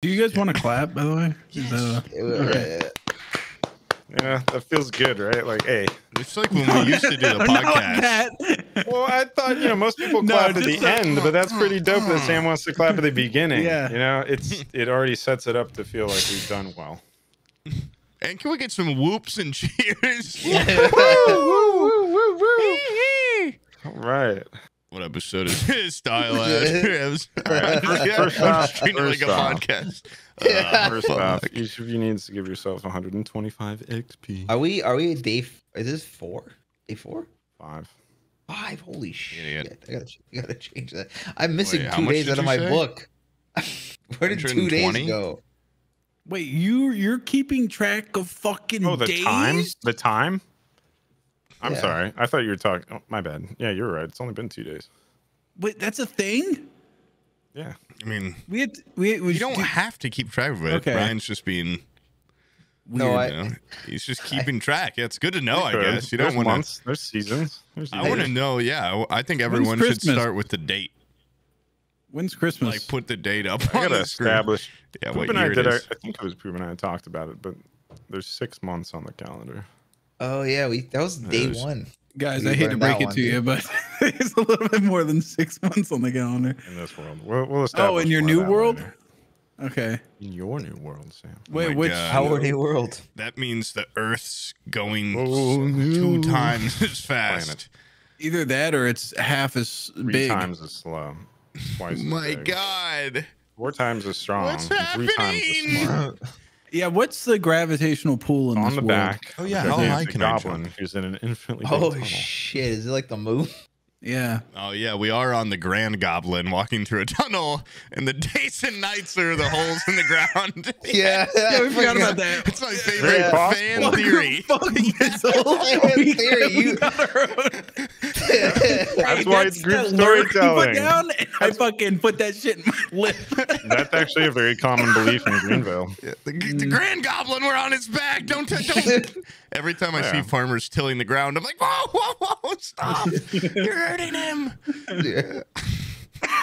Do you guys want to clap? By the way, Is that a- Uh, Yeah, that feels good, right? Like, hey. It's like when we used to do the podcast. Well, I thought you know most people No, clap at the a- end, but that's pretty dope that Sam wants to clap at the beginning. Yeah. you know, it's it already sets it up to feel like we've done well. And can we get some whoops and cheers? All right. What episode is this? Style ass. right, first- first off- treating it like a first off. podcast. Uh, first off, each of you needs to give yourself 125 XP. are we? Are we day? f- Is this four? Day four? Five. Five. Holy shit! Idiot. I gotta, I gotta change that. I'm missing Wait, two days out of my say? book. Where did two days 120? go? Wait, you you're keeping track of fucking Oh, the days? time. The time. I'm Yeah. sorry. I thought you were talking. Oh, my bad. Yeah, you're right. It's only been two days. Wait, that's a thing. Yeah. I mean, We had we, we you don't have to keep track of it. Okay. Brian's just being No. I- you know? He's just keeping track. Yeah, it's good to know, I guess. You There's don't want to. months. There's seasons. There's I want to know. Yeah, I think everyone should start with the date. When's Christmas? Like, put the date up I on gotta the screen. establish. Yeah, Poop what and I year it did. I. I think it was Poop and I talked about it, but there's six months on the calendar. Oh yeah, we that was day There's- one. Guys, We I hate to break it one, to you, but it's a little bit more than six months on the calendar. in this world. We'll, we'll establish. Oh, in your new world? later. Okay. In your new world, Sam. Wait, oh my which God. Our new world. That means the Earth's going Oh, s- two times as fast. Planet. either that or it's half as Three big. times as slow. Twice. as My big. God. Four times as strong. What's and Three times happening? As smart. Yeah, what's the gravitational pull in On this the world? back. Oh, yeah, how high can I goblin jump? who's in an infinitely big Oh tunnel. shit! Is it like the moon? Yeah. Oh yeah, we are on the Grand Goblin walking through a tunnel, and the days and nights are the holes in the ground. Yeah, Yeah, we forgot about that. It's my favorite possible. fan theory. Fuck this Fan theory, you- That's why it's group that lure Put storytelling. down, and I fucking put that shit in my lip. That's actually a very common belief in Greenvale. Yeah, the, the Grand Goblin, we're on his back. Don't, t- don't. Every time I see farmers tilling the ground, I'm like, whoa, whoa, whoa, stop! You're hurting him. Yeah.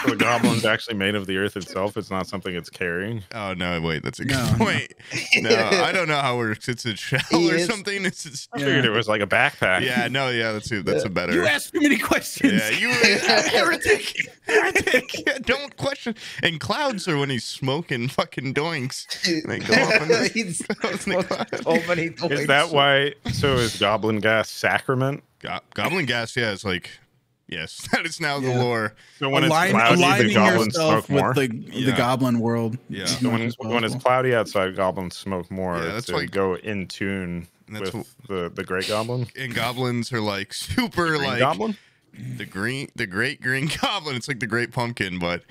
So the goblin's actually made of the earth itself. It's not something it's carrying. Oh no, wait, that's a good No, no. point. No, I don't know how it works. It's a shell He or is- something. It's just, I figured it was like a backpack. yeah, no, yeah, that's a, that's a better. You asked too many questions. Yeah, you heretic, heretic. Yeah, don't question. And clouds are when he's smoking fucking doinks. They go up in the- He's go up in the clouds. so many Is that why? So is goblin gas sacrament? Go- Goblin gas, yeah, it's like yes, that is now the lore. So when Align, it's cloudy, the goblins yourself smoke more. with the the Yeah. goblin world. Yeah. So when, when it's cloudy outside, goblins smoke more Yeah, that's to like- go in tune And that's with the, the great goblin. And goblins are like super Green like goblin? the green, the great green goblin. It's like the great pumpkin, but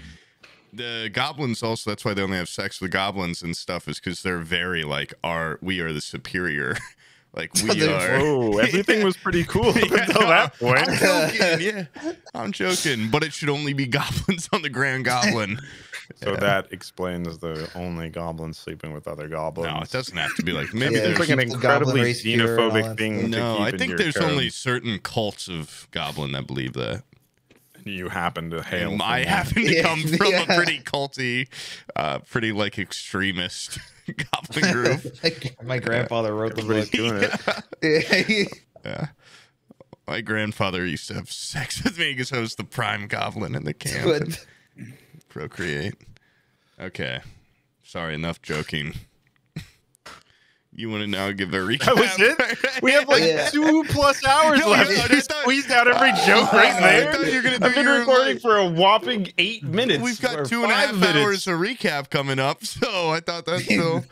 the goblins also. That's why they only have sex with goblins and stuff, is because they're very like our. We are the superior. Like we They're- Whoa, everything was pretty cool up Yeah, until that point. I'm joking. Yeah, I'm joking. But it should only be goblins on the Grand Goblin. So that explains the only goblins sleeping with other goblins. No, it doesn't have to be like maybe Yeah, there's like an keep the goblin incredibly race pure and all xenophobic thing. stuff. to no. keep I think your there's code. only certain cults of goblin that believe that. You happen to hail. From I one. happen to Yeah, come from yeah. a pretty culty, uh, pretty like extremist goblin group. My grandfather wrote the book. doing it. Yeah. My grandfather used to have sex with me because I was the prime goblin in the camp. Procreate. Okay. Sorry, enough joking. You want to now give a recap? That was it? We have like Yeah. two plus hours No, left. I- I You thought- squeezed out every joke right I there. thought you were gonna do I've been your, recording like- for a whopping eight minutes. We've got two and a five half minutes. hours of recap coming up, so I thought that's still.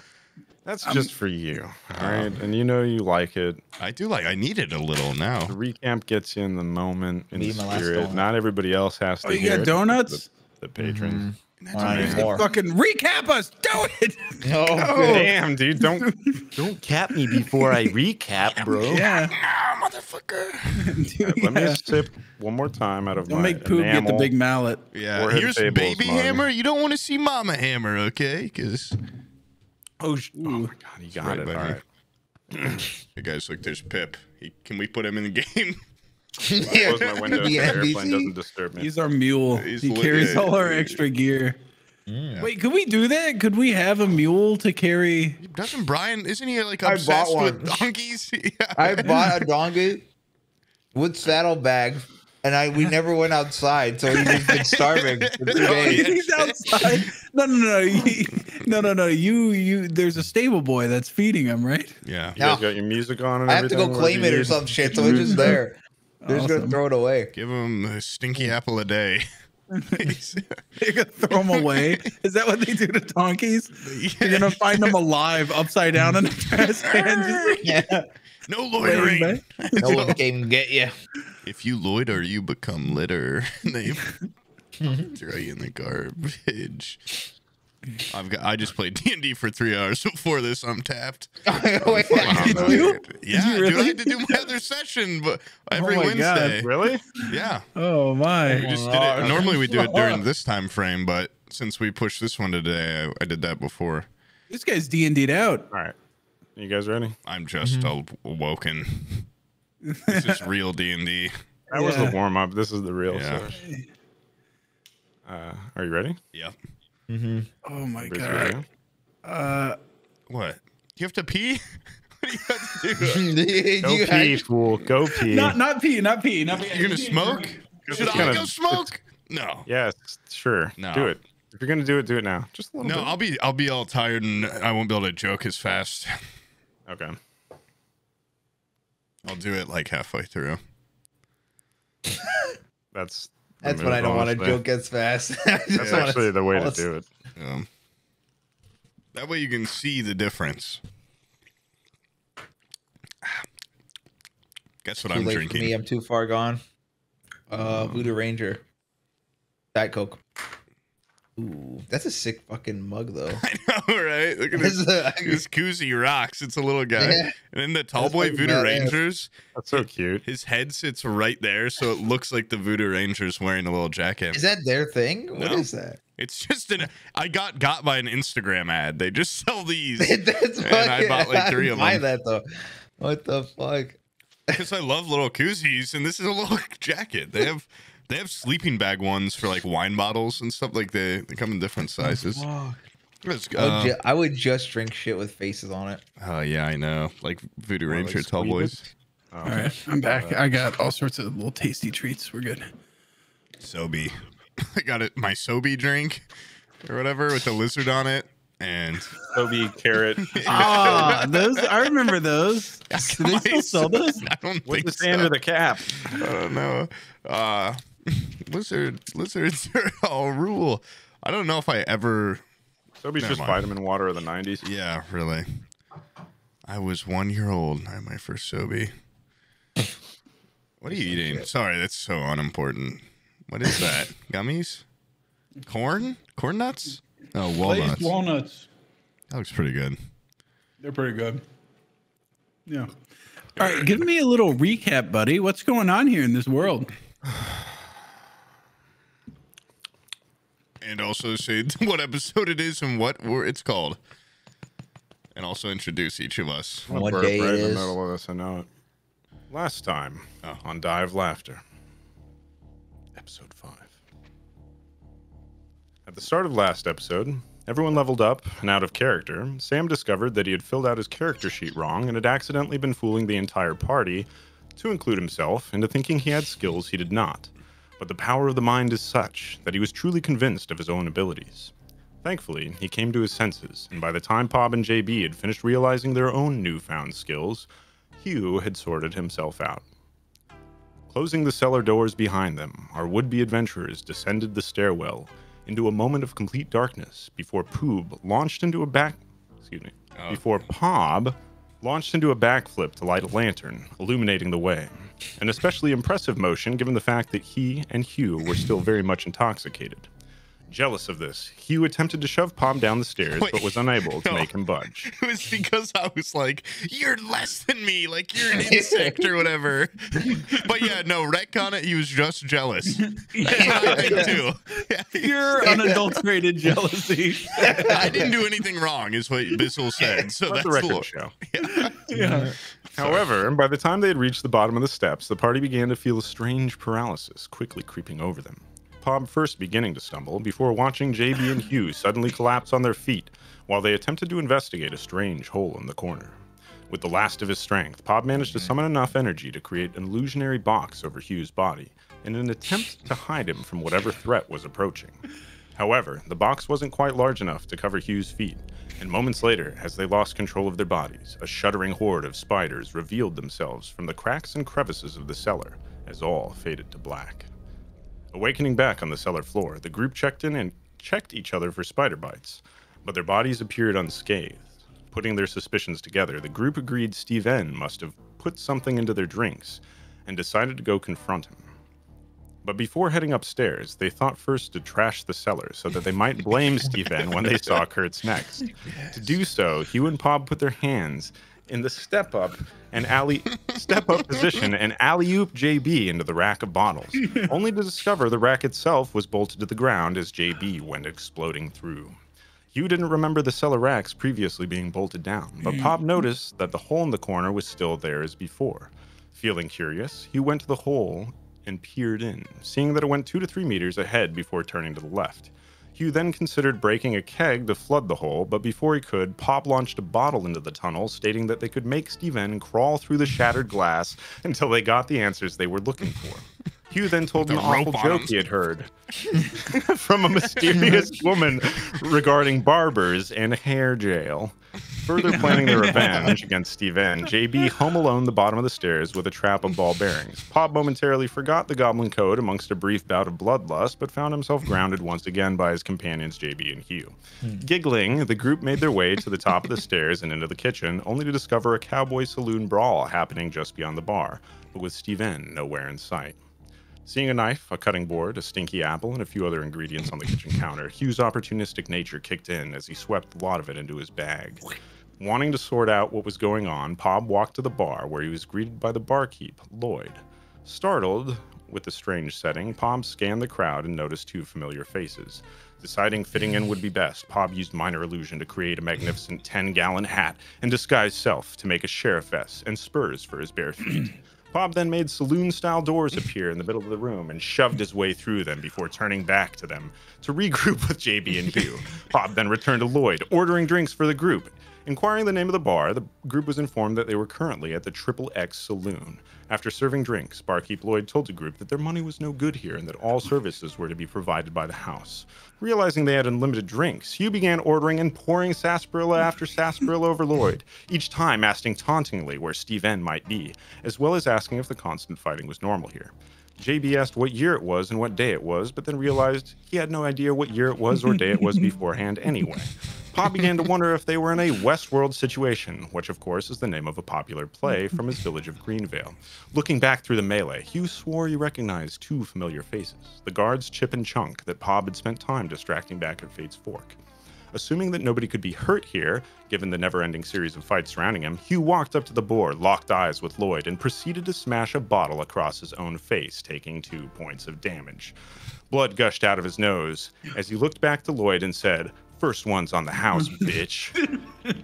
That's just for you, all right? Oh. And you know you like it. I do like. I need it a little now. The recap gets you in the moment, in Me, the spirit. Not everybody else has to Oh, you hear got it. donuts? The, the patrons. That's mm-hmm. Well, I need amazing. more. Fucking recap us. Do it. Oh, Oh, damn, dude! Don't don't cap me before I recap, bro. Yeah. Ah, motherfucker. Dude, Let me yeah. sip one more time out of Don't my make poop get the big mallet. Yeah, here's baby mug. hammer. You don't want to see mama hammer, okay? Because Oh, sh- Oh my god, he got right it. by All hey guys, look, there's Pip. He, can we put him in the game? Close my window so The the airplane doesn't disturb me. he's our mule. He's he li- carries yeah, all our yeah. extra gear. Mm. Wait, could we do that? Could we have a mule to carry? Doesn't Brian? Isn't he like I bought obsessed with donkeys? yeah. I bought a donkey with saddlebags, and I we never went outside, so he's just been starving for two days. He's outside. No, no, no, you- no, no, no. You, you. There's a stable boy that's feeding him, right? yeah. You guys got your music on and I have to go claim it or use? some shit, so it's just there. They're just gonna throw it away. Give them a stinky apple a day. You're gonna throw them away. Is that what they do to donkeys? You're gonna find them alive, upside down in the trash can. just Yeah, no laying loitering. no one can get you. If you loiter, you become litter. they throw you in the garbage. I've got. I just played D and D for three hours before this. I'm tapped. Wait, Did you? Yeah, you dude. I really? had to do my other session, but every my God. Wednesday. Really? Yeah, Oh my! we just did it. Normally we do it during this time frame, but since we pushed this one today, I, I did that before. This guy's D and D'd out. All right. You guys ready? I'm just Mm-hmm. awoken. this is real D and D. That was the warm up. This is the real Yeah. stuff. Uh, are you ready? Yep. Oh my Everybody's god! Uh, What? You have to pee? what do you have to do? Go You pee, had- fool. Go pee. not not pee, not pee, not pee. You're gonna smoke? Should I gonna- go smoke? No. Yes, sure. No. Do it. If you're gonna do it, do it now. Just a little No, bit. I'll be I'll be all tired and I won't be able to joke as fast. Okay. I'll do it like halfway through. That's the That's move, when I don't want to joke as fast. That's actually the way to do it. Um, that way you can see the difference. Guess what Too I'm late drinking? for me. I'm too far gone. Uh, Voodoo Ranger, Diet Coke. Ooh, that's a sick fucking mug though. I know, right? Look at This this. is a- This koozie rocks. It's a little guy. Yeah. And then the tall That's boy Voodoo badass. Rangers, That's so cute. his head sits right there, so it looks like the Voodoo Ranger's wearing a little jacket. Is that their thing? What No. is that? It's just an. I got got by an Instagram ad. They just sell these that's And I bought, like, three of Buy them. that though. What the fuck? because I love little koozies, and this is a little jacket. They have they have sleeping bag ones for like wine bottles and stuff. Like they they come in different sizes. It's, I would, uh, ju- I would just drink shit with faces on it. oh yeah, I know. Like Voodoo More Ranger like tall boys. Oh, All right, I'm back. I got all sorts of little tasty treats. We're good. Sobe. I got it. My Sobe drink or whatever with the lizard on it. And Sobe carrot. Ah, those I remember those. Do they still sell those? I don't What's think the so. stand of the cap? I don't know. Uh, lizard lizards are all rule. I don't know if I ever. Toby's Never just mind. vitamin water of the 90s. Yeah, really. I was one year old. I had my first Sobe. What are you eating? Sorry, that's so unimportant. What is that? Gummies? Corn? Corn nuts? Oh, walnuts. Glazed walnuts. That looks pretty good. They're pretty good. Yeah. All right, give me a little recap, buddy. What's going on here in this world? And also say what episode it is and what wor- it's called. And also introduce each of us. I'm a What day right it in the is. middle of this. I know it. Last time Oh. on Die of Laughter, episode five. At the start of last episode, everyone leveled up and out of character. Sam discovered that he had filled out his character sheet wrong and had accidentally been fooling the entire party, to include himself, into thinking he had skills he did not. But the power of the mind is such that he was truly convinced of his own abilities. Thankfully, he came to his senses, and by the time Pob and JB had finished realizing their own newfound skills, Hugh had sorted himself out. Closing the cellar doors behind them, our would be adventurers descended the stairwell into a moment of complete darkness before Poob launched into a back. Excuse me. Oh. Before Pob launched into a backflip to light a lantern, illuminating the way. An especially impressive motion given the fact that he and Hugh were still very much intoxicated. Jealous of this, Hugh attempted to shove Pom down the stairs, Wait. but was unable to No. make him budge. It was because I was like, "You're less than me, like you're an insect or whatever." But yeah, no, retcon it. He was just jealous. That's what I think too. Yeah, Pure unadulterated jealousy. I didn't do anything wrong, is what Bissell said. So Let that's the record lo- show. yeah. However, by the time they had reached the bottom of the steps, the party began to feel a strange paralysis quickly creeping over them. Pob first beginning to stumble before watching JB and Hugh suddenly collapse on their feet while they attempted to investigate a strange hole in the corner. With the last of his strength, Pob managed to summon enough energy to create an illusionary box over Hugh's body in an attempt to hide him from whatever threat was approaching. However, the box wasn't quite large enough to cover Hugh's feet, and moments later, as they lost control of their bodies, a shuddering horde of spiders revealed themselves from the cracks and crevices of the cellar as all faded to black. Awakening back on the cellar floor, the group checked in and checked each other for spider bites, but their bodies appeared unscathed. Putting their suspicions together, the group agreed Steve N must have put something into their drinks and decided to go confront him. But before heading upstairs, they thought first to trash the cellar so that they might blame Steve N when they saw Kurtz next. To do so, Hugh and Pob put their hands in the step up and alley step up position and alley oop JB into the rack of bottles, only to discover the rack itself was bolted to the ground as JB went exploding through. Hugh didn't remember the cellar racks previously being bolted down, but Pop mm. noticed that the hole in the corner was still there as before. Feeling curious, Hugh went to the hole and peered in, seeing that it went two to three meters ahead before turning to the left. Hugh then considered breaking a keg to flood the hole, but before he could, Pop launched a bottle into the tunnel, stating that they could make Steven crawl through the shattered glass until they got the answers they were looking for. Hugh then told The an awful joke him. he had heard from a mysterious woman regarding barbers and hair jail. Further planning their revenge against Steve N, JB home alone the bottom of the stairs with a trap of ball bearings. Pop momentarily forgot the goblin code amongst a brief bout of bloodlust, but found himself grounded once again by his companions JB and Hugh. Hmm. Giggling, the group made their way to the top of the stairs and into the kitchen, only to discover a cowboy saloon brawl happening just beyond the bar, but with Steve N nowhere in sight. Seeing a knife, a cutting board, a stinky apple, and a few other ingredients on the kitchen counter, Hugh's opportunistic nature kicked in as he swept a lot of it into his bag. Wanting to sort out what was going on, Pob walked to the bar where he was greeted by the barkeep, Lloyd. Startled with the strange setting, Pob scanned the crowd and noticed two familiar faces. Deciding fitting in would be best, Pob used minor illusion to create a magnificent 10 gallon hat and disguise self to make a sheriff vest and spurs for his bare feet. Pob then made saloon style doors appear in the middle of the room and shoved his way through them before turning back to them to regroup with JB and Hugh. Pob then returned to Lloyd, ordering drinks for the group. Inquiring the name of the bar, the group was informed that they were currently at the Triple X Saloon. After serving drinks, barkeep Lloyd told the group that their money was no good here and that all services were to be provided by the house. Realizing they had unlimited drinks, Hugh began ordering and pouring sarsaparilla after sarsaparilla over Lloyd, each time asking tauntingly where Steve N might be, as well as asking if the constant fighting was normal here. JB asked what year it was and what day it was, but then realized he had no idea what year it was or day it was beforehand anyway. Pob began to wonder if they were in a Westworld situation, which of course is the name of a popular play from his village of Greenvale. Looking back through the melee, Hugh swore he recognized two familiar faces the guards Chip and Chunk that Pob had spent time distracting back at Fate's Fork. Assuming that nobody could be hurt here, given the never ending series of fights surrounding him, Hugh walked up to the board, locked eyes with Lloyd, and proceeded to smash a bottle across his own face, taking two points of damage. Blood gushed out of his nose as he looked back to Lloyd and said, First one's on the house, bitch.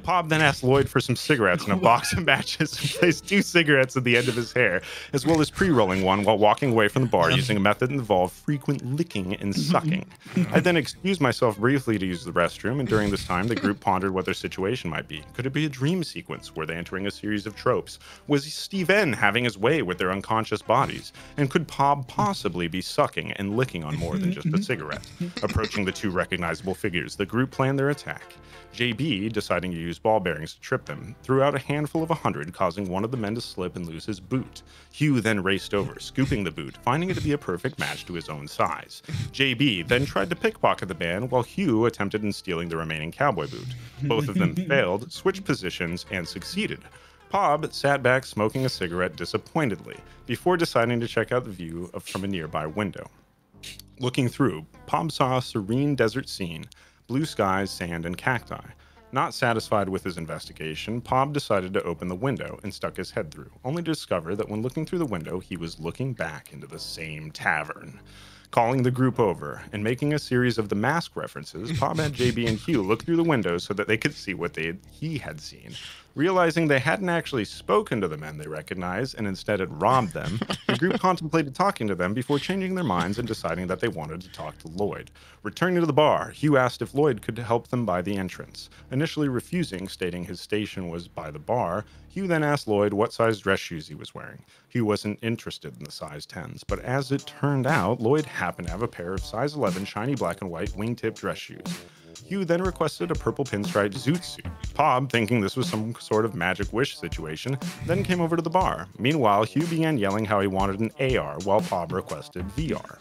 Pob then asked Lloyd for some cigarettes and a box of matches and placed two cigarettes at the end of his hair, as well as pre rolling one while walking away from the bar using a method that involved frequent licking and mhm. sucking. I then excused myself briefly to use the restroom, and during this time, the group pondered what their situation might be. Could it be a dream sequence? Were they entering a series of tropes? Was Steve N having his way with their unconscious bodies? And could Pob possibly be sucking and licking on more than just a cigarette? Approaching the two recognizable figures, the group planned their attack. JB, deciding to use ball bearings to trip them, threw out a handful of a hundred, causing one of the men to slip and lose his boot. Hugh then raced over, scooping the boot, finding it to be a perfect match to his own size. JB then tried to pickpocket the man, while Hugh attempted in stealing the remaining cowboy boot. Both of them failed, switched positions, and succeeded. Pob sat back smoking a cigarette disappointedly before deciding to check out the view of, from a nearby window. Looking through, Pob saw a serene desert scene, blue skies, sand, and cacti. Not satisfied with his investigation, Pob decided to open the window and stuck his head through, only to discover that when looking through the window, he was looking back into the same tavern. Calling the group over and making a series of the mask references, Pob had JB and Hugh look through the window so that they could see what they he had seen. Realizing they hadn't actually spoken to the men they recognized and instead had robbed them, the group contemplated talking to them before changing their minds and deciding that they wanted to talk to Lloyd. Returning to the bar, Hugh asked if Lloyd could help them by the entrance. Initially refusing, stating his station was by the bar, Hugh then asked Lloyd what size dress shoes he was wearing. Hugh wasn't interested in the size 10s, but as it turned out, Lloyd happened to have a pair of size 11 shiny black and white wingtip dress shoes. Hugh then requested a purple pinstripe zoot suit. Pob, thinking this was some sort of magic wish situation, then came over to the bar. Meanwhile, Hugh began yelling how he wanted an AR while Pob requested VR.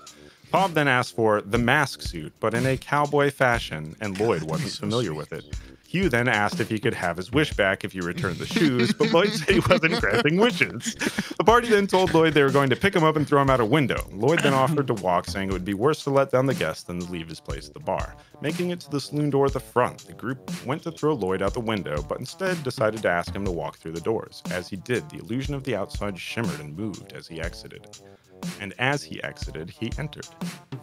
Pob then asked for the mask suit, but in a cowboy fashion, and Lloyd wasn't familiar with it. Hugh then asked if he could have his wish back if he returned the shoes, but Lloyd said he wasn't granting wishes. The party then told Lloyd they were going to pick him up and throw him out a window. Lloyd then offered to walk, saying it would be worse to let down the guest than to leave his place at the bar. Making it to the saloon door at the front, the group went to throw Lloyd out the window, but instead decided to ask him to walk through the doors. As he did, the illusion of the outside shimmered and moved as he exited and as he exited, he entered.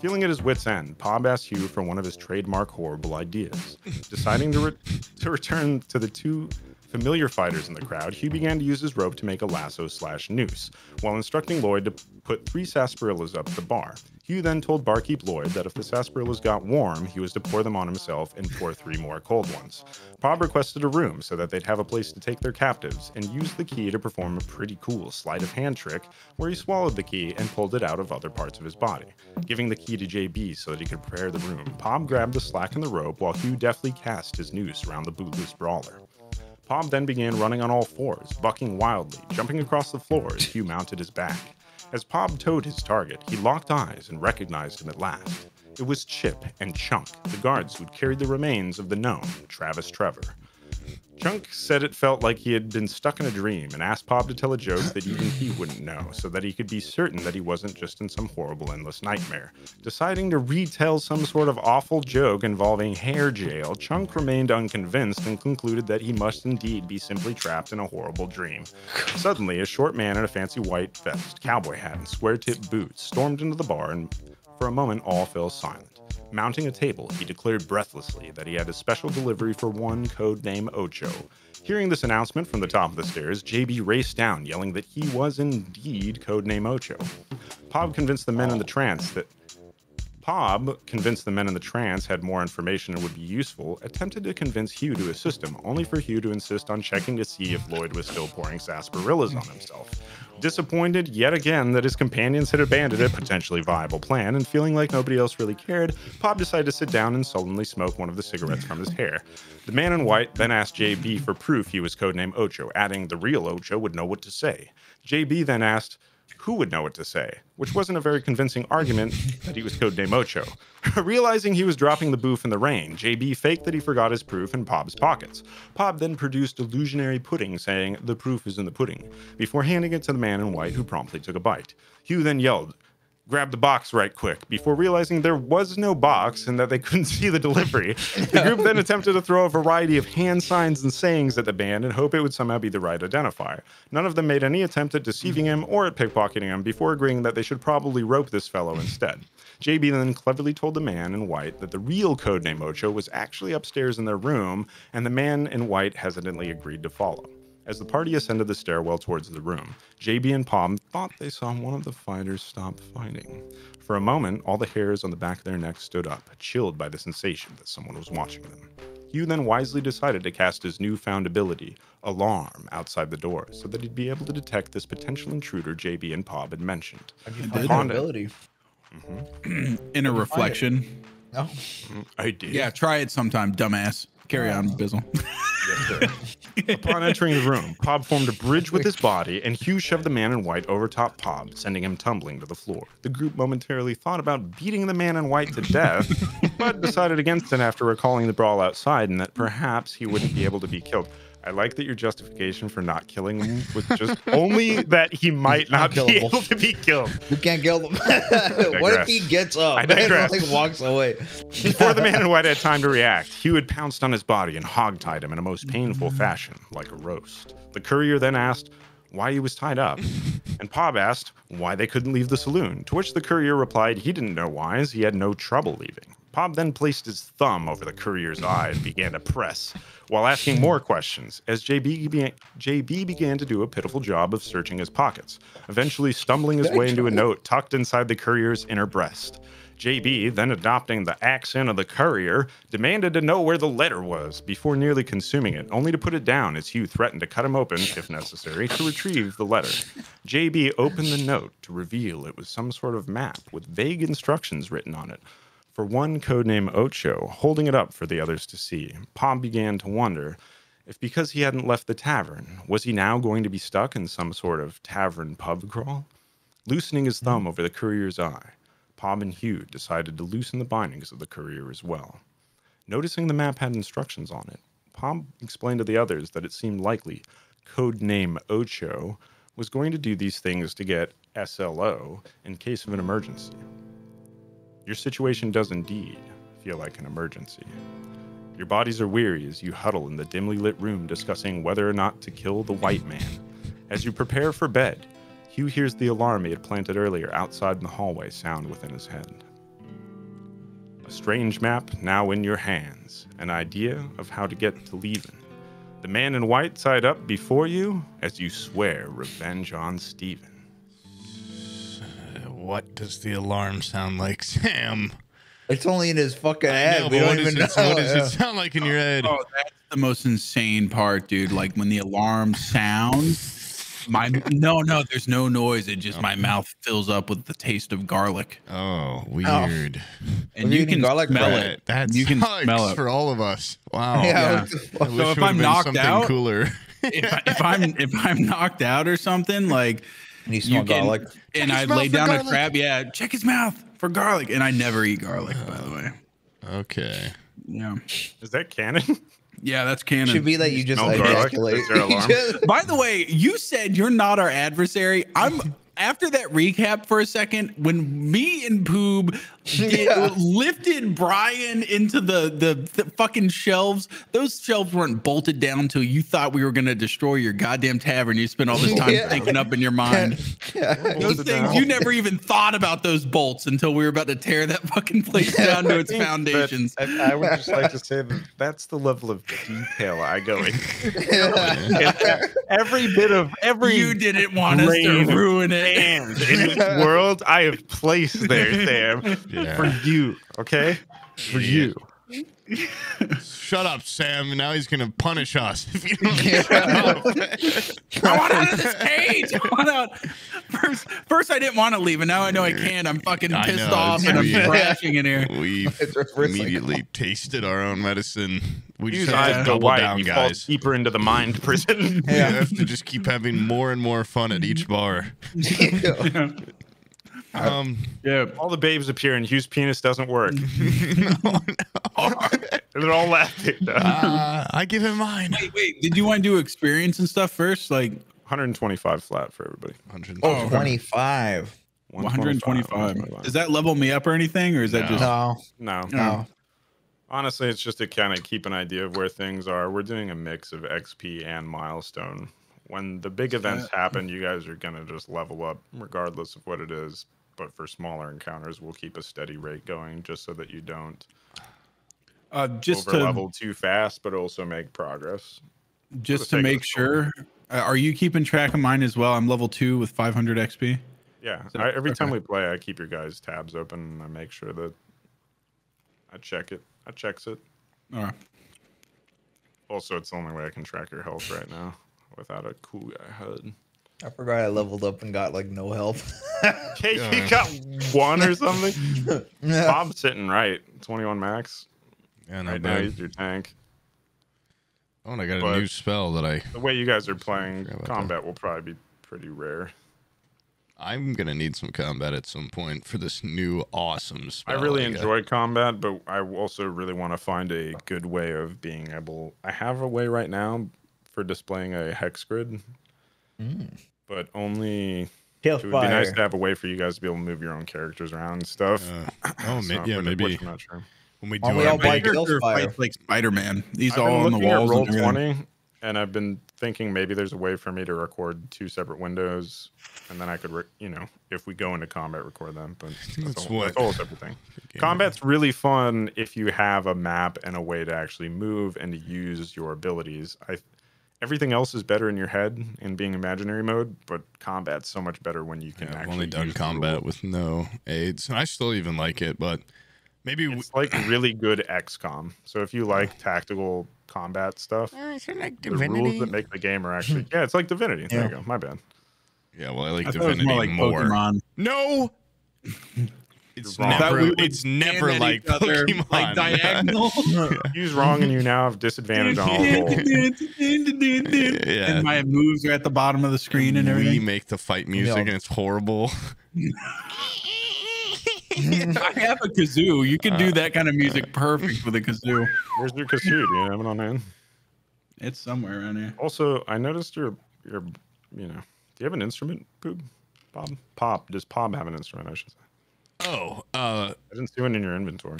Feeling at his wits' end, Pob asked Hugh for one of his trademark horrible ideas. Deciding to, re- to return to the two familiar fighters in the crowd, Hugh began to use his rope to make a lasso slash noose, while instructing Lloyd to put three sarsaparillas up the bar. Hugh then told barkeep Lloyd that if the sarsaparillas got warm, he was to pour them on himself and pour three more cold ones. Pob requested a room so that they'd have a place to take their captives, and used the key to perform a pretty cool sleight of hand trick where he swallowed the key and pulled it out of other parts of his body. Giving the key to JB so that he could prepare the room, Pob grabbed the slack in the rope while Hugh deftly cast his noose around the bootless brawler. Pob then began running on all fours, bucking wildly, jumping across the floor as Hugh mounted his back. As Pob towed his target, he locked eyes and recognized him at last. It was Chip and Chunk, the guards who'd carried the remains of the gnome, Travis Trevor. Chunk said it felt like he had been stuck in a dream and asked Pob to tell a joke that even he wouldn't know, so that he could be certain that he wasn't just in some horrible endless nightmare. Deciding to retell some sort of awful joke involving hair jail, Chunk remained unconvinced and concluded that he must indeed be simply trapped in a horrible dream. Suddenly, a short man in a fancy white vest, cowboy hat, and square tipped boots stormed into the bar, and for a moment all fell silent. Mounting a table, he declared breathlessly that he had a special delivery for one code name Ocho. Hearing this announcement from the top of the stairs, JB raced down, yelling that he was indeed codename Ocho. Pob convinced the men in the trance that Pob, convinced the men in the trance had more information and would be useful, attempted to convince Hugh to assist him, only for Hugh to insist on checking to see if Lloyd was still pouring sarsaparillas on himself. Disappointed yet again that his companions had abandoned a potentially viable plan and feeling like nobody else really cared, Pob decided to sit down and sullenly smoke one of the cigarettes from his hair. The man in white then asked JB for proof he was codenamed Ocho, adding the real Ocho would know what to say. JB then asked, who would know what to say, which wasn't a very convincing argument that he was codenamed Ocho. Realizing he was dropping the boof in the rain, JB faked that he forgot his proof in Pob's pockets. Pob then produced illusionary pudding, saying, The proof is in the pudding, before handing it to the man in white, who promptly took a bite. Hugh then yelled, Grab the box right quick before realizing there was no box and that they couldn't see the delivery. The group then attempted to throw a variety of hand signs and sayings at the band and hope it would somehow be the right identifier. None of them made any attempt at deceiving him or at pickpocketing him before agreeing that they should probably rope this fellow instead. JB then cleverly told the man in white that the real codename Ocho was actually upstairs in their room, and the man in white hesitantly agreed to follow. As the party ascended the stairwell towards the room, JB and Pob thought they saw one of the fighters stop fighting. For a moment, all the hairs on the back of their necks stood up, chilled by the sensation that someone was watching them. Hugh then wisely decided to cast his newfound ability, Alarm, outside the door, so that he'd be able to detect this potential intruder JB and Pob had mentioned. How'd you I find did. that Upon it- ability? Mm-hmm. Inner reflection. No. Mm, I did. Yeah, try it sometime, dumbass. Carry on, Bizzle. Upon entering the room, Pob formed a bridge with his body, and Hugh shoved the man in white over top Pob, sending him tumbling to the floor. The group momentarily thought about beating the man in white to death, but decided against it after recalling the brawl outside and that perhaps he wouldn't be able to be killed. I like that your justification for not killing him was just only that he might not be able to be killed. You can't kill them. what if he gets up I and digress. like walks away? Before the man in white had time to react, Hugh had pounced on his body and hogtied him in a most painful mm. fashion, like a roast. The courier then asked why he was tied up, and Pob asked why they couldn't leave the saloon, to which the courier replied he didn't know why, as he had no trouble leaving. Pob then placed his thumb over the courier's eye and began to press, while asking hmm. more questions, as JB, be- JB began to do a pitiful job of searching his pockets, eventually stumbling his way into a note tucked inside the courier's inner breast. JB, then adopting the accent of the courier, demanded to know where the letter was before nearly consuming it, only to put it down as Hugh threatened to cut him open, if necessary, to retrieve the letter. JB opened the note to reveal it was some sort of map with vague instructions written on it. For one codename Ocho, holding it up for the others to see, Pom began to wonder if because he hadn't left the tavern, was he now going to be stuck in some sort of tavern pub crawl? Loosening his thumb over the courier's eye, Pom and Hugh decided to loosen the bindings of the courier as well. Noticing the map had instructions on it, Pom explained to the others that it seemed likely codename Ocho was going to do these things to get SLO in case of an emergency. Your situation does indeed feel like an emergency. Your bodies are weary as you huddle in the dimly lit room discussing whether or not to kill the white man. As you prepare for bed, Hugh hears the alarm he had planted earlier outside in the hallway sound within his head. A strange map now in your hands, an idea of how to get to Leven. The man in white tied up before you as you swear revenge on Stephen. What does the alarm sound like, Sam? It's only in his fucking head. know, we don't what does, even it, know. what does it sound like in your head? Oh, that's the most insane part, dude. Like when the alarm sounds, my no, no, there's no noise. It just my mouth fills up with the taste of garlic, Oh, oh. weird. and We're you can garlic smell bread. it. That You can sucks smell it. for all of us. Wow. Yeah, Yeah. what I wish So it if would've I'm knocked something out- cooler. If, I, if I'm if I'm knocked out or something, like You smell you can, garlic. and I laid lay for down a garlic. crab. Yeah, check his mouth for garlic, and I never eat garlic. By the way, Okay. yeah, Is that canon? yeah, that's canon. Should be that you just smell like garlic? escalate. Is there alarm? Just- By the way, you said you're not our adversary. I'm after that recap for a second. When me and Poob did, Yeah. lifted Brian into the, the the fucking shelves, those shelves weren't bolted down until you thought we were gonna destroy your goddamn tavern. You spent all this time Yeah. thinking up in your mind. yeah. Those things down. you never even thought about those bolts until we were about to tear that fucking place down to its foundations. But I, I would just like to say that that's the level of detail I go into. every bit of every You didn't want us to grain ruin it. sand in this world I have placed there, Sam, Yeah. for you. Okay, for you. Shut up, Sam. Now he's gonna punish us. If you don't Yeah. shut up. I want out of this cage. I want out. First, first I didn't want to leave, and now I know I can't. I'm fucking I pissed know, off, it's and I'm weird. crashing in here. We It's refreshing. immediately tasted our own medicine. We just Use have eyes to go double white. down, you fall guys. deeper into the mind prison. We have to just keep having more and more fun at each bar. Um, Yeah. All the babes appear, and Hugh's penis doesn't work. no, and they're all laughing. uh, I give him mine. Wait, wait. Did you want to do experience and stuff first? Like 125 flat for everybody. Oh, 25. 125. Does that level me up or anything, or is that No. just? No, No. no. Honestly, it's just to kind of keep an idea of where things are. We're doing a mix of XP and milestone. When the big events happen, you guys are going to just level up regardless of what it is. But for smaller encounters, we'll keep a steady rate going just so that you don't Uh, just over to too fast, but also make progress. just to make sure. Uh, are you keeping track of mine as well? I'm level two with 500 XP. Yeah, So- I, every time we play, I keep your guys' tabs open and I make sure that I check it. I checks it. All right. Also, it's the only way I can track your health right now without a cool guy HUD. I forgot I leveled up and got like no help. Okay, Yeah. you got one or something. Yeah. Bob's sitting right, 21 max. Yeah, not Right now, he's your tank. Oh, and I got a new spell that I. The way you guys are playing, Forgot about that. combat will probably be pretty rare. I'm gonna need some combat at some point for this new awesome spell. I really got. enjoy combat, but I also really want to find a good way of being able. I have a way right now for displaying a hex grid, but only Kill it would be nice to have a way for you guys to be able to move your own characters around and stuff. Uh, oh, So, ma- yeah, maybe I'm not sure. when we do don't we our all buy big, Kill Character Fire? fights like Spider Man. These I've all been on the looking walls. roll and twenty, and I've been thinking maybe there's a way for me to record two separate windows, and then I could, re- you know, if we go into combat, record them. But that's, That's a, whole, what- that's a whole separate thing. Game. Combat's really fun if you have a map and a way to actually move and to use your abilities. I everything else is better in your head in being imaginary mode, but combat's so much better when you can Yeah, I've actually only done use combat with no aids, and I still even like it, but maybe we, It's like really good XCOM. So if you like tactical combat stuff, uh, like the rules that make the game are actually yeah, it's like Divinity. There you go. My bad. yeah, well, I like I thought it was Divinity more like more. No, it's wrong. never. We It's never like each other, Pokemon. like diagonal. Use wrong and you now have disadvantage on all. Yeah. And my moves are at the bottom of the screen and we everything. make the fight music, Yeah. and it's horrible. I have a kazoo. You can do uh, that kind of music perfect with a kazoo. Where's your kazoo? Do you have it on hand? It's somewhere around here. Also, I noticed your your you know. Do you have an instrument, Poob? Bob? Pop. Does Pop have an instrument? I should say. Oh, uh, I didn't see one in your inventory.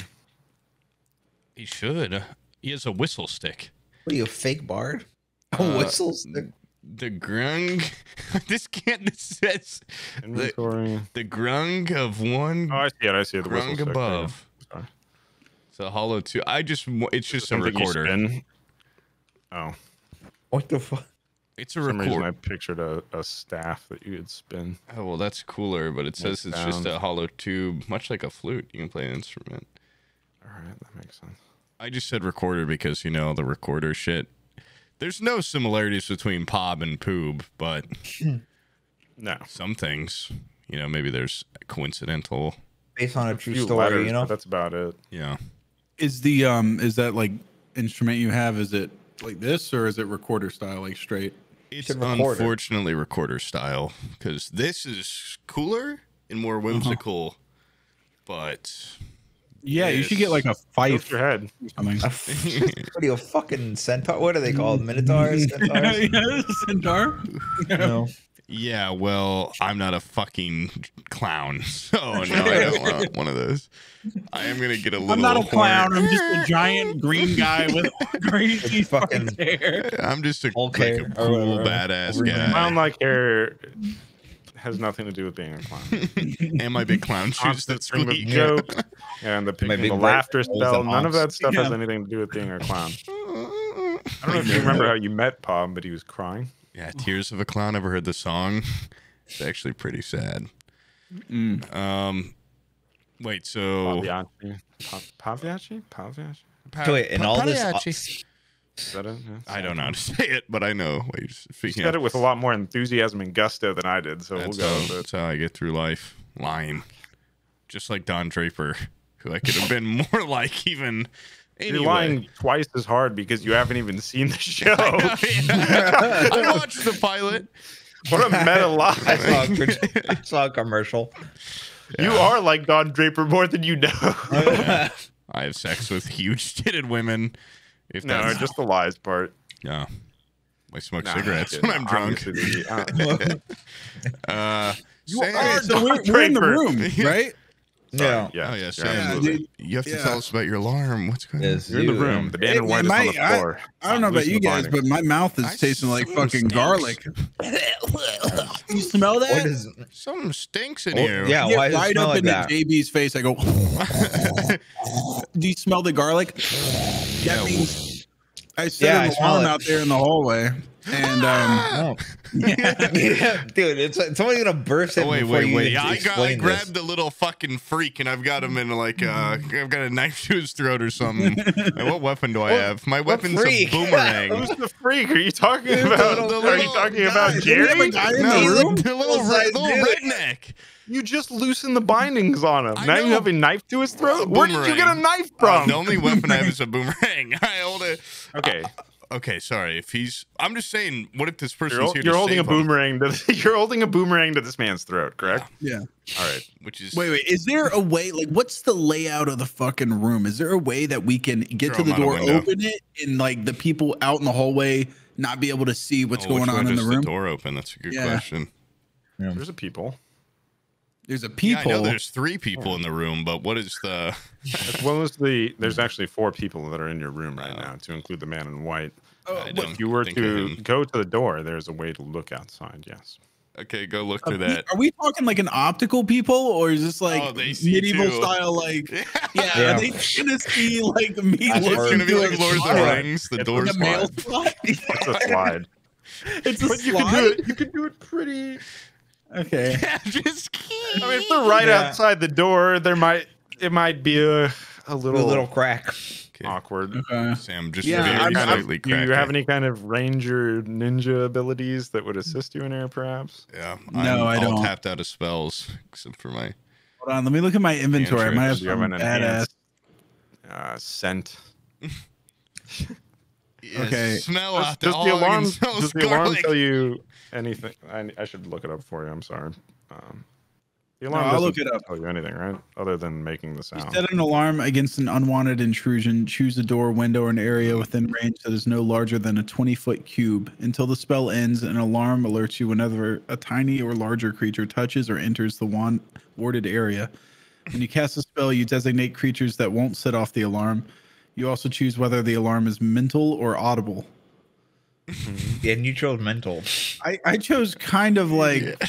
he should. He has a whistle stick. What are you, a fake bard? A Uh, whistle stick? The grung. this can't. This says Inventory. the grung of one Oh, I see it. I see it. The whistle grung stick. There above. Sorry. It's a hollow two. I just. It's just a recorder. spin. Oh, What the fuck? It's a for some reason I pictured a, a staff that you could spin. Oh well, that's cooler. But it says it's just a hollow tube, much like a flute. You can play an instrument. All right, that makes sense. I just said recorder because you know the recorder shit. There's no similarities between Pob and Poob, but No, some things, you know, maybe there's coincidental. Based on a true few story, letters, you know? that's about it. Yeah. Is the um is that like instrument you have? Is it like this or is it recorder style, like straight? It's should record it. unfortunately recorder style because this is cooler and more uh-huh. whimsical, but Yeah, you should get like a Tilt fife your head. or something. A f- what are you, a fucking centaur? What are they called? Minotaurs? Centaurs? yeah, centaur. no. Yeah, well, I'm not a fucking clown, so no, I don't want one of those. I am gonna get a little. I'm not a horn- clown. I'm just a giant green guy with crazy fucking- fucking hair. I'm just a, Hulk like hair a or cool whatever. badass Wolverine. guy. Clown like hair has nothing to do with being a clown. and my big clown shoes Constant that stream of squeak. jokes and the My picking big the laughter spell. and None of that honks. stuff has anything to do with being a clown. I don't know if you remember how you met Pom, but he was crying. Yeah, Tears of a Clown. Ever heard the song? It's actually pretty sad. Mm. Um, wait, so Pagliacci. Pa- Pagliacci? Pagliacci? Pa- wait, in Pa- all this- Is that it? Yeah. I don't know how to say it, but I know what you're You said of. it with a lot more enthusiasm and gusto than I did, so That's, we'll go how, with it. that's how I get through life, lying, just like Don Draper, who I could have been more like even. Anyway. You're lying twice as hard because you haven't even seen the show. I watched the pilot. what a meta I lie. saw, a, saw a commercial. You are like Don Draper more than you know. I have sex with huge titted women. If no, that's just the lies part. yeah. I smoke Nah, cigarettes when I'm drunk. uh, Uh, You Sam- are So we're, we're in the Draper. room, right? Yeah. yeah, Oh yeah, you're Sam. absolutely- You have to Yeah. tell us about your alarm. What's going on? Yes, You're in the room. The Dan and It- White it is on the floor. I don't know about you guys, binding. but my mouth is I- tasting like fucking stinks. garlic. you smell that? What is? Something stinks in Oh, here. yeah. Why does it right smell up like into that? JB's face. I go. Do you smell the garlic? That Yeah, means I set Yeah, I an smell alarm out there in the hallway, and um, No. yeah, dude, it's somebody's gonna burst it Oh, wait, wait, wait. Yeah, I got I grabbed this. the little fucking freak and I've got him in like uh I've got a knife to his throat or something. Like, what weapon do I What- have? My weapon's a boomerang. Who's the freak? Are you talking Dude, the about? little- are you little talking guy. about Did we have Jerry? a guy in no, the room? the little, Full re- size little dude. redneck. You just loosened the bindings on him. I now you know. have a knife to his throat. A Where did you get a boomerang. knife Uh, from? the only weapon I have is a boomerang. I hold it. okay, Okay, sorry. If he's, I'm just saying. What if this person's you're, here you're to holding a save him? boomerang. To, you're holding a boomerang to this man's throat, correct? yeah. All right. Which is Wait, wait. Is there a way? Like, what's the layout of the fucking room? Is there a way that we can get to the him out a door, open it, and like the people out in the hallway not be able to see what's Oh, going on in the does room? door open. That's a good Yeah. question. There's a people. There's a Yeah, I people. know there's three people in the room, but what is the? As well as the, there's actually four people that are in your room right Oh. now, to include the man in white. Oh, I what- don't If you were to go to the door, there's a way to look outside. Yes. Okay, go look Are through we, that. are we talking like an optical people, or is this like Oh, medieval too. style? Like, yeah, Yeah. are they gonna see like me That's It's looking gonna be like a Lord of the? Rings. The It's doors Like a mail slide. It's a slide. it's a but you can do it. You can do it pretty. Okay. Yeah, just keep. I mean, if they're right Yeah. outside the door, there might it might be a a little A little, little crack. Okay, awkward. Okay. Sam, just Yeah, very I'm- Kind of- slightly do you have any kind of ranger ninja abilities that would assist you in here, perhaps? Yeah, No, I I'm all don't. tapped out of spells except for my. Hold on. Let me look at my inventory. I might have Do you have some badass. uh, scent? Yeah, Okay. Smell Does, out does the, the all I can alarm? smell Does is the alarm garlic. tell you anything? I, I should look it up for you. I'm sorry. Um, the No, alarm I'll doesn't look it up. tell you anything, right? Other than making the You sound. set an alarm against an unwanted intrusion. Choose a door, window, or an area within range that is no larger than a 20 foot cube. Until the spell ends, an alarm alerts you whenever a tiny or larger creature touches or enters the wan- warded area. When you cast a spell, you designate creatures that won't set off the alarm. You also choose whether the alarm is mental or audible. Yeah, neutral mental. I, I chose kind of like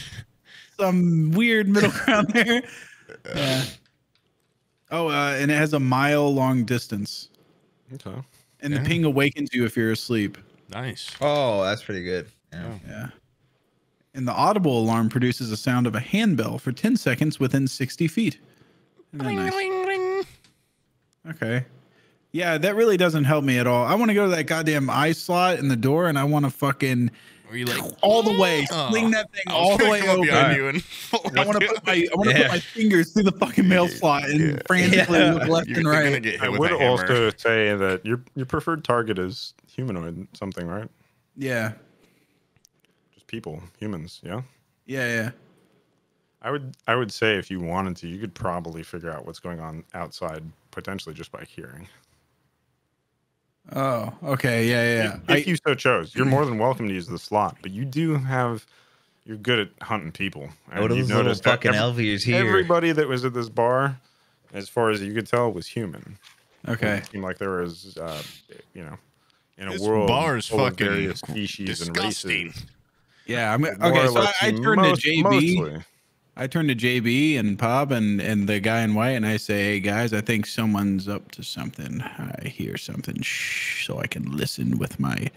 some weird middle ground there. Yeah. Oh, uh, and it has a mile long distance. Okay. And Yeah. the ping awakens you if you're asleep. Nice. Oh, that's pretty good. Yeah. Yeah. And the audible alarm produces a sound of a handbell for 10 seconds within 60 feet. Isn't that nice? Okay. Yeah, that really doesn't help me at all. I want to go to that goddamn eye slot in the door and I want to fucking Were you like all the way Oh. sling that thing all the way come up open. you and I want to put my I want to Yeah. put my fingers through the fucking mail slot and Yeah. frantically Yeah. look left You're, and you're gonna right. get hit I with would hammer. also say that your your preferred target is humanoid something, right? Yeah. Just people, humans. Yeah. Yeah, yeah. I would I would say if you wanted to, you could probably figure out what's going on outside potentially just by hearing. Oh, okay. Yeah, yeah. yeah. If, if you so chose, you're more than welcome to use the slot, but you do have you're good at hunting people. What are you those little noticed fucking ev- elvies here? Everybody that was at this bar, as far as you could tell, was human. Okay. It seemed like there was, uh, you know, in a This world bar is full of fucking various species disgusting. and races. Yeah, I mean, okay. So I, I turned most- to JB. mostly. I turn to JB and Pop and and the guy in white, and I say, "Hey guys, I think someone's up to something. I hear something, shh, so I can listen with my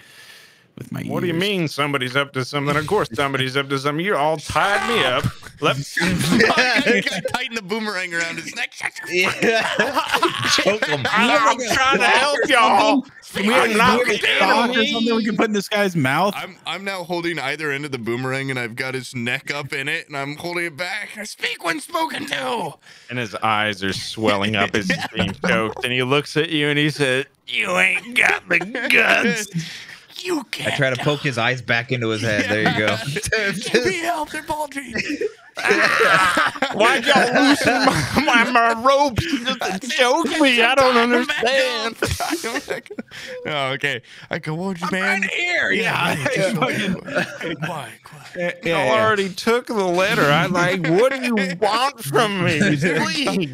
with my." What do you mean somebody's up to something? Of course somebody's up to something. You all tied me up. Let I gotta tighten the boomerang around his neck. Yeah. Choke him. I'm trying to help y'all. Can we have, I'm not do we a sock or something we can put in this guy's mouth? I'm I'm now holding either end of the boomerang, and I've got his neck up in it, and I'm holding it back. I speak when spoken to. And his eyes are swelling up as he's being choked. And he looks at you and he says, You ain't got the guts. You I can't. try to poke his eyes back into his head. There you go. Be helped, they're paltry. Why'd y'all loosen my, my, my ropes just to choke me? I don't understand. oh, okay. I go, what'd you, I'm man? right here. Yeah. just Yeah, wait, fucking- wait. Quiet, quiet. yeah, Y'all yeah. already took the letter. I like, what do you want from me? Please.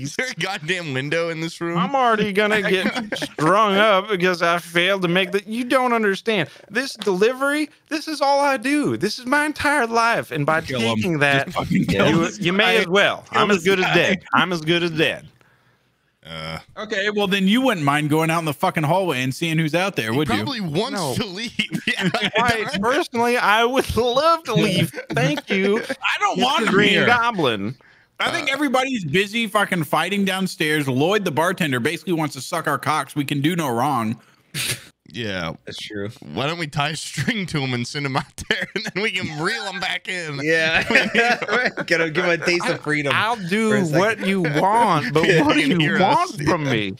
Is there a goddamn window in this room? I'm already gonna get strung up because I failed to make the. You don't understand. This delivery. This is all I do. This is my entire life, and by Kill him. taking that, Just fucking kill you, you may guy. as well. I'm as this good as dead. I'm as good as dead. uh, Okay, well then you wouldn't mind going out in the fucking hallway and seeing who's out there, he would you? probably wants No. to leave. Yeah, Why, personally, I would love to leave. Thank you, I don't Mr. want him Green here. Goblin. I think everybody's busy fucking fighting downstairs. Lloyd, the bartender, basically wants to suck our cocks. We can do no wrong. Yeah. That's true. Why don't we tie a string to him and send him out there, and then we can reel him back in? Yeah. Gotta give him a taste of freedom. I'll do what you want, but Yeah, what do you can you hear want us. from me?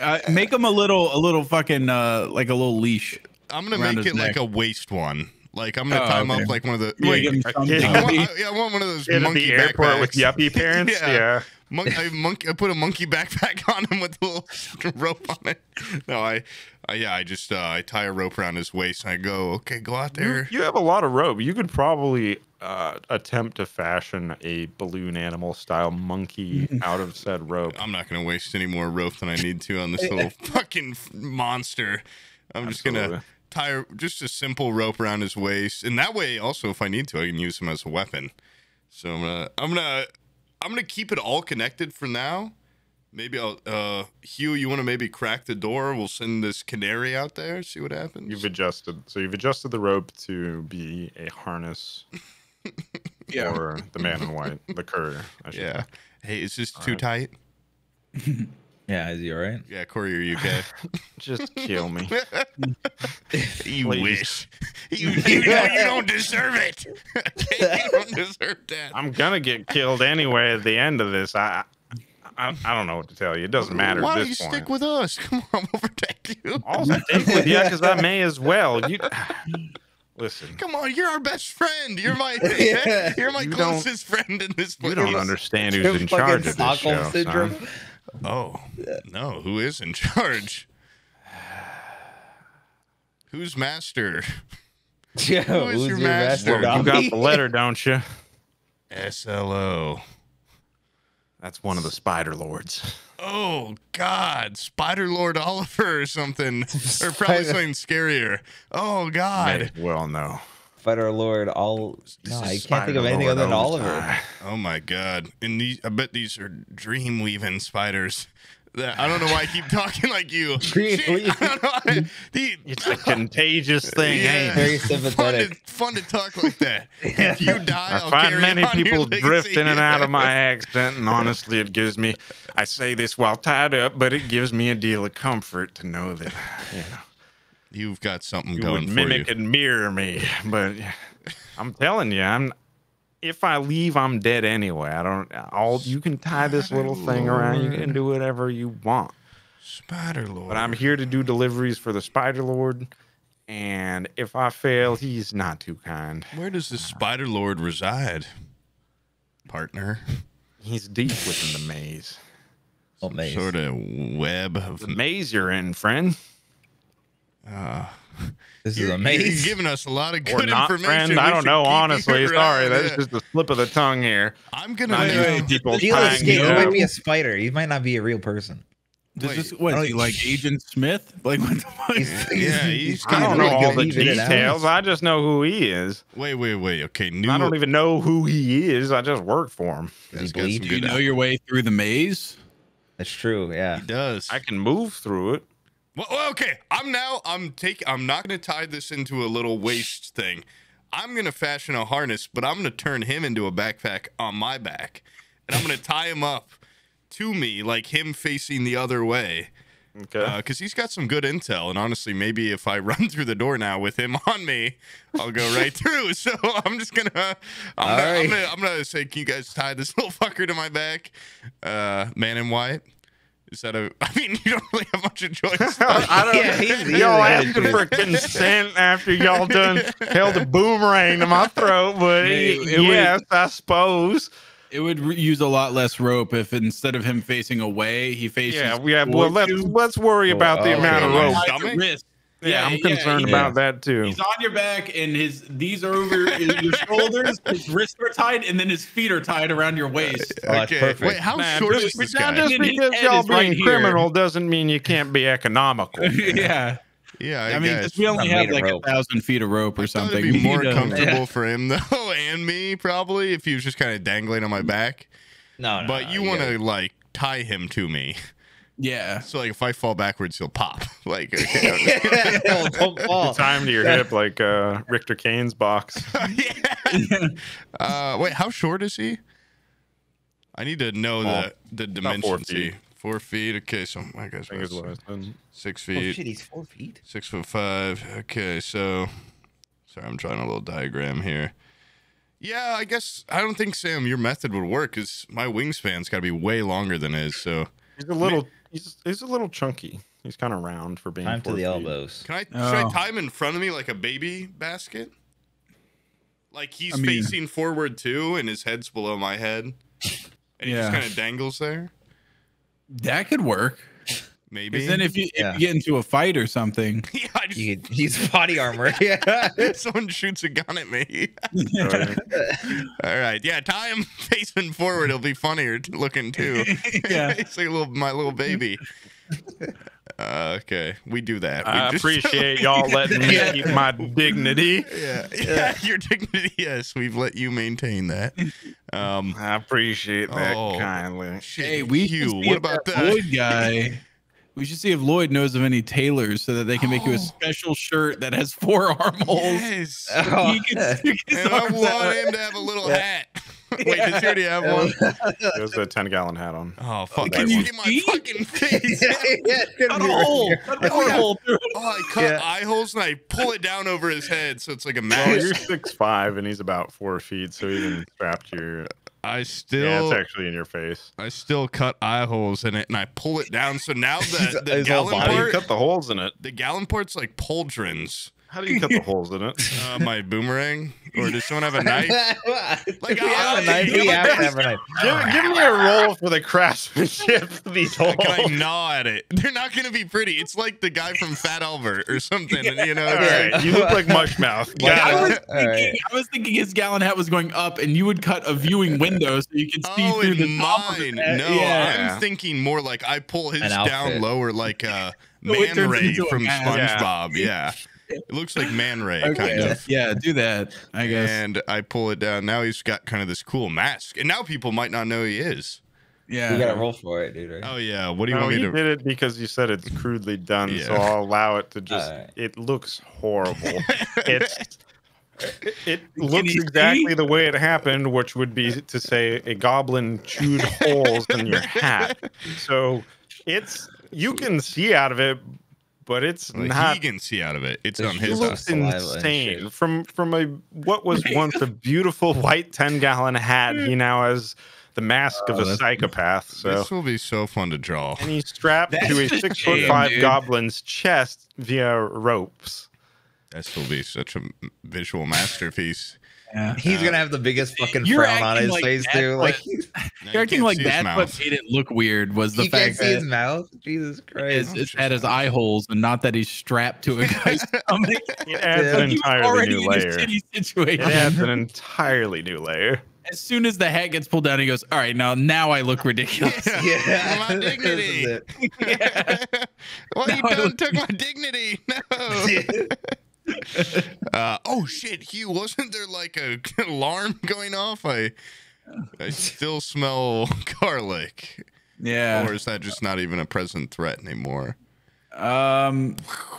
Uh, make him a little, a little fucking, uh, like a little leash. I'm gonna make his it like a waist one. Like I'm gonna Oh, tie him okay. up like one of the. Yeah, Wait, give him I something. can't- I want, I, yeah, I want one of those In monkey the airport with yuppie parents. Yeah. yeah. Mon- I, monkey, I put a monkey backpack on him with a little rope on it. No, I, I yeah, I just uh, I tie a rope around his waist and I go, okay, go out there. you have a lot of rope. You could probably uh, attempt to fashion a balloon animal style monkey out of said rope. I'm not gonna waste any more rope than I need to on this little fucking monster. I'm just gonna tie just a simple rope around his waist, and that way, also, if I need to, I can use him as a weapon. So I'm gonna, I'm gonna, I'm gonna keep it all connected for now. Maybe I'll, uh, Hugh, you want to maybe crack the door? We'll send this canary out there, see what happens. You've adjusted, so you've adjusted the rope to be a harness Yeah. for the man in white, the courier. I yeah. say. Hey, is this too Alright. tight? Yeah, is he all right? Yeah, Corey, are you okay? Just kill me. you Please. wish. You, you know you don't deserve it. you don't deserve that. I'm gonna get killed anyway at the end of this. I, I, I don't know what to tell you. It doesn't matter Why at don't you point. stick with us? Come on, we'll protect you. I'll stick with you because I may as well. You listen. Come on, you're our best friend. You're my Yeah. you're my You closest friend in this place. You place. don't understand who's in charge of this Stockholm show. syndrome. son. Oh no, who is in charge? Who's master? Yeah, Who is who's your your master? master? You got the letter, don't you? SLO. That's one of the Spider Lords. Oh God, Spider Lord Oliver or something, or probably something scarier. Oh God. as well know. Fighter Lord, all This no, I can't think of anything Spider-Lord other than Oliver. time. Oh my God. And these, I bet these are dream weaving spiders. That- I don't know why I keep talking like you. Dream Shit, I don't know. I- the- It's a contagious thing, Yeah. ain't it? Very fun to, sympathetic. fun to talk like that. If you die, I I'll find carry many on people legacy. drift in and out of my accent, and honestly, it gives me. I say this while tied up, but it gives me a deal of comfort to know that you know You've got something you going would for mimic you. and mirror me. But I'm telling you, I'm. If I leave, I'm dead anyway. I don't. All you can tie this little thing around. You can do whatever you want. Spider Lord. But I'm here to do deliveries for the Spider Lord, and if I fail, he's not too kind. Where does the Spider Lord reside? Partner. He's deep within the maze. Oh, maze. Sort of web of The maze you're in, friend. Uh, this is You're- You're giving us a lot of or good not, information. friend. I don't know. Honestly, sorry. around. That's Yeah. just a slip of the tongue here. I'm gonna. Not make- used people Deal tying escape. you He might be a spider. He might not be a real person. Does Wait, this, what, is he like Agent Smith? Like, what the fuck? He's, Yeah, he's I don't really know all the at leaving it out. details. I just know who he is. Wait, wait, wait. Okay, new. I don't even know who he is. I just work for him. Does he He's got some bleed? Do you good- know your way through the maze? That's true. Yeah. He does. I can move through it. Well, okay. I'm now. I'm take. I'm not gonna tie this into a little waist thing. I'm gonna fashion a harness, but I'm gonna turn him into a backpack on my back, and I'm gonna tie him up to me, like him facing the other way, Okay. because he's got some good intel. And honestly, maybe if I run through the door now with him on me, I'll go right through. So I'm just gonna. I'm, All gonna, I'm gonna. I'm gonna say, can you guys tie this little fucker to my back, uh, man in white? Is that a? I mean, you don't really have much of choice. I don't, Yeah, he's- he's y'all really asking good. for consent after y'all done held a boomerang to my throat, but Hey, it was- yes, I suppose. It would re- use a lot less rope if instead of him facing away, he faces. Yeah, yeah. Well, let's let's worry about the Oh, amount of okay. rope. Rope. Tied to Stomach? wrist. Yeah, I'm concerned yeah. about that too. He's on your back, and his these are over your shoulders. His wrists are tied, and then his feet are tied around your waist. Uh, oh, that's perfect. Wait, how Man, short just, is this now guy? just because y'all is right being here. criminal doesn't mean you can't be economical. yeah, yeah, I, I mean, guess. 'cause we only have like rope. a thousand feet of rope or I something. It'd be more You know? comfortable for him though, and me probably if he was just kind of dangling on my back. No, no. But no, you want gotta- to like tie him to me, Yeah, so like if I fall backwards, he'll pop. Like, okay. Oh, don't fall. Time to your hip like uh, Richter Kane's box. yeah. Uh, wait, how short is he? I need to know Small. the the About four dimensions. feet. Four feet. Okay, so I guess I think is that's what I said. six Oh feet, shit, he's four feet. six foot five. Okay, so sorry, I'm drawing a little diagram here. Yeah, I guess I don't think Sam your method would work because my wingspan's got to be way longer than his. So He's a little. He's he's a little chunky. He's kind of round for being. Time to the feet. elbows. Can I should I Oh. tie him in front of me like a baby basket? Like he's I mean- facing forward too, and his head's below my head, and he just kind of dangles there. that could work. Maybe. Because then if you, Yeah. if you get into a fight or something, yeah, I just, You use body armor. Yeah. someone shoots a gun at me. Right. All right, yeah, tie him facing forward. It'll be funnier looking too. Yeah. it's like a little my little baby. Uh, okay, we do that. We I just- appreciate y'all letting me keep my dignity. yeah, yeah, your dignity. Yes, we've let you maintain that. Um, I appreciate that Oh. kindly. shit, Hey, we Hugh, what about that? Lloyd guy? We should see if Lloyd knows of any tailors so that they can make you Oh. a special shirt that has four armholes. Yes. Oh, He can stick his And I want out. him to have a little hat. Wait, does he already have one? He has a 10 gallon hat on. Oh fuck! Can Can you you get my see? fucking face? yeah, it's gonna Cut be a right hole. here. Cut a hole through it. Oh, I cut Yeah. eye holes and I pull it down over his head, so it's like a Well, mask. you're six five and he's about four feet, so even strapped to your. I still Yeah, it's actually in your face. I still cut eye holes in it, and I pull it down. So now the the His whole gallon How do you part, cut the holes in it? the gallon part's like pauldrons. How do you cut the holes in it? Uh, my boomerang, or does someone have a knife? if I- we have I- a knife, we have to have a knife. give, give me a roll for the craftsmanship of these holes. Can I gnaw at it? They're not gonna be pretty. It's like the guy from Fat Albert or something. You know, All Yeah. right, you look like Mushmouth. Why Got I was, thinking, right. I was thinking his gallon hat was going up, and you would cut a viewing window so you could see Oh, through in the top of mine. the. No, yeah. I'm thinking more like I pull his down lower, like uh, So it Man Ray from mask. SpongeBob. Yeah. It looks like Man Ray, kind of. Yeah, do that. I guess. And I pull it down. Now he's got kind of this cool mask. And now people might not know he is. yeah. We gotta roll for it, dude. Right? Oh, yeah. What do you No, want me to. did it because you said it's crudely done, so I'll allow it to just. Alright. It looks horrible. it's. It, it looks exactly see? the way it happened, which would be to say a goblin chewed holes in your hat. So it's you can see out of it, but it's Like, not he can see out of it. It's on It his just looks eye. saliva and insane. From from a what was once a beautiful white ten gallon hat, he now has the mask of Oh, a psychopath. So This will be so fun to draw. and he's strapped That's to a a six foot five dude. goblin's chest via ropes. This will be such a visual masterpiece. Yeah. He's gonna have the biggest fucking You're frown on his like face that's too. what- Like he's, Now, you You're acting can't like see his that's what mouth. made it look weird was the you can't fact see his mouth. Jesus Christ! his, it had his eye holes and not that he's strapped to a guy's stomach. It adds Yeah. an entirely new in a layer. shitty It adds an entirely new layer. As soon as the hat gets pulled down, he goes, "All right, now now I look ridiculous." yeah, My This is dignity. it. What you No, I done look- took my dignity. No. Uh, oh shit, Hugh! Wasn't there like a alarm going off? I I still smell garlic. Yeah. Or is that just not even a present threat anymore? Um,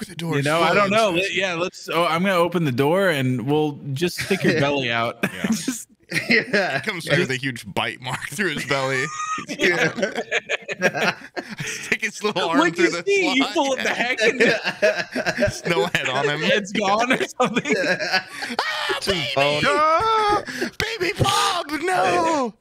The door. you know, I don't know. Yeah, let's. Oh, I'm gonna open the door and we'll just stick your belly out. Yeah. Just- yeah. Comes through with a huge bite mark through his belly. Stick his little arm What'd through you the see? You pull up the heck and the no head on him. head's gone or something. Ah, baby! bone. Ah, baby Bob, no!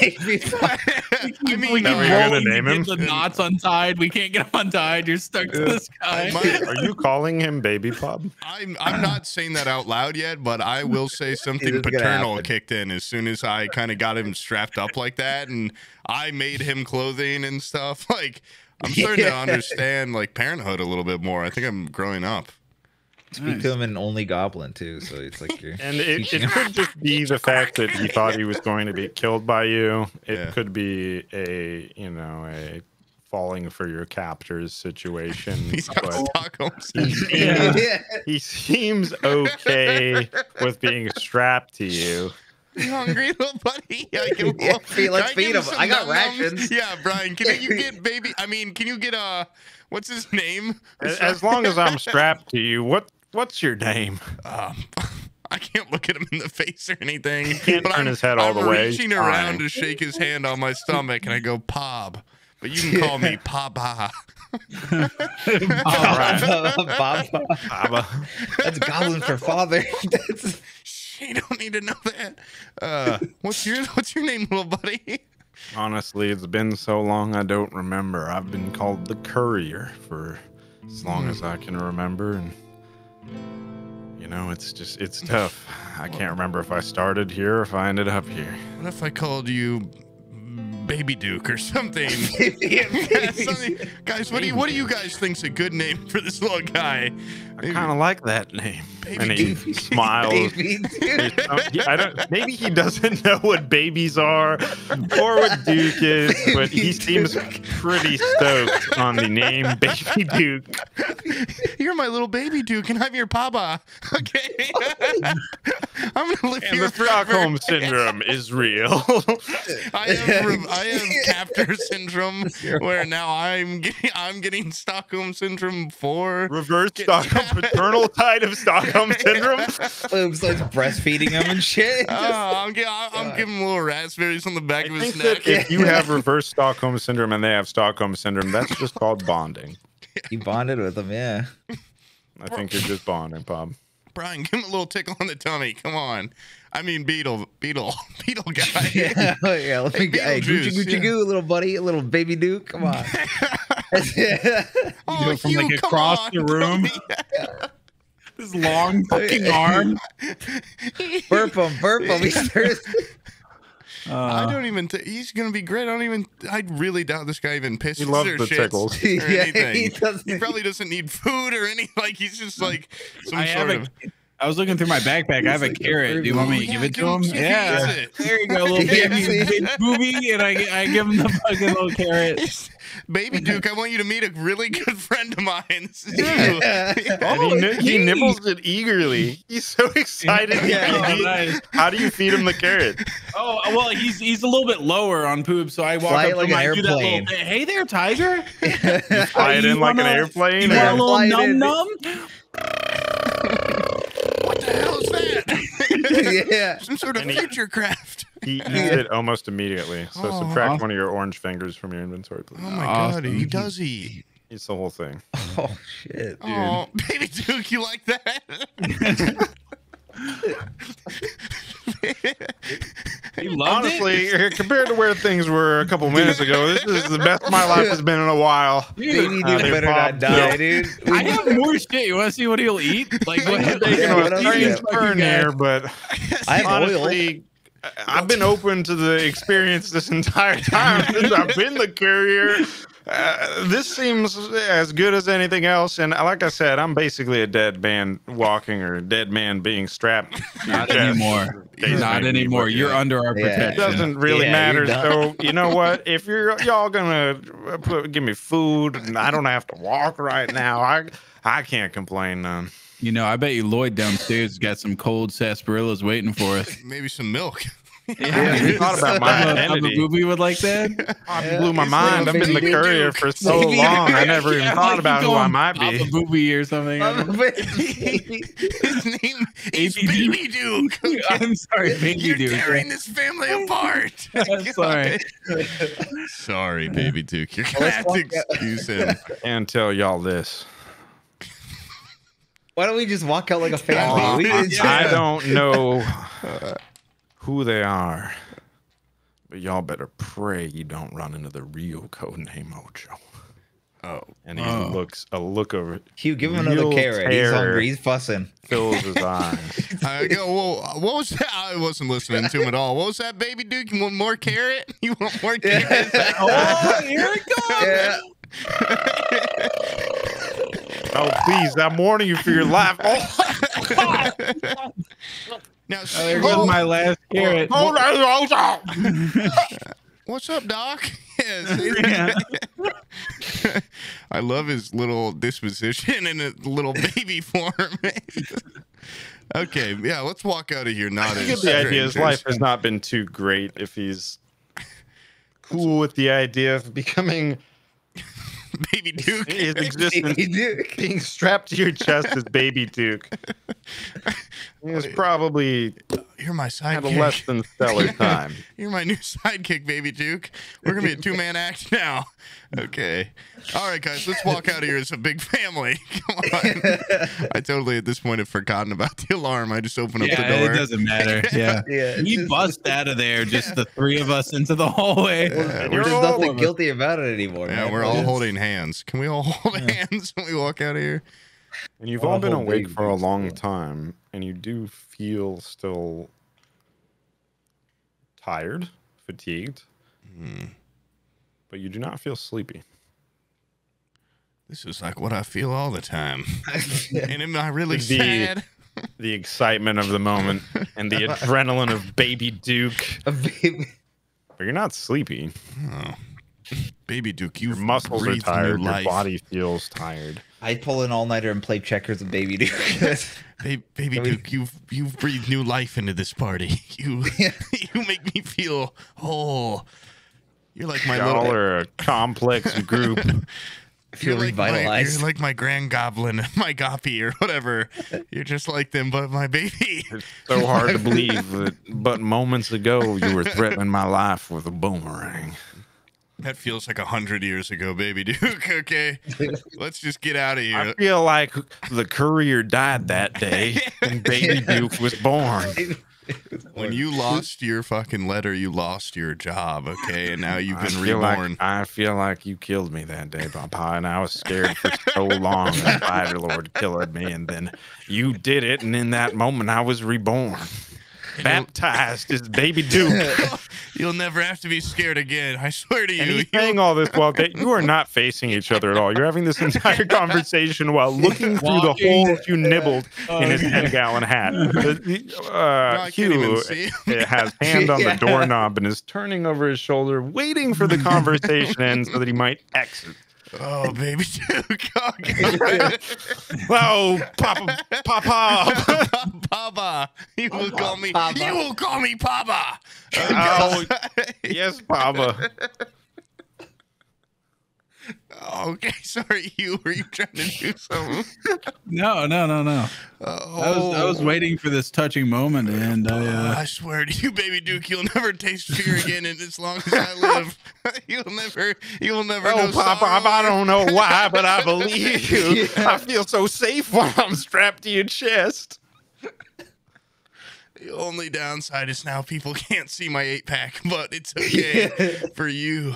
Baby I we mean, keep Now uh, we're gonna name him? The knots untied. We can't get them untied. You're stuck to the sky. I might- Are you calling him Baby Pub? I'm I'm not saying that out loud yet, but I will say something paternal happen. Kicked in as soon as I kind of got him strapped up like that, and I made him clothing and stuff. Like I'm starting to understand like parenthood a little bit more. I think I'm growing up. Speak to him in only goblin too, so it's like you're And it, it could just be the fact that he thought he was going to be killed by you. It Yeah. could be a, you know, a falling for your captors situation. He's got but Stockholm syndrome. Yeah. yeah. he seems okay with being strapped to you. You hungry little buddy? I can, Yeah, feed- let's can feed him. some I got num-nums? rations. Yeah, Brian, can you get baby? I mean, can you get uh, what's his name? As, as long as I'm strapped to you, what what's your name? Um, I can't look at him in the face or anything. He can't but turn I'm, his head all I'm the way. reaching Fine. around to shake his hand on my stomach, and I go, Pob. But you can call me Papa. Bob, Bob, Baba. that's goblin for father. That's Shh, you don't need to know that. Uh, what's your What's your name, little buddy? Honestly, it's been so long I don't remember. I've been called the courier for as long as I can remember and you know, it's just it's tough. I can't remember if I started here or if I ended up here. What if I called you Baby Duke or something? Yeah, something- Guys, what do you what do you guys think's a good name for this little guy? I kind of like that name. and he smiles. Baby There's dude. some- yeah, I don't. Maybe he doesn't know what babies are or what Duke is, but he Baby seems pretty stoked on the name Baby Duke. You're my little baby Duke, and I'm your papa. Okay. I'm gonna live And here the Stockholm syndrome is real. I have I have captor syndrome, where now I'm getting I'm getting Stockholm syndrome for. Reverse Stockholm, paternal side of Stockholm syndrome. Boom starts breastfeeding him and shit. Oh, I'm, gi- I'm giving him little raspberries on the back I of his neck. that if you have reverse Stockholm syndrome and they have Stockholm syndrome, that's just called bonding. You bonded with him, yeah. I think you're just bonding, Bob. Brian, give him a little tickle on the tummy. Come on. I mean, Beetle, Beetle, Beetle guy. yeah, oh, yeah. Let me Hey, get hey, Gucci Beetlejuice, Gucci yeah. Goo, little buddy, a little baby Duke. Come on. Oh, go from, Hugh, like, across on, the room. Tommy. This long fucking arm. burp him, burp him. He starts- I Uh, don't even. Th- he's gonna be great. I don't even. I really doubt this guy even pisses He loves or the shits tickles. or yeah, anything. he He, probably doesn't need food or any. Like he's just like some I have sort a. of. I was looking through my backpack. I have a like a carrot. Do you want me to Yeah, give it to him- him? Yeah. There you go, little Yeah, baby, see? booby, and I, I give him the fucking little carrot. Baby Duke, I want you to meet a really good friend of mine. This is you. Yeah. Oh, and he, he nibbles it eagerly. He's so excited. to Yeah. Oh, nice. How do you feed him the carrot? Oh well, he's he's a little bit lower on poop, so I walk Fly up it like to him. an I do that little airplane. Hey there, tiger. Fly it You in like an wanna- airplane? You want a little num num? yeah. Some sort of And he- future craft. He eats it almost immediately. So Oh. subtract one of your orange fingers from your inventory, please. Oh my god, he does eat. Eats the whole thing. Oh shit. Oh, baby Duke, you like that? You loved Honestly, compared to where things were a couple minutes ago, this is the best my life has been in a while. it? Baby Dude, Uh, better popped not die, too. dude. I have more shit. You want to see what he'll eat? Like what? We're taking Yeah, a what else strange you got? turn here, but I have oil. honestly, I- I've been open to the experience this entire time since I've been the courier. Uh, this seems as good as anything else, and like I said, I'm basically a dead man walking or a dead man being strapped. Not anymore. Days Not anymore. You're yeah. under our Yeah. It protection. doesn't really Yeah, matter. So you know what? If you're y'all gonna put, give me food and I don't have to walk right now, I I can't complain none. You know, I bet you Lloyd downstairs got some cold sarsaparillas waiting for us. Maybe some milk. Yeah, you thought about my Baba identity. Booby would like that. You Yeah. blew my It's mind. like I've been the courier for so Baby long. I Duke. never even Yeah, thought like about who I might Papa be. Booby or something. I don't. His name is Baby Baby Duke. I'm sorry, baby You're dude. tearing this family apart. I'm sorry. Sorry, Baby Duke. You're gonna gonna have have to to excuse him. And tell y'all this. Why don't we just walk out like a family? Uh, just- I don't know who they are, but y'all better pray you don't run into the real codename Ocho. Oh, And he Oh. looks a look of Hugh, give him another carrot. He's terror. hungry. He's fussing. fills his eyes. I go. Well, what was that? I wasn't listening to him at all. What was that, Baby Duke? You want more carrot? You want more carrot? Oh, here it comes. Yeah. Oh, please! I'm warning you for your life. Oh, Now, Oh, there goes my last carrot. hold on, Ocho. what's up, Doc? Yes. I love his little disposition and his little baby form. okay, yeah, let's walk out of here. Not I as get the idea. His life has not been too great if he's cool with the idea of becoming Baby Duke. his existence Baby Duke. being strapped to your chest as baby Duke. He's probably You're my sidekick. had a sidekick. less than stellar time. You're my new sidekick, Baby Duke. We're gonna be a two man act now. Okay. All right, guys, let's walk out of here as a big family. Come on. I totally at this point have forgotten about the alarm. I just opened up Yeah, the door. it doesn't matter. Yeah. Yeah. We it's bust out of there, just the three of us into the hallway. Yeah, There's all nothing guilty about it anymore. Yeah, man. we're all It's- holding hands. Can we all hold hands when we walk out of here? And you've Well, all been awake for a long time, and you do feel still tired, fatigued, hmm. but you do not feel sleepy. This is like what I feel all the time. and am I really Could be- sad? the excitement of the moment and the adrenaline of baby Duke. A baby. But you're not sleepy. Oh. Baby Duke, Your you've muscles are tired. Your life. body feels tired. I'd pull an all nighter and play checkers with baby Duke. Ba- baby Can we- Duke, you've you've breathed new life into this party. You you make me feel whole. You're like my Y'all little. are a complex group. feel you're like my, you're like my grand goblin, my goppy or whatever. You're just like them, but my baby. so hard to believe that but moments ago you were threatening my life with a boomerang. That feels like a hundred years ago, baby Duke. Okay, let's just get out of here. I feel like the courier died that day and baby Duke was born. When you lost your fucking letter, you lost your job. Okay, and now you've been feel reborn. like I feel like you killed me that day, Papa, and I was scared for so long that Spider Lord killed me, and then you did it, and in that moment I was reborn, baptized as baby Duke. You'll never have to be scared again. I swear to you. And he's saying all this while they, you are not facing each other at all. You're having this entire conversation while looking through the holes you nibbled in his 10 gallon hat. No, Uh, even Hugh has hand on Yeah. the doorknob and is turning over his shoulder, waiting for the conversation end so that he might exit. Oh, baby Duke. Oh, God. Oh, Papa, Papa. Papa. You will call me. Papa. You will call me Papa. Oh, yes, Papa. Oh, okay, sorry. You were you trying to do something? No, no, no, no. Oh, I was I was waiting for this touching moment, and I uh, I swear to you, baby Duke, you'll never taste fear again, and as long as I live, you'll never, you'll never. Oh, know Papa. I don't know why, but I believe you. I feel so safe when I'm strapped to your chest. The only downside is now people can't see my eight pack, but it's okay for you.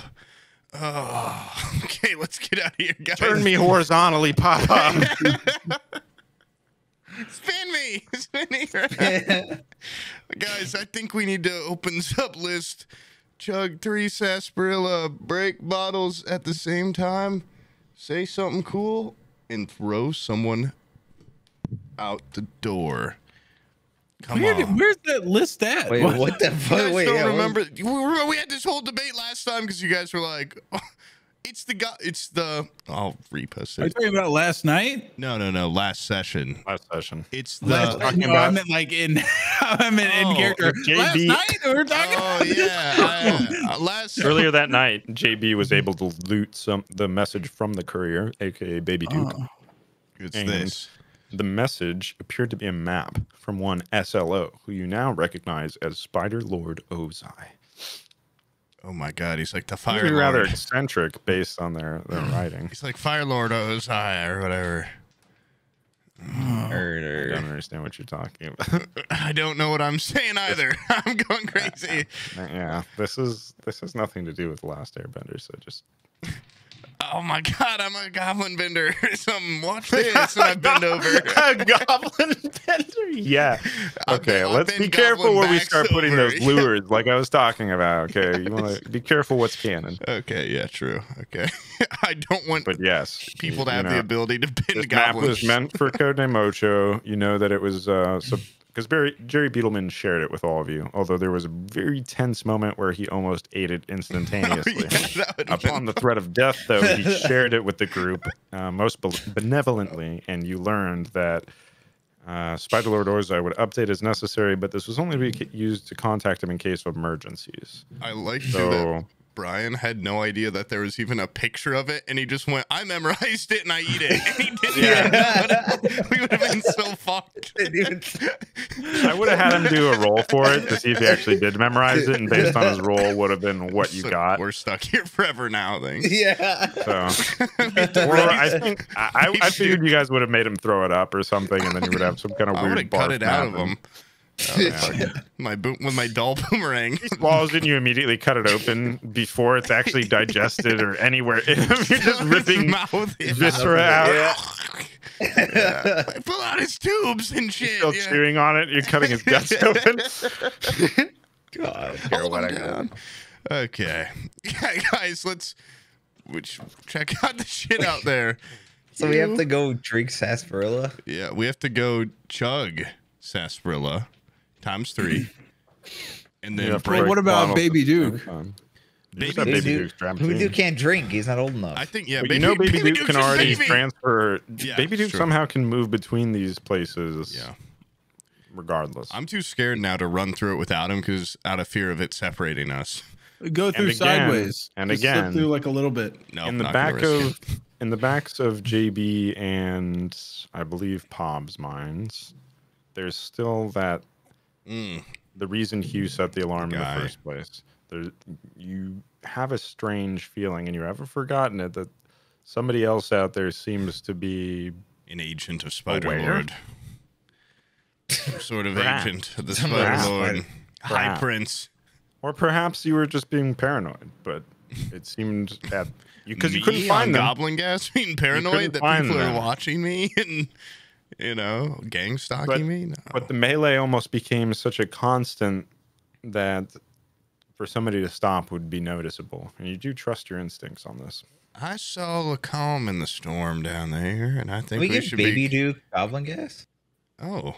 Oh, okay, let's get out of here, guys. Turn me horizontally, Papa. Spin me, spin me. guys, I think we need to open up list. Chug three sarsaparilla, break bottles at the same time, say something cool, and throw someone out the door. Come where, on. where's that list at? Wait, What? what the You fuck? guys Wait, don't yeah, remember? We, we had this whole debate last time because you guys were like, "Oh, "It's the guy. It's the." I'll repost Are you it. talking about last night? No, no, no. Last session. Last session. It's the. talking no, I about- meant like in. I meant Oh, in character. JB Last night we were talking. Oh about yeah. I- uh, last. Earlier that night, JB was able to loot some the message from the courier, aka Baby Duke. Oh. It's And- this. The message appeared to be a map from one SLO, who you now recognize as Spider Lord Ozai. Oh my God, he's like the They're fire rather lord. eccentric based on their, their writing. He's like Fire Lord Ozai or whatever. I don't understand what you're talking about. I don't know what I'm saying either. I'm going crazy. yeah, this is this has nothing to do with the Last Airbender, so just Oh my God, I'm a goblin bender or something. Watch this, and I bend over. a goblin bender. Yeah. Okay, I've let's be careful where we backs start putting over. those lures, like I was talking about. Okay, you want to be careful what's canon. Okay, yeah, true. Okay, I don't want But yes, people to have know, the ability to bend This map was meant for Codename Ocho. You know that it was uh because Barry Jerry Beetleman shared it with all of you. Although there was a very tense moment where he almost ate it instantaneously. Yeah, that would've Upon the threat of death, though, he shared it with the group uh, most benevolently, and you learned that uh, Spider Lord Ozai would update as necessary, but this was only to be used to contact him in case of emergencies. I like too that So Brian had no idea that there was even a picture of it, and he just went, "I memorized it and I eat it." And he didn't. Yeah. we would have been so fucked. I would have had him do a roll for it to see if he actually did memorize it, and based on his roll, would have been what you So got. We're stuck here forever now. Thanks. yeah. So, or I think I, I, I figured you guys would have made him throw it up or something, and then you would have some kind of I would weird have cut it out of map Oh, and- him. My boom with my dull boomerang. Swallows didn't you immediately cut it open before it's actually digested or anywhere? You're just ripping mouth. Yeah. viscera out. Yeah. I pull out his tubes and shit. Still yeah. chewing on it. You're cutting his guts open. God. Hold him down. Okay, yeah, guys, let's which check out the shit out there. So we have to go drink sarsaparilla. Yeah, we have to go chug sarsaparilla times three, and then Yeah, break. Well, what about Baby Duke? same Baby Baby Baby Duke- Duke's Baby. Duke can't drink. He's not old enough. I think yeah, But baby, you know, Baby, Duke Duke's can already baby. transfer. Yeah, Baby Duke true. somehow can move between these places. Yeah, regardless. I'm too scared now to run through it without him because out of fear of it separating us. Go through again- sideways. and Just slip again- through like a little bit. No, in the not back of in the backs of JB and I believe Pob's minds, there's still that it. Mm, the reason Hugh set the alarm in the first place. There, you have a strange feeling, and you haven't forgotten it that somebody else out there seems to be an agent of Spider Aware? Lord. Some sort of Perhaps. agent of the. Spider Lord. High Prince. Or perhaps you were just being paranoid, but it seemed that you because you Me couldn't find them. Goblin gas being paranoid that people them. are watching me and you know gang stalking But- me. No. But the melee almost became such a constant that for somebody to stop would be noticeable. And you do trust your instincts on this. I saw the calm in the storm down there, and I think we, we get should Baby be. Duke goblin gas? Oh,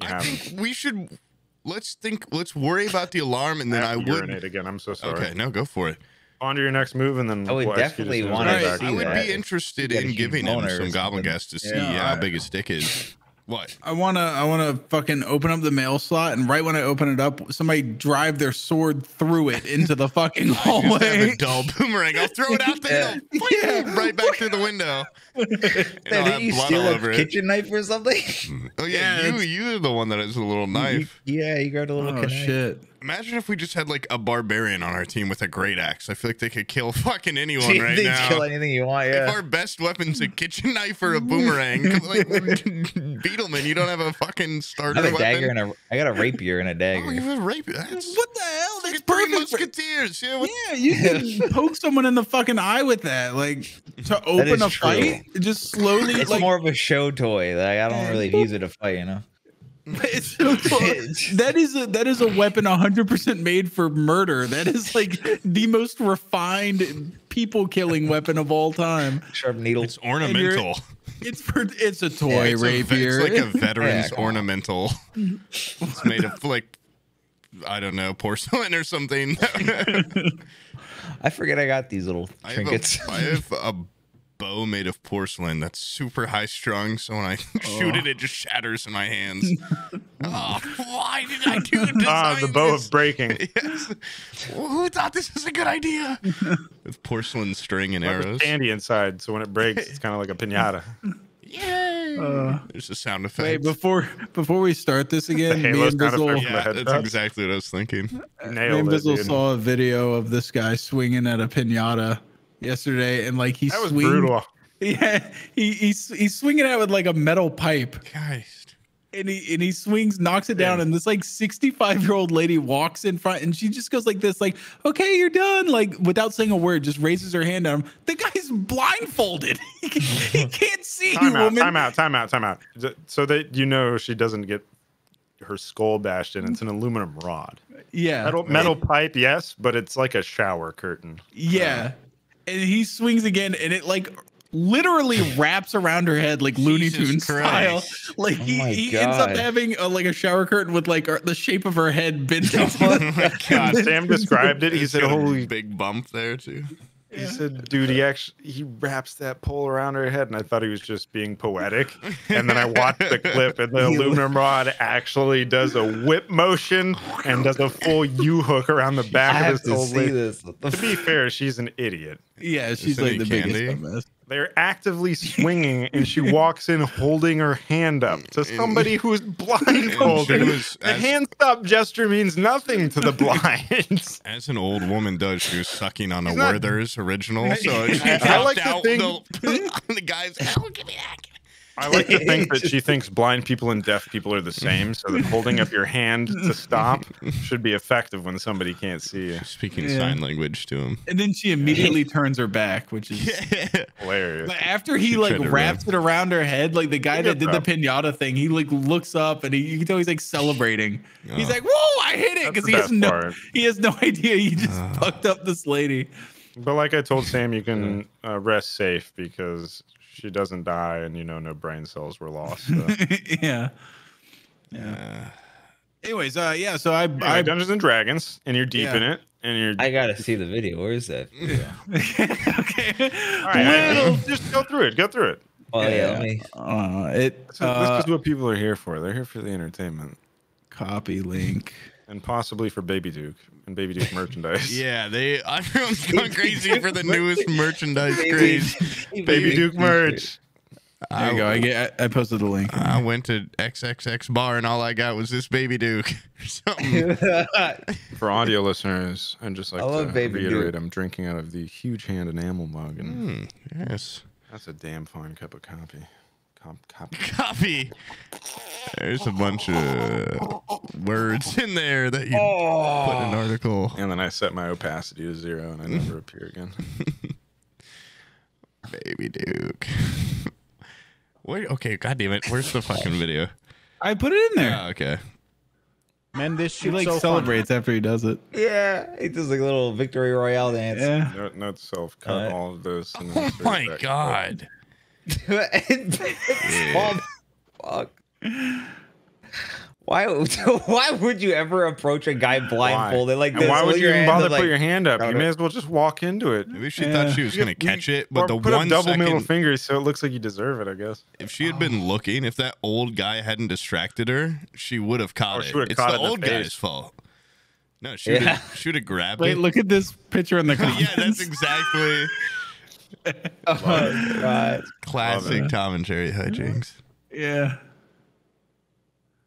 You I think we should. Let's think. Let's worry about the alarm, and then I, have to would. urinate again. I'm so sorry. Okay, no, go for it. On to your next move, and then I would we'll definitely as soon as wanna we're see. I would that. be interested You got a in giving him some goblin gas to see Yeah, how I- big his dick is. What? I wanna I wanna fucking open up the mail slot and right when I open it up, somebody drive their sword through it into the fucking Just have hallway. a dull boomerang. I'll throw it out there. Yeah. Right back through the window. And I'll Hey, have didn't you steal a over it. kitchen knife or something? Mm. Oh yeah, Yeah, you you're the one that has a little knife. yeah, you grabbed a little Oh knife. shit. Imagine if we just had like a barbarian on our team with a great axe. I feel like they could kill fucking anyone They right can now. kill anything you want. If our best weapon's a kitchen knife or a boomerang, come- like Beetleman, you don't have a fucking starter. I starter have a weapon. dagger and a. I got a rapier and a oh, dagger. you have a rape. That's What the hell? like That's three perfect. for- musketeers. Yeah, what- Yeah, you can poke someone in the fucking eye with that. Like to open a true. fight, just slowly it's like more of a show toy. Like I don't really use it to fight. You know. It's so that is a that is a weapon 100% made for murder. That is like the most refined people killing weapon of all time. Sharp needle. It's ornamental. It's for it's a toy Yeah, It's, a rapier. it's like a veteran's Yeah, come on. ornamental. it's made of like I don't know porcelain or something. I forget I got these little I have, trinkets. a, I have a bow made of porcelain that's super high strung, so when I shoot it, it just shatters in my hands. oh, why did I do this? Ah, the bow of breaking. Yes. Who thought this was a good idea? With porcelain string and But with arrows. candy inside, so when it breaks, it's kind of like a pinata. Yay! Uh, There's a sound effect. Wait, before before we start this again, me and Bizzle, yeah, that's headshots. exactly what I was thinking. me Nailed and it, Bizzle dude. saw a video of this guy swinging at a pinata yesterday, and like he That was brutal. Yeah, he, he's he's swinging it with like a metal pipe. Guys, and he and he swings, knocks it down, Yeah. and this like 65 year old lady walks in front, and she just goes like this, like, "Okay, you're done," like without saying a word, just raises her hand at him. The guy's blindfolded; he he can't see you, Time out, woman. time out, time out, time out. So that you know she doesn't get her skull bashed in. It's an aluminum rod. Yeah, Metal, metal pipe, yes, but it's like a shower curtain. yeah. Um, And he swings again, and it like literally wraps around her head like Looney Jesus Tunes style. Like Oh he, my he ends up having a, like a shower curtain with like uh, the shape of her head bent. into oh the- my god, Sam described it. He said, a "Holy!" big bump there too. He said, "Dude, he actually he wraps that pole around her head," and I thought he was just being poetic. And then I watched the clip, and the aluminum rod actually does a whip motion and does a full U hook around the I back of have his to old see lady. this. To be fair, she's an idiot. yeah, she's Isn't like he the biggest candy? dumbass. They're actively swinging, and she walks in holding her hand up to somebody who's blindfolded. And she was- the as- hand stop gesture means nothing to the blind. As an old woman does, she was sucking on a not- Werther's original, so she I- I dropped like to out think- the, the guy's. Oh, give me that. I like to think that she thinks blind people and deaf people are the same, so that holding up your hand to stop should be effective when somebody can't see you. Speaking Yeah. sign language to him. And then she immediately turns her back, which is Hilarious. But after he She like tried to wraps it around her head, like the guy that did the pinata thing, he like looks up and he, you can tell he's like celebrating. He's Oh. like, "Whoa, I hit it!" Because he has no part. he has no idea he just Oh. fucked up this lady. But like I told Sam, you can uh, rest safe because she doesn't die, and you know no brain cells were lost. So. yeah. Yeah. Anyways, uh, yeah. So I, Anyway, I Dungeons and Dragons, and you're deep Yeah. in it, and you're. I gotta see the video. Where is that? video? okay. All right, I- I- just go through it. Go through it. Oh yeah, Yeah. let me. Uh, it This is, uh, this is what people are here for. They're here for the entertainment, copy link. and possibly for Baby Duke and Baby Duke merchandise. Yeah, they everyone's going crazy for the newest merchandise craze. Baby Duke merch. There you go. I get. I, I posted the link. I went to XXX bar and all I got was this baby Duke something. For audio listeners, I'd just like I to love Baby reiterate Duke. I'm drinking out of the huge hand enamel mug, and Hmm, yes. that's a damn fine cup of coffee. Cop, copy. Copy. There's a bunch of words in there that you Oh. put in an article. And then I set my opacity to zero, and I never appear again. Baby Duke. Wait, okay, god damn it. Where's the fucking video? I put it in there. Oh, okay. Man, this he shit like so celebrates after he does it. yeah, he does like a little victory royale dance. Yeah. Note, note self, cut Uh, all of this. And Oh my that god. Small fuck. Why? Why would you ever approach a guy blindfolded like and why would you even hands bother up put like- your hand up? You may as well just walk into it. Maybe she Yeah. thought she was gonna catch it, but or the put one up double second, middle finger so it looks like you deserve it. I guess. if she had been looking, if that old guy hadn't distracted her, she would have caught it. she It's caught the it in the old guy's fault. No, she would Yeah. have she would have grabbed Wait, it. Wait, look at this picture in the comments. yeah, that's exactly Oh god. classic Tom and Jerry hijinks. yeah.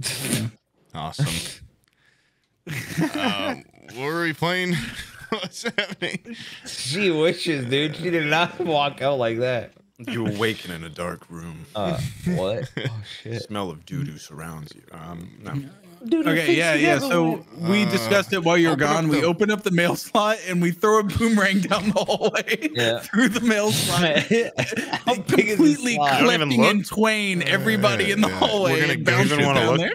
Awesome. um, what were we playing? What's happening? She wishes, dude. She did not walk out like that. You awaken in a dark room. Uh, what? Oh The shit. smell of doo doo surrounds you. Um, no. Okay, yeah, yeah. So we uh, discussed it while you were gone. We open up the mail slot and we throw a boomerang down the hallway Yeah. through the mail slot. How big is this completely slot? Clipping in twain everybody in the Yeah, we're hallway. gonna and go even wanna down look. there.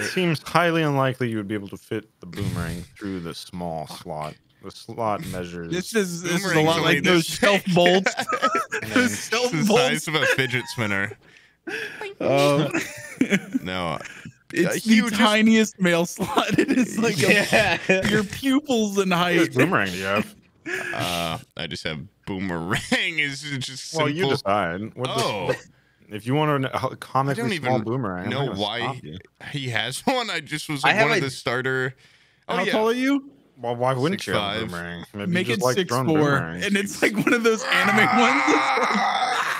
It seems highly unlikely you would be able to fit the boomerang through the small slot. The slot measures. This is this is a lot like those this stealth bolts. those It's stealth the size of a fidget spinner. Oh, No, it's the huge- tiniest mail slot. It is like a, Yeah. your pupils in Which height. boomerang do you have? uh, I just have boomerang. Is just Well, you decide. What does- Oh, if you want a I comically don't small even boomerang, I'm know why stop you. he has one. I just was like have one of a- the starter. Oh How yeah, tall are you? Well, why wouldn't you have a boomerang? Maybe Make you it like six throwing four, boomerangs. and it's like one of those anime ones.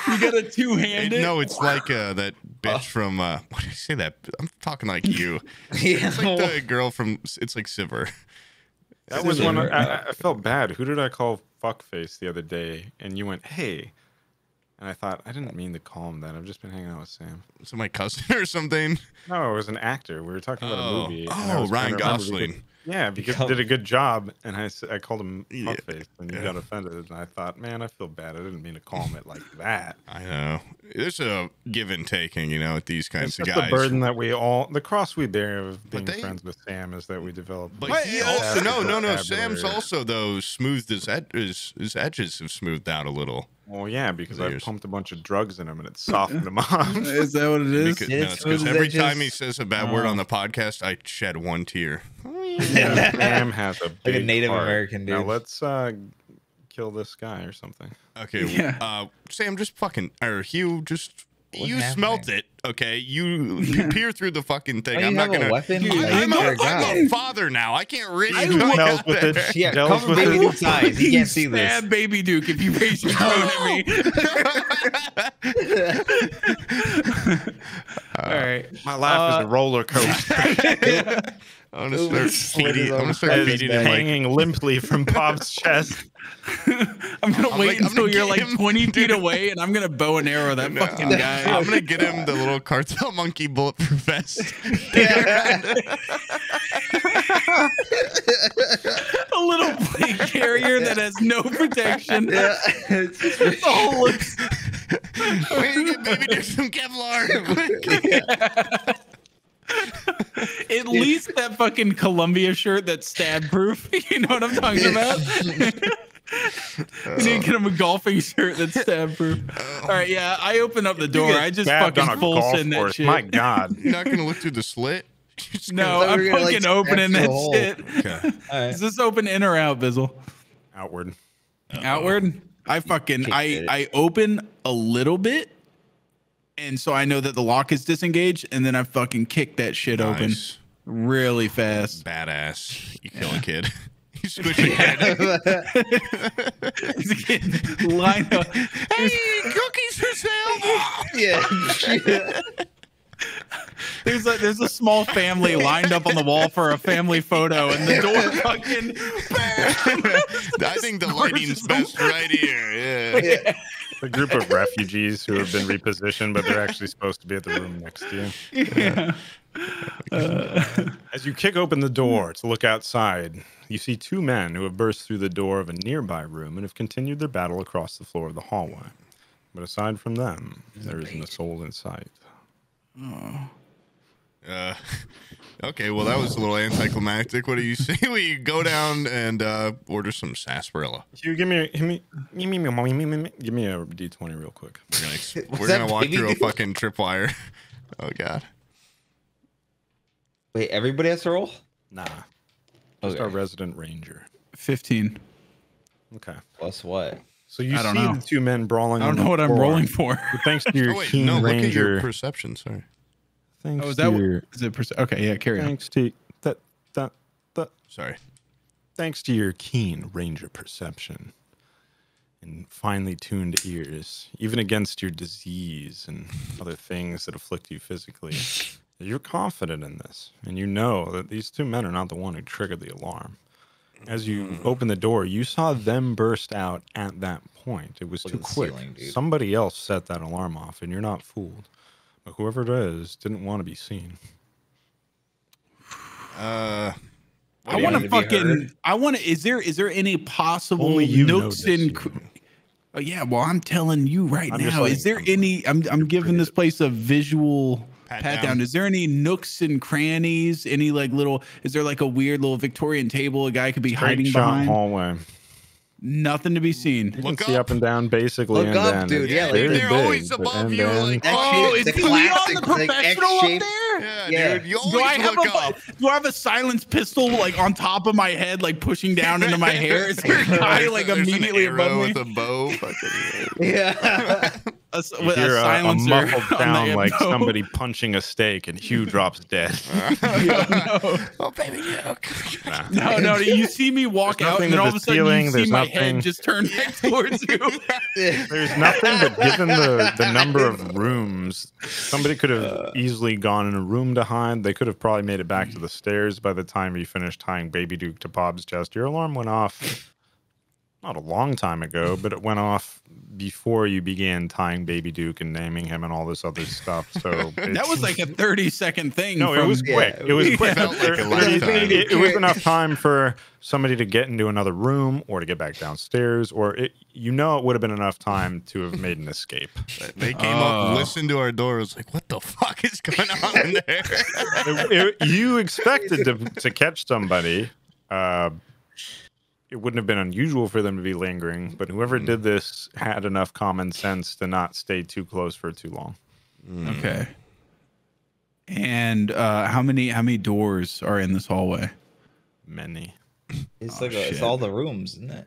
You got a two It- handed. no, it's like uh, that bitch from. Uh, what did I say that? I'm talking like you. Yeah. It's like the girl from. It's like Siver. That was when Scissor. I, I, I felt bad. Who did I call fuckface the other day? And you went, "Hey," and I thought I didn't mean to call him that. I've just been hanging out with Sam. Is it my cousin or something? No, it was an actor. We were talking about a Oh, movie. oh Ryan to remember Gosling. Yeah, because he did a good job, and I, I called him Yeah, fuckface, and you yeah. got offended, and I thought, man, I feel bad. I didn't mean to call him it like that. I know. There's a give and taking, you know, with these kinds It's of just the guys. burden that we all, the cross we bear of being they- friends with Sam is that we develop. But like, he also no no no. vocabulary. Sam's also though smoothed his, ed- his his edges have smoothed out a little. Well, yeah, because I pumped a bunch of drugs in him and it softened him up. Is that what it is? Because, It no, is it's 'cause smooth every edges. time he says a bad word on the podcast, I shed one tear. Yeah, Sam has a big a Native heart. American Now let's uh, kill this guy or something. Okay, Yeah. uh, Sam, just fucking or Hugh, just What's you happening? smelt it. Okay, you, you peer through the fucking thing. Oh, I'm not gonna. weapon? Dude, Like, oh, I'm, a, you're a I'm a father now. I can't risk I going out with there. it. Yeah, Delves cover with baby it. Duke's eyes. He can't see this. Stab baby Duke if you raise your tone at me. All right. My life is a uh, roller coaster. I'm gonna start feeding. I'm gonna start feeding him like hanging limply from Bob's chest. I'm gonna I'm wait like- until gonna you're get like him- 20 feet away, and I'm gonna bow and arrow that fucking guy. I'm gonna get him the little cartel monkey bulletproof vest. a little plate carrier that has no protection. Yeah. It's just- It all looks Way to get baby do some Kevlar. At least that fucking Columbia shirt that's stab proof. You know what I'm talking about? We need to get him a golfing shirt that's stab proof. Oh. All right, yeah. I open up the door. I just fucking a full golf send that shit. My God. You're not gonna look through the slit. No, I'm were gonna, like, fucking opening that hole. shit. okay. All right. Is this open in or out, Bizzle? Outward. Outward. I fucking I. I open a little bit, and so I know that the lock is disengaged, and then I fucking kick that shit open really fast. Badass. You kill a kid. You squish a kid. Line up. hey, cookies for sale. yeah. There's a there's a small family lined up on the wall for a family photo, and the door fucking. I think the lighting's best right here. Yeah. A group of refugees who have been repositioned, but they're actually supposed to be at the room next to you. Yeah. As you kick open the door to look outside, you see two men who have burst through the door of a nearby room and have continued their battle across the floor of the hallway. But aside from them, there isn't a soul in sight. Oh. Uh, okay, well that was a little anticlimactic. What do you say? We go down and uh, order some sarsaparilla. Hugh, give me give me give me give me, give me a D twenty real quick. We're gonna, ex- we're gonna walk through a fucking tripwire. Oh god. Wait, everybody has to roll? Nah, just our resident ranger. Fifteen. Okay, Plus what? so you I don't see know. the two men brawling. I don't know the what I'm rolling for. But thanks to your Oh wait, keen no. Look at ranger. your perception. Sorry. Thanks Oh, is to that what, your, is it? Perce- okay, yeah. Carry on. thanks to that that that Sorry. thanks to your keen ranger perception and finely tuned ears, even against your disease and other things that afflict you physically, you're confident in this, and you know that these two men are not the one who triggered the alarm. As you open the door, you saw them burst out at that point. It was Look too quick. ceiling. Somebody else set that alarm off, and you're not fooled. But whoever it is didn't want to be seen. Uh, I want to to fucking. I want to. Is there is there any possible Only you nooks notice, and? you cr- know. Oh, yeah, well, I'm telling you right I'm now. Is there you know. any? I'm I'm giving this place a visual Pat pat, down. down. Is there any nooks and crannies? Any like little? Is there like a weird little Victorian table a guy could be Straight hiding shot behind? hallway. Nothing to be seen. You can Look see up. up and down basically. Look and up, then. dude, It's yeah, like very they're big, always above end you, to like, Oh, shit, is the Leon the classic, like, professional up there? yeah, Yeah. dude. You Do I have look a up. do I have a silenced pistol like on top of my head, like pushing down into my hair? Is there a guy like there's an immediately arrow above me? with a bow. Fucking- Yeah. A, s- You hear a a, a muffled sound like ammo. somebody punching a steak, and Hugh drops dead. Oh, oh baby, Duke. No, no, you see me walk out, and then all of a sudden ceiling, you see my nothing- head just turn back towards you. There's nothing, but given the, the number of rooms, somebody could have uh. easily gone in a room to hide. They could have probably made it back to the stairs by the time you finished tying Baby Duke to Bob's chest. Your alarm went off not a long time ago, but it went off before you began tying Baby Duke and naming him and all this other stuff. So That was like a 30 second thing. No, it was quick. Yeah, it was quick. felt like a it, it- it was enough time for somebody to get into another room or to get back downstairs, or it, you know, it would have been enough time to have made an escape. They came Oh. up, listened to our door. It was like, what the fuck is going on in there? It- it- you expected to, to catch somebody. Uh, it wouldn't have been unusual for them to be lingering, but whoever did this had enough common sense to not stay too close for too long. Okay. And uh, how many how many doors are in this hallway? Many. It's Oh, like a, it's all the rooms, isn't it?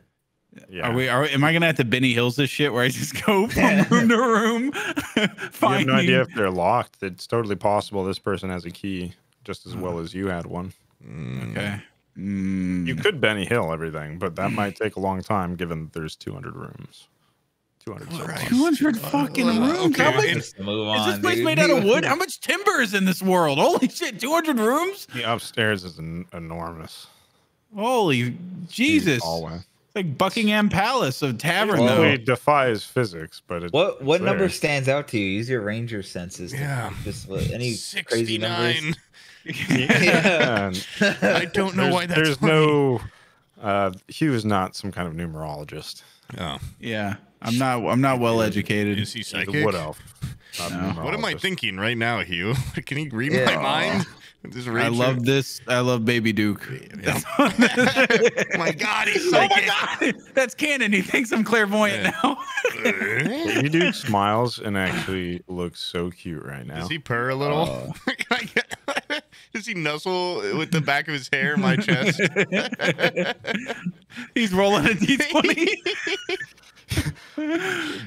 Yeah. Are we? Are am I gonna have to Benny Hills this shit where I just go from room to room? you have no idea if they're locked. It's totally possible this person has a key just as well as you had one. Okay. Mm, You could Benny Hill everything, but that might take a long time given that there's 200 rooms. 200 so far. 200 fucking well, rooms. How much, Let's is on. this place dude. made out of wood? How much timber is in this world? Holy shit! 200 rooms? The upstairs is en- enormous. Holy Jesus! Hallway. It's like Buckingham Palace of tavern. Well- though. It defies physics, but it, What what it's number stands out to you? Use your ranger senses. Yeah. Just what- any crazy numbers. 69. Yeah, and I don't know there's, why that's there's funny. no. Uh, Hugh is not some kind of numerologist. Oh, Yeah, I'm not. I'm not well educated. is he He's psychic? a wood elf. No. What am I thinking right now, Hugh? Can he read Yeah. my mind? Just I love this. I love Baby Duke. Yeah. oh my god, he's Oh my god, that's canon. He thinks I'm clairvoyant Yeah. now. Baby Duke smiles and actually looks so cute right now. Does he purr a little? Can I get- Does he nuzzle uh, with the back of his hair in my chest? He's rolling a d20.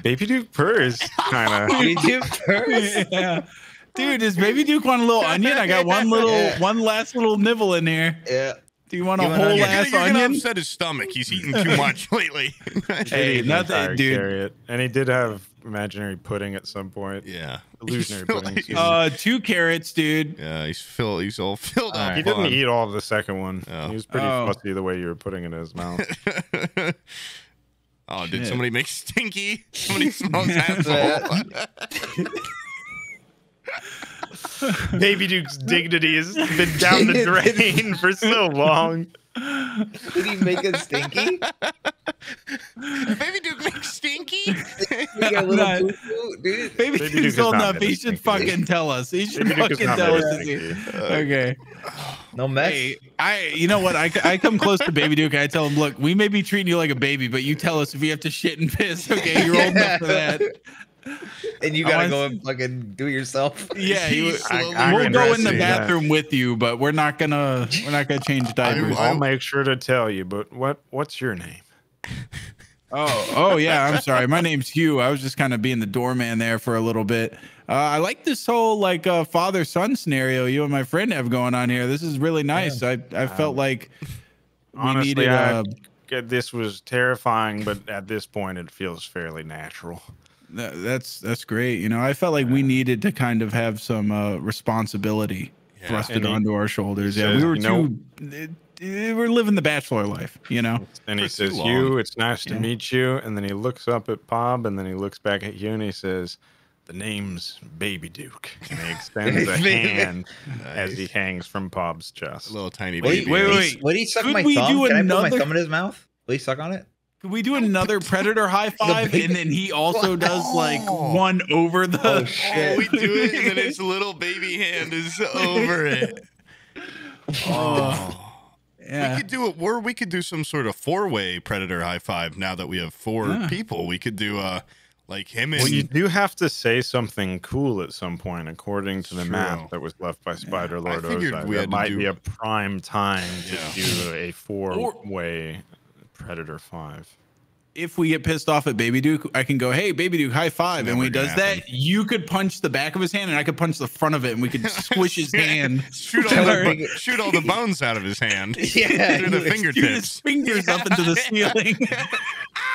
Baby Duke purrs, kind of. Did you first? yeah. Dude, does Baby Duke want a little onion? I got one little, Yeah. one last little nibble in here. Yeah. Do you want a You want whole onion? You're gonna, you're gonna onion? upset his stomach. He's eating too much lately. Hey, nothing, dude. carrot. And he did have imaginary pudding at some point. yeah. Illusionary He's pudding, like- excuse Uh, two carrots, dude. yeah, he's filled. He's all filled up. He didn't eat all of the second one. Oh. He was pretty Oh. fussy the way you were putting it in his mouth. oh, did somebody make stinky? Somebody smells asshole. Baby Duke's dignity has been down the drain for so long. Did he make it stinky? Baby Duke makes stinky. Make a little not- dude. Baby, Baby Duke's old enough. He should stinky. fucking tell us. He should Baby fucking tell very us. stinky. Okay. No mess. Hey, I, you know what? I, I come close to Baby Duke. I tell him, look, we may be treating you like a baby, but you tell us if you have to shit and piss. Okay, you're old enough for that. And you gotta want- go and fucking do it yourself. Yeah, you, He's slowly I we'll go in the see that. bathroom with you, but we're not gonna we're not gonna change diapers. I'll make sure to tell you, but what what's your name? Oh, oh yeah. I'm sorry. My name's Hugh. I was just kind of being the doorman there for a little bit. Uh, I like this whole like uh, father son scenario you and my friend have going on here. This is really nice. I I felt like we Honestly, needed. I- Uh, This was terrifying, but at this point, it feels fairly natural. Th- that's that's great. You know, I felt like we needed to kind of have some uh, responsibility Yeah. thrusted he- onto our shoulders. Yeah, says, we were you know- too. uh, we're living the bachelor life. You know. And he says, "You, it's nice to Yeah. meet you." And then he looks up at Bob, and then he looks back at you, and he says, "The name's Baby Duke." And he extends a hand as he hangs from Bob's chest. A little tiny Wait, baby. wait, Would wait. he, would he suck Could my thumb? do Can I put my thumb in his mouth? Will he suck on it? Could we do another predator high five, baby- and then he also does like Oh. one over the? Oh, shit. we do it, and then his little baby hand is over it. Oh. yeah. We could do it, or we could do some sort of four-way predator high five. Now that we have four Yeah. people, we could do uh like him and Well, you do have to say something cool at some point, according to the True. map that was left by Spider Lord I figured Ozai. we that might do- be a prime time to Yeah. do a four-way Predator Five. if we get pissed off at Baby Duke, I can go, "Hey, Baby Duke, high five!" And when he does gonna that, you could punch the back of his hand, and I could punch the front of it, and we could squish his hand. shoot all the shoot all the bones out of his hand Yeah. through the Shoot his fingertips. fingers up into the ceiling.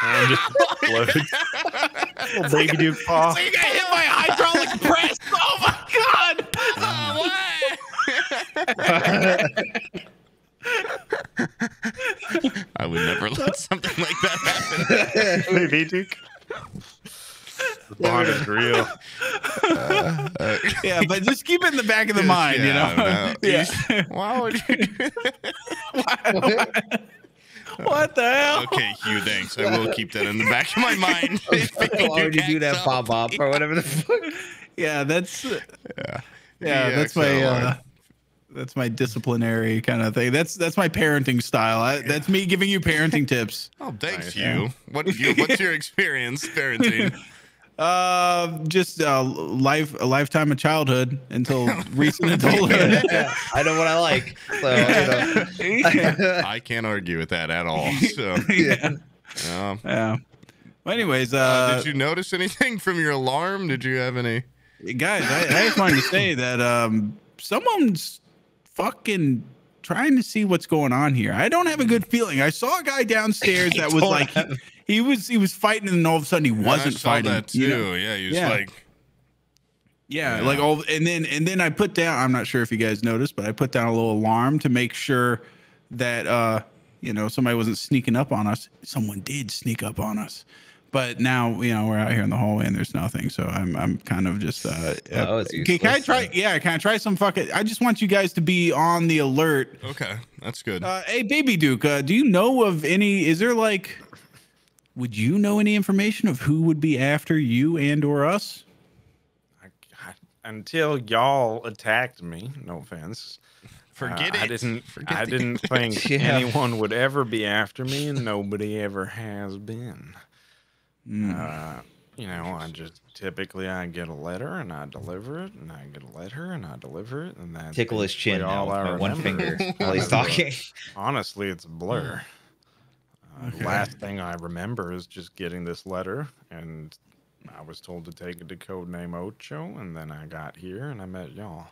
And just explodes. Baby Duke paw. you got hit by a hydraulic press. Oh my god! I would never let something like that happen. Baby Duke. The bond is real. Yeah, but just keep it in the back of the mind, you Yeah, know. no. yeah. Why would you do what the hell? Okay, Hugh, thanks. I will keep that in the back of my mind. Why would you do that, acts Bob up. Bob, or whatever the fuck? Yeah, that's yeah, Yeah, that's my uh, that's my disciplinary kind of thing. That's that's my parenting style. I, That's me giving you parenting tips. Oh, thanks, Nice. Hugh. What, you, what's your experience parenting? Uh, just uh, life a lifetime of childhood until recent adulthood. Yeah, I know what I like. So, you know. I can't argue with that at all. So, yeah. um, yeah. Well, anyways, uh, uh, did you notice anything from your alarm? Did you have any? guys, I, I just wanted to say that um, someone's fucking trying to see what's going on here. I don't have a good feeling. I saw a guy downstairs that was like he, have- he was he was fighting, and then all of a sudden he wasn't I saw fighting. that you too. know? Yeah, he was Yeah. like, Yeah, Yeah. like all, and then and then I put down. I'm not sure if you guys noticed, but I put down a little alarm to make sure that uh, you know, somebody wasn't sneaking up on us. Someone did sneak up on us, but now you know we're out here in the hallway and there's nothing. So I'm I'm kind of just uh, Oh, it's okay, can I try? Yeah, can I try some fucking? I just want you guys to be on the alert. okay, that's good. Uh, hey, baby Duke, uh, do you know of any? Is there like? Would you know any information of who would be after you and or us? I, I, until y'all attacked me. No offense. Forget uh, I it. didn't. Forget I didn't think Yeah. anyone would ever be after me, and nobody ever has been. Mm. Uh, you know, I just typically I get a letter and I deliver it, and I get a letter and I deliver it, and that's Tickle his chin basically now all with my one finger while he's talking. Honestly, it's a blur. Uh, Okay. Last thing I remember is just getting this letter, and I was told to take it to Codename Ocho, and then I got here and I met y'all.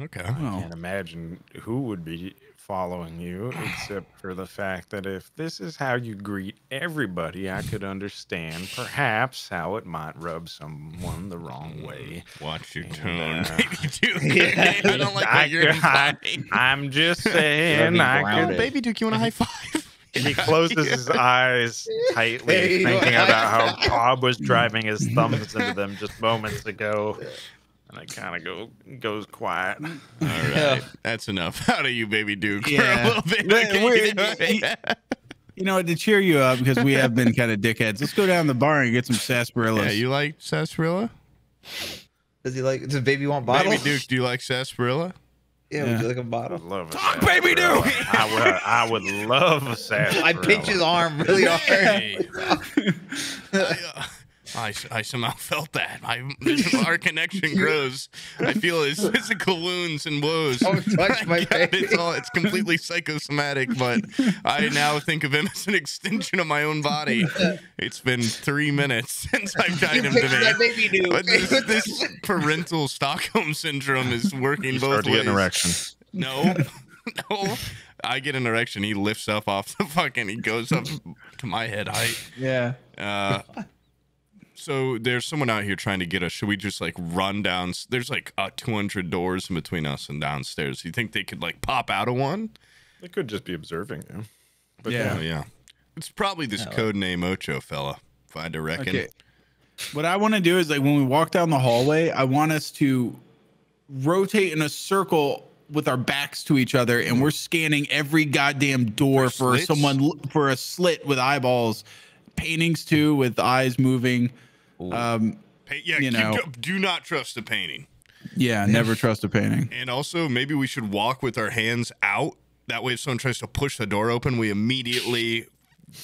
Okay. Oh. Can't imagine who would be following you, except for the fact that if this is how you greet everybody, I could understand perhaps how it might rub someone the wrong way. Watch your And, tone, uh, baby Duke. Yeah. I don't like what you're I, implying. am just saying, I grounded. could Baby Duke, you want a high five? And he closes his eyes tightly, Hey, thinking about how Bob was driving his thumbs into them just moments ago. And it kind of go goes quiet. Mm. All right, that's enough How do you, baby Duke, Yeah. for a little bit. Okay? wait, You know, to cheer you up because we have been kind of dickheads. Let's go down the bar and get some sarsaparillas. yeah, you like sarsaparilla? Does he like? Does baby want bottle? Baby Duke, do you like sarsaparilla? Yeah, would you like a bottle? Love a Talk, baby, sarsaparilla. Duke! I would, I would love a sarsaparilla. I pinch his arm really hard. Uh, Hey. I, I, I somehow felt that. I, our connection grows. I feel his physical wounds and woes. Don't touch my I baby. It's all it's completely psychosomatic, but I now think of him as an extension of my own body. It's been three minutes since I've You tied him to pinch that me. baby dude. But this, this parental Stockholm syndrome is working You both start to ways. get an erection. No, no. I get an erection. He lifts up off the fucking. He goes up to my head height. yeah. Uh, so there's someone out here trying to get us. Should we just like run down? There's like uh, 200 doors in between us and downstairs. You think they could like pop out of one? They could just be observing you. But Yeah. Oh yeah. It's probably this code name Ocho fella. If I had to reckon. Okay. What I want to do is like when we walk down the hallway, I want us to rotate in a circle with our backs to each other, and we're scanning every goddamn door For for someone for a slit with eyeballs, paintings too with eyes moving. Um, Pa- yeah. You know. do not trust a painting. yeah, never trust a painting. And also, maybe we should walk with our hands out. That way, if someone tries to push the door open, we immediately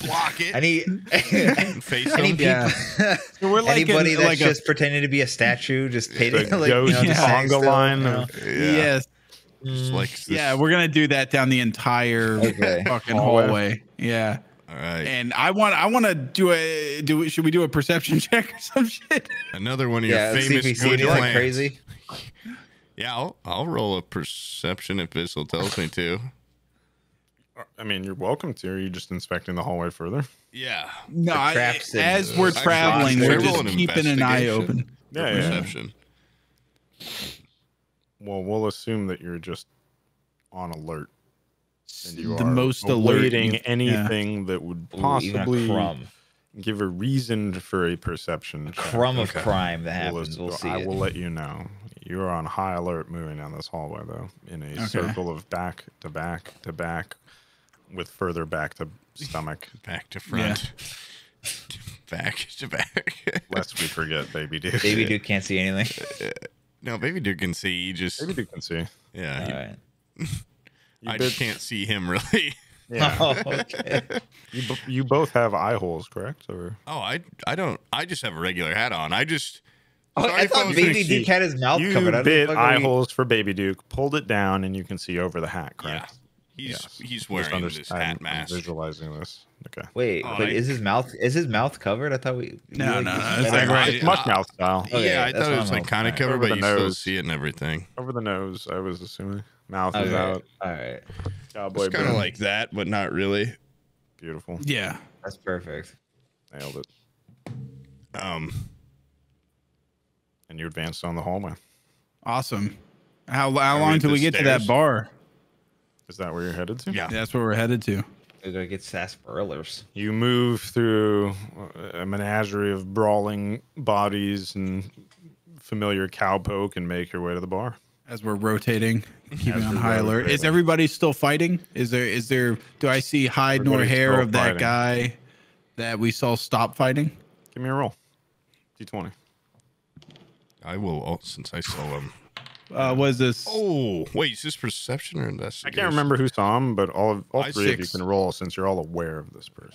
block it I need. and face I need them. people. So we're like Anybody in, that's like a- just pretending to be a statue, just painting The like you know, ghost just standing conga still, line you know? of- Yeah. yes, Just like yeah, we're gonna do that down the entire Okay. fucking Hallway. hallway. Yeah. All right. And I want I want to do a do should we do a perception check or some shit? Another one of your Yeah, let's see if famous we good anything plans. crazy. Yeah, I'll, I'll roll a perception if Bissell tells me to. I mean, you're welcome to. Are you just inspecting the hallway further? Yeah. No, I- as the- we're traveling, should I we're just keeping an eye open. for Yeah, yeah. perception. Well, we'll assume that you're just on alert. And you The are most alert. awaiting you- anything that would possibly a give a reason for a perception. a check. crumb of Okay. crime that We'll happens. We'll see I it. will let you know. You are on high alert moving down this hallway, though, in a Okay. circle of back to back to back, with further back to stomach, Back to front. back to back. lest we forget Baby Duke. Baby Duke can't see anything. no, Baby Duke can see. He just, Baby Duke can see. yeah. he- All right. You I did- just can't see him really. Yeah. Oh, okay. you, bo- you both have eye holes, correct? Or Oh, I, I don't. I just have a regular hat on. I just. Oh, Sorry I if I thought Baby gonna Duke had his mouth you covered. I don't bit fuck eye are holes for Baby Duke, pulled it down, and you can see over the hat, Yeah. He's Yes. he's wearing underst- this I'm- hat I'm mask. visualizing this. Okay. Wait, Oh, but I- is his mouth is his mouth covered? I thought we. No, you, no, no, it's said like right- It's much mouth style. Okay, yeah, I thought it was I'm like kind of covered, Over but the you still see it and everything. Over the nose, I was assuming. Mouth is Okay. out. All right, Cowboy It's kind of like that, but not really. Beautiful. Yeah. that's perfect. Nailed it. Um, And you advanced on the hallway. Awesome. How how long at till we get to that bar? Is that where you're headed to? yeah. That's where we're headed to. We're gonna get sarsaparillas. You move through a menagerie of brawling bodies and familiar cowpoke and make your way to the bar. As we're rotating, keeping As on high alert. Is everybody still fighting? Is there is there do I see hide nor hair of that fighting. guy that we saw stop fighting? Give me a roll. D20. I will, oh, since I saw him. Uh, was this? Oh, wait, is this perception or I investigation? can't remember who saw him, but all of, all I three of you six. can roll since you're all aware of this person.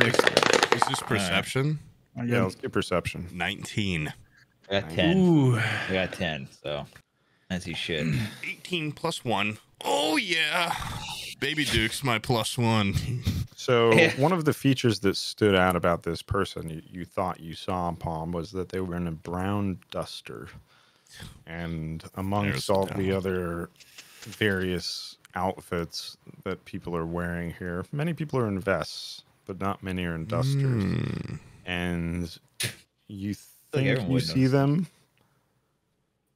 Is this perception? I Yeah, got- let's get perception. 19. I got ten. Ooh. I got ten. So that's he should. 18 plus 1. Oh, yeah. Baby Duke's my plus one. So one of the features that stood out about this person you, you thought you saw Palm was that they were in a brown duster, and amongst There's all the the other various outfits that people are wearing here, many people are in vests, but not many are in dusters. Hmm. And you think everyone you see them,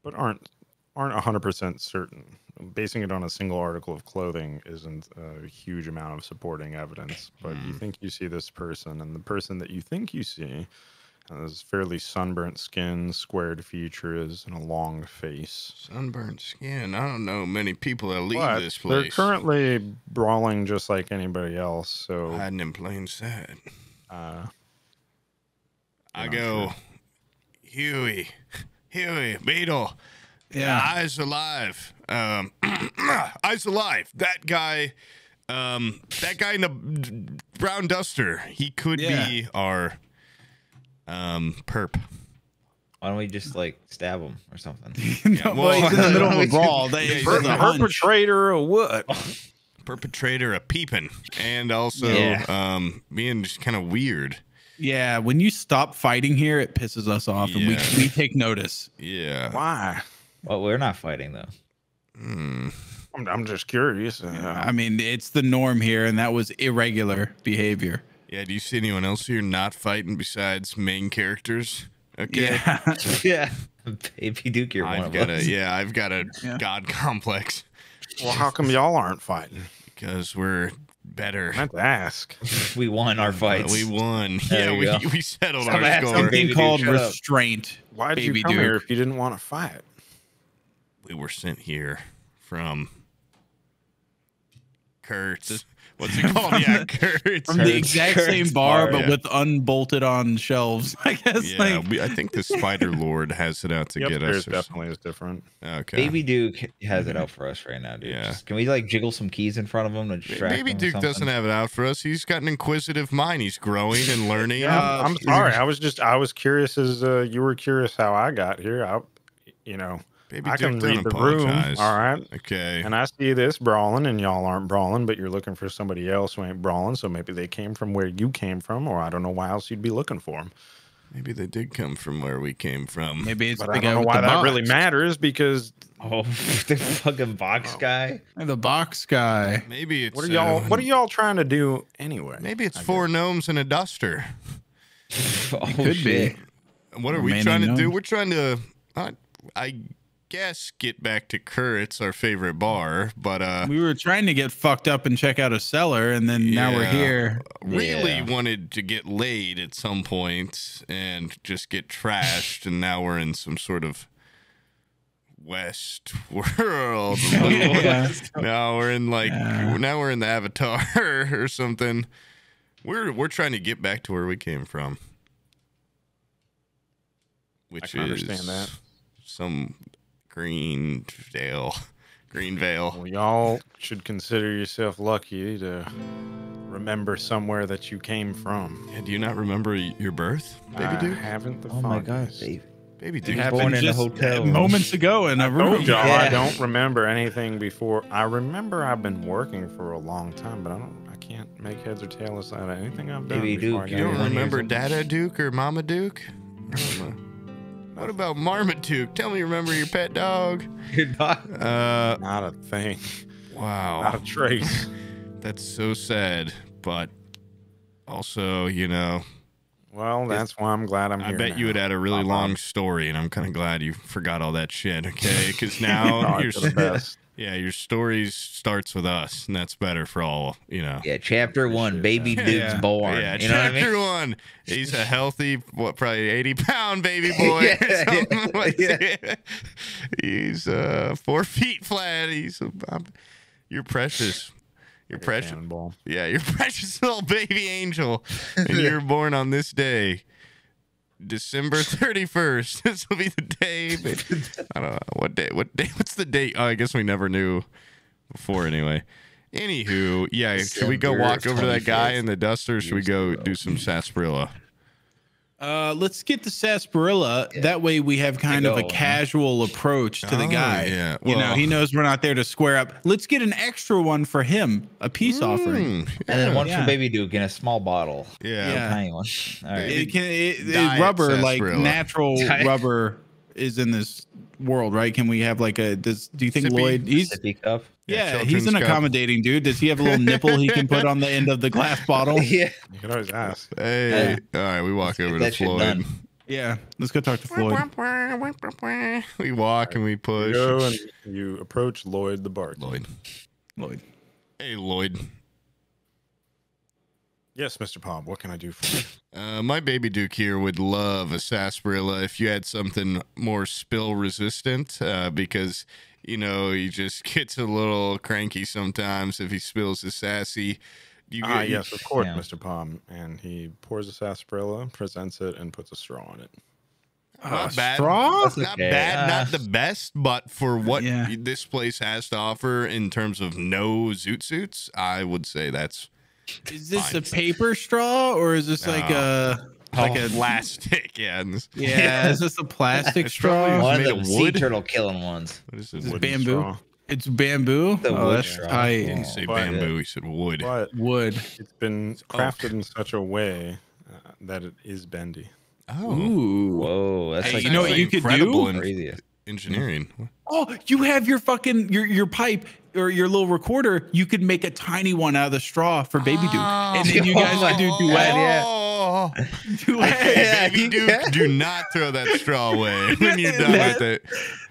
but aren't aren't 100% certain. Basing it on a single article of clothing isn't a huge amount of supporting evidence, but you Hmm. think you see this person, and the person that you think you see has fairly sunburnt skin, squared features, and a long face. Sunburnt skin. I don't know many people that leave But this place. they're currently brawling just like anybody else, so hiding in plain sight. uh, I go, Huey, Huey, Beetle, Yeah. eyes alive. Um, eyes alive. That guy, um, that guy in the brown duster. He could Yeah. be our um perp. Why don't we just like stab him or something? no, well, well, he's in the middle of a brawl. They, yeah, he's he's in in a perpetrator or what? Perpetrator a peeping, and also Yeah. um being just kind of weird. Yeah, when you stop fighting here, it pisses us off, and we we take notice. Yeah. Why? Well, we're not fighting though. Hmm. I'm, I'm just curious. Uh, I mean, it's the norm here, and that was irregular behavior. Yeah. Do you see anyone else here not fighting besides main characters? Okay. Yeah, Yeah. Baby Duke, you're one I've of got us. a yeah, I've got a Yeah. god complex well, how come y'all aren't fighting? because we're better. I meant to ask. We won our But fights. we won. There yeah, we, go. we settled Stop our asking score. me. Baby something called shut up. restraint. Why did Baby you come Duke. here if you didn't want to fight? We were sent here from Kurt's. What's it called? yeah, Kurt's. From the Kurt's- exact Kurt's same bar, bar, but yeah. with unbolted on shelves. I guess. Yeah, like, we, I think the Spider Lord has it out to The get upstairs us. or something. definitely is different. Okay. Baby Duke has it out for us right now, dude. Yeah. Just- can we like jiggle some keys in front of him to distract Baby him or Duke something? doesn't have it out for us. He's got an inquisitive mind. He's growing and learning. Yeah. I'm, I'm sorry. I was just I was curious as uh, you were curious how I got here. I, you know, Baby I Duke, can don't read the room. All right. Okay. And I see this brawling, and y'all aren't brawling, but you're looking for somebody else who ain't brawling. So maybe they came from where you came from, or I don't know why else you'd be looking for them. Maybe they did come from where we came from. maybe it's But the I don't know why that box. really matters because Oh, the fucking box Oh. guy. The box guy. Maybe it's what are y'all uh, what are y'all trying to do anyway? Maybe it's four gnomes and a duster. Oh, could shit. be. What are we many trying to do? We're trying to, uh, I guess, get back to Kurt's, our favorite bar. But uh, We were trying to get fucked up and check out a cellar, and then now we're here. really Yeah. wanted to get laid at some point and just get trashed, and now we're in some sort of West world. Yeah. now we're in like Yeah. now we're in the Avatar or something. We're we're trying to get back to where we came from, which can is understand that. some green Vale, Greenvale. Well, y'all should consider yourself lucky to remember somewhere that you came from. Yeah, do you not remember your birth, baby I dude? haven't the Oh my god, foggiest. baby. Baby It dude. happened born in a hotel. moments ago in a room. Told y'all I Yeah. don't remember anything before. I remember I've been working for a long time, but I don't. I can't make heads or tails out of anything I've done. Maybe before I Duke, got You you're don't here. remember years. Dada Duke or Mama Duke? What about Marmaduke? Tell me you remember your pet dog. You're not. Uh, Not a thing. Wow. Not a trace. That's so sad, but also, you know, Well, that's why I'm glad I'm I here. bet you now. had had a really Bye-bye. long story, and I'm kind of glad you forgot all that shit. Okay, because now you're the best. Yeah your story starts with us, and that's better for all you know. Yeah, chapter one, baby dude's Yeah. born. Yeah, you know what I chapter mean? one. He's a healthy, what, probably eighty pound baby boy. Yeah, yeah, yeah. He's uh, four feet flat. He's a, I'm, you're precious. You're precious. Yeah, you're precious little baby angel, and you were born on this day. December 31st. This will be the day. I don't know what day. What day? What's the date? Oh, I guess we never knew before anyway. Anywho, yeah, should we go walk over to that guy in the duster? Or should we go do some sarsaparilla? Uh, let's get the sarsaparilla. That way we have kind of a go. casual approach to the Oh, guy. yeah. you know, he knows we're not there to square up. Let's get an extra one for him, a peace offering. Hmm, And then one Yeah. for Baby Duke in a small bottle. yeah. Yeah. Tiny one. All right. It can it, it- rubber like natural Diet- rubber is in this world, right? Can we have like a? Does do you think Sippy. Lloyd? He's Sippy cup. Yeah, Yeah, he's an cup. accommodating dude. Does he have a little nipple he can put on the end of the glass bottle? yeah. You can always ask. Hey, all right, we walk get over to that Floyd. Yeah, let's go talk to Floyd. We walk and we You push. go and you approach Lloyd the barkeep. Lloyd. Lloyd. Hey, Lloyd. Yes, Mr. Palm. What can I do for you? Uh, my baby Duke here would love a sarsaparilla if you had something more spill resistant, uh, because you know he just gets a little cranky sometimes if he spills his sassy. Do you Ah, get- yes, of course, Yeah. Mr. Palm. And he pours a sarsaparilla, presents it, and puts a straw on it. Not Uh, bad. straw? That's Not okay. bad, not Uh, the best, but for what Yeah. this place has to offer in terms of no zoot suits, I would say that's Is this Fine. a paper straw or is this like a like oh, a plastic. Yeah, and this- Yeah, is this a plastic It's straw? One of made them sea turtle killing ones. what is Is it? this Wooden bamboo? straw. It's bamboo. The oh, wood that's straw. tight. He didn't say But- bamboo. He said wood. But Wood. it's been crafted in such a way uh, that it is bendy. Oh, Ooh. Whoa, that's Hey, like you know what you could incredible do? in crazy. engineering. Oh, you have your fucking your your pipe or your little recorder. You could make a tiny one out of the straw for Baby Duke, and then you guys could do duet. Oh, duet. Hey, baby you Duke, can. do not throw that straw away when you're done with it.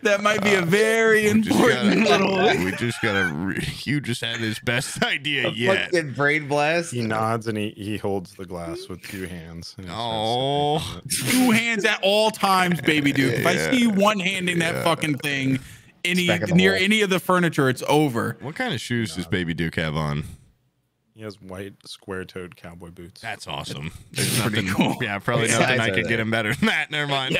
That might be a uh, very We important gotta- little. We just gotta. You just had his best idea yet. Fucking brain blast. He nods and he, he holds the glass with two hands. and he starts Oh. sipping from it. Two hands at all times, Baby Duke. If I Yeah. see you one handing that fucking thing any Back in the near hole. any of the furniture, it's over. What kind of shoes does Baby Duke have on? He has white square-toed cowboy boots. That's awesome. There's pretty nothing. cool. Yeah, probably What nothing I could they? get him better than that. Never mind.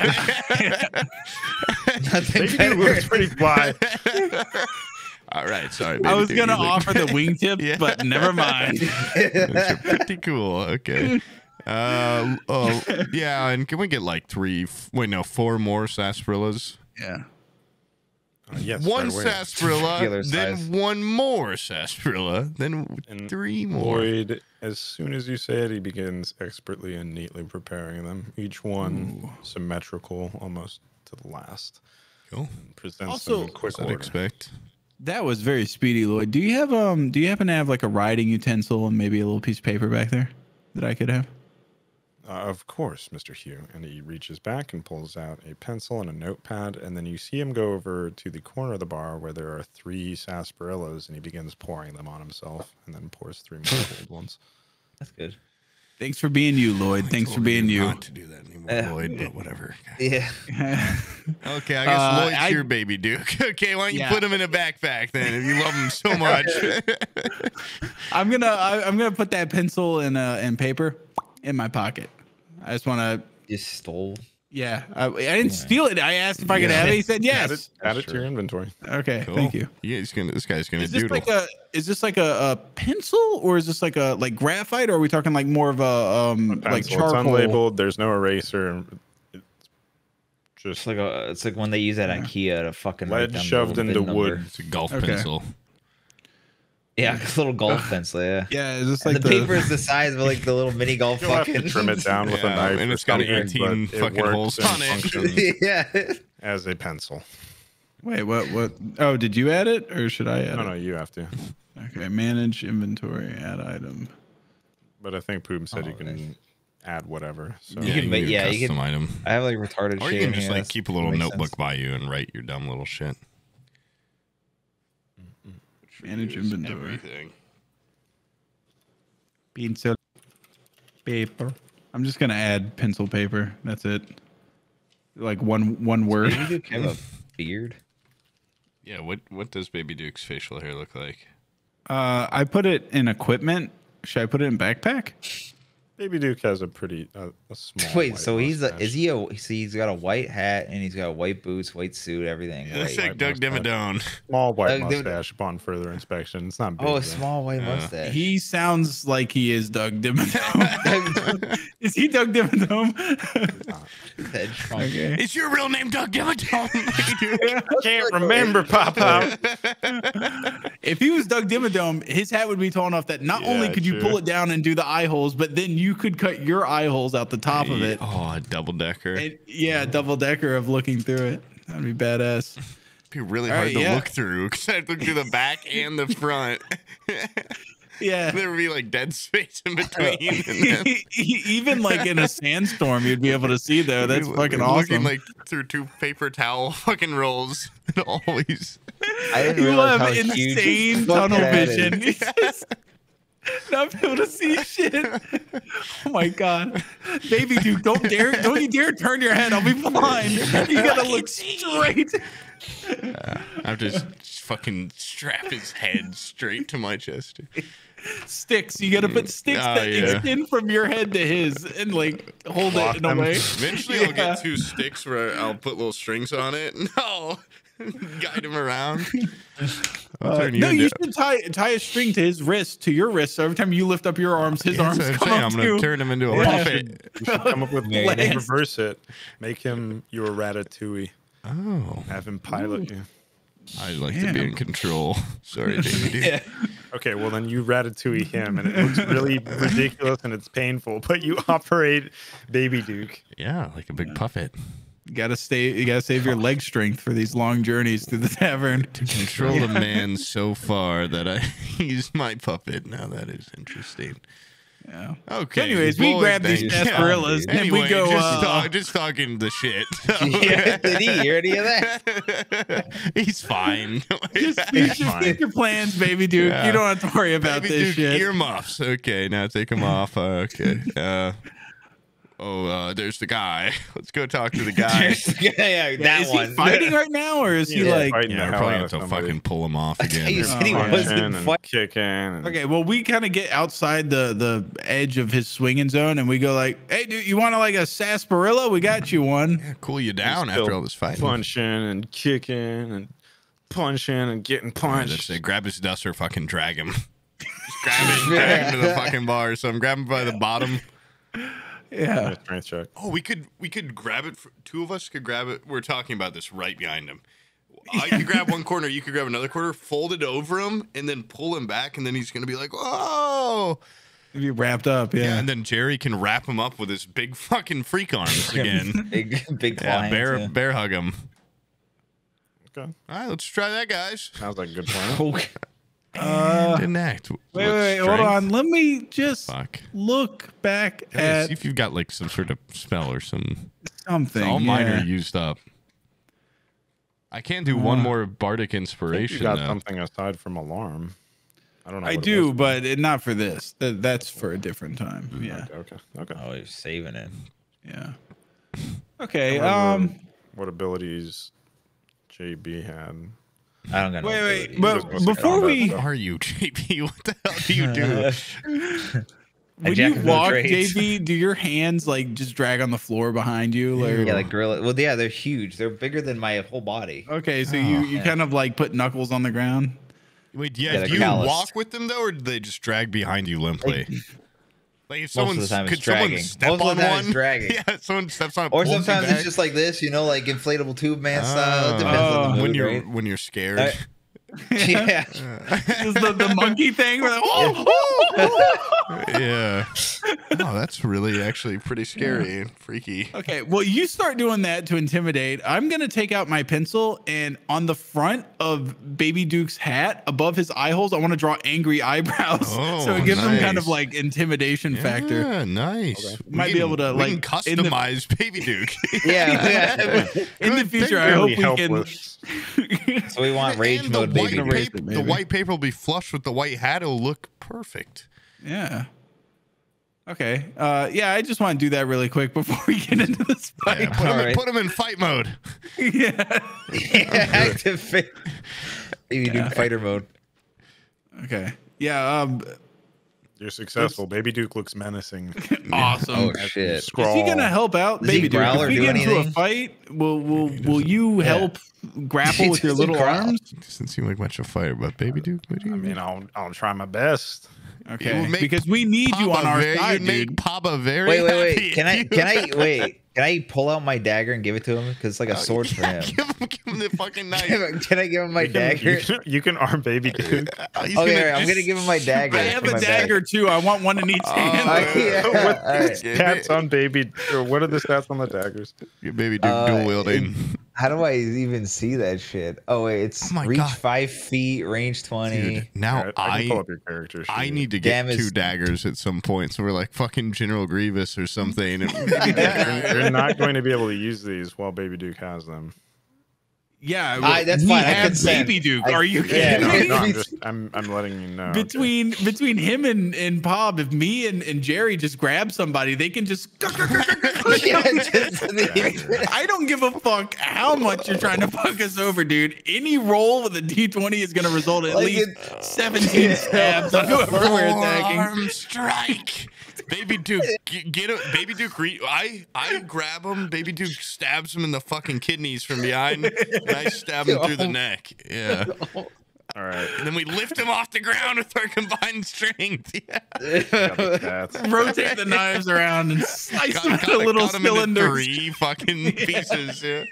Nothing Baby Duke better. looks pretty fly. All right, sorry. I was gonna offer the wingtip, Yeah. but never mind. Pretty cool. Okay. Uh, oh, yeah, and can we get like three? Wait, no, four more sarsaparillas. Yeah. Uh, yes, one right sarsaparilla, then size. one more sarsaparilla, then And three more. Lloyd, as soon as you say it, he begins expertly and neatly preparing them. Each one symmetrical, almost to the last. Cool. And presents Also- them in quick What I'd order. expect. That was very speedy, Lloyd. Do you have um? Do you happen to have like a writing utensil and maybe a little piece of paper back there that I could have? Uh, of course, Mr. Hugh. And he reaches back and pulls out a pencil and a notepad. And then you see him go over to the corner of the bar where there are three sarsaparillas and he begins pouring them on himself and then pours three more cold ones. That's good. Thanks for being you, Lloyd. Thanks for being you. Not to do that anymore, Uh, Lloyd, but whatever. Yeah. Okay, I guess Uh, Lloyd's I- your baby Duke. Okay, why don't you Yeah. put him in a backpack then if you love him so much? I'm gonna I, I'm gonna put that pencil and uh and paper in my pocket. I just want to. Just stole. Yeah, I, I didn't steal it. I asked if I could have it. He said Add yes. it, add it to your inventory. Okay, Cool. thank you. Yeah, he's gonna. This guy's gonna Is this doodle. like a is this like a, a pencil or is this like a like graphite or are we talking like more of a um like Pencil, charcoal? It's unlabeled. There's no eraser. It's just It's like a. It's like when they use that IKEA to fucking write lead down the shoved into VIN wood. number. It's a golf Okay. pencil. Yeah, a little golf pencil. Yeah. Yeah, is this And like the, paper is the size of like the little mini golf You'll have to trim it down with Yeah, a knife, and it's got 18 fucking holes on it. functions yeah. as a pencil. Wait, what what? Oh, did you add it or should I add No, it? no, no, you have to. Okay, manage inventory, add item. But I think Poop said Oh, you can nice. add whatever. So You can make- do a yeah, you custom can- item. I have like retarded Or shit you can just here, like keep a little notebook sense. by you and write your dumb little shit. Manage inventory. Everything. Pencil paper. I'm just gonna add pencil paper. That's it. Like one one word. Maybe Duke have a beard. Yeah. What What does Baby Duke's facial hair look like? Uh, I put it in equipment. Should I put it in backpack? Baby Duke has a pretty uh, a small. Wait, white so he's a, is he a? So he's got a white hat and he's got white boots, white suit, everything. Looks white. like Doug mustache. Dimmadome. small white Doug Dimmadome. mustache upon further inspection? It's not big. Oh, though. a small white Yeah. mustache. He sounds like he is Doug Dimmadome. is he Doug Dimmadome? Okay. Is your real name Doug Dimmadome? Can't remember, Papa. If he was Doug Dimmadome, his hat would be tall enough that not only Yeah, could you pull it down and do the eye holes, but then you could cut your eye holes out the top of it. Oh, a double decker. It'd And yeah, double decker of looking through it. That'd be badass. It'd be really All hard right, to yeah. look through because I'd look through the back and the front. Yeah. there would be like dead space in between. and then Even like in a sandstorm, you'd be able to see though. That's you're fucking looking awesome. like through two paper towel fucking rolls. And always. I didn't you realize have how insane fucking tunnel head is. vision. Just not be able to see shit. Oh my god, baby dude, don't dare, don't you dare turn your head. I'll be blind. You gotta look straight. I have to s- fucking strap his head straight to my chest. Sticks. You gotta put sticks mm. Oh, that yeah. extend from your head to his and like hold Lock it in a way. Eventually, I'll get two sticks where I'll put little strings on it. No, guide him around. Uh, turn no, into- you should tie tie a string to his wrist to your wrist. So every time you lift up your arms, his That's arms I'm come saying. up I'm gonna turn him into a Yeah. puppet. You should come up with Yeah, yeah. reverse it. Make him your Ratatouille. Oh, Have him pilot you. I like to be in control. Sorry, Davey. Yeah. Okay, well then you Ratatouille him, and it looks really ridiculous and it's painful. But you operate Baby Duke. Yeah, like a big puppet. You gotta stay. You gotta save your leg strength for these long journeys through the tavern. To control the man so far that I use my puppet. Now that is interesting. Yeah. Okay. Anyways, we boy, grab these thanks. sarsaparillas and Anyway, we go. just, uh, talk- just talking the shit. Yeah, Did he hear any of that? He's fine. just speak your, speak your plans, baby dude. Yeah. You don't have to worry about Baby this Duke shit. earmuffs. Okay, now take them off. Uh, okay. Uh, oh, uh, there's the guy. Let's go talk to the guy. yeah, yeah, Yeah, that is one. he fighting right now, or is he Yeah, like? fighting the yeah, hell probably out have of to somebody. fucking pull him off I thought again. said he Oh, wasn't and fighting. kicking. And Okay, well, we kind of get outside the the edge of his swinging zone, and we go like, "Hey, dude, you want to like a sarsaparilla? We got you one." Yeah, cool you down still after all this fighting. punching and kicking and punching and getting punched. it. Grab his duster, fucking drag him. Just grab it, and drag him to the fucking bar. So I'm grabbing by the bottom. Yeah. Strength check. Oh, we could we could grab it. For, two of us could grab it. We're talking about this right behind him. I could grab one corner, you could grab another corner, fold it over him, and then pull him back, and then he's gonna be like, "Whoa!" Be wrapped up. Yeah, Yeah. and then Jerry can wrap him up with his big fucking freak arms again. Big, big yeah, clients, bear yeah. bear hug him. Okay. All right, let's try that, guys. Sounds like a good plan. Okay. Uh, Didn't act. wait, wait, wait, hold on. Let me just Fuck. look back Yeah, at see if you've got like some sort of spell or some. something. all mine yeah. are used up. I can do one Uh, more bardic inspiration. You inspiration got though. something aside from alarm. I don't know. I what it do, but it, not for this. That, that's for a different time. Yeah. Okay. Okay. Oh, he's saving it. Yeah. Okay. Remember Um. what abilities JB had. I don't got no Wait, wait, abilities. but before we stuff. Are you JP? What the hell do you do? when you walk, trades. JV, do your hands like just drag on the floor behind you? Like, yeah, like gorilla. Well, yeah, they're huge. They're bigger than my whole body. okay, so oh, you you yeah. kind of like put knuckles on the ground. Wait, yeah, Yeah, do you calloused. walk with them though, or do they just drag behind you limply? Like if Most someone of the time it's could someone dragging. step Most of the time one, it's dragging. yeah, someone steps on, it, Or sometimes it's just like this, you know, like inflatable tube man style. It depends Oh. on the oh. mood, when you're right? when you're scared. I- yeah. Is the, the monkey thing? We're like, "Oh!" yeah. Oh, that's really actually pretty scary and freaky. Okay, well, you start doing that to intimidate. I'm gonna take out my pencil and on the front of Baby Duke's hat, above his eye holes, I want to draw angry eyebrows, Oh, so it oh, gives him kind of like intimidation factor. Yeah, nice. We Might be able to, like, can in the- customize Baby Duke. Yeah, yeah. In the future, I hope we helpless. can. So we want rage and the mode, white, baby. Erase paper, it, the white paper will be flush with the white hat. It'll look perfect. yeah. Okay. Uh, yeah, I just want to do that really quick before we get into this Yeah, fight. put, him, Alright. put him in fight mode. yeah. Yeah, activate. Baby Duke fighter mode. Okay. Yeah. Um, You're successful. Baby Duke looks menacing. Awesome. Oh, oh As you shit! Is he gonna help out, Does baby dude? growl If we do get into a fight, will will will you Yeah. help grapple with your little growl. arms? Doesn't seem like much of a fighter, but baby Duke, what do you I mean, I'll I'll try my best. Okay, make because we need you on our very, side, you'd make dude. Papa very Wait, wait, happy wait. Can I? Can I? Wait. Can I pull out my dagger and give it to him? Because it's like a sword for Yeah, him. Give him, give him the fucking knife. Can I give him my you can, dagger? You can, you can arm Baby dude. He's Okay, gonna alright, I'm gonna give him my dagger. I have a my dagger too. I want one in each Oh, hand. Uh, yeah, what alright. stats on Baby? Or what are the stats on the daggers? Your baby dude Uh, dual wielding. How do I even see that shit? Oh wait, it's Oh reach God. five feet, range twenty. Dude, now Alright, I can pull I up your character. I need to get Damn, two it's- daggers at some point. So we're like fucking General Grievous or something. You're, you're not going to be able to use these while Baby Duke has them. Yeah, I- that's we fine, I have consent. Baby Duke. I- Are you yeah, kidding No, me? no, I'm just I'm I'm letting you know. Between between him and and Bob, if me and, and Jerry just grab somebody, they can just. Yeah, just- I don't give a fuck how much you're trying to fuck us over, dude. Any roll with a d20 is going to result in at Like least it- 17 stabs on whoever we're attacking. Forearm strike. Baby Duke, get him. Baby Duke, re- I I grab him. Baby Duke stabs him in the fucking kidneys from behind, and I stab him through the neck. Yeah. All right. And then we lift him off the ground with our combined strength. Yeah. got the stats. Rotate the knives around and slice Got- them got- into little got him into cylinders. Three fucking pieces. Yeah.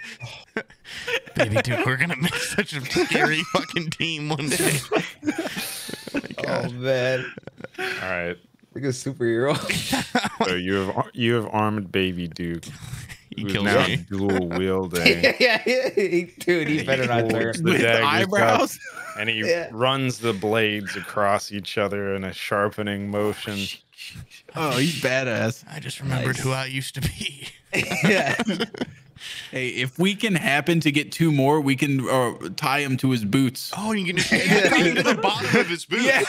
Baby Duke, we're gonna make such a scary fucking team one day. Oh, oh man, All right. Like a superhero. So you have you have armed Baby Duke, He who's now me. dual wielding, yeah, yeah, yeah. Dude, he better not turn. the With daggers up, eyebrows. and he Yeah. runs the blades across each other in a sharpening motion. Oh, he's badass. I just remembered Nice. who I used to be. yeah. Hey, if we can happen to get two more, we can uh, tie him to his boots. Oh, you can just tie him to the bottom of his boots. Yeah.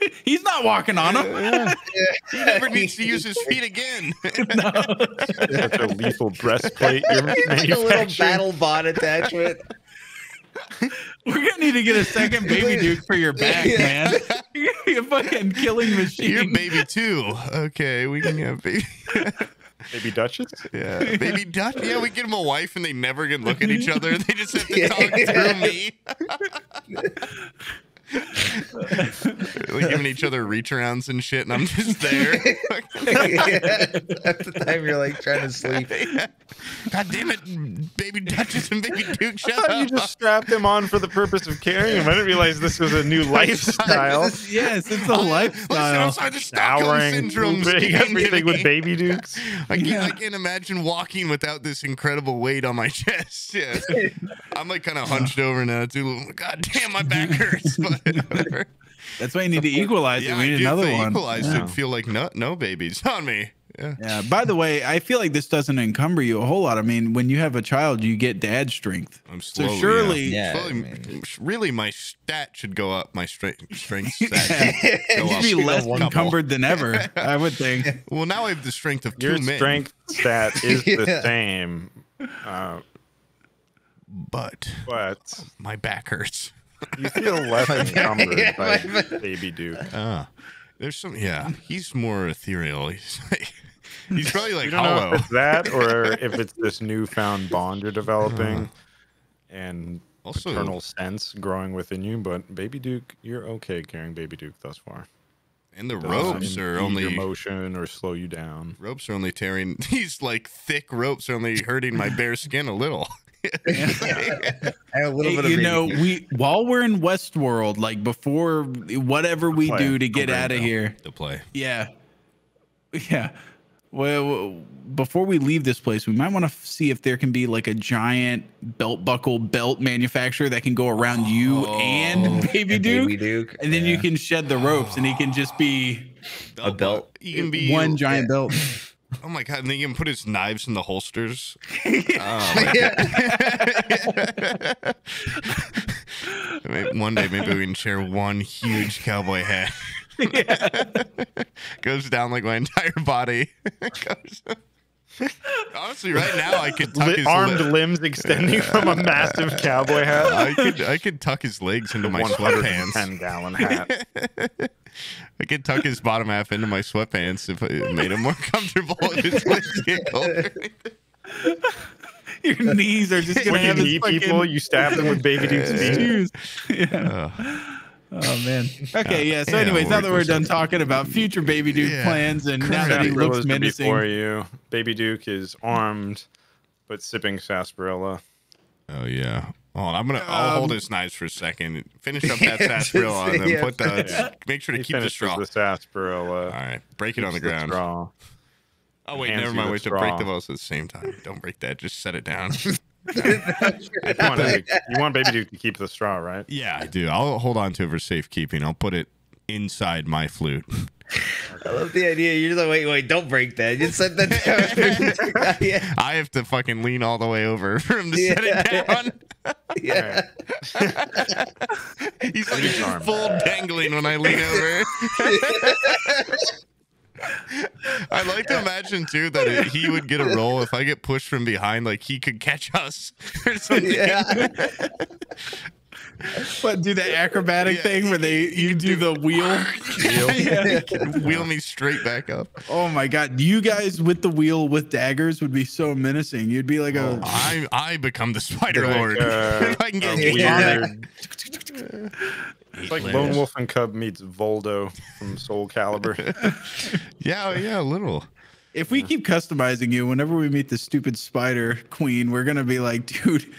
He's not walking on them. He never needs to use his feet again. Such a lethal breastplate you're like a little battle bot attachment. We're gonna need to get a second baby duke for your back, Yeah. man. You're gonna be a fucking killing machine. You're baby too. Okay, we can have baby. Baby Duchess. Yeah, baby Dutch. Yeah, we get him a wife and they never can look at each other. They just have to talk through me. They're giving each other reach arounds and shit, and I'm just there. At the time you're like trying to sleep. God damn it, baby Duchess and baby Duke, I shut thought you just strapped him on for the purpose of carrying him. I didn't realize this was a new lifestyle. yes, it's a oh, Listen, I'm lifestyle. sorry, the Stockholm Showering, syndrome's pooping, everything with baby dukes. I can't, I can't imagine walking without this incredible weight on my chest. Yeah. I'm like kind of hunched over now too. God damn, my back hurts. But whatever. That's why you need to equalize Yeah, it. We I need do another feel one. equalized. Yeah. It'd feel like no, no babies on me. Yeah. Yeah. By the way, I feel like this doesn't encumber you a whole lot. I mean, when you have a child, you get dad strength. I'm slowly, So slowly. surely, Yeah. Slowly- I mean- really, my stat should go up. My strength, strength stat. should you'd be less encumbered than ever. I would think. Well, now I have the strength of two men. Your strength stat is the same, uh, but but my back hurts. You feel less encumbered Yeah, by my- baby Duke. Ah, there's some. Yeah, he's more ethereal. He's like, he's probably like You don't know hollow. if it's that or if it's this newfound bond you're developing and Also- paternal sense growing within you. But baby Duke, you're okay carrying baby Duke thus far. And the Doesn't ropes are only your motion or slow you down. ropes are only tearing. These like thick ropes are only hurting my bare skin a little. I have a little Hey, bit of you know, we while we're in Westworld, like before whatever we Play. do to get out of here, to play. yeah, yeah. Well, before we leave this place, we might want to see if there can be like a giant belt buckle belt manufacturer that can go around you and oh. Baby And Duke, Baby Duke. and then you can shed the ropes, and he can just be A belt. You can be one giant belt. Oh my god! And then you can put his knives in the holsters. Oh, Yeah. One day, maybe we can share one huge cowboy hat. Goes down like my entire body. Honestly, right now I could tuck Li- his armed le- limbs extending from a massive cowboy hat. I could I could tuck his legs into my sweatpants. 110 gallon hat. I could tuck his bottom half into my sweatpants if it made him more comfortable. his legs get colder. Your knees are just gonna When you have this meet fucking people, you stab them with Baby Duke's feet. shoes. Yeah. Ugh. Oh man. Okay, yeah. So, Yeah, anyways, now that we're done something. talking about future Baby Duke Yeah. plans, and now that he looks menacing, before you. Baby Duke is armed, but sipping sarsaparilla. Oh yeah. Hold on, I'm gonna. I'll hold Um, his knives for a second. Finish up that sarsaparilla and then Yeah. put the. Yeah. Make sure to He keep the finishes straw. the sarsaparilla. All right, break it on the keeps the ground. straw. Oh wait, never mind. the We have to break straw. them both at the same time. Don't break that. Just set it down. You want, him to- you want Baby Duke to keep the straw, right? yeah, I do. I'll hold on to it for safekeeping. I'll put it inside my flute. I love the idea. You're like, wait, wait, don't break that. Just set that down. yeah, I have to fucking lean all the way over for him to set it down. yeah. He's like His just full dangling when I lean over. I like to imagine too that it, he would get a roll if I get pushed from behind, like he could catch us or something. Yeah. But do the acrobatic Yeah. thing where they you do the wheel. Yeah, wheel me straight back up. Oh my god, you guys with the wheel with daggers would be so menacing. You'd be like a I I become the Spider Like, Lord. uh, if I can get a Yeah. weird- It's like Lone Wolf and Cub meets Voldo from Soulcalibur. Yeah, yeah, a little. If we keep customizing you, whenever we meet the stupid spider queen, we're gonna be like, dude,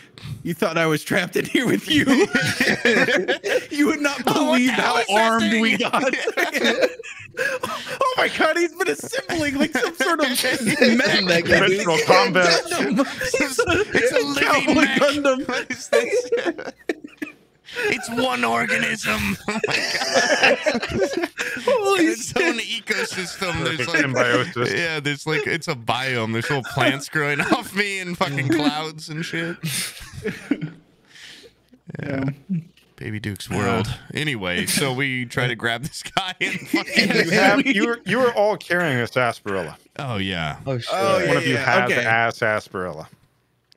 you thought I was trapped in here with you? you would not Oh, believe hell how armed we got. oh my god, he's been assembling like some sort of mech combat. Gundam. It's, it's a living Gundam. What is this? It's one organism. Oh my god. Holy its shit. own ecosystem. There's Perfect like symbiosis. Yeah, there's like it's a biome. There's little plants growing off me and fucking clouds and shit. Yeah. Baby Duke's world. Anyway, so we try to grab this guy and fucking. You have you were you were all carrying a sarsaparilla. Oh yeah. Oh shit. Oh, One yeah, of you yeah, has okay. a sarsaparilla.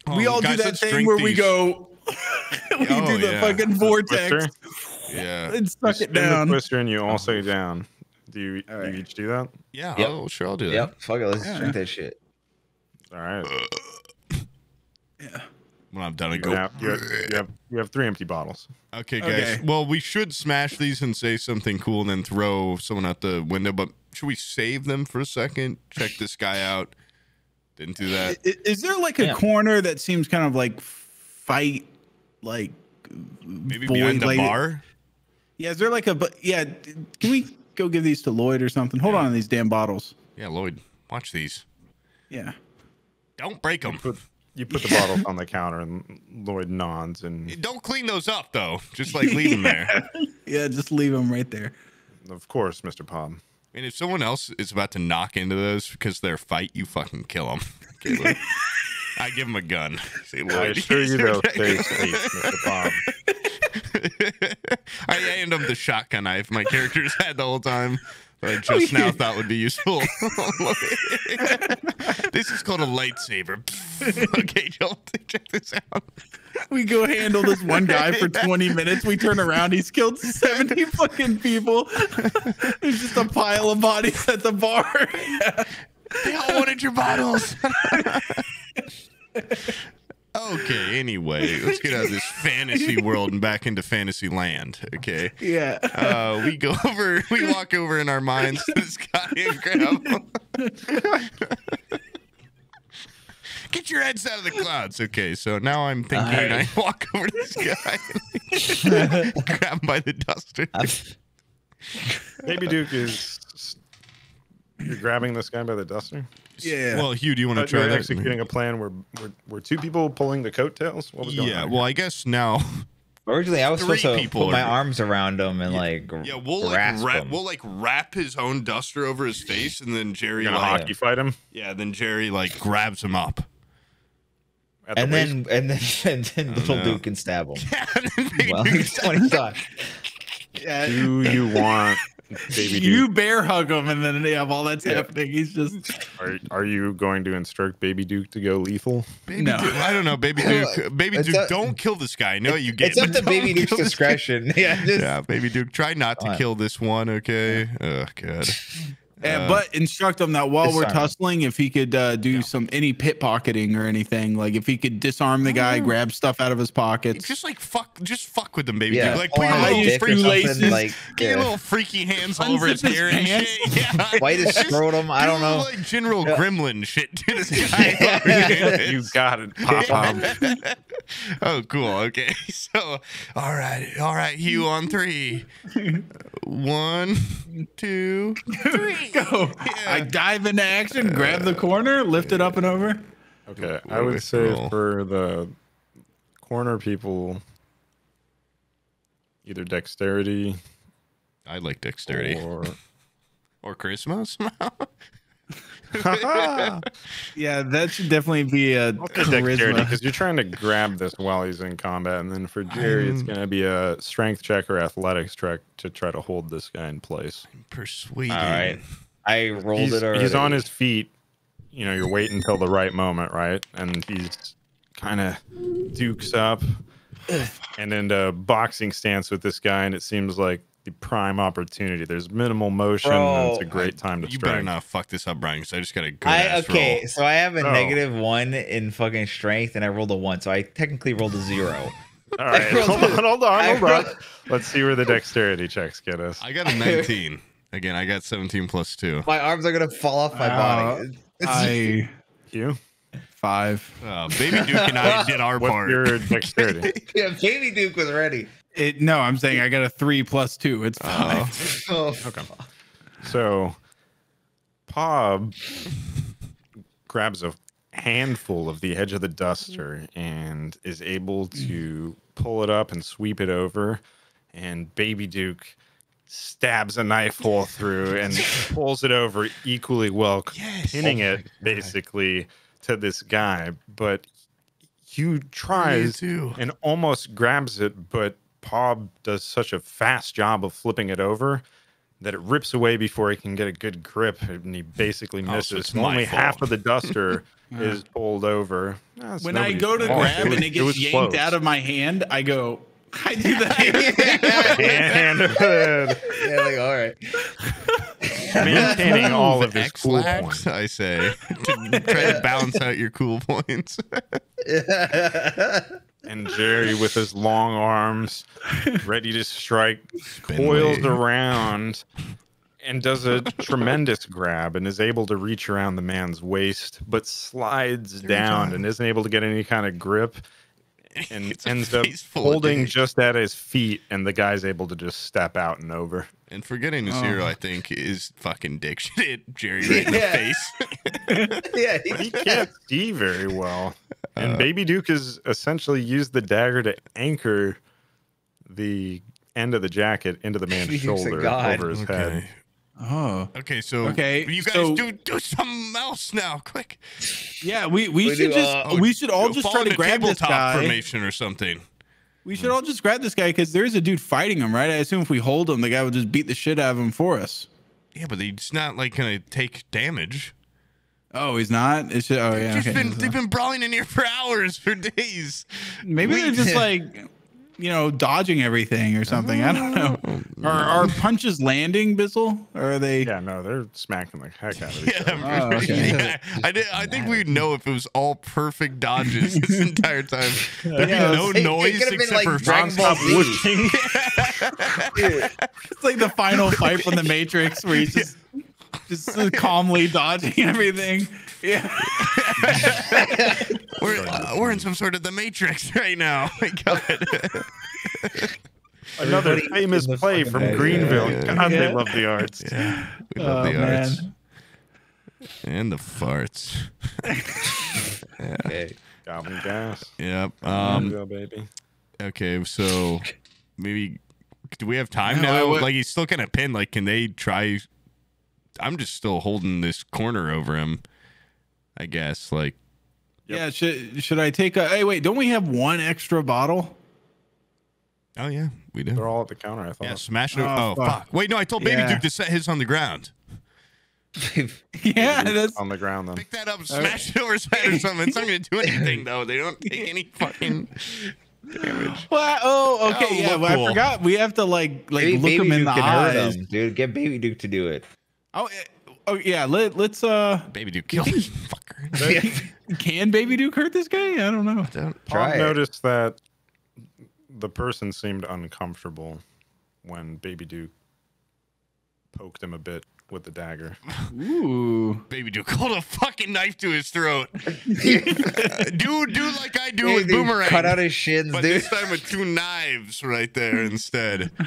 Oh, we Oh, all guys, do that let's thing drink where we these. go we Oh, do the yeah. fucking vortex Twister. Yeah. and suck spin it the down. twister and you all oh. also down. Do you, All do you each do that? Yeah. Yep. Oh, sure, I'll do that. Yep. Fuck it. Let's Yeah. drink that shit. All right. yeah. When I'm done, I go. have, you, have, you, have, you have three empty bottles. Okay, guys. Okay. Well, we should smash these and say something cool and then throw someone out the window. But should we save them for a second? Check this guy out. Didn't do that. Is, Is there like a Yeah. corner that seems kind of like fight, like Maybe void, behind the like- bar. Yeah, is there like a but? Yeah, can we go give these to Lloyd or something? Hold on to these damn bottles. Yeah, Lloyd, watch these. Yeah. Don't break them. Put, you put the bottles on the counter and Lloyd nods and Don't clean those up though. Just like leave them there. Yeah, just leave them right there. of course, Mr. Pod. And if someone else is about to knock into those because they're fight, you fucking kill them. Okay, Lloyd? I give him a gun. Say, I Lloyd, assure you here's they'll stay safe, Mr. Bob. I hand him the shotgun knife my characters had the whole time. That I just oh, now thought would be useful. this is called a lightsaber. okay, Joel, check this out. We go handle this one guy for 20 minutes. We turn around. He's killed 70 fucking people. There's just a pile of bodies at the bar. They all wanted your bottles. okay, anyway, let's get out of this fantasy world and back into fantasy land. Okay. yeah. Uh, we go over, we walk over in our minds to this guy and grab him. Get your heads out of the clouds. Okay, so now I'm thinking I walk over to this guy and grab him by the duster. I'm, Baby Duke is. You're grabbing this guy by the duster? Yeah. Well, Hugh, do you want to try you're that? executing a plan where, where were two people pulling the coattails? What was going Yeah, on? well, I guess now originally, I was Three supposed to people put my are- arms around him and like Yeah, we'll like grasp wrap, him. we'll like wrap his own duster over his face, and then Jerry You're gonna like hockey fight him? yeah, then Jerry like grabs him up. At the and waist? then and then and then little no. Duke can stab him. Yeah, and then Baby Well, Duke he's 20 shots. yeah. Do you want Baby you Duke, bear hug him, and then yeah, all that's happening, he's just are, are you going to instruct Baby Duke to go lethal? Baby No. Duke, I don't know, Baby Duke. Baby It's Duke, up- don't kill this guy. No, you get. It's up to Baby Duke's kill this guy. discretion. Yeah, just Yeah, Baby Duke, try not to kill this one, okay? Oh god. Yeah, Uh, but instruct him that while we're tussling, if he could uh, do some any pit pocketing or anything, like if he could disarm the guy, grab stuff out of his pockets. just like fuck, just fuck with them, Baby yeah. Like put your little dick or freaky, like get your little freaky hands all over his hair and shit. Yeah. White as Just scrotum. I do don't know. Like General Yeah. Gremlin shit to this guy. you got it, Pop. oh, cool. Okay. So, all right. All right. Hugh on three. One, two, three. Go. I dive into action, grab the corner, lift it up and over. Okay, I would say roll. for the corner people, either dexterity I like dexterity or, or charisma somehow. Yeah, that should definitely be a dexterity charisma. because you're trying to grab this while he's in combat, and then for Jerry, it's I'm- going to be a strength check or athletics check to try to hold this guy in place. Persuading. All right. I rolled He's, it already. he's on his feet. You know, you're waiting until the right moment, right? And he's kind of dukes up and into a boxing stance with this guy, and it seems like the prime opportunity. There's minimal motion, and it's a Bro, great time to You strike. better not fuck this up, Brian, because I just got a good I okay, roll. so I have a Oh. negative one in fucking strength, and I rolled a one, so I technically rolled a zero. All right, rolled hold on, hold on, I hold on. rolled- Let's see where the dexterity checks get us. I got a 19. Again, I got 17 plus 2. My arms are gonna fall off my body. It's- I You? five. Uh, Baby Duke and I did our What's part. your dexterity? yeah, Baby Duke was ready. It, no, I'm saying I got a three plus two. It's five. Uh, Oh, Okay. So, Pob grabs a handful of the edge of the duster and is able to pull it up and sweep it over. And Baby Duke stabs a knife hole through and pulls it over equally well, Yes. pinning Oh my it basically to this guy. But Hugh tries and almost grabs it, but Pob does such a fast job of flipping it over that it rips away before he can get a good grip, and he basically Oh, so misses. it's my Only half of the duster is pulled over. No, when I go to fault. grab was- and it gets was yanked close. out of my hand, I go. I do that. hand of it. yeah, like all right. maintaining all of his X cool points. I say, to try to balance out your cool points. And Jerry, with his long arms, ready to strike, Spin coils wave. around and does a tremendous grab and is able to reach around the man's waist, but slides down on. and isn't able to get any kind of grip and ends up face full of holding just at his feet. And the guy's able to just step out and over. And forgetting to Oh. zero, I think, is fucking dick shit. Jerry right in the face. yeah, He can't see very well. And Uh, Baby Duke has essentially used the dagger to anchor the end of the jacket into the man's Baby shoulder over his head. Oh, Okay, so Okay, you guys so- do do something else now, quick. yeah. We we, We should do, just uh, we should all just try to grab this guy. formation or something. We should all just grab this guy because there's a dude fighting him, right? I assume if we hold him, the guy would just beat the shit out of him for us. Yeah, but he's not like gonna take damage. Oh, he's not. It's just, oh yeah. Just okay. been, they've been brawling in here for hours, for days. Maybe they're just like, you know, dodging everything or something. I don't know. Are are punches landing, Bizzle? Or are they? Yeah, no, they're smacking the heck out of each other. I'm Oh, okay. yeah. I, did, I think we'd know if it was all perfect dodges this entire time. There'd Yeah, be no it- it noise could've except like for Dragon Ball Non-stop whooshing. It's like the final fight from the Matrix where he's just just calmly dodging everything. Yeah. We're, uh, we're in some sort of the Matrix right now. My God. Another Everybody famous play from bag. Greenvale. Yeah. God, they love the arts. yeah, we love Oh, the arts man. and the farts. Okay. Goblin gas. Yep. Um, go, baby. Okay, so maybe do we have time No, now? wait, wait. Like he's still kind of pinned. Like, can they try? I'm just still holding this corner over him. I guess. Like, Yep. Yeah. Should should I take a? Hey, wait. Don't we have one extra bottle? Oh yeah, we do. They're all at the counter. I thought. Yeah, smash it. Oh, Oh, fuck. fuck. Wait, no, I told Baby Yeah. Duke to set his on the ground. Yeah, that's on the ground then. Pick that up, smash it over his head or something. It's not gonna do anything though. They don't take any fucking damage. Well, oh, okay, Oh, yeah. Well, cool. I forgot we have to like like Maybe look Baby him in Duke the can eyes. him, dude. Get Baby Duke to do it. Oh, eh, oh yeah. Let let's uh. Baby Duke, kill this fucker. Can Baby Duke hurt this guy? I don't know. Don't- Try Pog it. noticed that the person seemed uncomfortable when Baby Duke poked him a bit with the dagger. Ooh. Baby Duke, hold a fucking knife to his throat. do do like I do Baby with Boomerang. Cut out his shins, but dude. this time with two knives right there instead.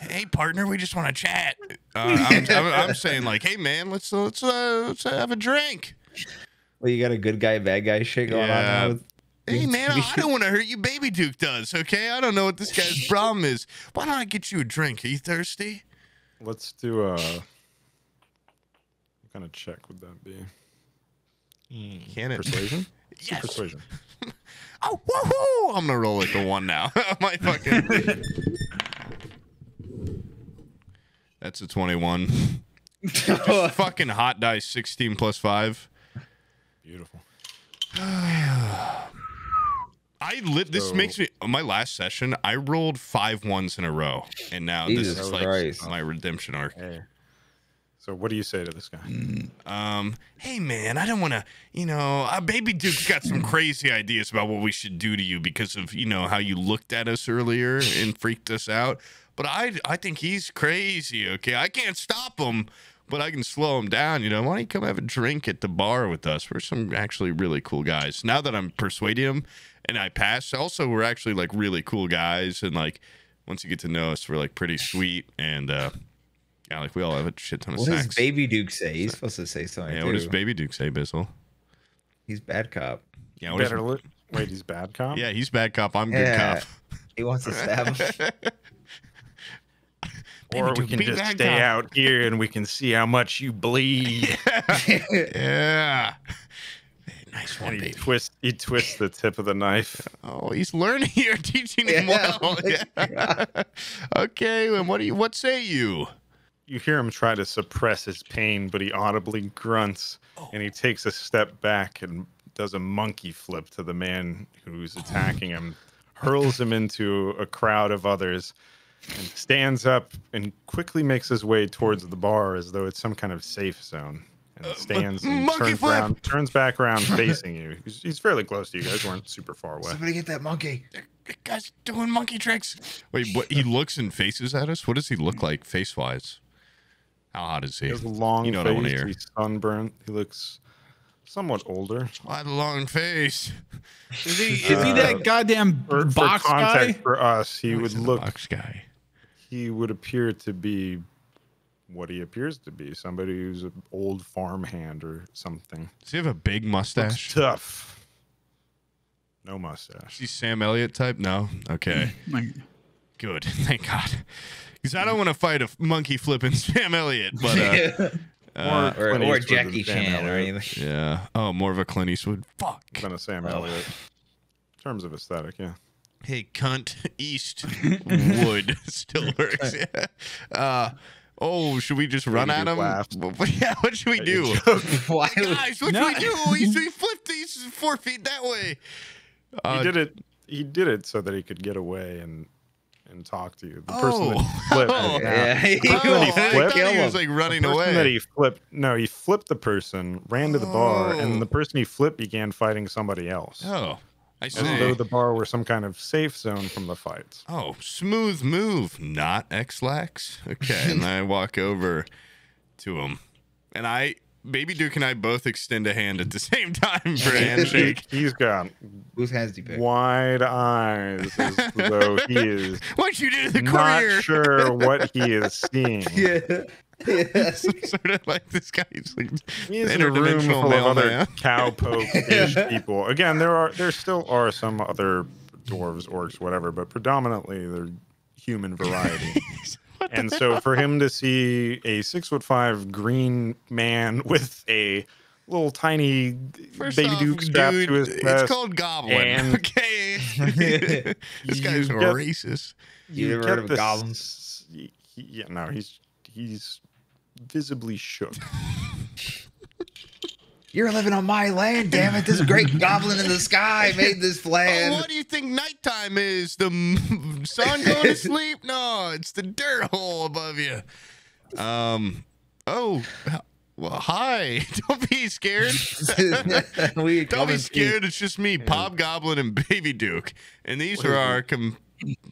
hey partner, we just want to chat. Uh, I'm, I'm, I'm saying like, hey man, let's let's uh, let's have a drink. Well, you got a good guy, bad guy shit going Yeah. on. With, Hey man, I don't want to hurt you. Baby Duke does. Okay, I don't know what this guy's problem is. Why don't I get you a drink? Are you thirsty? Let's do a. What kind of check would that be? Can it? Persuasion? Yes. Persuasion. Oh, woohoo! I'm gonna roll like a one now. My fucking. That's a 21. Just fucking hot dice 16 plus 5. Beautiful. I lit this So- makes me my last session I rolled five ones in a row and now Jesus this is like Christ. my redemption arc. Hey. So what do you say to this guy? Um, hey man, I don't want to, you know, uh, Baby Duke's got some crazy ideas about what we should do to you because of you know how you looked at us earlier and freaked us out. But I, I think he's crazy. Okay, I can't stop him, but I can slow him down. You know, why don't you come have a drink at the bar with us? We're some actually really cool guys. Now that I'm persuading him and I pass, also we're actually like really cool guys and like once you get to know us, we're like pretty sweet and uh, yeah, like we all have a shit ton of what does. Baby Duke say? He's supposed to say something. Yeah, what does. Baby Duke say, Bissell? He's bad cop. Yeah, what does- Better li- Wait, he's bad cop? yeah, he's bad cop. I'm good cop. He wants to stab him. Or we can just stay cop. out here and we can see how much you bleed. Yeah. Nice one, and he baby. twists he twists the tip of the knife. Oh, he's learning. You're teaching him Yeah, well. Yeah. okay, and what do you? What say you? You hear him try to suppress his pain, but he audibly grunts oh. and he takes a step back and does a monkey flip to the man who's attacking him, hurls him into a crowd of others, and stands up and quickly makes his way towards the bar as though it's some kind of safe zone. And uh, stands and turns, around, turns back around facing you. He's, he's fairly close to you guys, weren't super far away. Somebody get that monkey. Guys doing monkey tricks. Wait, what? He looks and faces at us. What does he look like face wise? How hot is he? He has a long You know what I wanna face. hear. He's sunburnt. He looks somewhat older. Why the long face? Is he is he uh, that goddamn For, for box context guy? for us, he would look. box guy. He would appear to be what he appears to be. Somebody who's an old farmhand or something. Does he have a big Looks mustache? tough. No Is mustache. he Sam Elliott type? No. Okay. Good. Thank God. Because I don't want to fight a monkey flipping Sam Elliott, but uh, uh, or Clint or Eastwood Jackie than Sam Chan or anything. yeah. Oh, more of a Clint Eastwood. Fuck. Than a Sam Elliott. In terms of aesthetic, yeah. Hey, cunt. East wood still works. Yeah. Uh, oh, should we just run Baby at him? Yeah. What should we do? Guys, what No. should we do? He's we flipped these four feet that way. Uh, he did it. He did it so that he could get away and and talk to you. The person Oh. that flipped. Oh. Yeah, he The person that he flipped. he was him. like The running person away. that he flipped. No, he flipped the person, ran to the bar, Oh. and the person he flipped began fighting somebody else. oh, I As though the bar were some kind of safe zone from the fights. Oh, smooth move, not Ex-Lax. Okay, and I walk over to him, and I, Baby Duke and I both extend a hand at the same time for a handshake. He's got Whose hands do you pick? wide eyes, as though he is What you do to the not courier? sure what he is seeing. Yeah. Yes. sort of like this guy's like He's in a room interdimensional full of other mailman. cowpoke-ish people. Again, there are there still are some other dwarves, orcs, whatever, but predominantly they're human variety. and so for him to see a six foot five green man with a little tiny First baby off, Duke strapped dude, to his chest. It's called Goblin. and- okay, this guy's You racist. You ever heard of goblins? he- yeah, no, he's he's visibly shook. You're living on my land, damn it! This great goblin in the sky made this Oh, land. what do you think nighttime is? The sun going to sleep? No, it's the dirt hole above you. Um. Oh. Well, hi. Don't be scared. Don't be scared. It's just me, Pop Goblin, and Baby Duke, and these are our com-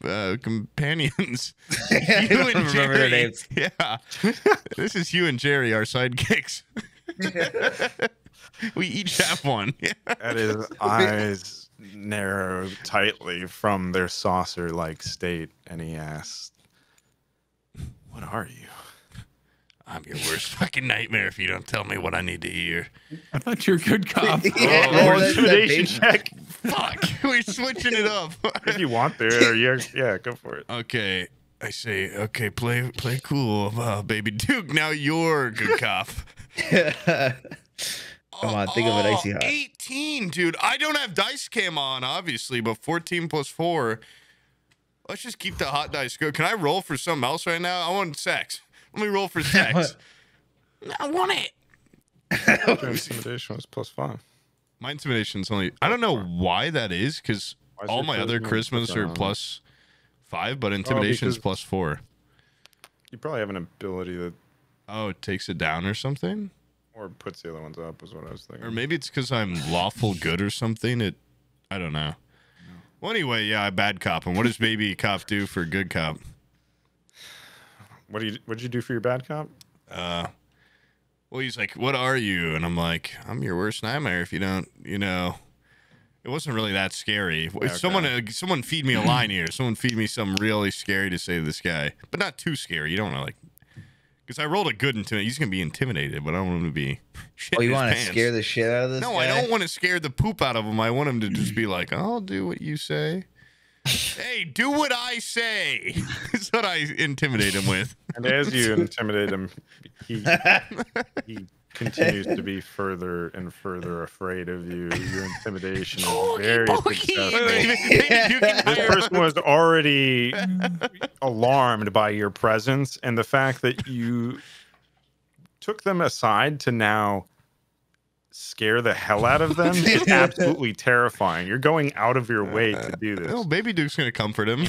uh, companions. I you don't and remember their Jerry. names. Yeah, this is you and Jerry, our sidekicks. we each have one. Yeah. At his eyes narrow tightly from their saucer-like state, and he asked, "What are you?" I'm your worst fucking nightmare if you don't tell me what I need to hear. I thought you were a good cop. Yeah, Oh, that's intimidation check. Fuck, we're switching it up. If you want there, or yeah, yeah, go for it. okay, I say, okay, play play cool, uh, baby Duke. Now you're a good cop. Come on, think of it icy hot. 18, dude. I don't have dice cam on, obviously, but 14 plus 4. Let's just keep the hot dice go. Can I roll for something else right now? I want sex. Let me roll for sex. I want it. Your intimidation was plus five. My intimidation's only. I don't know why that is, because Why all your my other charisma charismas are down? plus five, but oh, intimidation's because- plus four. You probably have an ability that, Oh, it takes it down or something? or puts the other ones up, is what I was thinking. Or maybe it's because I'm lawful good or something. It, I don't know. Well, anyway, yeah, I bad cop. And what does baby cop do for good cop? What do you? What did you do for your bad cop? Uh, well, he's like, "What are you?" And I'm like, "I'm your worst nightmare if you don't, you know." It wasn't really that scary. Okay. Someone, uh, someone feed me a line here. Someone feed me something really scary to say to this guy, but not too scary. You don't want to like, because I rolled a good intimidate. He's gonna be intimidated, but I don't want him to be. Oh, you want want to scare the shit out of this? No, I don't want to scare the poop out of him. I want him to just be like, "I'll do what you say." Hey, do what I say. That's what I intimidate him with. And as you intimidate him, he he continues to be further and further afraid of you. Your intimidation is very successful. This person was already alarmed by your presence and the fact that you took them aside to now scare the hell out of them is absolutely terrifying. You're going out of your way to do this. Oh, Baby Duke's gonna comfort him.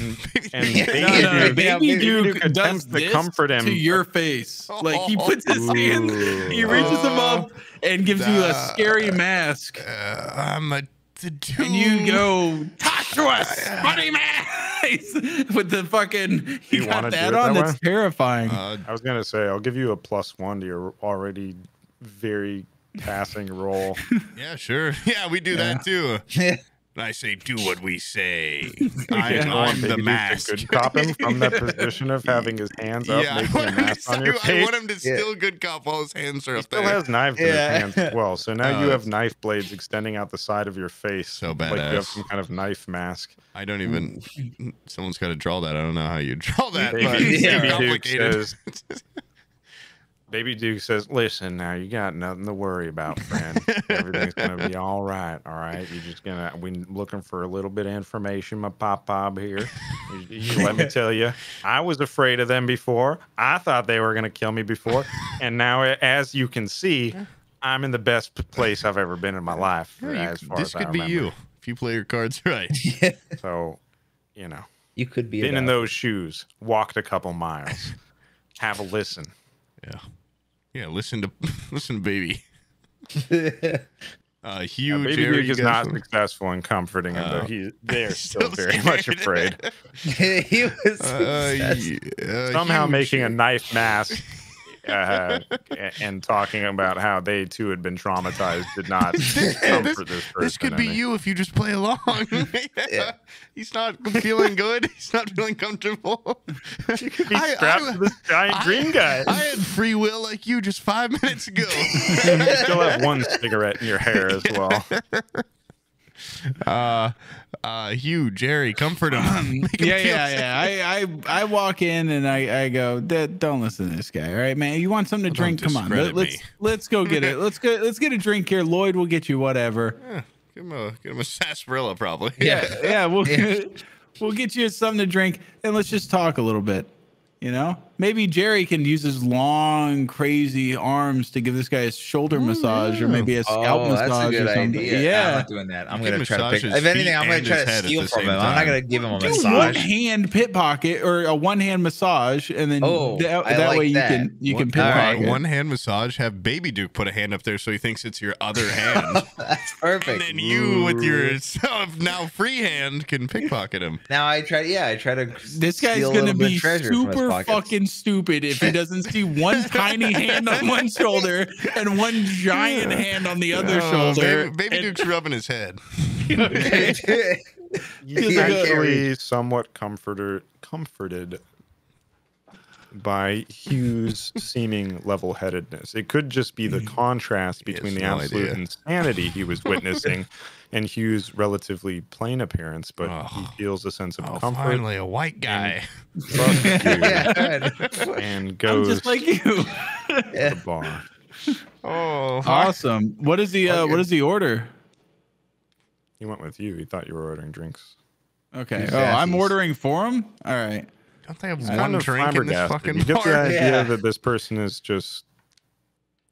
And Yeah. Baby No, no, no, Duke- Yeah, Baby Baby Duke Duke attempts to comfort him. to your face. Like he puts his Ooh. hand, he reaches them up and gives you a Uh, scary mask, Uh, I'm a the dude. and you go talk to us, funny man, with the fucking. He You got that it on. that That's terrifying. Uh, I was gonna say I'll give you a plus one to your already very passing roll. yeah, sure. Yeah, we do that too. And I say, do what we say. I, Yeah, I'm the mask. good cop him from that position of having his hands up, yeah, making a want, him to, mask on your face. I want him to still good cop while his hands are He up still there. has knives in his hands as well. So now Oh, you uh, have knife blades extending out the side of your face. So badass. Like you have some kind of knife mask. I don't even. Mm. Someone's got to draw that. I don't know how you draw that. Baby, but it's Yeah. Baby Duke complicated. Says, Baby Duke says, "Listen, now you got nothing to worry about, friend. Everything's gonna be all right. All right. You're just gonna. We looking for a little bit of information, my pop pop here. You- you let me tell you, I was afraid of them before. I thought they were gonna kill me before, and now, as you can see, I'm in the best place I've ever been in my life. Yeah, you- as far this as I could be you if you play your cards right. So, you know, you could be. been a in those shoes, walked a couple miles. Have a listen. Yeah. Yeah. Listen to listen, to baby. Uh, Yeah, huge. Baby area you is guys not want- successful in comforting him, Oh. though. He, they are still, Still very much afraid. he was Uh, uh, Somehow huge. making a knife mask uh, and talking about how they too had been traumatized did not comfort this person. This could be any. you if you just play along. Yeah. He's not feeling good. He's not feeling comfortable. You could be I- strapped I- to this giant I- green guy. I had free will like you just five minutes ago. you still have one cigarette in your hair as well. Uh, uh, Hugh, Jerry, comfort him. Him yeah, yeah, safe. yeah. I, I, I walk in and I, I go, don't listen to this guy. All right, man. You want something to Well, drink? Come on, discredit Let, us let's go get it. Let's go. Let's get a drink here. Lloyd will get you whatever. Yeah, give him a give him a sarsaparilla, probably. Yeah, yeah. We'll we'll get you something to drink and let's just talk a little bit. You know, maybe Jerry can use his long, crazy arms to give this guy a shoulder oh, massage or maybe a scalp Oh, that's massage a good or something. idea. I'm not doing that. I'm gonna try to pick. his If anything, I'm gonna try to head at steal the from same him. I'm not time. gonna give him a Do one hand pit pocket or a one hand massage, and then Oh, that, that like way you that. can you can One- pit All right. pocket. One hand massage. Have Baby Duke put a hand up there so he thinks it's your other hand. That's and perfect. then you, with your now free hand, can pickpocket him. Now I try. Yeah, I try to. This guy's steal a gonna little bit of be treasure from his super pockets. Fucking stupid if he doesn't see one tiny hand on one shoulder and one giant hand on the other Oh, shoulder. Baby, Baby and- Duke's rubbing his head. He's actually somewhat comforted comforted by Hugh's seeming level-headedness. It could just be the mm. contrast between the no absolute idea. insanity he was witnessing and Hugh's relatively plain appearance, but he Oh. feels a sense of Oh, comfort finally, a white guy. trusts Hugh, yeah. and I'm goes just like you. to the bar. Oh, awesome. What is the uh, what is the order? He went with you. He thought you were ordering drinks. Okay. He's Oh, I'm ordering for him. All right. don't they have It's one kind of drink in this flabbergasted. fucking You get the idea Yeah. that this person is just.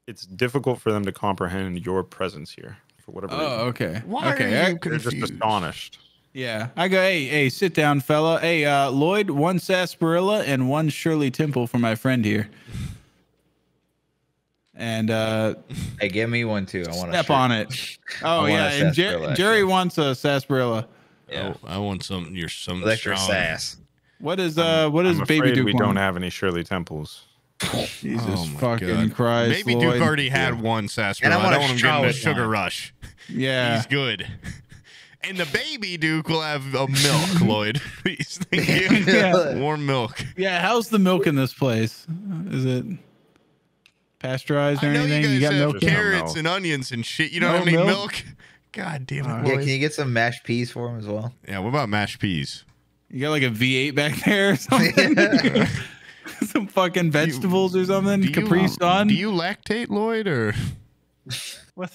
It's difficult for them to comprehend your presence here for whatever reason. Oh, okay. Why okay. are I- you They're just astonished. yeah. I go. Hey, hey, sit down, fella. Hey, uh, Lloyd, one sarsaparilla and one Shirley Temple for my friend here. And uh, Hey, give me one too. I want to step on it. Oh yeah, and Jer- Jerry wants a sarsaparilla. Yeah. Oh, I want some. You're some Electric strong- sass. What is uh what is I'm Baby afraid Duke we want? don't have any Shirley Temples. Jesus Oh my fucking God. Christ, Baby Lloyd. Duke already had one sarsaparilla. I I, don't want him getting a sugar one. rush. Yeah. He's good. And the baby Duke will have a milk, Lloyd. Please, thank you. Yeah. Warm milk. Yeah, how's the milk in this place? Is it pasteurized or I know anything? you guys got have milk carrots and onions and shit. You don't No have any milk? milk? God damn it, Uh, Yeah, can you get some mashed peas for him as well? Yeah, what about mashed peas? You got like a V8 back there or something? Some fucking vegetables or something? Do you- Capri uh, Sun? Do you lactate, Lloyd, or what?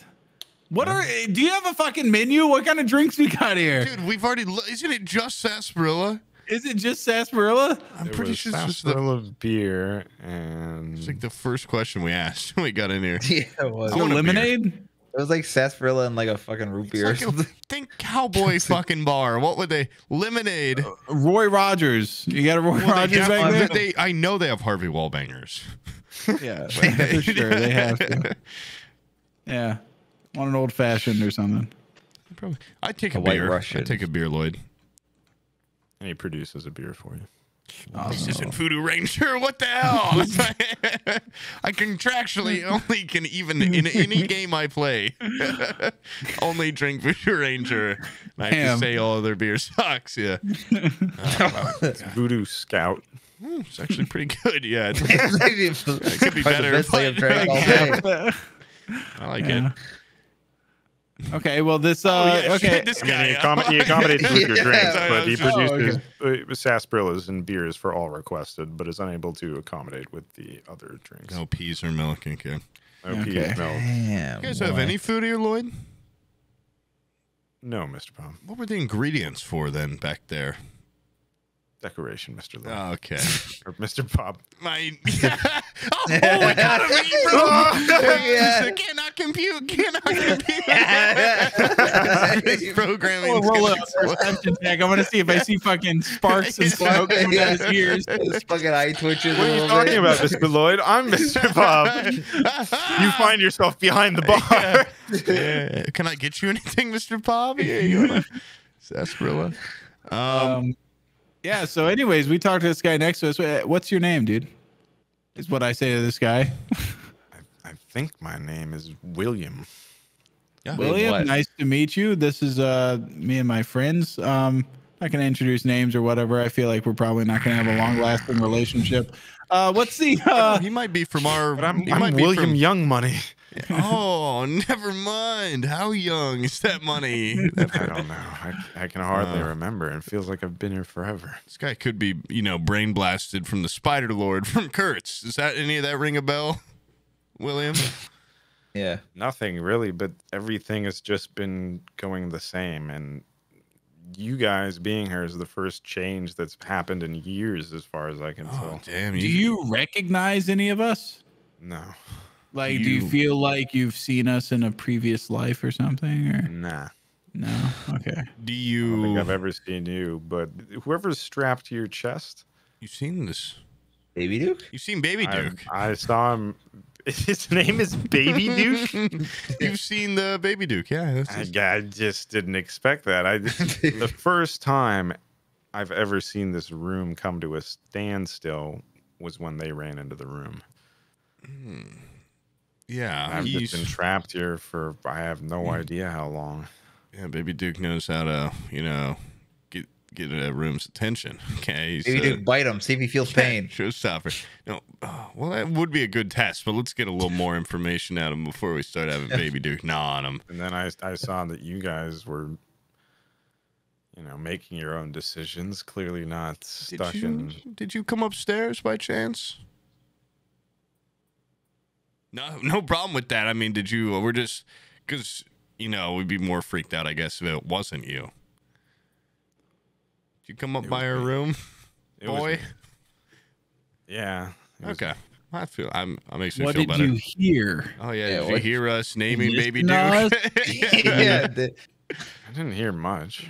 What are? Do you have a fucking menu? What kind of drinks we got here? dude? We've already. Isn't it just sarsaparilla? Is it just sarsaparilla? I'm There pretty was sure it's just the, sarsaparilla of beer and it's like the first question we asked when we got in here. yeah, it was. I Is it want a beer. Lemonade? It was like sarsaparilla and like a fucking root beer or It's like a- think cowboy fucking bar. What would they? Lemonade. Uh, Roy Rogers. You got a Roy Well, they Rogers have- back there? they- I know they have Harvey Wallbangers. Yeah, for sure they have to. Yeah, want an old fashioned or something. Probably. I'd take a, A white beer. Russian. I'd take a beer, Lloyd. and he produces a beer for you. This isn't Voodoo Ranger. What the hell? I contractually only can even in any game I play only drink Voodoo Ranger. And I have to say all other beer sucks. Yeah, Voodoo Scout. Hmm, it's actually pretty good. Yeah, it's- It's actually it could be better. The best thing I've all day. I like Yeah. it. Okay, well this uh Oh, yeah, okay. shit, this I mean, he, accom- he accommodates with your Yeah. drinks, but he Oh, produces uh, sarsaparillas and beers for all requested, but is unable to accommodate with the other drinks. No peas or milk. Okay. No Okay. peas, milk. Damn. You guys have any food here, Lloyd? No, Mr. Bob. What were the ingredients for then back there? Decoration, Mr. Lee. Oh, okay. or Mr. Bob. My oh, oh, I got him, me. Yeah. Cannot compute. Cannot compute. this programming. Oh, roll up perception check. I'm gonna see if I see fucking sparks and smoke coming out his ears. His fucking eye twitches. What a are you talking bit. about, Mr. Lloyd? I'm Mr. Bob. you find yourself behind the bar. Yeah. Can I get you anything, Mr. Bob? Yeah, you want a sarsaparilla? Um, Um, yeah. So, anyways, we talked to this guy next to us. What's your name, dude? Is what I say to this guy. I think my name is William. yeah. William, what? nice to meet you. This is uh me and my friends. Um, not gonna introduce names or whatever. I feel like we're probably not gonna have a long lasting relationship. Uh, what's the uh? he might be from our. But I'm, I'm William from- Young Money. oh, never mind. How young is that money? I don't know. I, I can hardly Uh. remember. It feels like I've been here forever. This guy could be, you know, brain blasted from the Spider Lord from Kurtz. Does that any of that ring a bell, William? Yeah. Nothing really, but everything has just been going the same. And you guys being here is the first change that's happened in years, as far as I can Oh, tell. damn! Do you recognize any of us? No, Like, do you You- feel like you've seen us in a previous life or something? Or nah. no? Okay. Do I don't think you? I've ever seen you, but whoever's strapped to your chest, You've seen this? Baby Duke? You've seen Baby I, Duke? I saw him. His name is Baby Duke. You've seen the Baby Duke? Yeah. That's I, his- I just didn't expect that. I the first time I've ever seen this room come to a standstill was when they ran into the room. Hmm. Yeah. I've just been trapped here for I have no idea how long. Yeah, Baby Duke knows how to, you know, get get a room's attention. Okay, he's Baby uh, Duke, bite him. See if he feels pain. showstopper. No, uh, well, that would be a good test, but let's get a little more information out of him before we start having Baby Duke gnaw on him. And then I I saw that you guys were you know making your own decisions, clearly not Did stuck you in did you come upstairs by chance? No, no problem with that. I mean, did you? We're just because you know we'd be more freaked out, I guess, if it wasn't you. Did you come up It by was our me. room, It boy? me. Yeah. it was Okay, I feel I'm. That makes me What feel did better. you hear? Oh yeah, Yeah, did you hear us naming Baby to? Duke? yeah. The I didn't hear much.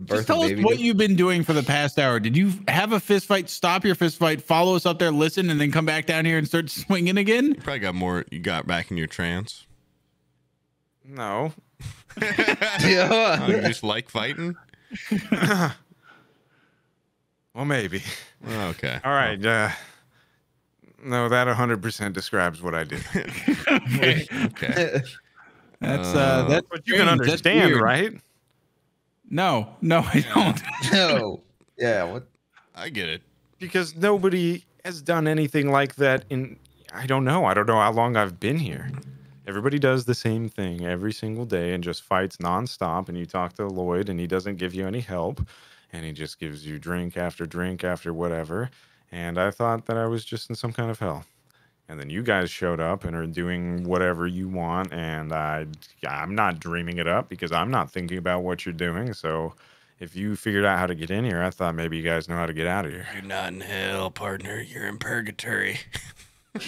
Birth Just tell us what Duke. you've been doing for the past hour. Did you have a fist fight? Stop your fist fight. Follow us up there, listen, and then come back down here and start swinging again? Probably got more. You got back in your trance. No. Oh, you just like fighting? Well, maybe. Oh, Okay. All right. Uh, no, that 100% describes what I did. Okay. That's uh, Uh, that's But you can strange. That's understand, right? No, no, I don't. no. Yeah. What? I get it. Because nobody has done anything like that in, I don't know. I don't know how long I've been here. Everybody does the same thing every single day and just fights nonstop. And you talk to Lloyd, and he doesn't give you any help. And he just gives you drink after drink after whatever. And I thought that I was just in some kind of hell. And then you guys showed up and are doing whatever you want. And I, I'm not dreaming it up because I'm not thinking about what you're doing. So if you figured out how to get in here, I thought maybe you guys know how to get out of here. You're not in hell, partner. You're in purgatory.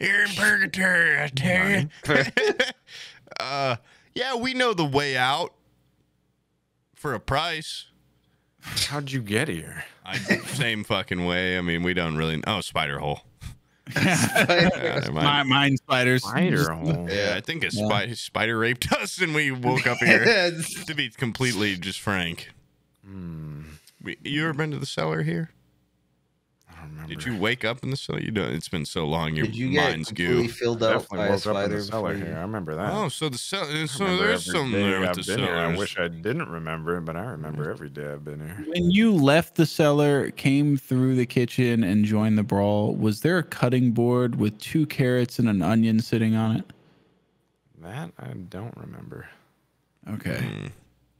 You're in purgatory, I tell you. uh, yeah, we know the way out for a price. How'd you get here? I, same fucking way. I mean, we don't really. Oh, spider hole. Yeah. My mind spiders. Spider hole. Yeah, I think a Yeah. spider spider raped us, and we woke up here. It's- to be completely just frank, Hmm. we, you ever been to the cellar here? I don't remember. Did you wake up in the cellar? You don't. It's been so long. Your Did you get mind's completely goo. filled up Definitely by a woke up in spider? the cellar before here. I remember that. Oh, so the cellar. I So remember there's every something day there with I've the been here. I wish I didn't remember it, but I remember every day I've been here. When you left the cellar, came through the kitchen, and joined the brawl, was there a cutting board with two carrots and an onion sitting on it? That I don't remember. Okay. Hmm.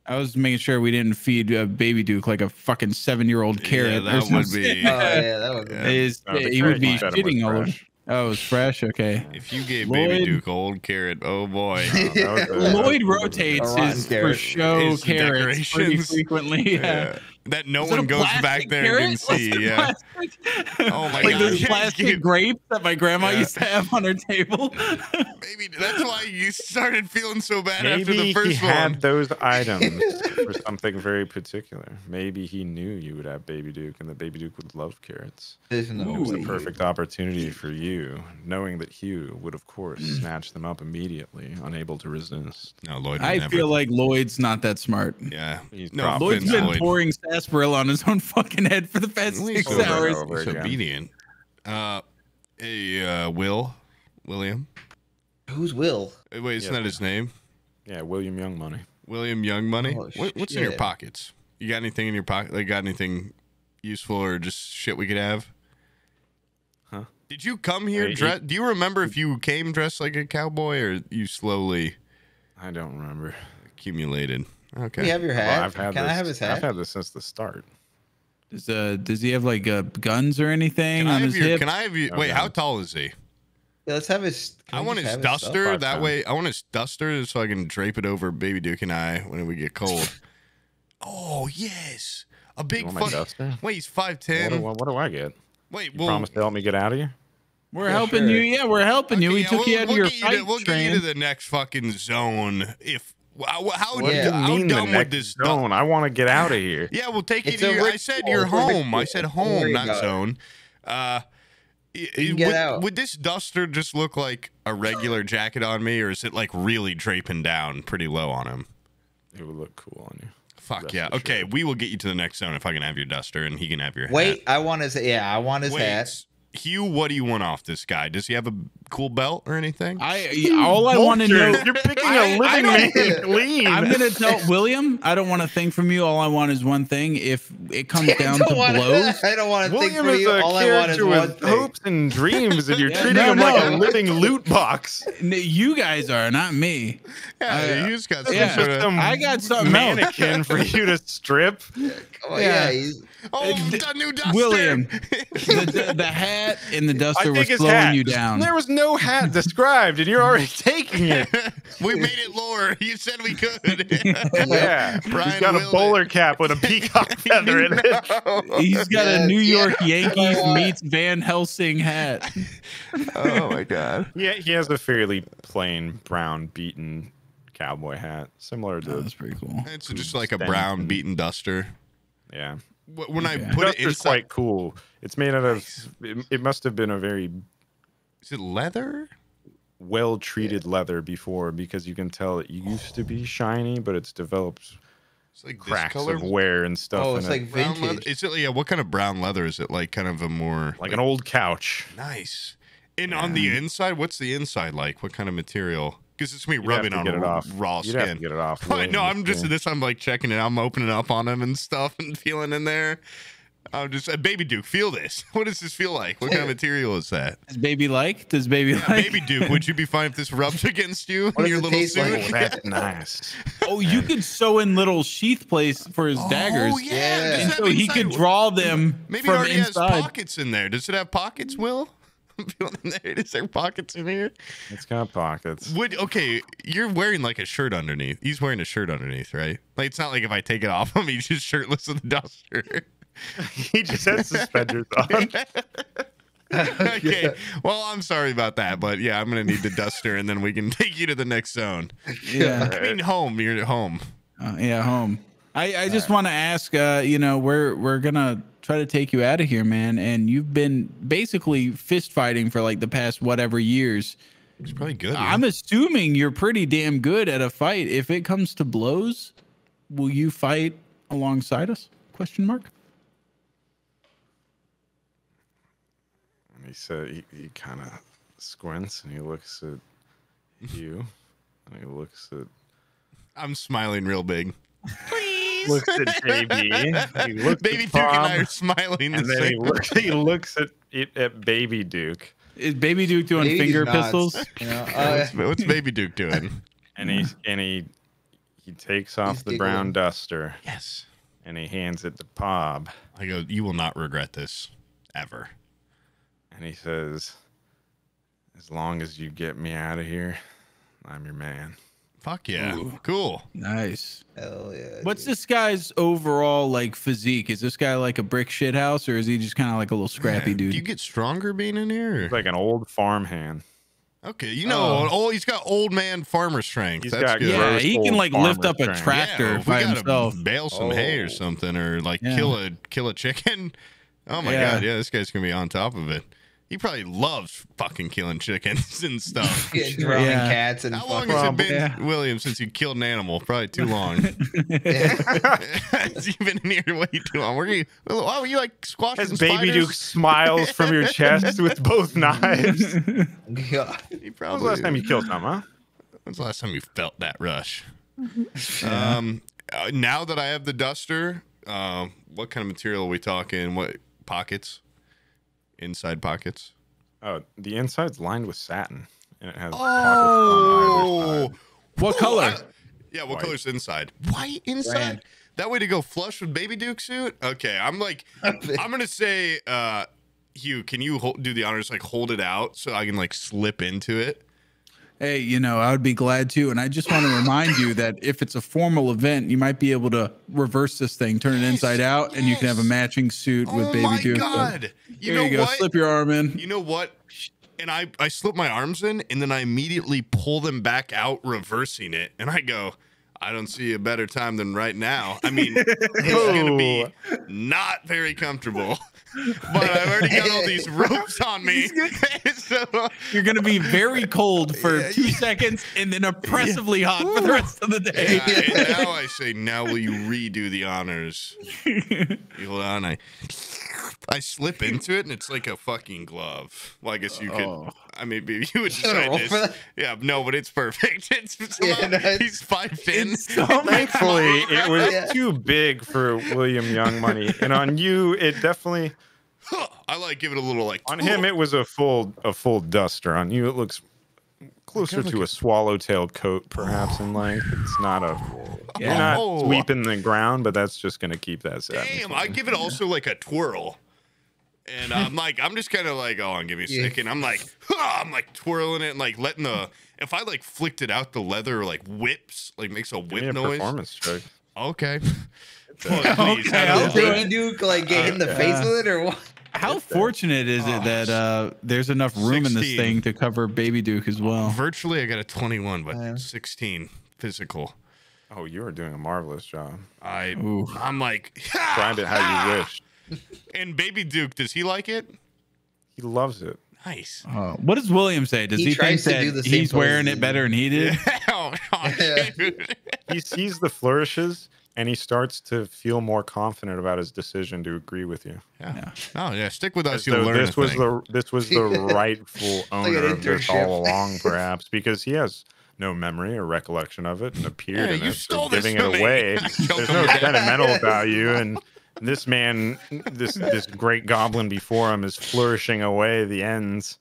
I was making sure we didn't feed uh, Baby Duke like a fucking seven year old carrot. Yeah, that would be. Oh yeah, that was. Yeah. Is- the he would be you fed him was shitting all over. Oh, it was fresh. Okay. If you gave Baby Duke old carrot, oh boy. Oh, that was a- Lloyd that was a- rotates A rotten his for carrot. show His carrots pretty decorations. frequently. Yeah. Yeah. That no Is it a one goes back there carrot? and can Was see. it Yeah. plastic? Oh my like God. those plastic you- grapes that my grandma Yeah. used to have on her table. Maybe that's why you started feeling so bad after Maybe the he first had one. those items for something very particular. Maybe he knew you would have Baby Duke and that Baby Duke would love carrots. There's no It was the perfect opportunity for you, knowing that Hugh would, of course, snatch them up immediately, unable to resist. No, Lloyd. I never. feel like Lloyd's not that smart. Yeah. He's No, probably Lloyd's offense, been Lloyd. pouring sarsaparilla on his own fucking head for the past Well, six he's over hours. over. He's obedient. Uh, hey, uh, Will, William. Who's Will? Wait, isn't Yeah. that his name? Yeah, William Young Money. William Young Money. Oh, what, what's in your pockets? You got anything in your pocket? Like, got anything useful or just shit we could have? Huh? Did you come here Hey, dressed? Do you remember if you came dressed like a cowboy or you slowly I don't remember. accumulated? Okay. You have your Well, hat. I've had Can this. I have his hat? I've had this since the start. Does uh does he have like uh, guns or anything Can I on have his your? hip? Can I have you? Oh, Wait, how tall is he? Yeah, let's have his. can I want his duster. Five That ten. way, I want his duster so I can drape it over Baby Duke and I when we get cold. oh yes, a big want my fuck. duster? Wait, he's five ten. What do, what do I get? Wait, You well, promise to help me get out of here? We're Yeah, helping sure. you. Yeah, we're helping you. We yeah, took you we'll- out of we'll your get you fight to- We'll get you to the next fucking zone. If how, how, What do you how mean the done with this du- zone? I want to get out of here. Yeah, we'll take you to a your. I said your home. I said home, not about zone. Uh, y- You can would, get out. would this duster just look like a regular jacket on me, or is it like really draping down pretty low on him? It would look cool on you. Fuck Rest yeah. assured. Okay, we will get you to the next zone if I can have your duster and he can have your hat. Wait, I want his. Yeah, I want his Wait, hat. Hugh, what do you want off this guy? Does he have a cool belt or anything? I all I want to know. You're picking I- a I living don't- man clean. I'm gonna tell William. I don't want a thing from you. All I want is one thing. If it comes down don't to blows, I don't want to think William is you. a All I want is character one with thing. hopes and dreams, and you're Yeah, treating no, him like a living loot box. you guys are not me. yeah, I- Hugh's uh, got some yeah. sort of. I got something else. mannequin for you to strip. Come on, Yeah. yeah, he's, Oh, d- the new duster. William. The, the, the hat and the I duster were think his slowing hat. you down. There was no hat described, and you're already taking it. we made it lower. You said we could. Yeah, Brian he's got a bowler cap with a peacock feather in it. He's got a Yes, New yeah. York Yankees meets Van Helsing hat. oh my god. Yeah, he has a fairly plain brown beaten cowboy hat, similar Oh, to that's pretty cool. It's just like a brown beaten duster. yeah. Wh- When I Okay. put it Duster's inside, quite cool. It's made out of. It, it must have been a very is it leather? well treated leather before because you can tell it used to be shiny, but it's developed It's like this cracks color. of wear and stuff. oh, it's it. like Brown leather. vintage. Is it yeah? What kind of brown leather is it? Like kind of a more like an old couch. nice. And on the inside, what's the inside like? What kind of material? Because it's me You'd rubbing to on get it raw, off. raw You'd have to skin. get it off. I know. I'm just yeah. this. I'm like checking it. I'm opening up on him and stuff and feeling in there. I'm just uh, baby Duke. Feel this. What does this feel like? What kind of material is that? Does baby like? Does baby like? Baby Duke, would you be fine if this rubbed against you in your little taste suit? like? Oh, that's nice. Oh, you could sew in little sheath place for his daggers. Oh yeah, Yeah. And so he inside- could draw them Maybe it from already has inside. pockets in there. Does it have pockets, Will? I'm feeling in there. Is there pockets in here? It's got pockets. Would okay? You're wearing like a shirt underneath. He's wearing a shirt underneath, right? Like it's not like if I take it off him, he's just shirtless with a duster. he just had suspenders on. okay. Well, I'm sorry about that, but yeah, I'm gonna need the duster, and then we can take you to the next zone. Yeah, I mean, home. You're at home. uh, yeah, home. I, I just want to ask. Uh, you know, we're we're gonna try to take you out of here, man. And you've been basically fist fighting for like the past whatever years. It's probably good. I'm assuming you're pretty damn good at a fight. If it comes to blows, will you fight alongside us? Question mark. And he said he, he kind of squints and he looks at you and he looks at I'm smiling real big. looks at baby. He looks Baby at Duke and I Tom, are smiling the and then he same. looks he looks at at baby Duke Is Baby Duke doing Baby's finger nuts, pistols? You know, uh, What's, what's Baby Duke doing? and he and he he takes off He's the brown duster Yes. and he hands it to Bob I go. You will not regret this ever. and he says, "As long as you get me out of here, I'm your man." Fuck yeah. Ooh. Cool. Nice. hell yeah. What's dude. this guy's overall like physique? Is this guy like a brick shit house, or is he just kind of like a little scrappy Man, dude? Do you get stronger being in here? or- He's like an old farmhand. Okay, you know, Oh. oh, he's got old man farmer strength. He's That's got good. yeah, he can like lift up a tractor Yeah, if by we gotta himself. Bale some oh. hay or Oh. something, or like Yeah. kill a kill a chicken. Oh my Yeah. god, yeah, this guy's gonna be on top of it. He probably loves fucking killing chickens and stuff. Yeah, drawing Yeah. cats and How long fucking- has it been, Yeah. William, since you killed an animal? Probably too long. You've been in here way too long. Were you? Why were you like squashing As baby spiders? Duke smiles from your chest with both knives. When Yeah. He was probably. the last time you killed some, huh? When's the last time you felt that rush? um, uh, now that I have the duster, um, what kind of material are we talking? What pockets? Inside pockets? Oh, the inside's lined with satin, and it has Oh, pockets on either side. What color? I- yeah, what White. color's inside? White inside. Brand. That way to go flush with Baby Duke suit. Okay, I'm like, I'm gonna say, uh, Hugh, can you hold, do the honors? Like, hold it out so I can like slip into it. Hey, you know, I would be glad to. And I just want to remind you that if it's a formal event, you might be able to reverse this thing, turn it inside out, and you can have a matching suit with oh Baby my Duke. god! You There know you go. what? Slip your arm in. You know what? And I I slip my arms in, and then I immediately pull them back out, reversing it, and I go. I don't see a better time than right now. I mean, it's gonna be not very comfortable, but I've already got all these ropes on me. so, You're going to be very cold for two seconds and then oppressively hot for the rest of the day. yeah, now I say, now will you redo the honors? You Hold on, I I slip into it, and it's like a fucking glove. Well, I guess you could. Oh. I mean, maybe you would gonna decide this. for that? Yeah, no, but it's perfect. It's Yeah, no, it's- he's five ten. Thankfully, it was Yeah. too big for William Young money, and on you, it definitely. I like give it a little like On him, it was a full a full duster. On you, it looks closer to a swallowtail coat, perhaps in length. It's not a. You're not Oh. sweeping the ground, but that's just gonna keep that satin. Damn, I give it also like a twirl. And I'm like, I'm just kind of like, oh, give me a Yeah. second. I'm like, "Huh," I'm like twirling it and like letting the, if I like flicked it out, the leather like whips, like makes a Give me whip a noise. performance check. Okay. Well, please, Okay, I I'll don't do it. Baby Duke like get hit in the Uh, face with it or what? How fortunate is it that uh, there's enough room in this 16. thing to cover Baby Duke as well? Virtually, I got a 21, but Yeah. 16 physical. Oh, you are doing a marvelous job. I, Ooh. I'm like, Grind it how you wish. and Baby Duke, does he like it? He loves it. Nice. Uh, what does William say? Does He he, think tries to that do the same he's wearing poses it better than he did? oh, oh, dude. He sees the flourishes and he starts to feel more confident about his decision to agree with you. yeah. Oh, yeah. Stick with us. You'll learn. this was thing. the this was the rightful like owner of this all along, perhaps because he has no memory or recollection of it and appeared Yeah, in you it, so this giving it me. away. There's no about it. sentimental value, and this man, this this great goblin before him, is flourishing away the ends.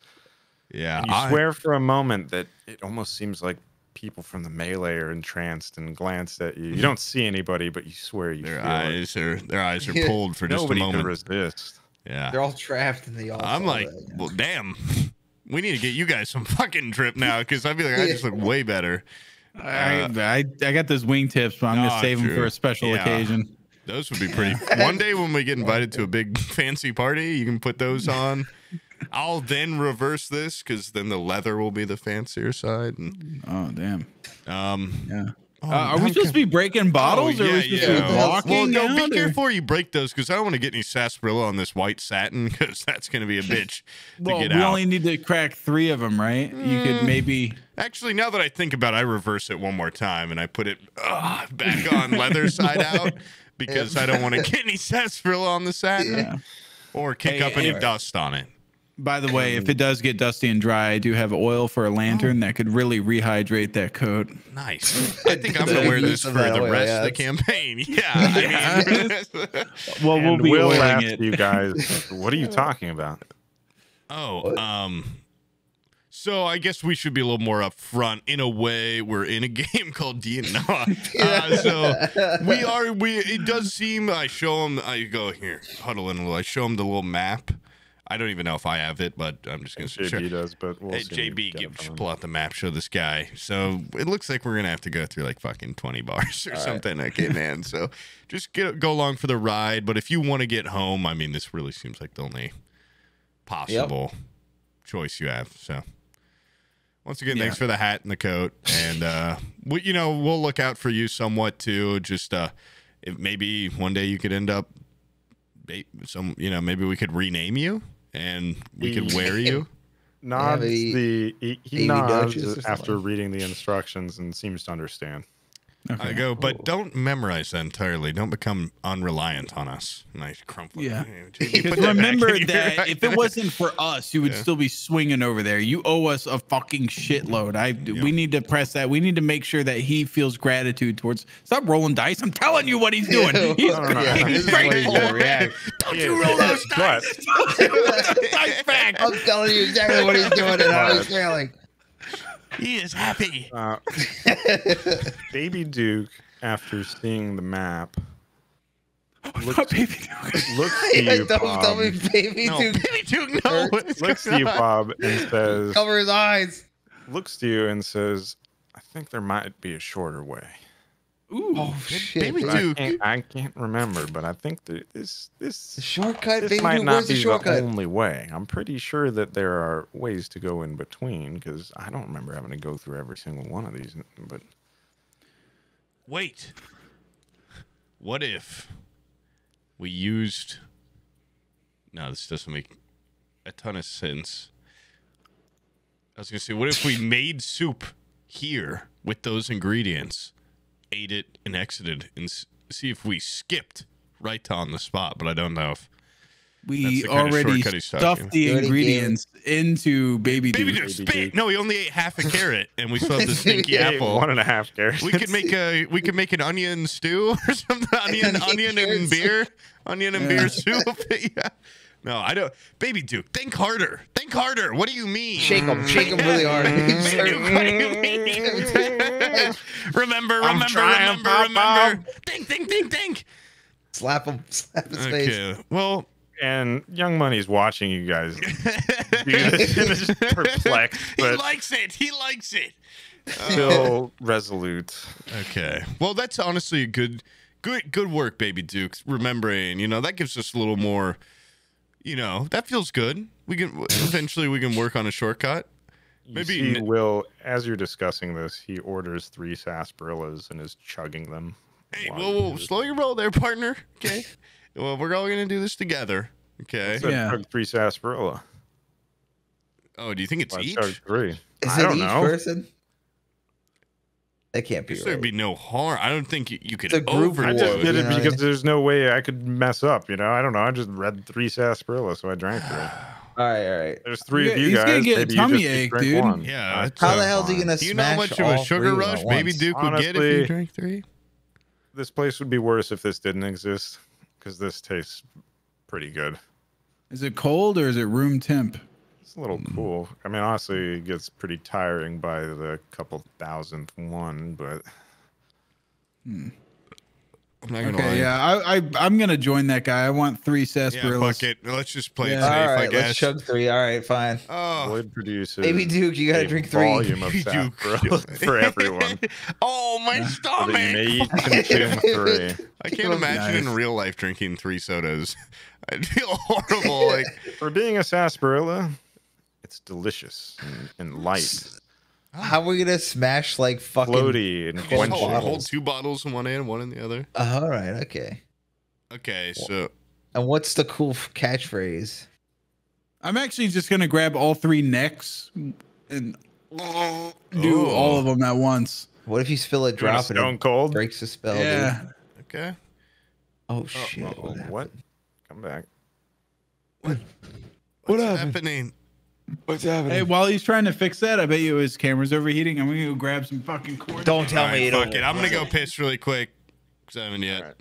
Yeah. And you I- swear for a moment that it almost seems like people from the melee are entranced and glanced at you. You mm-hmm. don't see anybody, but you swear you Their feel it. eyes are their eyes are pulled for just a Nobody can moment. resist. yeah. They're all trapped and they all. I'm like, that, yeah. well, damn. We need to get you guys some fucking drip now because I feel like I just look way better. I, uh, I I got those wingtips, but I'm gonna save them for a special Yeah. occasion. Those would be pretty. One day when we get invited to a big fancy party, you can put those on. I'll then reverse this because then the leather will be the fancier side. And Oh damn! um, Yeah. oh, Uh, are we supposed to be breaking bottles, Oh, or are yeah, we supposed yeah. to be walking? Well, no, be or- careful you break those because I don't want to get any sarsaparilla on this white satin because that's going to be a bitch to Well, get we out. only need to crack three of them, right? You Mm. could maybe. Actually, now that I think about it, I reverse it one more time and I put it uh, back on leather side out because I don't want to get any sarsaparilla on the satin Yeah. or kick Hey, up any hey. dust on it. By the way, if it does get dusty and dry, I do have oil for a lantern Oh. that could really rehydrate that coat. Nice. I think I'm going to wear this for the rest yeah, of the campaign. Yeah. I mean, Well, we'll And be Will oiling it. you guys, what are you talking about? oh, um. So I guess we should be a little more upfront. In a way, we're in a game called D. No, uh, so we are. We it does seem. I show him. I go here, huddle in a little. I show him the little map. I don't even know if I have it, but I'm just gonna JB sure. does, but we'll Hey, see JB, give, it pull out the map, show this guy. So it looks like we're gonna have to go through like fucking twenty bars or something. Okay, man. So just get go along for the ride. But if you want to get home, I mean, this really seems like the only possible choice you have. So once again, thanks for the hat and the coat, and uh, we, you know, we'll look out for you somewhat too. Just uh, if maybe one day you could end up, some, you know, maybe we could rename you and we could wear you. Nods maybe the he, he Amy nods after reading the instructions and seems to understand. Okay. I go, but oh. don't memorize that entirely. Don't become unreliant on us. Nice crumple. Yeah. You Because put that back remember in your- that if it wasn't for us, you would Yeah. still be swinging over there. You owe us a fucking shitload. I we need to press that. We need to make sure that he feels gratitude towards. Stop rolling dice. I'm telling you what he's doing. He's, yeah, he's this is he's grateful. Don't He you roll those but- dice. I'm telling you exactly what he's doing and how he's failing. He is happy. Uh, Baby Duke, after seeing the map, looks, Baby looks to you, don't Bob, tell me, baby, No, dude. baby Duke, no. Looks to you. Bob, and says, Cover his eyes. looks to you and says, "I think there might be a shorter way." Oh shit! baby dude. I can't, I can't remember, but I think that this The this shortcut, this baby. might Dude, not be the the only way. I'm pretty sure that there are ways to go in between because I don't remember having to go through every single one of these. But Wait. What if we used. No, this doesn't make a ton of sense. I was going to say, what if we made soup here with those ingredients, ate it, and exited, and s- see if we skipped right to on the spot? But I don't know if. We the kind of already shortcut he's talking. stuffed the You already ingredients into Baby Baby Duke. Duke, Baby spit. Duke. No, we only ate half a carrot, and we still have the stinky apple. one and a half carrots. We could make a we could make an onion stew or something. Onion, onion and beer, onion and Yeah. beer soup. yeah. No, I don't. Baby Duke, think harder. Think harder. What do you mean? Shake him, shake him really hard. Baby Duke, what do you mean? remember, remember, remember, remember. Think, think, think, think. slap him, slap his face. Okay. Well, and Young Money's watching you guys do this perplexed, he likes it. He likes it. still uh, resolute. Okay. Well, that's honestly a good, good, good work, baby Duke. Remembering, you know, that gives us a little more. You know, that feels good. We can eventually we can work on a shortcut. You Maybe see Will, as you're discussing this, he orders three sarsaparillas and is chugging them. Hey, while whoa, whoa, slow your roll there, partner. Okay. well, we're all gonna do this together. Okay. Said Yeah. three sarsaparilla. Oh, do you think it's Well, each? three. Is I it don't each know. person? That can't be right. there'd be no harm. I don't think you, you could It's a group over. I just did it because yeah. there's no way I could mess up. You know, I don't know. I just read three sarsaparilla, so I drank three. all right, all right. There's three Yeah, of you he's guys. gonna get a tummy ache, dude. One. Yeah, How so the hell is he gonna Do you know how smash much of all a three sugar of them rush at Baby once? Duke would get if Honestly- you drank three? This place would be worse if this didn't exist, because this tastes pretty good. Is it cold or is it room temp? It's a little Hmm. cool. I mean, honestly, it gets pretty tiring by the couple thousandth one, but I'm not gonna lie. Okay, yeah, I, I I'm gonna join that guy. I want three Yeah, fuck it. Let's just play it Yeah. safe, All I right, let's chug three. All right, fine. Oh, Lloyd produces Baby Duke, you gotta drink three. volume of Baby Duke. sarsaparilla for everyone. oh, my So stomach. they may consume three. I can't imagine in real life drinking three sodas. I'd feel horrible. Like, For being a sarsaparilla, it's delicious and, and light, How are we gonna smash like fucking? floaty, and hold, hold two bottles in one hand, one in the other. Uh, all right, okay. Okay, so And what's the cool f- catchphrase? I'm actually just gonna grab all three necks and do Oh. all of them at once. What if you spill a You're gonna drop and stone it cold. breaks the spell? yeah. Dude? okay. Oh shit! Oh, what what? Come back. What? What's happening? What's happening? Hey, while he's trying to fix that, I bet you his camera's overheating. I'm gonna go grab some fucking corn. Don't tell All me right, you fuck don't. it. I'm gonna go piss really quick because I haven't yet.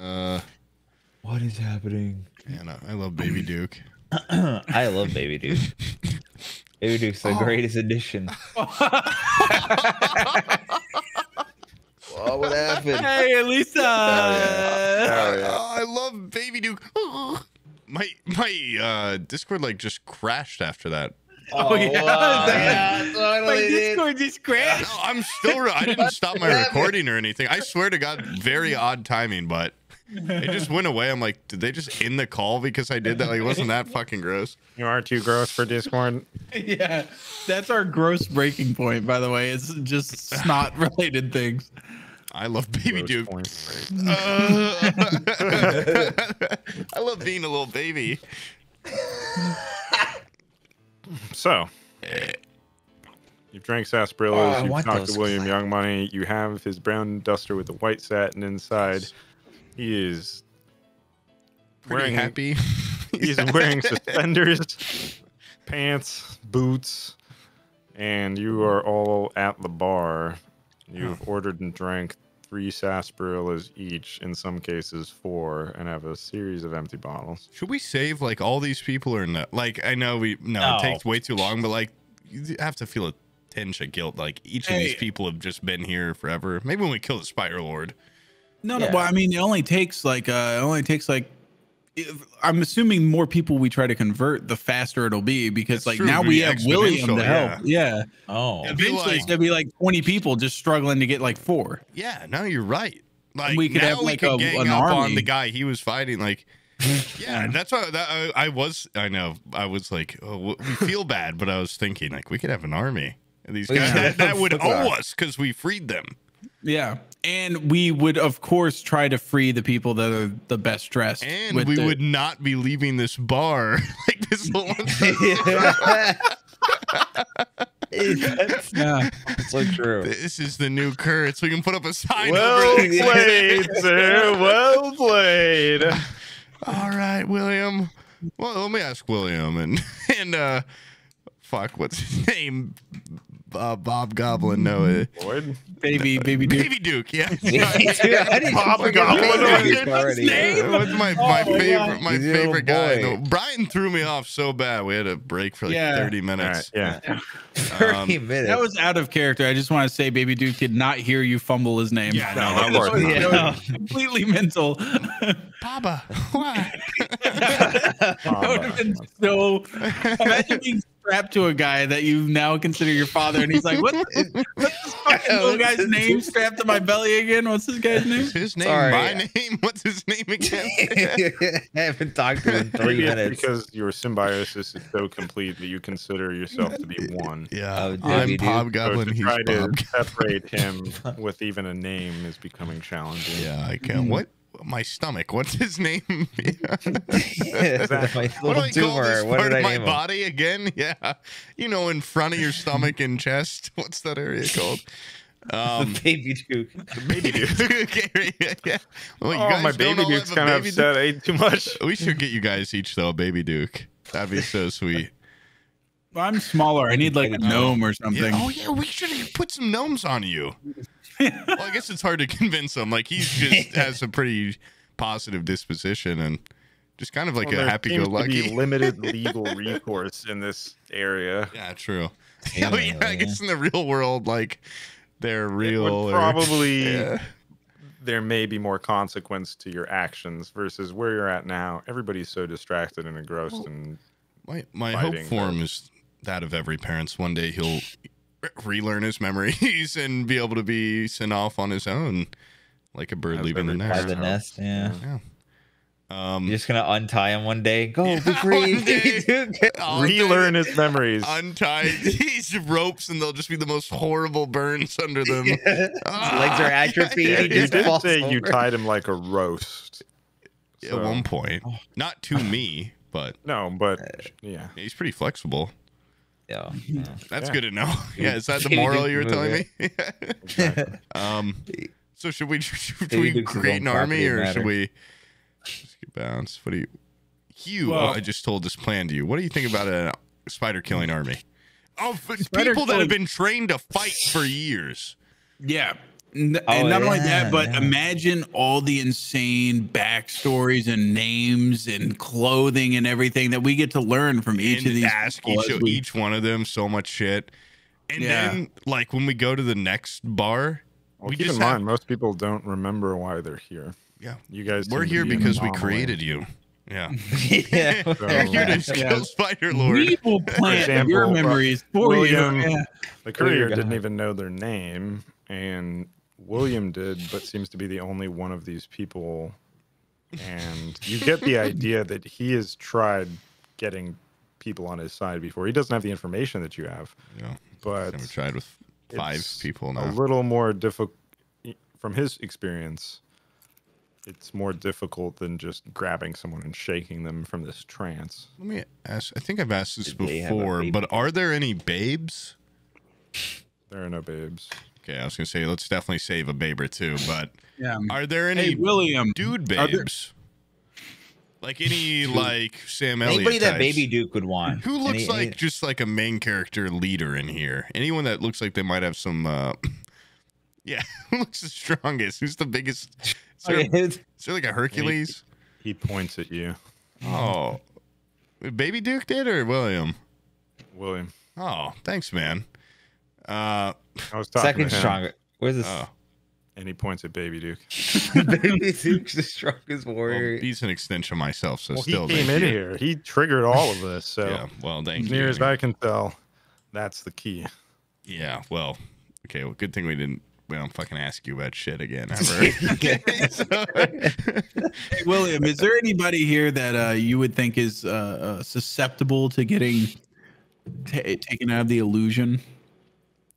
Uh, What is happening? yeah, no, I love Baby Duke. I love Baby Duke. Baby Duke's the greatest addition. oh, what happened? Hey, at least uh, Oh, I love Baby Duke. My my uh, Discord like just crashed after that. Oh, yeah. wow. That- yeah, totally my did. Discord just crashed. No, I'm still. I didn't stop my recording or anything. I swear to God, very odd timing, but it just went away. I'm like, did they just end the call because I did that? Like, wasn't that fucking gross? You are too gross for Discord. yeah, that's our gross breaking point. By the way, it's just snot related things. I love Baby Gross Duke. points. Uh, I love being a little baby. So, you've drank sarsaparillas. Oh, you've talked to William Young. Money. You have his brown duster with the white satin inside. He is Pretty wearing happy. He's wearing suspenders, pants, boots, and you are all at the bar. You've ordered and drank three sarsaparillas each, in some cases four, and have a series of empty bottles. Should we save like all these people or not? Like, I know we no, No. it takes way too long, but like, you have to feel a tinge of guilt. Like, each of these people have just been here forever. Maybe when we kill the Spider Lord. No, no. Well, I mean, it only takes like uh, it only takes like. If- I'm assuming more people we try to convert, the faster it'll be because That's like true, now we have William to help. Yeah. Oh. It'd Eventually, it's gonna be like 20 people just struggling to get like four. Yeah, no, you're right. Like we could now have, we like, could a- gang an up on army. the guy he was fighting. Like, yeah, that's why that, I, I was. I know. I was like, oh, we feel bad, but I was thinking like we could have an army. of These guys could that, that would owe us because we freed them. Yeah. And we would, of course, try to free the people that are the best dressed. And we the- would not be leaving this bar like this whole That's Yeah. so true. This is the new curse. So we can put up a sign Well over played, sir. Well played. All right, William. Well, let me ask William and and uh, fuck, what's his name? Uh, Bob Goblin. No, uh, Lloyd. Baby, baby dude. Baby Duke. Yeah. How Bob Goblin. Baby What What's name? My, my Oh favorite God. my He's your little favorite guy? boy. No, Brian threw me off so bad. We had a break for like Yeah. 30 minutes. right, yeah. 30 Um, minutes. That was out of character. I just want to say, Baby Duke did not hear you fumble his name. Yeah, no, that that was, was- that was completely mental. Papa, why? that would have been so. Imagine being strapped to a guy that you now consider your father, and he's like, "What? What's this fucking little guy's name strapped to my belly again? What's this guy's name?" His name? Sorry. My name? What's his name again? I haven't talked to him in three Maybe minutes. because your symbiosis is so complete that you consider yourself to be one. yeah, Oh, I'm Debbie, dude. Bob So Goblin. to He's try to Bob. separate him with even a name is becoming challenging. Yeah, I can't. Hmm. What? My stomach. What's his name? Yeah. My What do I call this. What part of my name him? body again? Yeah, you know, in front of your stomach and chest. What's that area called? Um, the baby Duke. baby duke. yeah, yeah. Well, you oh, guys my baby all dude's have a kind of baby upset. I ate too much. We should get you guys each though, a baby duke. That'd be so sweet. I'm smaller. I need like a gnome or something. Yeah. Oh yeah, we should put some gnomes on you. Well, I guess it's hard to convince him. Like he's just has a pretty positive disposition and just kind of like Well, a there seems to happy-go-lucky. limited legal recourse in this area. Yeah, true. Yeah, oh yeah, I guess in the real world, like they're It real. would or- probably yeah. there may be more consequence to your actions versus where you're at now. Everybody's so distracted and engrossed and My my hope fighting, for him is that of every parent's one day he'll re- relearn his memories and be able to be sent off on his own, like a bird leaving the nest. the nest, yeah. Yeah. Um, You're just gonna untie him one day. Go, be free. day. Relearn his memories. untie these ropes and they'll just be the most horrible burns under them. Ah, Legs are atrophied. Yeah, he you did falls say you tied him like a roast. At one point, not to me, but No, but Uh, yeah. he's pretty flexible. Yeah. yeah. That's Yeah. good to know. Yeah, is that the moral you were telling me? Exactly. um, so should we should we create an army or matter. should we just get bounce? What do you, Hugh? Well- I just told this plan to you. What do you think about a spider killing army? Oh, Spider people that have been trained to fight for years. Yeah. N- Oh, and not only that, but yeah. imagine all the insane backstories and names and clothing and everything that we get to learn from each and of these ask each, we- each one of them so much shit. And Yeah. then, like when we go to the next bar, Well, we keep just in have- mind, most people don't remember why they're here. yeah, You guys, we're here be because we created you. Yeah, yeah. you're here to So- kill Spider Lord. We will plant example, your memories for William- you. Yeah. The courier didn't even know their name, and William did, but seems to be the only one of these people. And you get the idea that he has tried getting people on his side before. He doesn't have the information that you have, Yeah, but never tried with five it's people a little more difficult from his experience. It's more difficult than just grabbing someone and shaking them from this trance. Let me ask. I think I've asked this Did they have a before, but are there any babes? There are no babes. Okay, I was gonna say let's definitely save a babe or two, but Yeah. are there any Hey, William. dude are babes? Like any like Sam Elliott Anybody that types? Baby Duke would want. Who looks Any- like any- just like a main character leader in here? Anyone that looks like they might have some uh Yeah, who looks the strongest? Who's the biggest? Is there, Okay, is there like a Hercules? He points at you, Oh, Baby Duke did or William? William. Oh, thanks, man. Uh, I was talking Second to him, stronger. Where's this? oh, and he points at Baby Duke. Baby Duke's the strongest well, warrior. he's an extension of myself, so Well, still. he came in you. here. He triggered all of this. So, Yeah, well, thank as you. near as I can tell, that's the key. Yeah, well, okay. Well, good thing we didn't. We don't fucking ask you about shit again ever. Okay, so- Hey, William, is there anybody here that uh, you would think is uh, uh, susceptible to getting ta taken out of the illusion?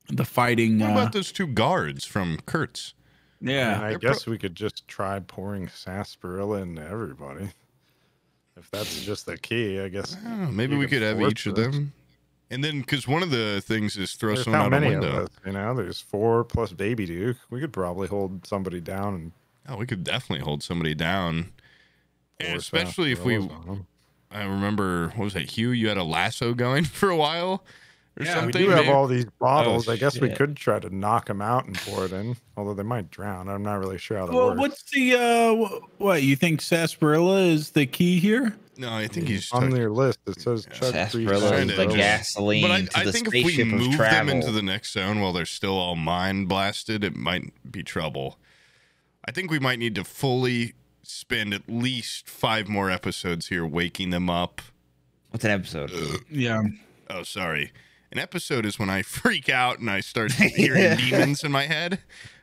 The fighting. what Uh, about those two guards from Kurtz? And yeah. I They're pro- guess we could just try pouring sarsaparilla into everybody. If that's just the key, I guess. I know, maybe we could have each of them. And then, because one of the things is throw There's someone how out a many of window. us? You know, there's four plus Baby Duke. We could probably hold somebody down and Oh, we could definitely hold somebody down. And especially if we, sarsaparillas on 'em. I remember, what was that, Hugh? You had a lasso going for a while or Yeah, we We do have all these bottles. Oh, I guess we could try to knock them out and pour it in, although they might drown. I'm not really sure how that Well, works. what's the uh, what you think? Sarsaparilla is the key here. No, I think he's on talking- your list. It says Chuck Three Sarsaparilla trying is to the just- gasoline But I, to I the think if we spaceship of move them into the next zone while they're still all mind blasted, it might be trouble. I think we might need to fully spend at least five more episodes here waking them up. What's an episode? Yeah. Oh, sorry. An episode is when I freak out and I start hearing demons in my head.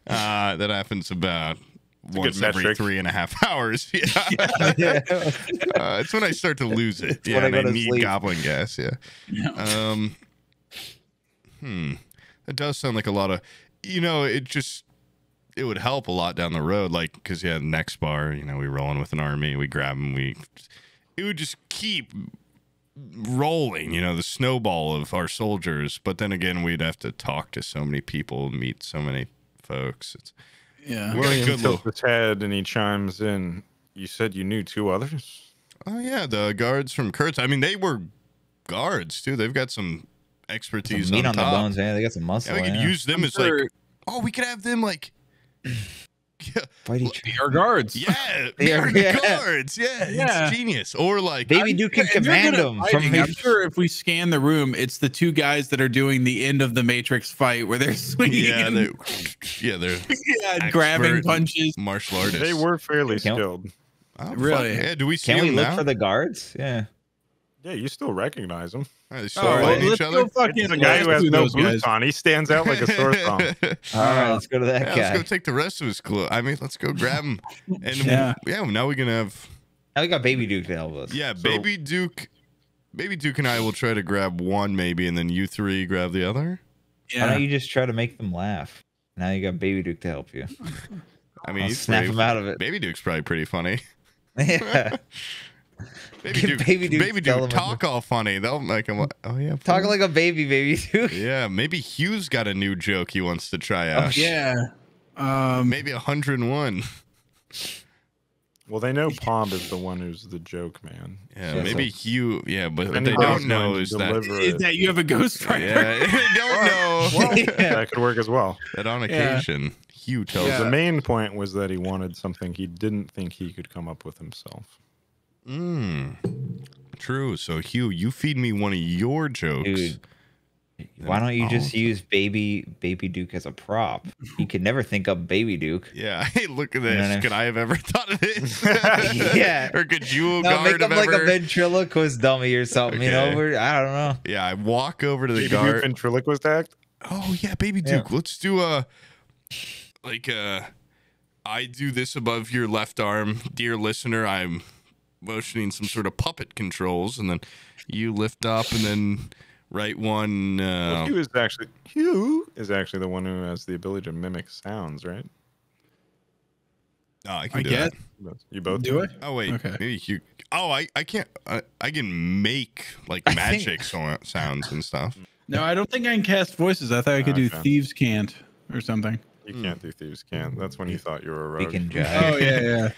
Uh, that happens about once every metric. three and a half hours. Yeah. uh, it's when I start to lose it. It's yeah, when I I need sleep. goblin gas. Yeah. Yeah. Um. Hmm. That does sound like a lot of. You know, it just it would help a lot down the road, like because yeah, next bar, you know, we roll in with an army, we grab them, we. It would just keep rolling, you know, the snowball of our soldiers. But then again, we'd have to talk to so many people, meet so many folks. It's, Yeah. We got a William good little- his head and he chimes in. You said you knew two others. oh yeah, the guards from Kurtz. I mean, they were guards too. They've got some Some expertise meat on, on the top. bones, man. They got some muscle. Yeah, we could yeah. use them I'm as sure- like. Oh, we could have them like. Yeah, Fight each Be our guards. yeah, Yeah, our yeah. guards. Yeah, Yeah. it's genius. Or like, Baby Duke can command them from I'm sure if we scan the room, it's the two guys that are doing the end of the Matrix fight where they're swinging, yeah, and- they, yeah, they're yeah, grabbing punches. martial artists. They were fairly Count- skilled. Oh, fuck, Really? Yeah. Do we see Can we look now? for the guards? Yeah. Yeah, you still recognize them. Are they still All right, fighting let's each go other? fucking The guy who has no those boots on, he stands out like a sore thumb. All right, let's go to that Yeah, guy. let's go take the rest of his clothes. I mean, let's go grab him. And Yeah. yeah, now we can have Now we got Baby Duke to help us. yeah, So- baby Duke. Baby Duke and I will try to grab one maybe, and then you three grab the other. Why Yeah. don't you just try to make them laugh? Now you got Baby Duke to help you. I mean, I'll snap pretty- him out of it. Baby Duke's probably pretty funny. yeah. Baby Duke, Baby Duke baby Duke, talk all funny. They'll make him. Oh yeah, Talk like a baby, Baby Duke. yeah. Maybe Hugh's got a new joke he wants to try Oh, out. Yeah. Um, Maybe 101. Well, they know Pomb is the one who's the joke man. Yeah, Yeah, maybe Hugh. Yeah, but what they don't know is that. deliver is it. that you have a ghostwriter? Yeah, they don't know Yeah. that could work as well. that on Yeah. occasion Hugh tells Yeah. The main point was that he wanted something he didn't think he could come up with himself. Mm, true. So Hugh, you feed me one of your jokes. Dude. Why don't you just use Baby Baby Duke as a prop? You could never think up Baby Duke. Yeah. Hey, look at know what I this. Could I have ever thought of this? Yeah. or could you, No, guard, make him have like a ventriloquist dummy or something. You know, Okay. I don't know. yeah, I walk over to the Baby guard. Duke ventriloquist act. Oh yeah, baby Yeah. Duke. Let's do a like a. I do this above your left arm, dear listener. I'm motioning some sort of puppet controls, and then you lift up, and then right one. Well, Uh, Hugh is actually Hugh is actually the one who has the ability to mimic sounds, right? oh, I can I do get. that. You both Do it. Oh wait, Okay. maybe Hugh. Oh, I I can't. I, I can make like I think- magic so- sounds and stuff. No, I don't think I can cast voices. I thought I could do Okay. thieves' cant or something. You can't do thieves' cant. That's when you thought you were a We rogue. can. Oh yeah, yeah.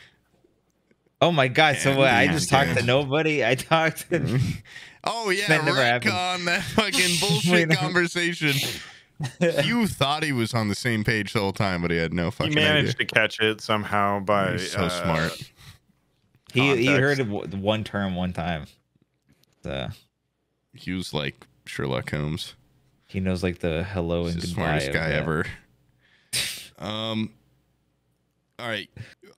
Oh my god! So what? I just talked to nobody. I talked to. Oh yeah, That never happened. retcon that fucking bullshit conversation. you thought he was on the same page the whole time, but he had no fucking. He fucking managed idea. to catch it somehow by He's so uh, smart. He he heard it w- one term one time. So He was like Sherlock Holmes. he knows like the hello He's and the goodbye. smartest guy that. ever. Um. All right.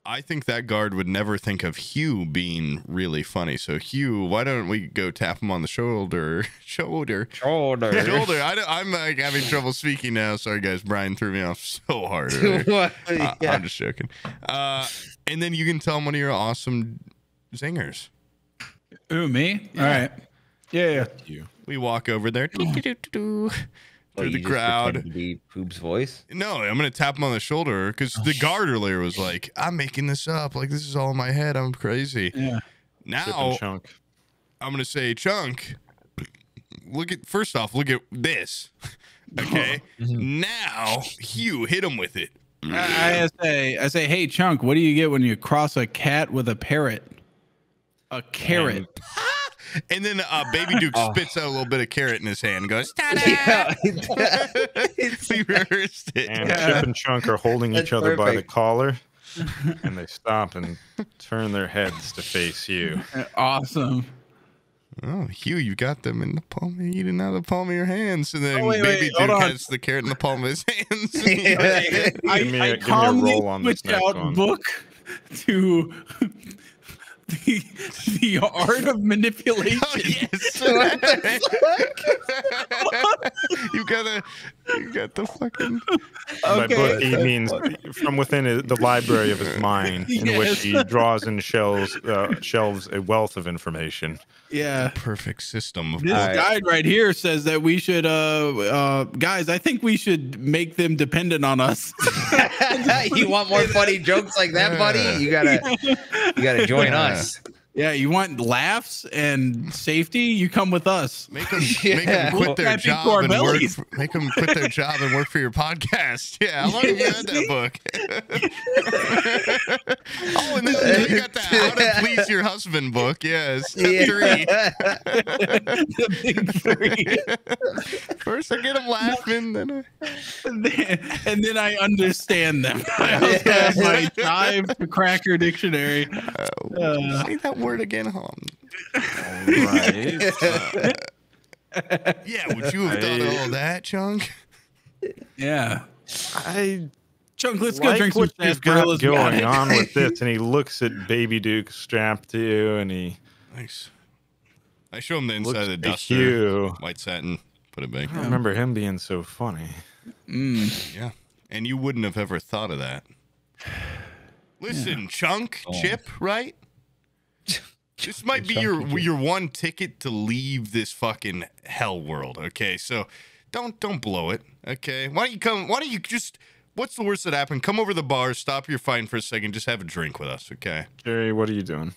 I think that guard would never think of Hugh being really funny. So Hugh, why don't we go tap him on the shoulder? Shoulder. Shoulder. Shoulder. I I'm like having trouble speaking now. Sorry guys. Brian threw me off so hard. earlier. What? I- Yeah. I'm just joking. Uh, and then you can tell him one of your awesome zingers. Ooh, me? All right. Yeah, yeah. You. We walk over there Oh, through you the crowd. pretend to be Poop's voice. No, I'm gonna tap him on the shoulder because Oh, the guard earlier was like, "I'm making this up. Like this is all in my head. I'm crazy." Yeah. Now chunk. I'm gonna say, "Chunk, look at first off, look at this." Okay. Mm-hmm. now Hugh hit him with it. I, I say, I say, hey, Chunk, what do you get when you cross a cat with a parrot? A carrot. And then uh, Baby Duke Oh. spits out a little bit of carrot in his hand. and Goes, "Ta-da!" Yeah. we rehearsed it. And Chip and Chunk are holding That's each other by the collar, and they stop and turn their heads to face you. awesome. Oh, Hugh, you got them in the palm. You didn't have the palm of your hands, and then Oh, wait, Baby wait, Duke on. has the carrot in the palm of his hands. I, Give me a- I give me a calmly roll on this switched next out one. book to the, the art of manipulation. Oh, yes. you gotta, you got the fucking. By Okay. book, he means from within the library of his mind, in which he draws and shelves, uh, shelves a wealth of information. Yeah. Perfect system. Of This Alright. guide right here says that we should, uh, uh, guys, I think we should make them dependent on us. you want more funny jokes like that, buddy? You gotta you gotta join Yeah. Us. yeah, you want laughs and safety? You come with us. Make them, Yeah. make them quit their Tap job our and work. For, make them quit their job and work for your podcast. Yeah, how long have you had that book? oh, and then you got the How to Please Your Husband book. Yes, Yeah, step three. the big three. First, I get them laughing, then I. and, then, and then I understand them. I also have my dive to cracker dictionary. Uh, Say that word again, hon. Right. Yeah, would you have done of all that, Chunk? yeah. I Chunk, let's go drink some what you've got going guys. on with this. And he looks at Baby Duke strapped to you, and he Nice. I show him the inside of the duster, you. white satin. Put it back. I don't remember him being so funny. Mm. Yeah, and you wouldn't have ever thought of that. Listen, Chunk, Oh. Chip, right? This might be your Chunky your one ticket to leave this fucking hell world. Okay, so don't don't blow it. Okay, why don't you come? Why don't you just? What's the worst that happened? Come over to the bar, stop your fighting for a second, just have a drink with us. Okay, Jerry, what are you doing?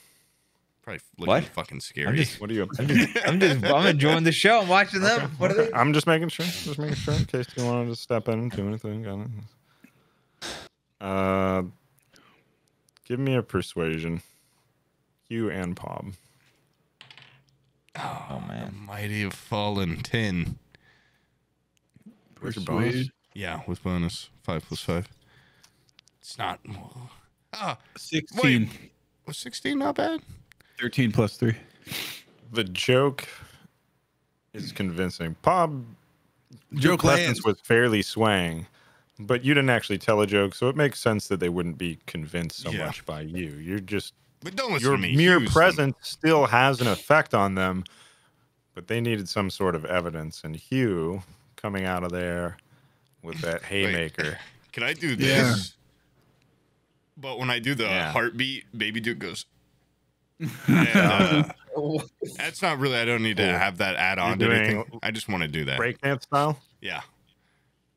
probably looking What? fucking scary. I'm just What are you up to? I'm just I'm just I'm enjoying the show. I'm watching them. What are they? I'm just making sure. Just making sure in case you wanted to step in and do anything. Got it. Uh, give me a persuasion. You and Pob. Oh The man. mighty have fallen ten. Where's your bonus? Yeah, with bonus five plus five. It's not. Ah, 16. was sixteen not bad? 13 plus 3. The joke is convincing. Pob, Joke presence lands. was fairly swaying, but you didn't actually tell a joke, so it makes sense that they wouldn't be convinced so Yeah. much by you. You're just But don't listen your to me. mere Hugh's the- presence still has an effect on them, but they needed some sort of evidence. And Hugh coming out of there with that haymaker. Can I do Yeah. this? But when I do the Yeah. heartbeat, Baby Duke goes. And, uh, that's not really. I don't need to have that add on to anything. I just want to do that. Breakdance style? Yeah.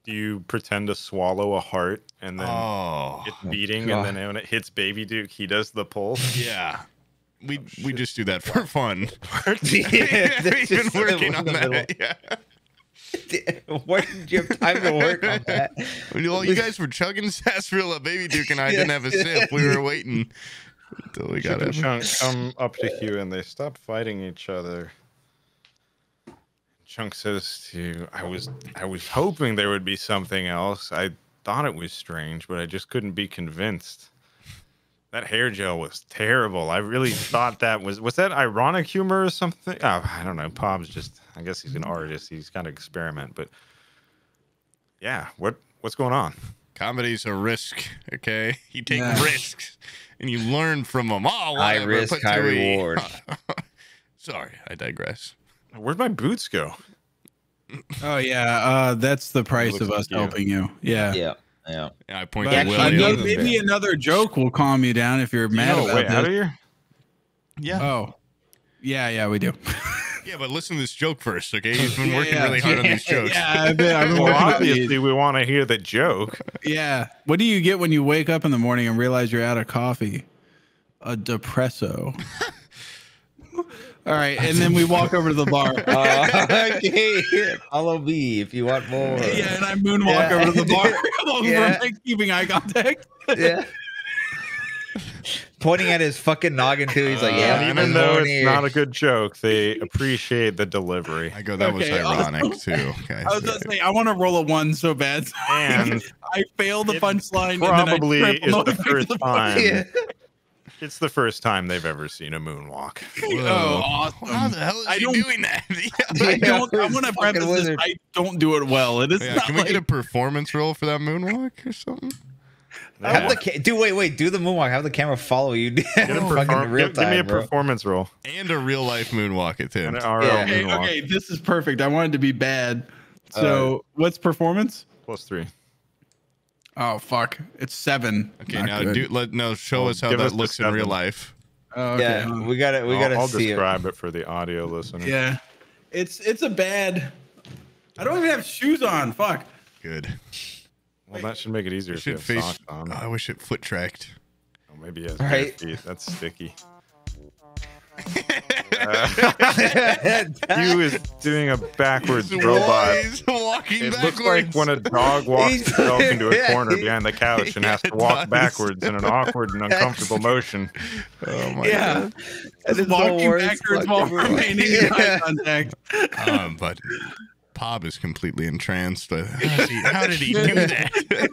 Do you pretend to swallow a heart and then Oh. it's beating, God. and then when it hits Baby Duke, he does the pull? Yeah. We oh, we just do that for fun. Yeah, We've been working on that. Yeah. Where did you have time to work on that? Well, you guys were chugging sarsaparilla. Baby Duke and I didn't have a sip. We were waiting until we got Chip and it. Chunk come up to Hugh and they stop fighting each other. Chunk says to I was I was hoping there would be something else. I thought it was strange, but I just couldn't be convinced. That hair gel was terrible. I really thought that was was that ironic humor or something? Oh, I don't know. Pob's just I guess he's an artist. He's got to experiment, but yeah, what what's going on? Comedy's a risk, okay? You take Yeah. risks and you learn from them. Oh, High whatever, risk, put high e- reward. Sorry, I digress. Where'd my boots go? Oh yeah, uh, that's the price of us like helping you. Yeah. Yeah. Yeah. Yeah, I point But to actually, William. another- William. maybe another joke will calm you down if you're mad No, about wait, out of here? Yeah, Oh, yeah, yeah, we do. yeah, but listen to this joke first, okay? He's been Yeah, working yeah. really hard on these jokes. yeah, I've been, I've been Well, working on these. obviously, we want to hear the joke. Yeah. What do you get when you wake up in the morning and realize you're out of coffee? A depresso. All right, and then we walk over to the bar. Uh, okay. Follow me if you want more. yeah, and I moonwalk Yeah. over to the bar, along Yeah. from keeping eye contact. Yeah. Pointing at his fucking noggin too. He's like, Uh, yeah, And I'm even though horny. it's not a good joke, they appreciate the delivery. I go, that was Okay, ironic awesome. too. guys. I was gonna say I want to roll a one so bad. And I fail the It punchline. probably and then I is the first the time. Yeah. It's the first time they've ever seen a moonwalk. Oh, awesome. How the hell is I he don't- doing that? I don't. I want to preface this. I don't do it well. It is yeah, not can we like, get a performance roll for that moonwalk or something? Have the ca- do wait wait do the moonwalk. Have the camera follow you. Get a perform- real give, give me a bro. performance roll. And a real life moonwalk at An. RL Yeah. okay, moonwalk. okay, this is perfect. I wanted to be bad. So uh, what's performance? Plus three. Oh fuck, it's seven. Okay, Not now good. do let no show Well, us how that us looks in real life. Oh, okay, Yeah, we gotta we I'll, gotta I'll see it. describe it. for the audio listener. yeah. It's it's a bad. I don't even have shoes on. Fuck. Good. Well, that should make it easier It if you should have face. socks on. Oh, I wish it foot tracked. Oh, maybe he has Right. bare feet. That's sticky. Right. Hugh is doing a backwards He's robot. He's walking It backwards. looks like when a dog walks He's- itself into a corner behind the couch and has to walk does. backwards in an awkward and uncomfortable motion. Oh my Yeah. And Just it's walking backwards while fucking robot. remaining in eye contact. Um, but Pob is completely entranced. But how, he, how did he do that?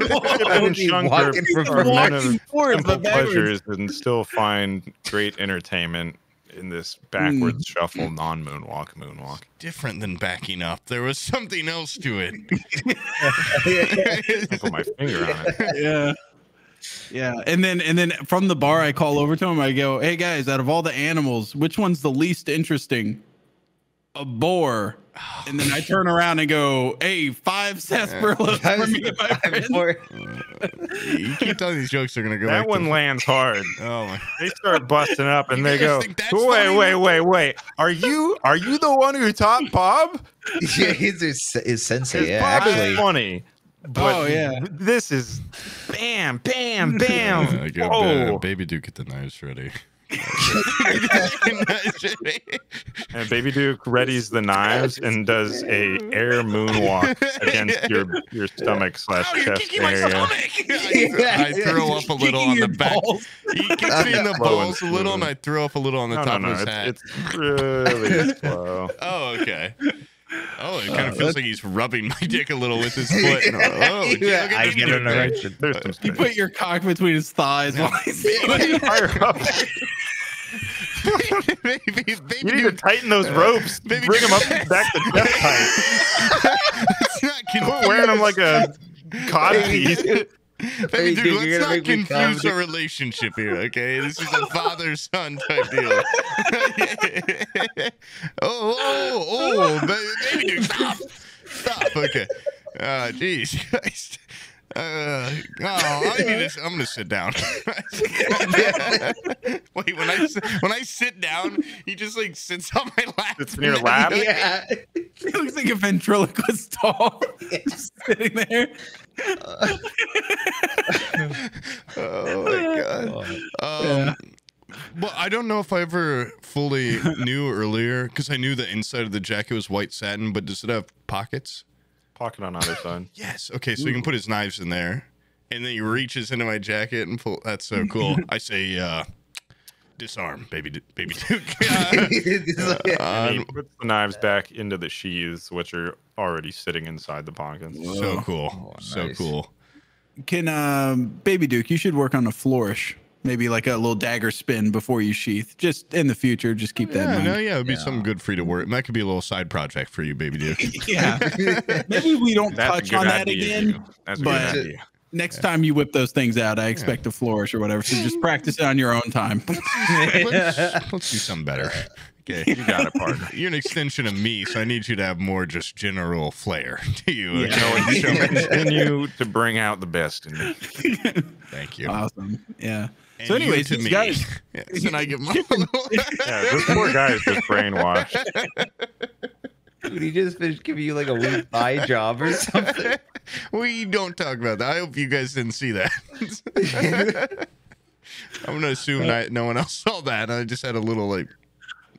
Why would And he Shunker walk in are front of men me? of Walking forward, simple but backwards. pleasures and still find great entertainment in this backwards Hmm. shuffle non-moonwalk moonwalk. Different than backing up. There was something else to it. I'll put my finger on it. yeah yeah and then and then from the bar i call over to him i go hey guys out of all the animals which one's the least interesting a boar and then i turn around and go hey five sarsaparillas for me and my friends Or- you keep telling these jokes, they're gonna go. That back one to, lands hard. Oh my! They start busting up and You they go, "Wait, funny? wait, wait, wait! Are you are you the one who taught Bob? yeah, he's his, his sensei. 'Cause Yeah, Bob actually. is funny." But Oh, yeah. this is bam, bam, bam. Go, Whoa. uh, baby Duke, get the knives ready. And Baby Duke readies the knives and does a air moonwalk against your your stomach slash chest kicking my area. stomach! I throw up a little on the back. balls. He kicks me in the balls a little, and I throw up a little on the No, top no, no. of his It's, hat. it's really slow. Oh, okay. Oh, it uh, kind of feels like he's rubbing my dick a little with his foot. Oh, Yeah, look at I get an erection. You put your cock between his thighs while he's Higher up. baby, baby You need to tighten those ropes. baby Bring them up Duke. back to chest height. it's not Quit wearing them like a cod piece. Baby Hey, dude, dude, let's not confuse our relationship here, okay? This is a father-son type deal. oh, oh, oh, baby dude, stop, stop. Okay. Uh, jeez, Christ. Uh, oh, I need to, I'm gonna sit down. Wait, when I s- when I sit down, he just like sits on my lap. It's in your lap. Yeah. he looks like a ventriloquist doll just sitting there Oh my god. Um, Well, I don't know if I ever fully knew earlier because I knew the inside of the jacket was white satin, but does it have pockets? Pocket on either side. Yes. Okay, so you can put his knives in there, and then he reaches into my jacket and pull. That's so cool. I say, uh, disarm, baby, Du- baby Duke. It's like- Uh, And he puts the knives back into the sheaths, which are already sitting inside the pockets. so cool, Oh, so cool. Can um, Baby Duke? You should work on a flourish. Maybe like a little dagger spin before you sheath. Just in the future, just keep that Yeah, in no, mind. yeah, it'd be Yeah. something good for you to work. That could be a little side project for you, baby Duke. Yeah. Maybe we don't That's touch on that again. too. That's a but- good idea. Next time you whip those things out, I expect a flourish or whatever. So just practice it on your own time. let's, let's do something better. Okay. You got it, partner. You're an extension of me, so I need you to have more just general flair to you. Yeah. okay? So continue to bring out the best in me. Thank you. awesome. Yeah. And so, you anyways, to these me. guys, Yes, and I give my Yeah, this poor guy is just brainwashed. Dude, he just finished giving you like a weak eye job or something. we don't talk about that. I hope you guys didn't see that. I'm gonna assume uh, I, no one else saw that. I just had a little like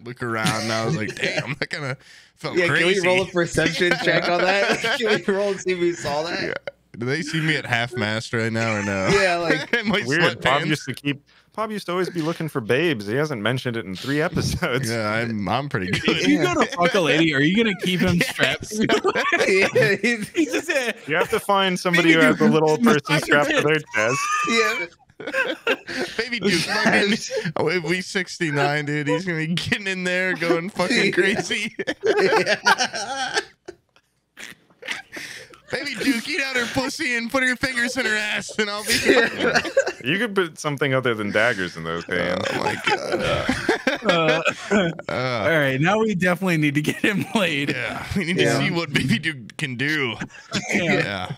look around, and I was like, "Damn, that kind of felt Yeah, crazy." can we roll a perception check on that? Can we roll and see if we saw that? Yeah. Do they see me at half mast right now or no? Yeah, like In my Weird. Bob sweatpants? used to keep. Bob used to always be looking for babes. He hasn't mentioned it in three episodes. Yeah, I'm I'm pretty good. if good. you go to fuck a lady, are you gonna keep him strapped? yeah, he's- He's just, uh, You have to find somebody who has a little person strapped to their chest. yeah. Baby dude, fucking, oh, if we 69, dude, he's gonna be getting in there, going fucking crazy. Baby Duke, eat out her pussy and put her fingers in her ass, and I'll be. Here. You could put something other than daggers in those hands. Oh my god. uh, Uh, all right, now we definitely need to get him laid. yeah, we need Yeah. to see what Baby Duke can do. Yeah.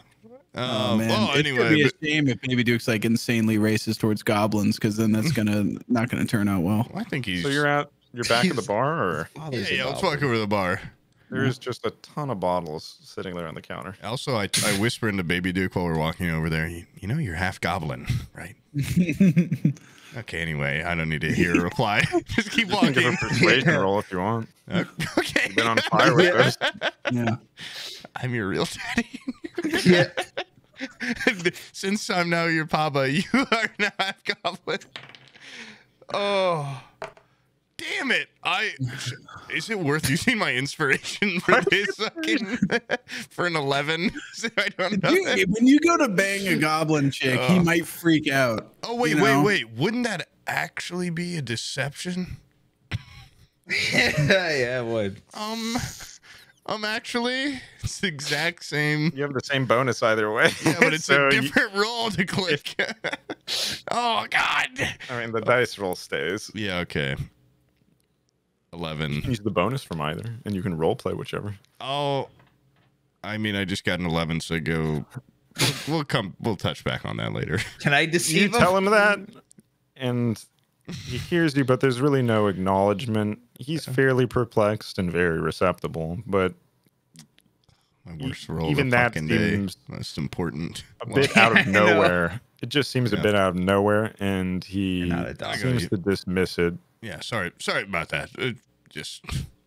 Oh Um, man, well, it anyway, could be a but- shame if Baby Duke's like insanely racist towards goblins, because then that's gonna not gonna turn out well. I think he's. So you're at you're back at the bar, or yeah, yeah, let's walk over to the bar. There's just a ton of bottles sitting there on the counter. Also, I, I whisper into Baby Duke while we're walking over there. You, you know, you're half goblin, right? Okay. Anyway, I don't need to hear a reply. Just keep You can give a walking. persuasion roll if you want. Uh, okay. You've been on fire with those. yeah. I'm your real daddy. Yeah. Since I'm now your papa, you are now half goblin. Oh, damn it! I is it worth using my inspiration for this fucking for an eleven? I don't know. You- when you go to bang a goblin chick, he Oh. might freak out. Oh wait, you wait, know? wait! Wouldn't that actually be a deception? yeah, it would. Um, um, actually, it's the exact same. You have the same bonus either way. Yeah, but it's So a you- different roll to click. oh God. I mean, the dice roll stays. Yeah. Okay. You Eleven. can use the bonus from either, and you can role play whichever. Oh, I mean, I just got an eleven, so go. We'll, we'll come. We'll touch back on that later. Can I deceive You deceive tell him? him that, and he hears you, but there's really no acknowledgement. He's fairly perplexed and very receptive, but My worst roll even of the that fucking day. seems Most important. a bit out of nowhere. It just seems a Yeah. bit out of nowhere, and he You're not a dog. seems to dismiss it. Yeah. Sorry. Sorry about that. Uh, just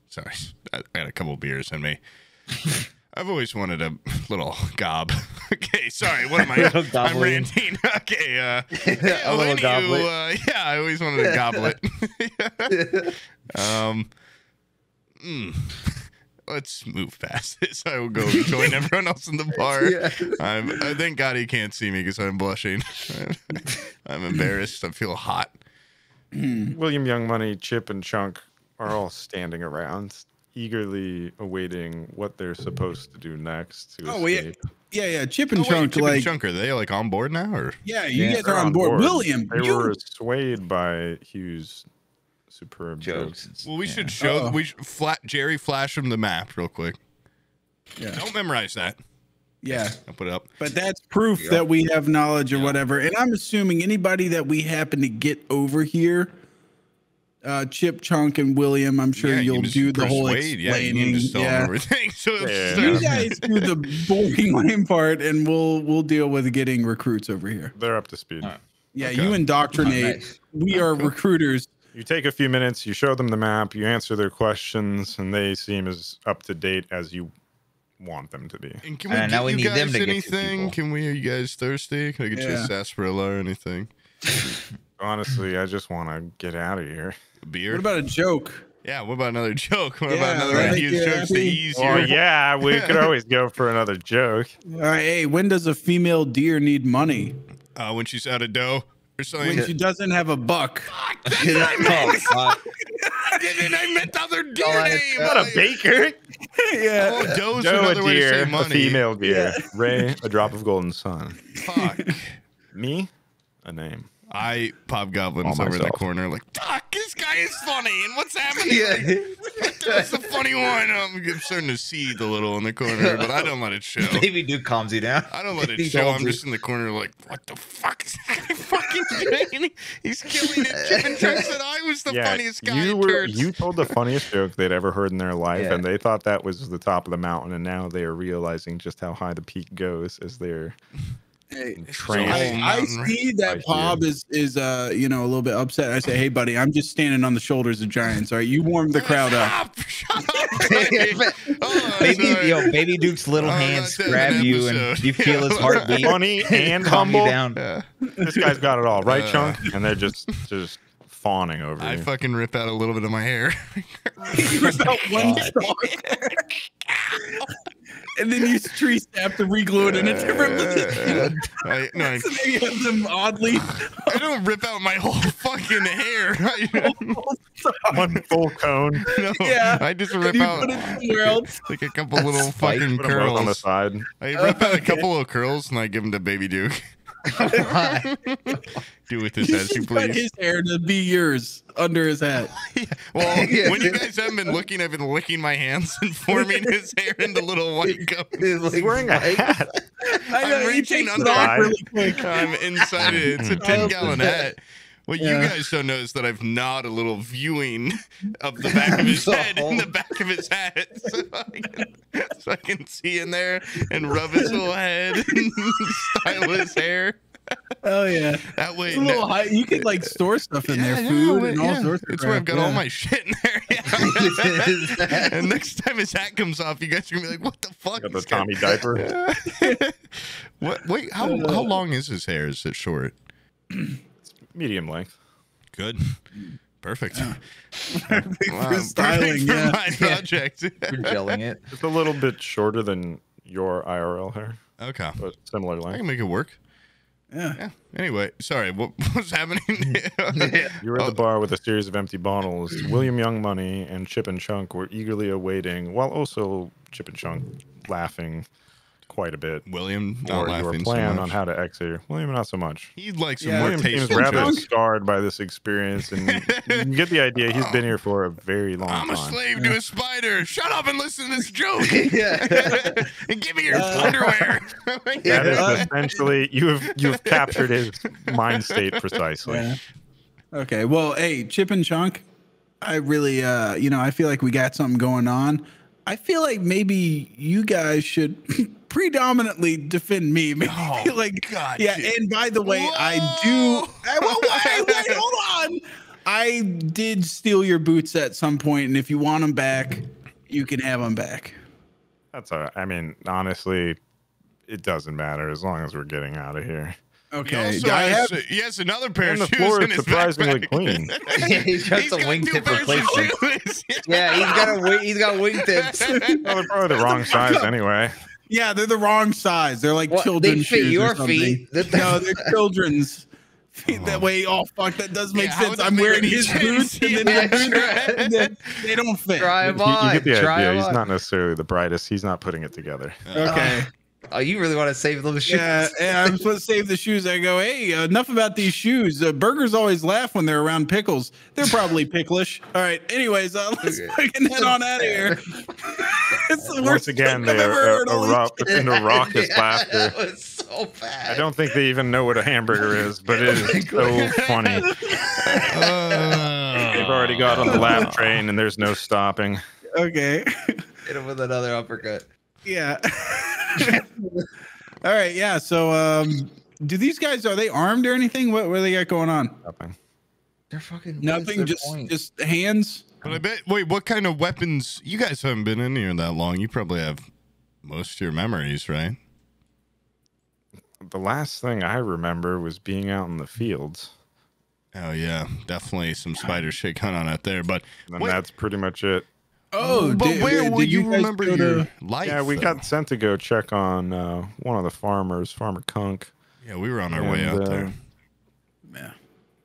sorry. I, I had a couple beers in me. I've always wanted a little gob. okay, sorry. What am I? I'm ranting. Okay. Uh, A little goblet. Uh, yeah, I always wanted a goblet. um. mm, let's move past this. I will go join everyone else in the bar. Yeah. I'm, I thank God he can't see me because I'm blushing. I'm embarrassed. I feel hot. William Young Money, Chip, and Chunk are all standing around, eagerly awaiting what they're supposed to do next to Oh, yeah. escape. Yeah, yeah. Chip and Oh, wait, Chunk, Chip like, and Chunk, are they like on board now, or yeah, you Yeah, guys They're on board. William, They you, were swayed by Hugh's superb jokes. Jokes. well, we Yeah. should show Oh. we should flat Jerry flash him the map real quick. yeah, Don't memorize that. Yeah. I'll put it up. But that's proof Yeah. that we have knowledge or whatever. And I'm assuming anybody that we happen to get over here, uh, Chip, Chunk, and William, I'm sure Yeah, you you'll just do the whole persuade. Yeah, you explaining. can just tell them Yeah. everything. So Yeah. You guys do the boring lame part, and we'll we'll deal with getting recruits over here. They're up to speed. Alright. Yeah, Okay. you indoctrinate. Nice. We are recruiters. You take a few minutes, you show them the map, you answer their questions, and they seem as up to date as you want them to be. and can we Uh, get now we you need them guys to anything? people. Can we? Are you guys thirsty? Can I get you a sarsaparilla or anything? Honestly, I just want to get out of here. Beer. What about a joke? yeah. What about another joke? What Yeah, about another I one of think these you're to ease Oh your yeah, we could always go for another joke. All right, hey, when does a female deer need money? uh, when she's out of dough or something? When she doesn't have a buck. oh, God. I didn't. I meant the other deer Oh, name. Not a baker. yeah. Oh, dough's Joe, a another way to deer, say a female deer. Ray, a drop of golden sun. Fuck. Me, a name. I pop goblins All over in the corner like, Doc, this guy is funny, and what's happening? Yeah. That's the funny one. I'm, I'm starting to seethe a little in the corner, but I don't let it show. Baby Duke calms you down. I don't let it He show. I'm you. just in the corner like, what the fuck is that guy fucking doing? He's killing it. Chip and Chunk said I was the yeah, funniest guy you were you told the funniest joke they'd ever heard in their life, Yeah. and they thought that was the top of the mountain, and now they are realizing just how high the peak goes as they're Hey, trained. whole I, I see that hear. Bob is is uh you know a little bit upset. I say, hey buddy, I'm just standing on the shoulders of giants. All right, you warm the crowd up. Stop! Shut up! oh, Baby, sorry. yo, Baby Duke's little Oh, hands grab an you, and you feel his heartbeat. funny and calm you humble. down. Yeah. This guy's got it all, right, Uh, Chunk? And they're just just fawning over I you. fucking rip out a little bit of my hair. About one star. and then you tree snap to reglue it in a different position. I, no, I, So then you have them oddly. I don't rip out my whole fucking hair. One full cone. no, Yeah. I just rip out put it somewhere else. like a couple little spike. fucking Put 'em both on the side. I rip out a Okay. couple of curls and I give them to Baby Duke. Do with this You as you please. his hair to be yours under his hat. Well, Yeah. when you guys haven't been looking, I've been licking my hands and forming his hair into little white cones. He's He's wearing a hat. I know I'm reaching takes it under off really quick. I'm inside it. It's a 10 gallon hat. What you guys don't know is that I've gnawed a little viewing of the back of his head in the back of his hat. So I can, so I can see in there and rub his whole head and style his hair. Oh yeah, That way, it's a little high. You could like store stuff in there, food and all yeah. sorts of It's where I've crap, got all my shit in there. Yeah. and next time his hat comes off, you guys are gonna be like, "What the fuck?" Got the This guy- Tommy diaper. what? Wait, how how long is his hair? Is it short? Medium length. Good. Perfect. Perfect Wow, for styling. perfect for Yeah. my project. You're gelling it. Just a little bit shorter than your IRL hair, okay. but similar length. I can make it work. yeah. Yeah. Anyway, sorry. What was happening? You were at Oh. the bar with a series of empty bottles. William Young Money and Chip and Chunk were eagerly awaiting, while also Chip and Chunk laughing quite a bit. William not Or your laughing so plan much. on how to exit. William, not so much. He'd like some Yeah. more William seems rather jokes. scarred by this experience, and you get the idea. He's been here for a very long time I'm a time. slave to a spider. Shut up and listen to this joke. yeah. and give me your Uh, underwear. That Yeah. is essentially you have you have captured his mind state precisely. Yeah. Okay. Well, hey, Chip and Chunk, I really, uh, you know, I feel like we got something going on. I feel like maybe you guys should predominantly defend me. Maybe Oh, like, God, yeah. Chip. And by the way, I do. I, whoa, wait, wait, hold on. I did steal your boots at some point, and if you want them back, you can have them back. That's a. I mean, honestly, it doesn't matter as long as we're getting out of here. Okay. also I has, have, he has another pair And of the shoes floor in is his surprisingly backpack. clean. Yeah, he's got some got wingtip two pairs of replacement. Yeah, he's got a he's got wingtips. Well, they're probably the wrong size anyway. Yeah, they're the wrong size. They're like What, children's they fit shoes or your something. feet. That- No, they're children's. feet. That oh. way, oh fuck, that does make Yeah, sense. I'm wearing his sense? boots, and then, Yeah, the boots- sure. and then they don't fit. Try You, him you on. get the Try idea. him He's on. not necessarily the brightest. He's not putting it together. Okay. Uh, Oh, you really want to save those shoes? Yeah, yeah, I'm supposed to save the shoes. I go, hey, uh, enough about these shoes. Uh, burgers always laugh when they're around pickles. They're probably picklish. All right. Anyways, uh, let's Okay. fucking head on out of here. it's the Once worst again, they are heard. Holy erupt shit. into raucous Yeah, laughter. That was so bad. I don't think they even know what a hamburger is, but it is so funny. They've already got on the laugh train, and there's no stopping. Okay. hit him with another uppercut. Yeah. All right. Yeah. So, um, do these guys are they armed or anything? What what do they got going on? Nothing. They're fucking Nothing. Just point? just hands. But I bet. Wait, what kind of weapons? You guys haven't been in here that long. You probably have most of your memories, right? The last thing I remember was being out in the fields. Oh yeah, definitely some spider shit going on out there. But And Wait. that's pretty much it. Oh, but did- where did will you, guys remember your to- life? Yeah, we though? got sent to go check on uh, one of the farmers, Farmer Kunk. Yeah, we were on our way and, out uh, there. Yeah.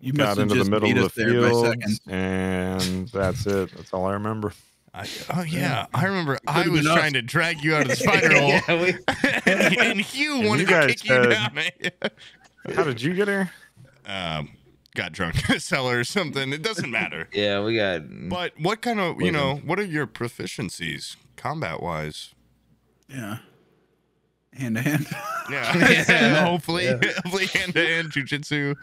You Got must have into the just middle beat of us the there by field, seconds. and that's it. That's all I remember. I, oh yeah, I remember. I was been trying to drag you out of the spider hole, yeah, we, and, and Hugh And wanted you to guys kick you down. said- How did you get here? um, got drunk in a cellar or something. It doesn't matter. yeah, we got. But what kind of, you Wasn't- know, what are your proficiencies combat wise? Yeah. Hand to hand. Yeah, hopefully, hopefully hand to hand jujitsu.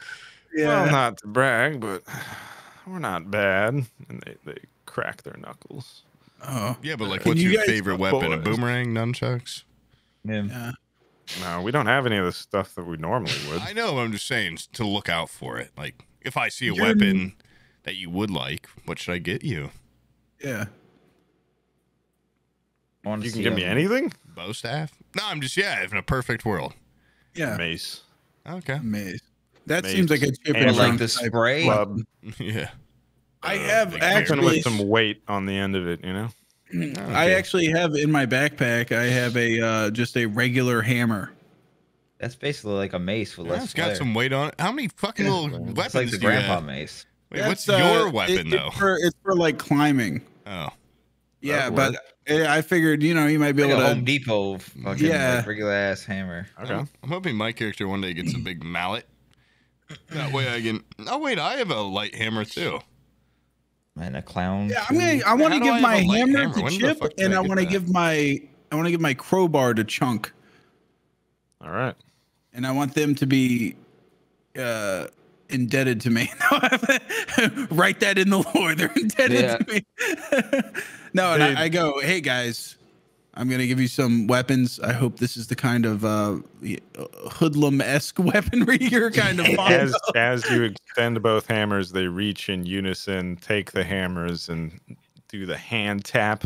Yeah. Well, not to brag, but we're not bad. And they, they crack their knuckles. Oh. Yeah, but like, Can what's you your favorite weapon? A boomerang, nunchucks? Yeah. Yeah. No, we don't have any of the stuff that we normally would. I know. I'm just saying to look out for it. Like, if I see a You're- weapon that you would like, what should I get you? Yeah. You can give me anything? Bow staff? No, I'm just yeah. In a perfect world. Yeah. Mace. Okay. Mace. That Mace. seems like a chip And and like chunk the spray? Club. yeah. I Uh, have big Something actually with some weight on the end of it, you know? I actually have in my backpack I have a uh just a regular hammer. That's basically like a mace with Yeah, less it's got flair. some weight on it. How many fucking little weapons It's like the do you grandpa have? mace. Wait, what's That's, your uh, weapon it- though? It's for, it's for like climbing. Oh, Yeah, That'd but uh, I figured you know you might be Like a able Home to. Depot fucking Yeah. like, regular ass hammer. Okay. I'm, I'm hoping my character one day gets a big mallet. That way I can. Oh wait, I have a light hammer too. And a clown. Yeah, I'm too. gonna. I want to give my have a light hammer hammer? to When Chip, and I I want to give my. I want to give my crowbar to Chunk, All right. and I want them to be uh indebted to me. Write that in the lore. They're indebted Yeah. to me. no, and I, I go, hey guys, I'm gonna give you some weapons. I hope this is the kind of uh hoodlum esque weaponry you're kind of fond As of. as you extend both hammers, they reach in unison, take the hammers, and do the hand tap.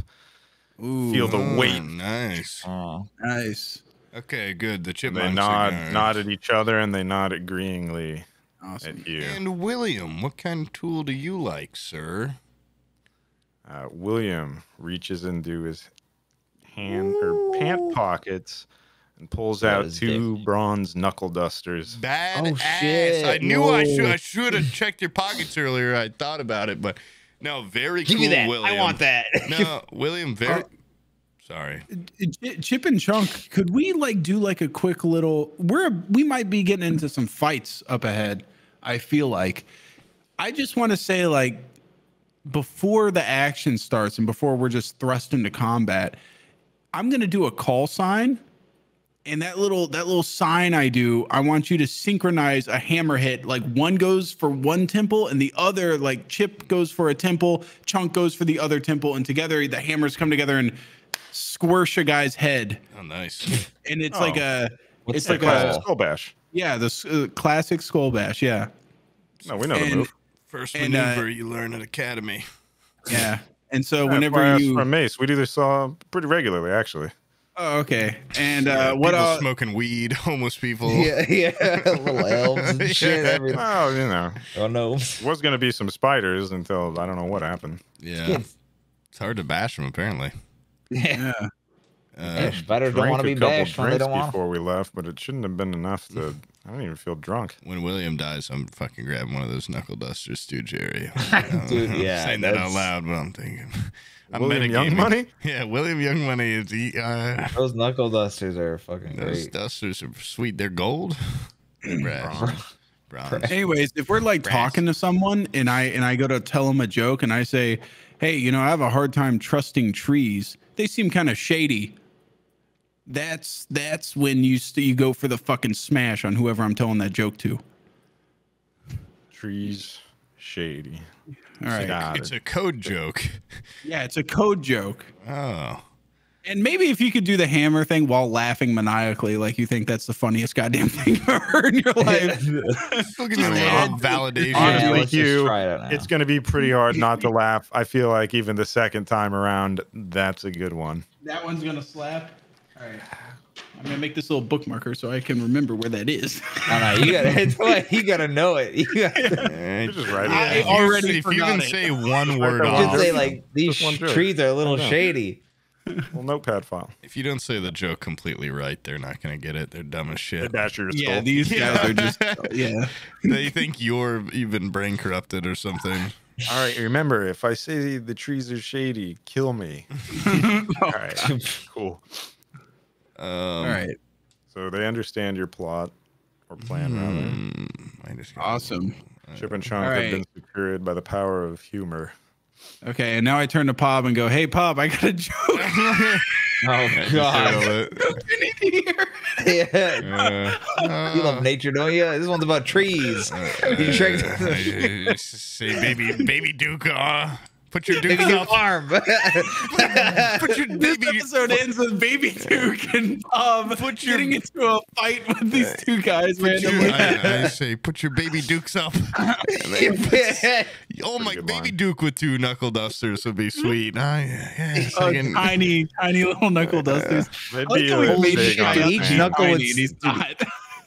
Ooh, Feel the Oh, weight. Nice. Oh. nice. Okay, good. The chipmunks. They nod, are gonna- nod at each other, and they nod agreeingly Awesome. at you. And William, what kind of tool do you like, sir? Uh, William reaches into his hand or pant pockets and pulls That out two dick. bronze knuckle dusters. Bad Oh, ass. shit. I knew I should. I should have checked your pockets earlier. I thought about it, but no, very Give cool. me that. William. I want that. No, William, uh, very. Sorry. Chip and Chunk, could we like do like a quick little? We're we might be getting into some fights up ahead. I feel like. I just want to say like before the action starts and before we're just thrust into combat, I'm gonna do a call sign, and that little that little sign I do, I want you to synchronize a hammer hit. Like one goes for one temple, and the other like Chip goes for a temple, Chunk goes for the other temple, and together the hammers come together and squish a guy's head. Oh, nice. And it's Oh. like a, What's it's like Classic a call? skull bash. yeah, the uh, classic skull bash. Yeah, No, we know the move. First And, uh, maneuver you learn at academy. yeah. And so Yeah, whenever fire us you, from Mace, we do this uh, pretty regularly, actually. oh, okay. And Yeah, uh, what people uh, smoking weed, homeless people. yeah, yeah. Little elves and shit. Yeah. Everything. Well, you know, Oh no. was going to be some spiders until I don't know what happened. Yeah. It's hard to bash them, apparently. Yeah. yeah. Uh, Spiders don't want to be bashed when they don't want. before we left, but it shouldn't have been enough to. I don't even feel drunk. when William dies, I'm fucking grabbing one of those knuckle dusters too, Jerry. Dude, I'm yeah, saying that out loud, but I'm thinking. I'm William Young. Money? Yeah, William Young Money is he, uh, Those knuckle dusters are fucking those great. dusters are sweet. They're gold. They're brass. Bronze. Anyways, if we're like Brass. talking to someone and I and I go to tell them a joke and I say, "Hey, you know, I have a hard time trusting trees. They seem kind of shady." That's that's when you st- you go for the fucking smash on whoever I'm telling that joke to. Trees, shady. All right. Got It's it. a code joke. Yeah, it's a code joke. Oh. And maybe if you could do the hammer thing while laughing maniacally, like you think that's the funniest goddamn thing you've ever heard in your life. Look at this validation. Honestly, Yeah, let's just Hugh, try it now. It's going to be pretty hard not to laugh. I feel like even the second time around, that's a good one. that one's gonna slap. All right. I'm gonna make this little bookmarker so I can remember where that is. No, no, you gotta. It's what you gotta know it. You gotta just write it I if you already say- if you forgot even it. say one word that one off, just say like these Just trees are a little shady. Well, notepad file. if you don't say the joke completely right, they're not gonna get it. They're dumb as shit. Dash your yeah, skull. these Yeah. guys are just yeah. they think you're even brain corrupted or something. All right, remember, if I say the trees are shady, kill me. All right, cool. Um, All right, So they understand your plot or plan, rather. hmm, I just awesome. Chip and Chunk All have been secured by the power of humor. Okay, and now I turn to Pop and go, "Hey, Pop, I got a joke." Oh Just god. feel it. yeah. Uh, You love nature, don't you? This one's about trees. You uh, I say baby, baby Duke. Uh, put your Maybe dukes new up. Put your This baby. episode ends with Baby Duke and Bob Put your- getting into a fight with these two guys Put your. I, I say, put your baby dukes up. Then puts- oh, my baby line. Duke with two knuckle dusters would be sweet. Ah, yeah, yeah, Oh, can- tiny, tiny little knuckle dusters. They'd like be how we like, Holy big shit, on dude, his each knuckle Tiny,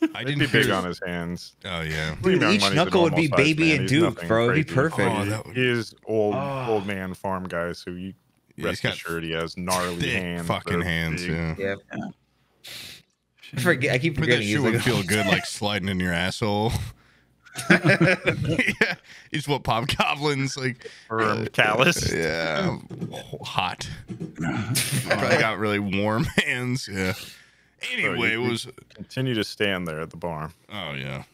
would- and he's not. I They'd didn't be big on his hands. Oh yeah. Dude, Dude, each knuckle would be baby and Duke, bro. It'd be oh, perfect. Oh, would He is old, Oh. old ah. man farm guy, so you Yeah, he's rest got assured he has gnarly hands. fucking hands. big. Yeah. yeah. I forget. I keep But that forgetting. shit He's would feel good, like sliding in your asshole. yeah, it's what Pop Goblin's like. Firm, um, uh, callous. Yeah, hot. Probably got really warm hands. Yeah. Anyway, it was. Continue to stand there at the bar. Oh yeah.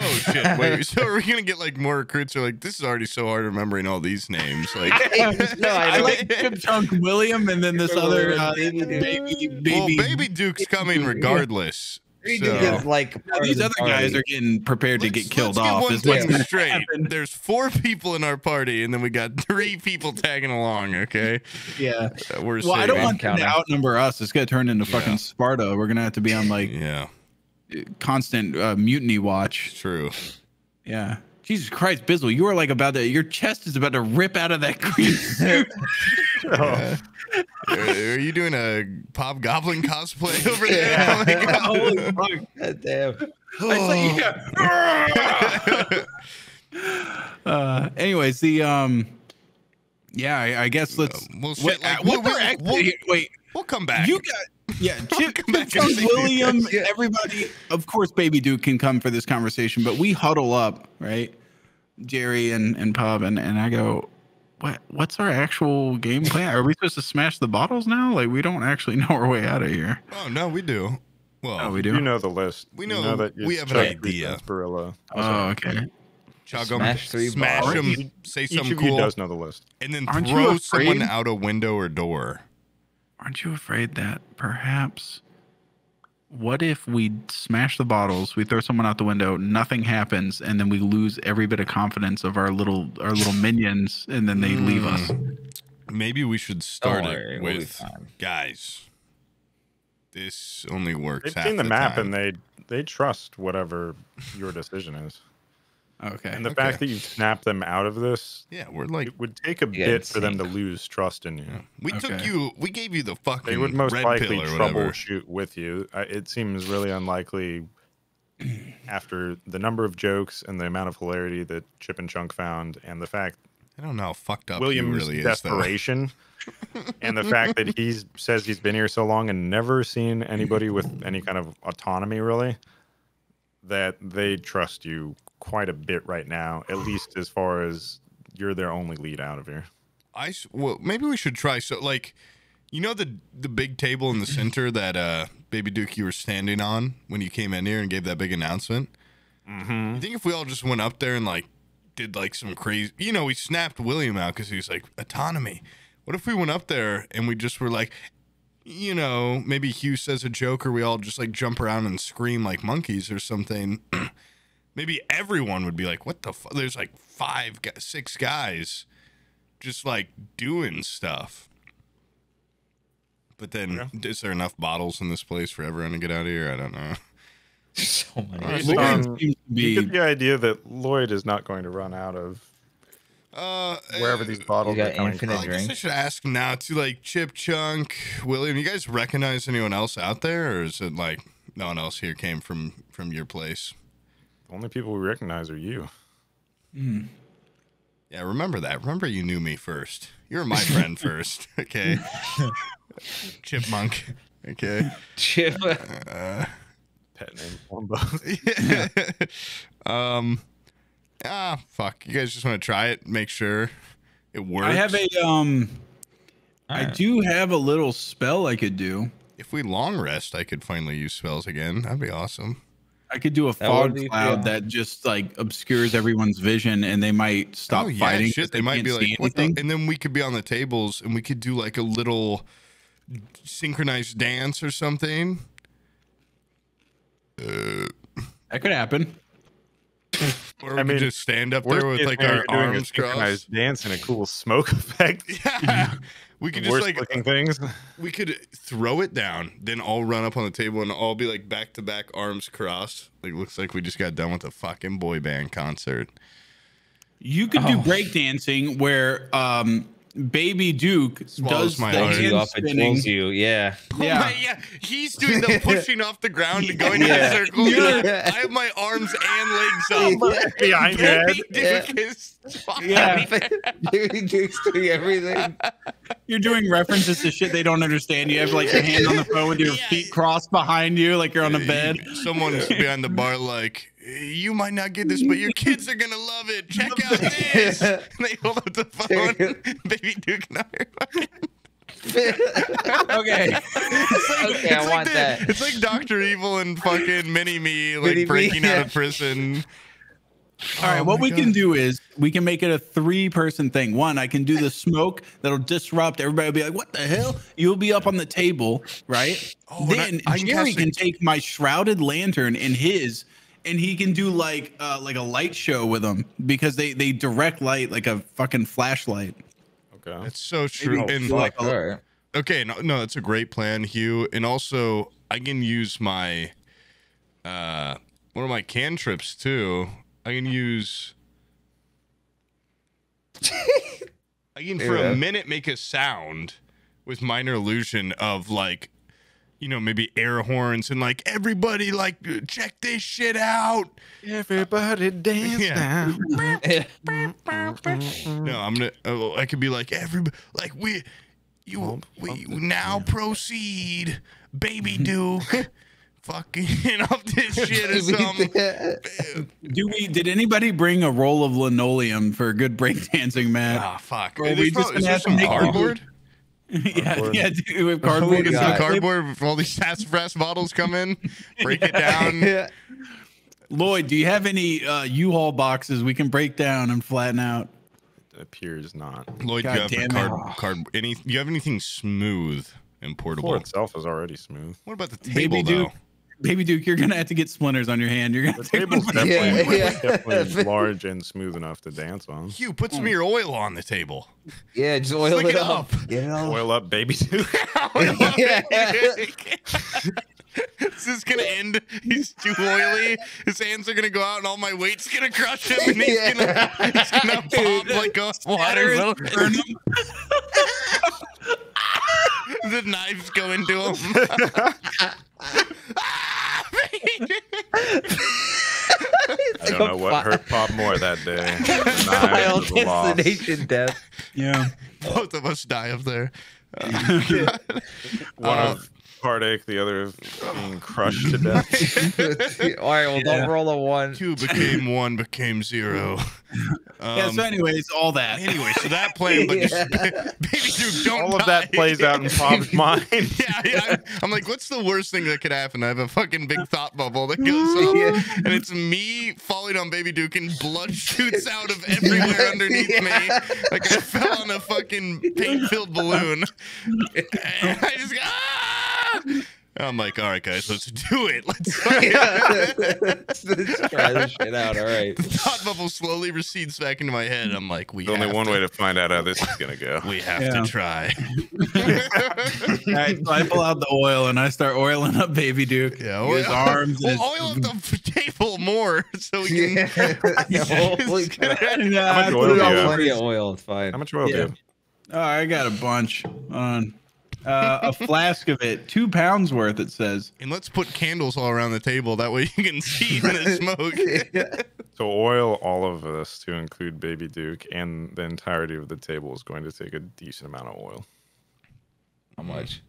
Oh shit! Wait, so are we gonna get like more recruits? Or like this is already so hard remembering all these names. Like, no, I I like Chip Chunk William and then this other uh, Baby baby, baby, well, Baby Duke's coming regardless. Baby so- Duke is like Now, these of other the guys are getting prepared to Let's- get killed let's off. Get one is what's straight. happen. There's four people in our party, and then we got three people tagging along. Okay, Yeah. Uh, we're Well, I don't want them to outnumber us. It's gonna turn into fucking Yeah. Sparta. We're gonna have to be on like Yeah, constant uh, mutiny watch. it's true. Yeah. Jesus Christ, Bizzle, you are like about to. Your chest is about to rip out of that green suit. Yeah. Are, are you doing a Pop Goblin cosplay over there? Yeah. Holy fuck! God damn. I said, yeah. uh, anyways, the um, yeah, I, I guess let's. Well, shit, Wait, like, uh, we'll- we'll- actually- we'll- wait, We'll come back. you got yeah, Chip, come back Chip and Chunk, see William. Yeah. everybody. Of course, Baby Duke can come for this conversation, but we huddle up, right? Jerry and and Pub, and and I go. What, what's our actual game plan? Are we supposed to smash the bottles now? Like we don't actually know our way out of here. oh no, we do. Well, Oh, we do. You know the list. We You know- that we have an idea. Defense, Gorilla. oh, okay. chug 'em, Smash three smash bottles. them, Each- say Each something of you does know the list. and then Aren't throw someone out a window or door. Aren't you afraid that perhaps what if we smash the bottles, we throw someone out the window, nothing happens, and then we lose every bit of confidence of our little our little minions, and then they leave us? Hmm. Maybe we should start worry, it with guys. This only works. They've half seen the, map time. and they they trust whatever your decision is. Okay. And the Okay. fact that you snap them out of this, yeah, we're like it would take a Yeah, bit for them to lose trust in you. we took you. We gave you the fucking They would most red likely pill or troubleshoot with you. It seems really unlikely after the number of jokes and the amount of hilarity that Chip and Chunk found, and the fact I don't know how fucked up William's he really is. Desperation, and the fact that he says he's been here so long and never seen anybody with any kind of autonomy, really, that they trust you quite a bit right now, at least as far as you're their only lead out of here. I well maybe we should try so like you know the the big table in the center that uh baby Duke you were standing on when you came in here and gave that big announcement. Mm-hmm. You think if we all just went up there and like did like some crazy, you know, we snapped William out because he was like autonomy. What if we went up there and we just were like, you know, maybe Hugh says a joke or we all just like jump around and scream like monkeys or something. maybe everyone would be like, "What the fuck?" There's like five, six guys just like doing stuff. But then, is there enough bottles in this place for everyone to get out of here? I don't know. so many. Based Lloyd on- seems to You get the idea that Lloyd is not going to run out of Uh, Wherever uh, these bottles You are coming infinite from. I guess I should ask now to like Chip Chunk, William. You guys recognize anyone else out there, or is it like no one else here came from from your place? The only people we recognize are you. Yeah, remember that. Remember you knew me first. You were my friend first. Okay. Chipmunk. Okay. Chip. Pet name for 'em both. um. Ah, fuck. You guys just want to try it, make sure it works. I have a um. I do have a little spell I could do. If we long rest, I could finally use spells again. That'd be awesome. I could do a That fog be cloud fun. that just like obscures everyone's vision, and they might stop oh yeah, fighting. 'cause shit. They, might be like, what the? And then we could be on the tables, and we could do like a little synchronized dance or something. Uh, that could happen. Or we I could mean, just stand up there with like our you're doing a arms crossed. synchronized dance and a cool smoke effect. Yeah. We could just Worst like looking things. we could throw it down, then all run up on the table and all be like back to back, arms crossed. Like looks like we just got done with a fucking boy band concert. You could do breakdancing where um Baby Duke Swallows does my the heart. Hand up and spinning. pulls you. Yeah. Oh yeah. Right, yeah. He's doing the pushing off the ground and going Yeah. in a circle. Yeah. I have my arms and legs up. Behind your head. Baby Duke is Yeah. Baby Duke's doing everything. You're doing references to shit they don't understand. You have like your hand on the phone with your Yeah. feet crossed behind you, like you're on a bed. Someone's behind the bar like, you might not get this, but your kids are gonna love it. Check out this. And they hold up the phone. Baby Duke and I are fucking Okay. Okay, I want the, that. It's like Doctor Evil and fucking Mini Me, like Mini-Me, breaking out of prison. All right, Oh what my we can do is we can make it a three person thing. One, I can do the smoke that'll disrupt. Everybody will be like, what the hell? You'll be up on the table, right? Oh, and I- then I Jerry cast can take my shrouded lantern and his, and he can do like uh, like a light show with them because they they direct light like a fucking flashlight. Okay. It's so true. Maybe And like All right. okay, no, no, that's a great plan, Hugh. And also, I can use my uh one of my cantrips too. I can use. I can for Yeah. a minute make a sound with minor illusion of like, you know, maybe air horns and like everybody like check this shit out. Everybody dance Yeah. now. No, I'm gonna. Oh, I could be like everybody, like we, you, Pump, we now proceed, baby Duke, fucking up this shit or something. Do we? Did anybody bring a roll of linoleum for good breakdancing, Matt? Ah, fuck. Well, Is we there just prob- is gonna there some make- cardboard? yeah, Cardboard. yeah. Do we have Oh cardboard? Get and some God. duct tape? cardboard if all these sassafras bottles come in. Break it down. yeah. Lloyd, do you have any uh, U-Haul boxes we can break down and flatten out? It appears not. Lloyd, God you have a card, it. card. Any? You have anything smooth and portable? The Floor portable? itself is already smooth. What about the Baby table though? Duke. Baby Duke, you're gonna have to get splinters on your hand. You're gonna The have to table's definitely, Yeah, yeah. definitely large and smooth enough to dance on. Hugh, put some of your oil on the table. Yeah, just oil Slick it it up. up. Get it all. Oil up, baby. Duke. Yeah. this is gonna end. He's too oily. His hands are gonna go out, and all my weight's gonna crush him, and he's Yeah. gonna he's gonna pop like a watermelon. Burn them. the knives go into him. I don't know what hurt Pop more that day. The Final knives or the loss. destination death. Yeah. Both of us die up there. One Uh, of heartache, the other of being crushed to death. All right, well, Yeah. don't roll a one. Two became one, became zero. yeah. Um, So, anyways, all that. anyway, so that plan, but just baby Duke, don't. All of that plays out in Pop's mind. yeah, yeah. I'm, I'm like, what's the worst thing that could happen? I have a fucking big thought bubble that goes off, Yeah. and it's me falling on Baby Duke, and blood shoots out of everywhere underneath me, like I fell on a fucking paint-filled balloon. And I just go, ah! I'm like, all right, guys, let's do it. Let's. let's, let's try this shit out. All right. the thought bubble slowly recedes back into my head. I'm like, we There's only one to, way to find out how this is gonna go. We have Yeah. to try. All right, so I pull out the oil and I start oiling up Baby Duke. Yeah, his oil- arms. Well, and oil up the table more so we Yeah. can. Holy crap. Yeah, How much I oil do you have? Plenty of oil. It's fine. How much oil do you have? Oh, I got a bunch. Hold on. Uh, a flask of it, two pounds worth. It says. And let's put candles all around the table. That way you can see the smoke. So oil all of this to include Baby Duke and the entirety of the table is going to take a decent amount of oil. How much?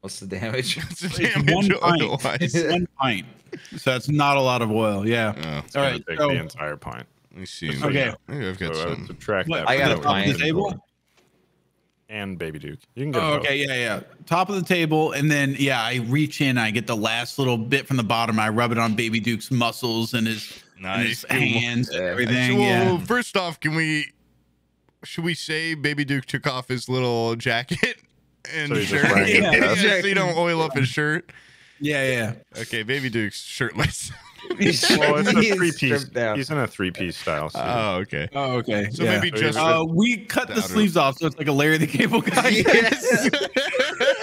What's the damage? It's a It's damage one pint. It's one pint. So that's not a lot of oil. Yeah. Oh, It's going right. to take So the entire pint. let me see. Okay. Maybe I've got So I subtract What, that. I got a the top of the pint. table. And Baby Duke. You can go. Oh, okay, yeah, yeah. Top of the table, and then yeah, I reach in, I get the last little bit from the bottom, I rub it on Baby Duke's muscles and his, and his hands, and Yeah. everything. Well, yeah. first off, can we? Should we say Baby Duke took off his little jacket and So shirt? wearing his yeah, so you don't oil up his shirt. yeah, yeah. Okay, Baby Duke's shirtless. He's, Well, it's he's a three piece. He's in a three piece style. suit. Oh, okay. Oh, okay. So yeah. maybe just. uh, we cut the Outer- sleeves off, so it's like a Larry the Cable Guy. Yes.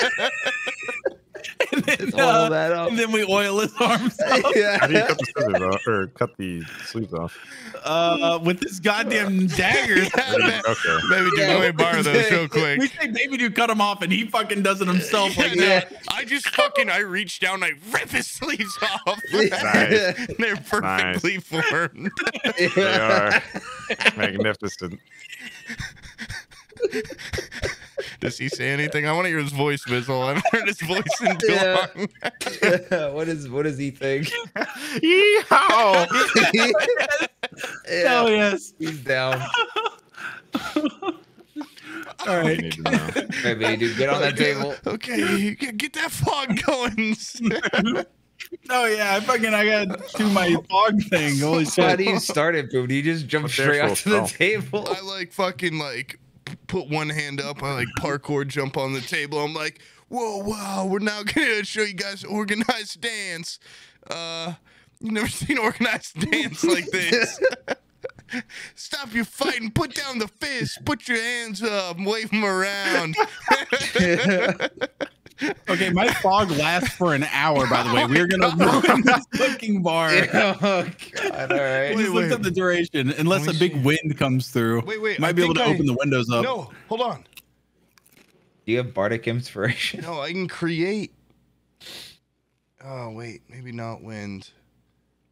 and, then, uh, that up. and then we oil his arms off, How do you yeah. cut the scissors off, or cut the sleeves off? uh, with this goddamn daggers. okay. Baby Duke, Yeah. let me borrow those real quick. we quick. say Baby Duke cut him off, and he fucking does it himself. Like Yeah. that. I just fucking I reach down, I rip his sleeves off. Nice. They're perfectly formed. They are magnificent. Does he say anything? I want to hear his voice, Bizzle. I haven't heard his voice in too Yeah. long. what is what does he think? Yeehaw! Oh yeah, yes. he's down. All right. Need to know. Maybe dude, get on that table. Okay, get get that fog going. Oh yeah, I fucking I got to do my fog thing. Holy shit! how shit! do you start it, Boom? Do you just jump straight actual onto the table? I like fucking like p- put one hand up. I like parkour jump on the table. I'm like, whoa, wow, we're now gonna show you guys organized dance. Uh, you've never seen organized dance like this. Stop your fighting. Put down the fist. Put your hands up. Wave them around. Okay, my fog lasts for an hour. By the way, we're gonna oh ruin this cooking bar. oh god! All I right. just Wait, looked wait. up the duration. Unless a me big wind comes through, Wait, wait, might I be able to I- open the windows up. no, hold on. Do you have bardic inspiration? No, I can create. Oh wait, maybe not wind.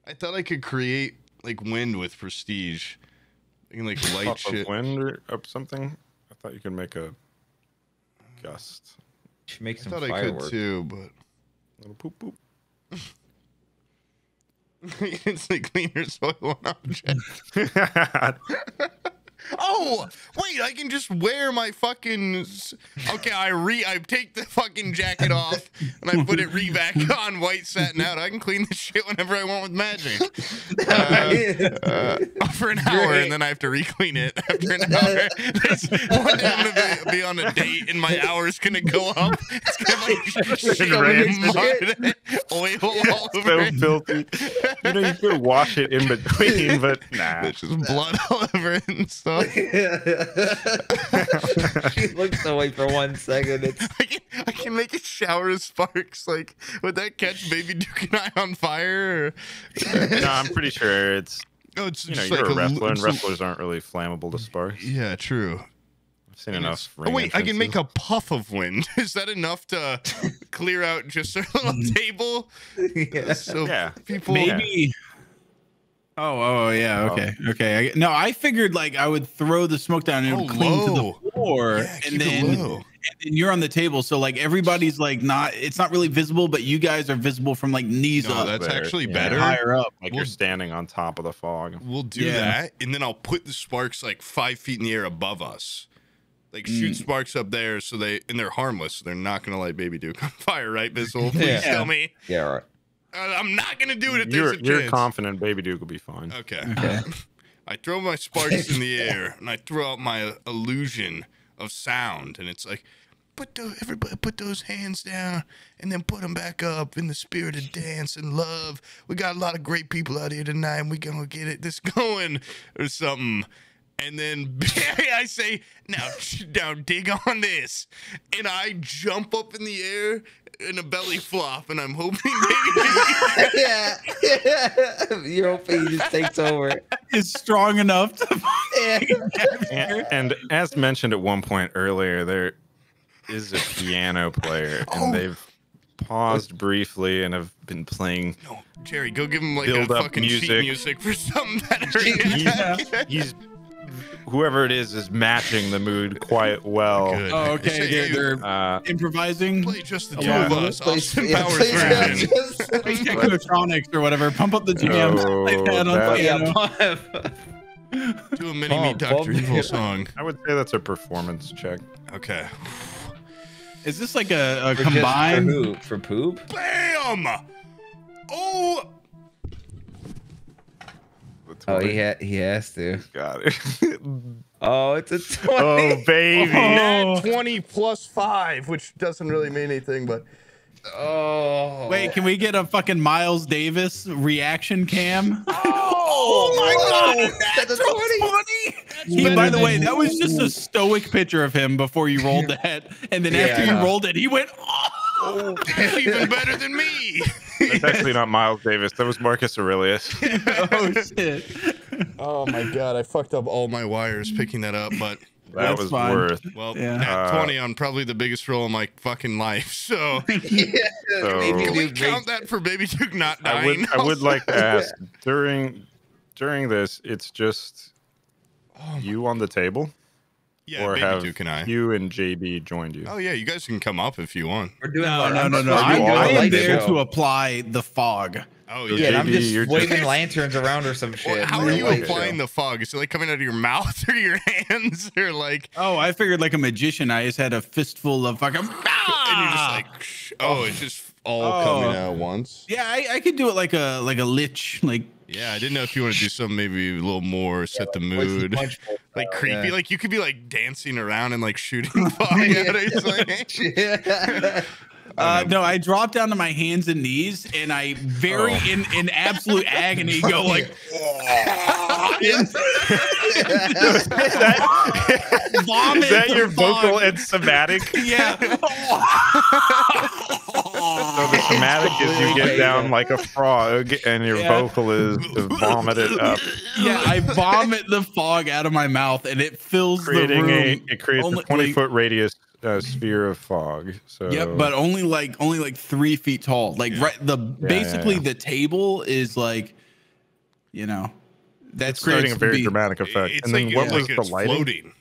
I thought I could create like wind with prestige. I can like light Puff of shit. wind or up something. I thought you could make a gust. Should make I some thought I could too, but little poop poop. it's like cleaner soil on object. Oh wait, I can just wear my fucking. Okay, I re I take the fucking jacket off and I put it re back on, white satin out. I can clean this shit whenever I want with magic. Uh, uh, for an hour, and then I have to re-clean it after an hour. This- one day I'm gonna be, be on a date, and my hour's gonna go up. It's shit rain. mud, oil all over so it. filthy. You know, you could wash it in between, but nah. There's just blood all over it and stuff. she looks away for one second. It's I can, I can make a shower of sparks. Like, would that catch Baby Duke and I on fire? Or... no, I'm pretty sure it's Oh, it's you know just you're like a wrestler, and wrestlers aren't really flammable to sparks. Yeah, true. I've seen And enough. it's- Oh wait, I can make a. a puff of wind. Is that enough to clear out just a little table? yeah. So Yeah. people. Maybe. Oh, oh, yeah. Okay, okay. I, no, I figured like I would throw the smoke down and it would Oh, cling to the floor, Yeah, and then and then you're on the table, so like everybody's like not. It's not really visible, but you guys are visible from like knees No, up, that's there. actually Yeah. better. higher up. like Well- you're standing on top of the fog. We'll do Yeah. that, and then I'll put the sparks like five feet in the air above us. Like shoot Mm. sparks up there, so they and they're harmless. So they're not gonna light Baby Duke on fire, right, Bizzle? Please Yeah. tell me. Yeah, all right. Uh, I'm not gonna do it if You're there's a you're chance. confident Baby Duke will be fine. Okay. Okay. I throw my sparks in the air and I throw out my illusion of sound, and it's like put the everybody put those hands down and then put them back up in the spirit of dance and love. We got a lot of great people out here tonight, and we gonna get it this going or something. And then I say, now, now dig on this, and I jump up in the air in a belly flop, and I'm hoping maybe yeah, yeah. You're hoping he just takes over. Is strong enough to. Yeah. And, and as mentioned at one point earlier, there is a piano player, and Oh. they've paused briefly and have been playing. no, Jerry, go give him like Build a up fucking sheet music. music for something better. He's, he's whoever it is is matching the mood quite well. Good. Oh, okay. Say, They're, they're Uh, improvising. play just the two Yeah. of us. Play- Austin yeah, Powers play- yeah, version. just- Like Technotronics or whatever. Pump up the jam. Oh, like that on piano. Do a mini Oh, meet Dr. Bob- Evil song. I would say that's a performance check. Okay. Is this like a, a for combined? for who? For poop? Bam! Oh, Oh, he ha- he has to. got it. Oh, it's a oh, twenty. oh baby. Oh. 20 plus 5, which doesn't really mean anything, but Oh. Wait, can we get a fucking Miles Davis reaction cam? Oh my god! That's a twenty. He, by the way, that was just a stoic picture of him before you rolled that, and then after Yeah. you rolled it, he went. Oh, even better than me. That's actually not Miles Davis. That was Marcus Aurelius. oh shit! oh my god, I fucked up all my wires picking that up, but That That's was fine. worth. well, Yeah. at Uh, 20 on probably the biggest roll of my fucking life. So yeah. So- can we do count that for Baby Duke not I would. I would like to ask during during this. It's just you on the table, yeah, or Baby have Duke and I. you and JB joined you? Oh yeah, you guys can come up if you want. We're doing No, what? no, I'm no, no. I, we're doing I a am light there to apply the fog. Oh yeah. Yeah, and I'm just you're just- waving lanterns around or some shit. Well, how are you applying the fog? Is it like coming out of your mouth or your hands or like? Oh, I figured like a magician. I just had a fistful of fucking. And you're just like, ah! "Shh." oh, it's just all Oh. coming out once. Yeah, I, I could do it like a like a lich. Like Yeah, I didn't know if you want to do something maybe a little more, set the mood, like creepy. yeah. Like you could be like dancing around and like shooting fog at it. Like, Yeah. Uh, no, I drop down to my hands and knees, and I very Oh. in in absolute agony go like, vomit. Is that the your vocal fog. and somatic? Yeah. So the somatic is you get down like a frog, and your Yeah. vocal is vomited up, yeah, I vomit the fog out of my mouth, and it fills the room. a it creates Only- a twenty like- foot radius uh, sphere of fog. So Yep, but only like only like three feet tall. Like right, the basically yeah. the table is like, you know, that's it's creating a very dramatic. dramatic effect. it's and then what it's was like the lighting? floating.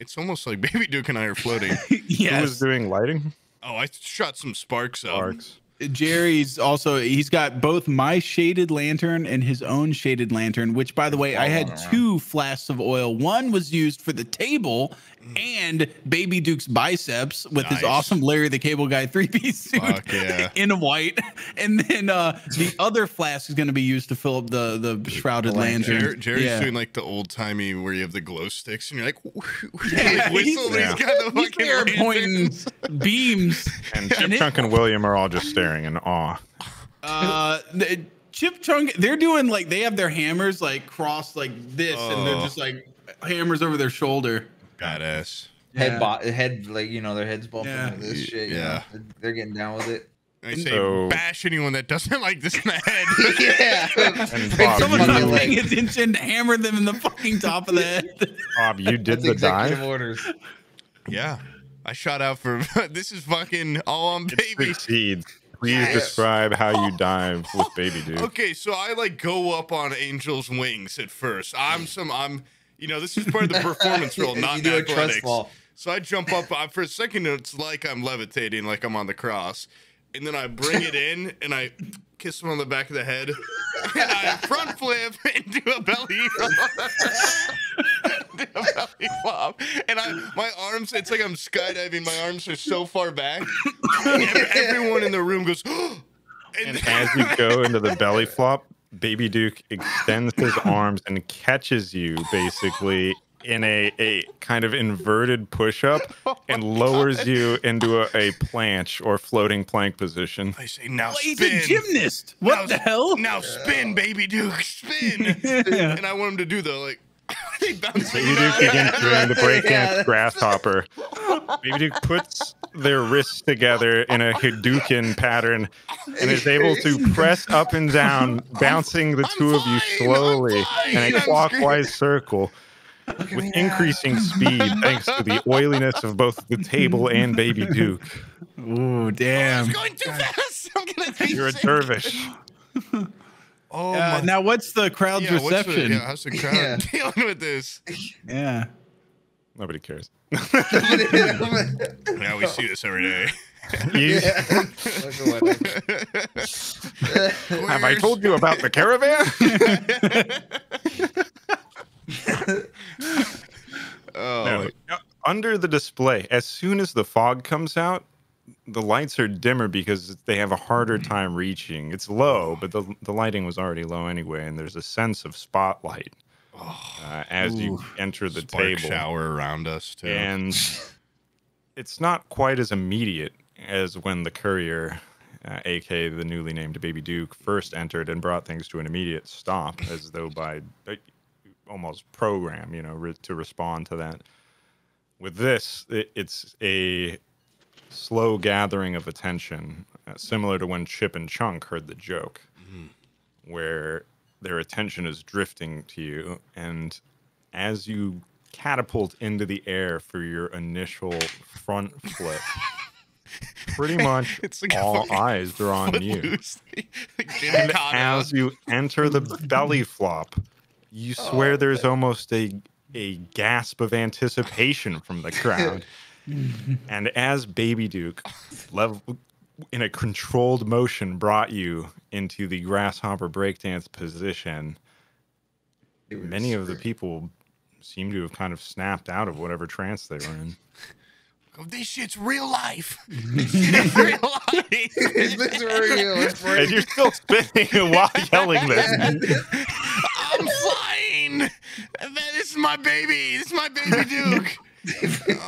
It's almost like Baby Duke and I are floating. Who was doing lighting? oh, I shot some sparks up. Sparks. Jerry's also he's got both my shaded lantern and his own shaded lantern. Which, by the way, I had two flasks of oil. One was used for the table and Baby Duke's biceps with his awesome Larry the Cable Guy three piece suit yeah. in white, and then uh, the other flask is going to be used to fill up the the shrouded lantern. Jer- Jerry's Yeah. doing like the old timey where you have the glow sticks and you're like, Yeah, like whistle, he's- and he's got the He's fucking pointing beams. And Chip And Chunk and William are all just staring in awe. Uh, the, Chip Chunk, they're doing like they have their hammers like crossed like this, and they're Oh. just like hammers over their shoulder. Badass. Head, bo- head, like you know, their heads bumping Yeah. into this shit. you Yeah. know, they're getting down with it. I say So- bash anyone that doesn't like this in the head. yeah. And Bob, Someone's not leg. paying attention. Hammer them in the fucking top of the head. Bob, you did That's the dive. orders. yeah. I shot out for this is fucking all on baby. succeeds. Please Yes. describe how you oh. dive with Baby Dude. Okay, so I like go up on Angel's wings at first. I'm some I'm you know, this is part of the performance role, You not do a trust athletics. fall. So I jump up uh, for a second. It's like I'm levitating, like I'm on the cross, and then I bring it in and I kiss him on the back of the head, and I front flip and do a belly, do a belly flop, and I my arms. It's like I'm skydiving. My arms are so far back. Ev- Everyone in the room goes. And as you go into the belly flop, Baby Duke extends his arms and catches you basically in a, a kind of inverted push up oh and lowers you into a, a planche or floating plank position. I say now He's spin. a gymnast. What Now- the hell? Now spin, baby Duke, spin. Yeah. and I want him to do the like. they bounce Baby Duke begins doing the breakdance Yeah. grasshopper. Baby Duke puts their wrists together in a Hadouken pattern and is able to press up and down, bouncing the I'm two of you slowly in a I'm clockwise circle. With increasing speed thanks to the oiliness of both the table and Baby Duke. Ooh, I'm damn. going too fast. I'm gonna be You're a sick. dervish. Oh Uh, my. now, what's the crowd's yeah, what's the, reception? yeah, how's the crowd Yeah. dealing with this? yeah. Nobody cares. Yeah, we see this every day. You- have I told you about the caravan? Oh, No, under the display, as soon as the fog comes out, the lights are dimmer because they have a harder time reaching. It's low, but the, the lighting was already low anyway, and there's a sense of spotlight uh, as you enter the table. shower around us too. And it's not quite as immediate as when the courier, uh, aka the newly named Baby Duke, first entered and brought things to an immediate stop, as though by uh, almost program, you know, re- to respond to that. With this, it, it's a slow gathering of attention, uh, similar to when Chip and Chunk heard the joke, where their attention is drifting to you, and as you catapult into the air for your initial front flip, pretty much It's like all eyes are on you. And as you enter the belly flop, you swear there's almost a a gasp of anticipation from the crowd. And as Baby Duke, level, in a controlled motion, brought you into the grasshopper breakdance position, many of the people seem to have kind of snapped out of whatever trance they were in. This shit's real life. This is real life. Is this real? And you're still spinning while yelling this. I'm flying. That is my baby. This is my baby Duke.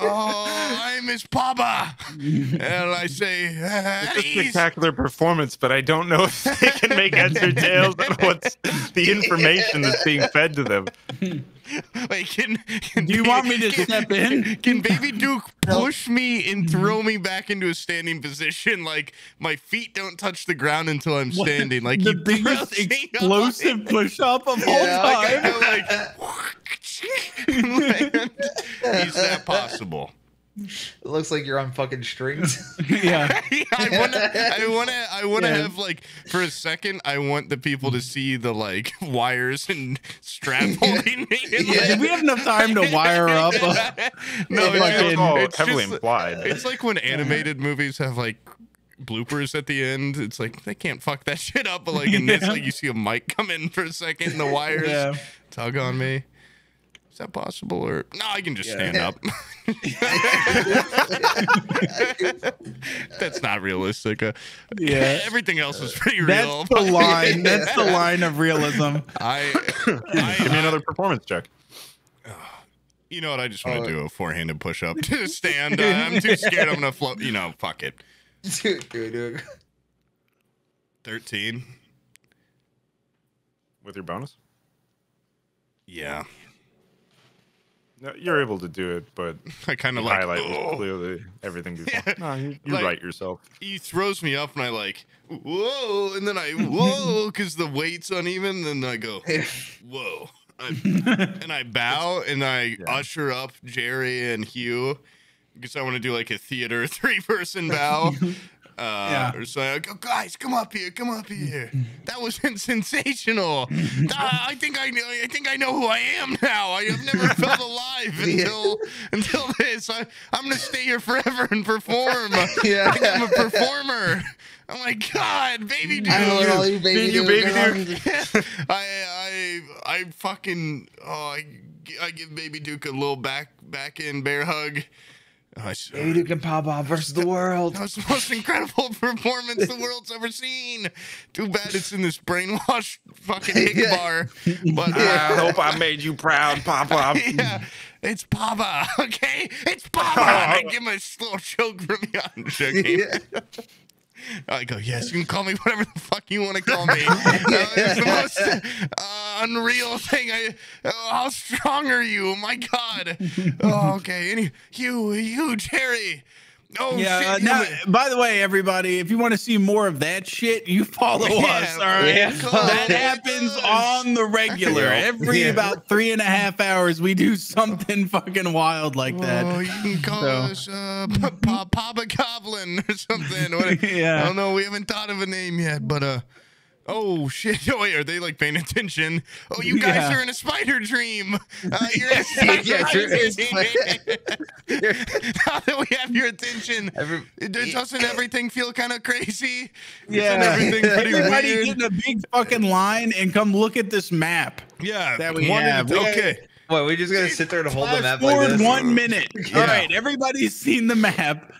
Oh, I'm his papa. And I say, "Ah, It's a spectacular performance, but I don't know if they can make heads or tails on what's the information that's being fed to them. Wait, can, can Do you baby- want me to can- step in? Can Baby Duke push me and throw me back into a standing position? Like my feet don't touch the ground until I'm standing. Like the biggest explosive up. push up of all Yeah, like, I time. like, land. Is that possible? It looks like you're on fucking strings. yeah. I want to. I want to. I want to Yeah. have like for a second. I want the people to see the like wires and strap holding me. and, Yeah. Did we have enough time to wire up? a- no, it's, Fucking- just, all it's heavily just- implied. It's like when animated movies have like bloopers at the end. It's like they can't fuck that shit up, but like in this, like you see a mic come in for a second, and the wires Yeah. tug on me. Is that possible? Or no, I can just stand up. That's not realistic. Uh, Yeah. everything else was pretty real. That's the line. That's the line of realism. I, Give me I, another performance check. you know what? I just want to do a four-handed push-up to stand. Uh, I'm too scared. I'm gonna float. You know, fuck it. dude, dude, dude. Thirteen. With your bonus? Yeah, No, you're able to do it, but I kind of like. highlight "Oh." clearly everything before. Yeah. No, you, you Like- right yourself. he throws me up and I like whoa, and then I whoa because the weight's uneven. And I go whoa, I, and I bow and I usher up Jerry and Hugh because I want to do like a theater three person bow. Uh, Yeah. or so I go, guys, come up here, come up here. That was sensational. Uh, I think I know. I think I know who I am now. I have never felt alive until until this. I, I'm gonna stay here forever and perform. Yeah. I I'm a performer. Oh my god, baby dude. I know all you baby you, dude. baby girl. I I I fucking oh I, I give baby Duke a little back back in bear hug. I s- Baby Duke and Papa versus the world. That was the most incredible performance the world's ever seen. Too bad it's in this brainwashed fucking hick bar. But I uh, hope I made you proud, Papa. yeah, it's Papa. Okay, it's Papa. I give him a little choke from me. I'm joking. Yeah. I go, yes, you can call me whatever the fuck you want to call me. Uh, it's the most uh, unreal thing. I, oh, how strong are you? My God. Oh, okay. Any, you, you, Jerry. Oh, Yeah. Uh, shit. now, by the way, everybody, if you want to see more of that shit, you follow Yeah, us. All right. yeah. That happens on the regular. Every Yeah. about three and a half hours, we do something fucking wild like that. Oh, you can call So- us uh, P- P- Papa Goblin or something. Yeah. I don't know. We haven't thought of a name yet, but uh. Oh shit! Oh wait, are they like paying attention? Oh, you guys Yeah. are in a spider dream. Uh, you're in a spider Yeah, you're in a dream. now that we have your attention, Every- it- doesn't everything feel kind of crazy? Yeah. Isn't everything pretty Everybody weird? get in a big fucking line and come look at this map. yeah, that we one at have. t- okay. What, we just gonna sit there and hold the Fast map like this? one minute. Yeah. All right, everybody's seen the map.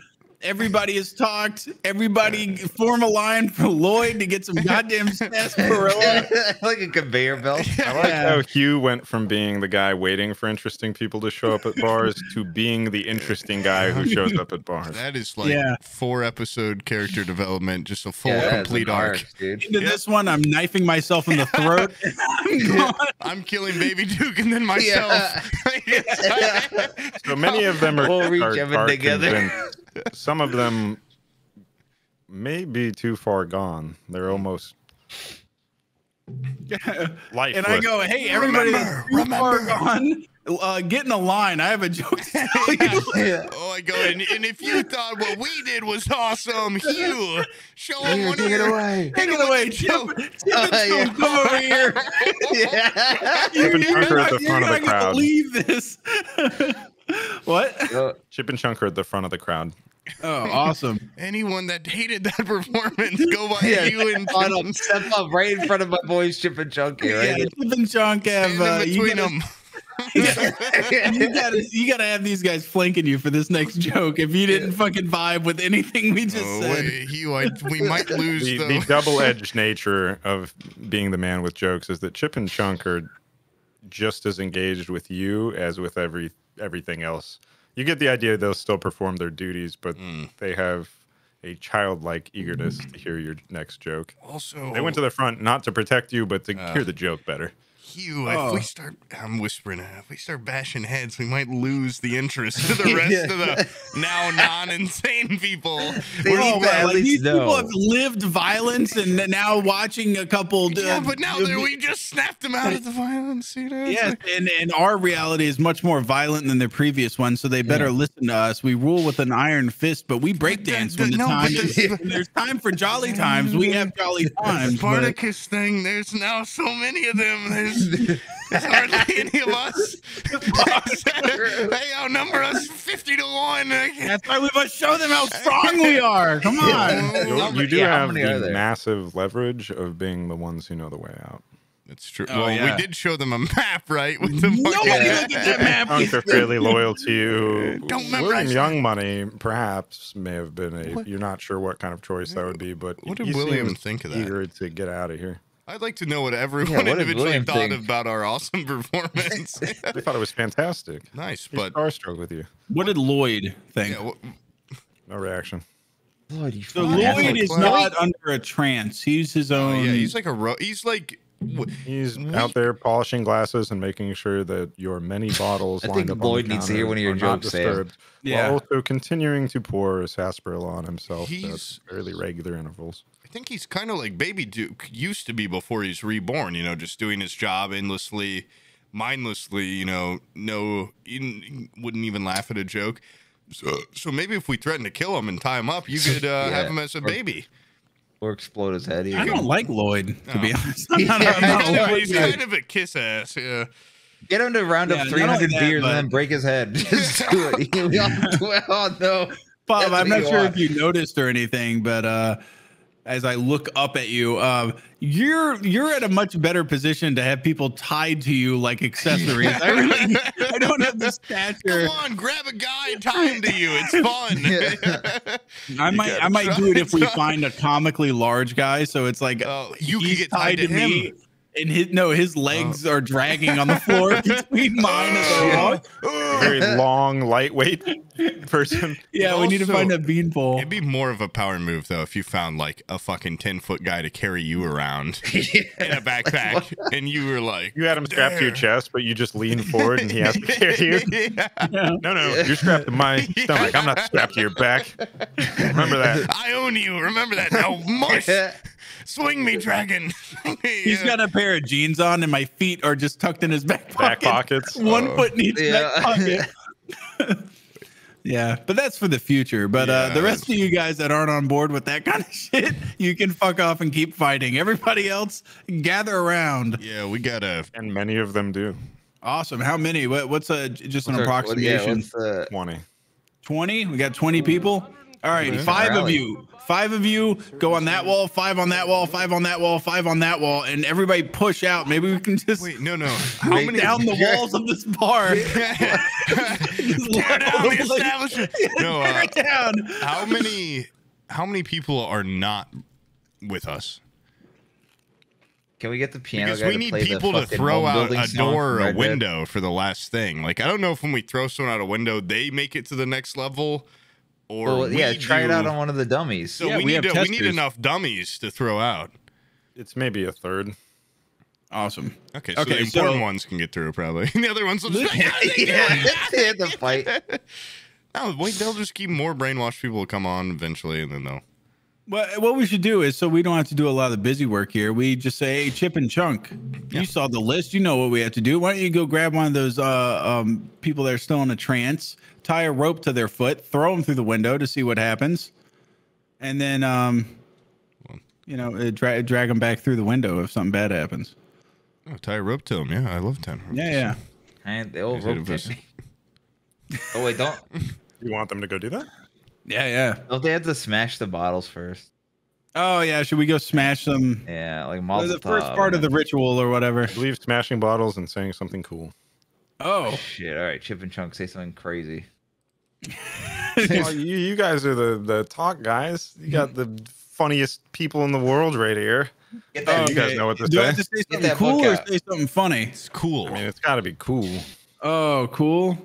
Everybody has talked. Everybody form a line for Lloyd to get some goddamn sarsaparilla. like a conveyor belt. I like Yeah. how Hugh went from being the guy waiting for interesting people to show up at bars to being the interesting guy who shows up at bars. That is like Yeah. four episode character development, just a full Yeah, complete an arc. dude. Into this one, I'm knifing myself in the throat. I'm I'm killing Baby Duke and then myself. So many of them are, we'll are, Evan are together. convinced. Some of them may be too far gone. They're almost lifeless. and I go, hey, everybody that's too far gone, uh, get in a line. I have a joke to tell you. Yeah. oh my god! And, and if you thought what we did was awesome, Hugh, show them Here, one take of it your- away. Take it away, Chip. Chip Uh, and yeah. Chunk, come over here. yeah. Chip and You're at not- the front of the gonna crowd. Believe this. what? Uh, Chip and Chunker at the front of the crowd. Oh, awesome. Anyone that hated that performance, go by yeah, you and step up, step up right in front of my boys, Chip and Chunky, Yeah. Chip and Chunk have. Uh, you, between gotta, them. you gotta, you gotta have these guys flanking you for this next joke. If you didn't fucking vibe with anything we just Oh, said, wait, Hugh, I, we might lose The, the double-edged nature of being the man with jokes is that Chip and Chunk are just as engaged with you as with every everything else. You get the idea they'll still perform their duties, but Mm. they have a childlike eagerness to hear your next joke. also, They went to the front not to protect you, but to Uh. hear the joke better. Hugh, if Oh. we start, I'm whispering, uh, if we start bashing heads, we might lose the interest of the rest Yeah. of the now non-insane people. They Oh, need to well, like, least these people have lived violence and now watching a couple. Yeah, uh, but now uh, we just snapped them out of the violence. You know? It's Yes, like- and, and our reality is much more violent than the previous one, so they better listen to us. We rule with an iron fist, but we break dance when the no, but time the- is, when there's time for jolly times. We have jolly times. but- Spartacus thing. There's now so many of them. There's, there's hardly any of us. they outnumber us fifty to one. That's why we must show them how strong we are. Come on. You, you do yeah, have the massive leverage of being the ones who know the way out. It's true. Oh, well, yeah. we did show them a map, right? With the Nobody fucking- look at that map. Chunk are fairly loyal to you. Don't William Young Money perhaps may have been a. You're not sure what kind of choice that would be, but What did William think of that? Eager to get out of here. I'd like to know what everyone Yeah, what individually thought think? about our awesome performance. They thought it was fantastic. nice, He's but starstruck with you. What did Lloyd think? yeah, wh- No reaction. Lord, so. Lloyd is not under a trance. He's his oh, own. yeah, he's like a ro- he's like wh- He's We- out there polishing glasses and making sure that your many bottles I lined think up on the Lloyd needs to hear counter one of your are jokes, Sam. disturbed, Yeah. While also continuing to pour sarsaparilla on himself He's- at fairly regular intervals. I think he's kind of like Baby Duke used to be before he's reborn. You know, just doing his job endlessly, mindlessly. You know, no, he wouldn't even laugh at a joke. So, so maybe if we threaten to kill him and tie him up, you could uh, Yeah. have him as a baby. or explode his head. I don't like Lloyd, to be Oh. honest. I'm not, I'm not a Lloyd he's kind of a kiss ass. Yeah. Get him to round Yeah, up not 300 only that, beers but- and then break his head. Just do it. oh no. Bob, That's I'm not sure want. if you noticed or anything, but uh, as I look up at you. Uh, you're you're at a much better position to have people tied to you like accessories. I really I don't have the stature. Come on, grab a guy and tie him to you. It's fun. I You might I might do it if we find a comically large guy. So it's like Oh, you can get tied to him. Oh. And his no, his legs oh. are dragging on the floor between mine and the wall. A very long, lightweight person. Yeah, we need to find a beanpole. It'd be more of a power move though if you found like a fucking ten foot guy to carry you around in a backpack, and you were like, You had him strapped to your chest, but you just lean forward and he has to carry you. Yeah. No, no, you're strapped to my stomach. I'm not strapped to your back. Remember that. I own you. Remember that now, mush. Swing me, dragon. He's got a pair of jeans on, and my feet are just tucked in his back Back pockets. One Oh. foot in each Yeah. back pocket. yeah, but that's for the future. But uh, the rest of you guys that aren't on board with that kind of shit, you can fuck off and keep fighting. Everybody else, gather around. Yeah, we gotta. And many of them do. Awesome. How many? What, what's a just an What- what- yeah, approximation? 20. 20? We got 20 people. All right, five of you. Five of you go on that wall, five on that wall, five on that wall, five on that wall, and everybody push out. Maybe we can just Wait, no, no. How many? down the walls of this bar. Tear down the the establishment. No, uh, down. how many? How many people are not with us? Can we get the piano Because guy we to need play people to throw out a door or a window for the last thing. Like I don't know if when we throw someone out a window, they make it to the next level, or Well, yeah, we try it out on one of the dummies. So Yeah, we, we need have to, we need enough dummies to throw out. It's maybe a third. Awesome. Okay, so Okay, the important so- ones can get through probably. the other ones will just yeah, they had to fight. No, wait, they'll just keep more brainwashed people will come on eventually, and then they'll. What what we should do is so we don't have to do a lot of the busy work here. We just say, "Hey, Chip and Chunk, you saw the list. You know what we have to do. Why don't you go grab one of those uh, um, people that are still in a trance, tie a rope to their foot, throw them through the window to see what happens, and then um, you know, uh, dra- drag them back through the window if something bad happens." Oh, tie a rope to them. Yeah, I love tying rope. Yeah, yeah. And the old Is it a rope vis- technique. Oh wait, don't You want them to go do that? Yeah, yeah. don't they have to smash the bottles first? Oh yeah, should we go smash them? Yeah, like Molotov. the first part of the ritual or whatever. I believe smashing bottles and saying something cool. Oh, shit. All right, Chip and Chunk say something crazy. well, you, you guys are the, the talk guys. You got the funniest people in the world right here. Get Oh, you guys know what to Do I say. have to say Get something that cool or say something funny? It's cool. I mean, it's got to be cool. Oh, cool.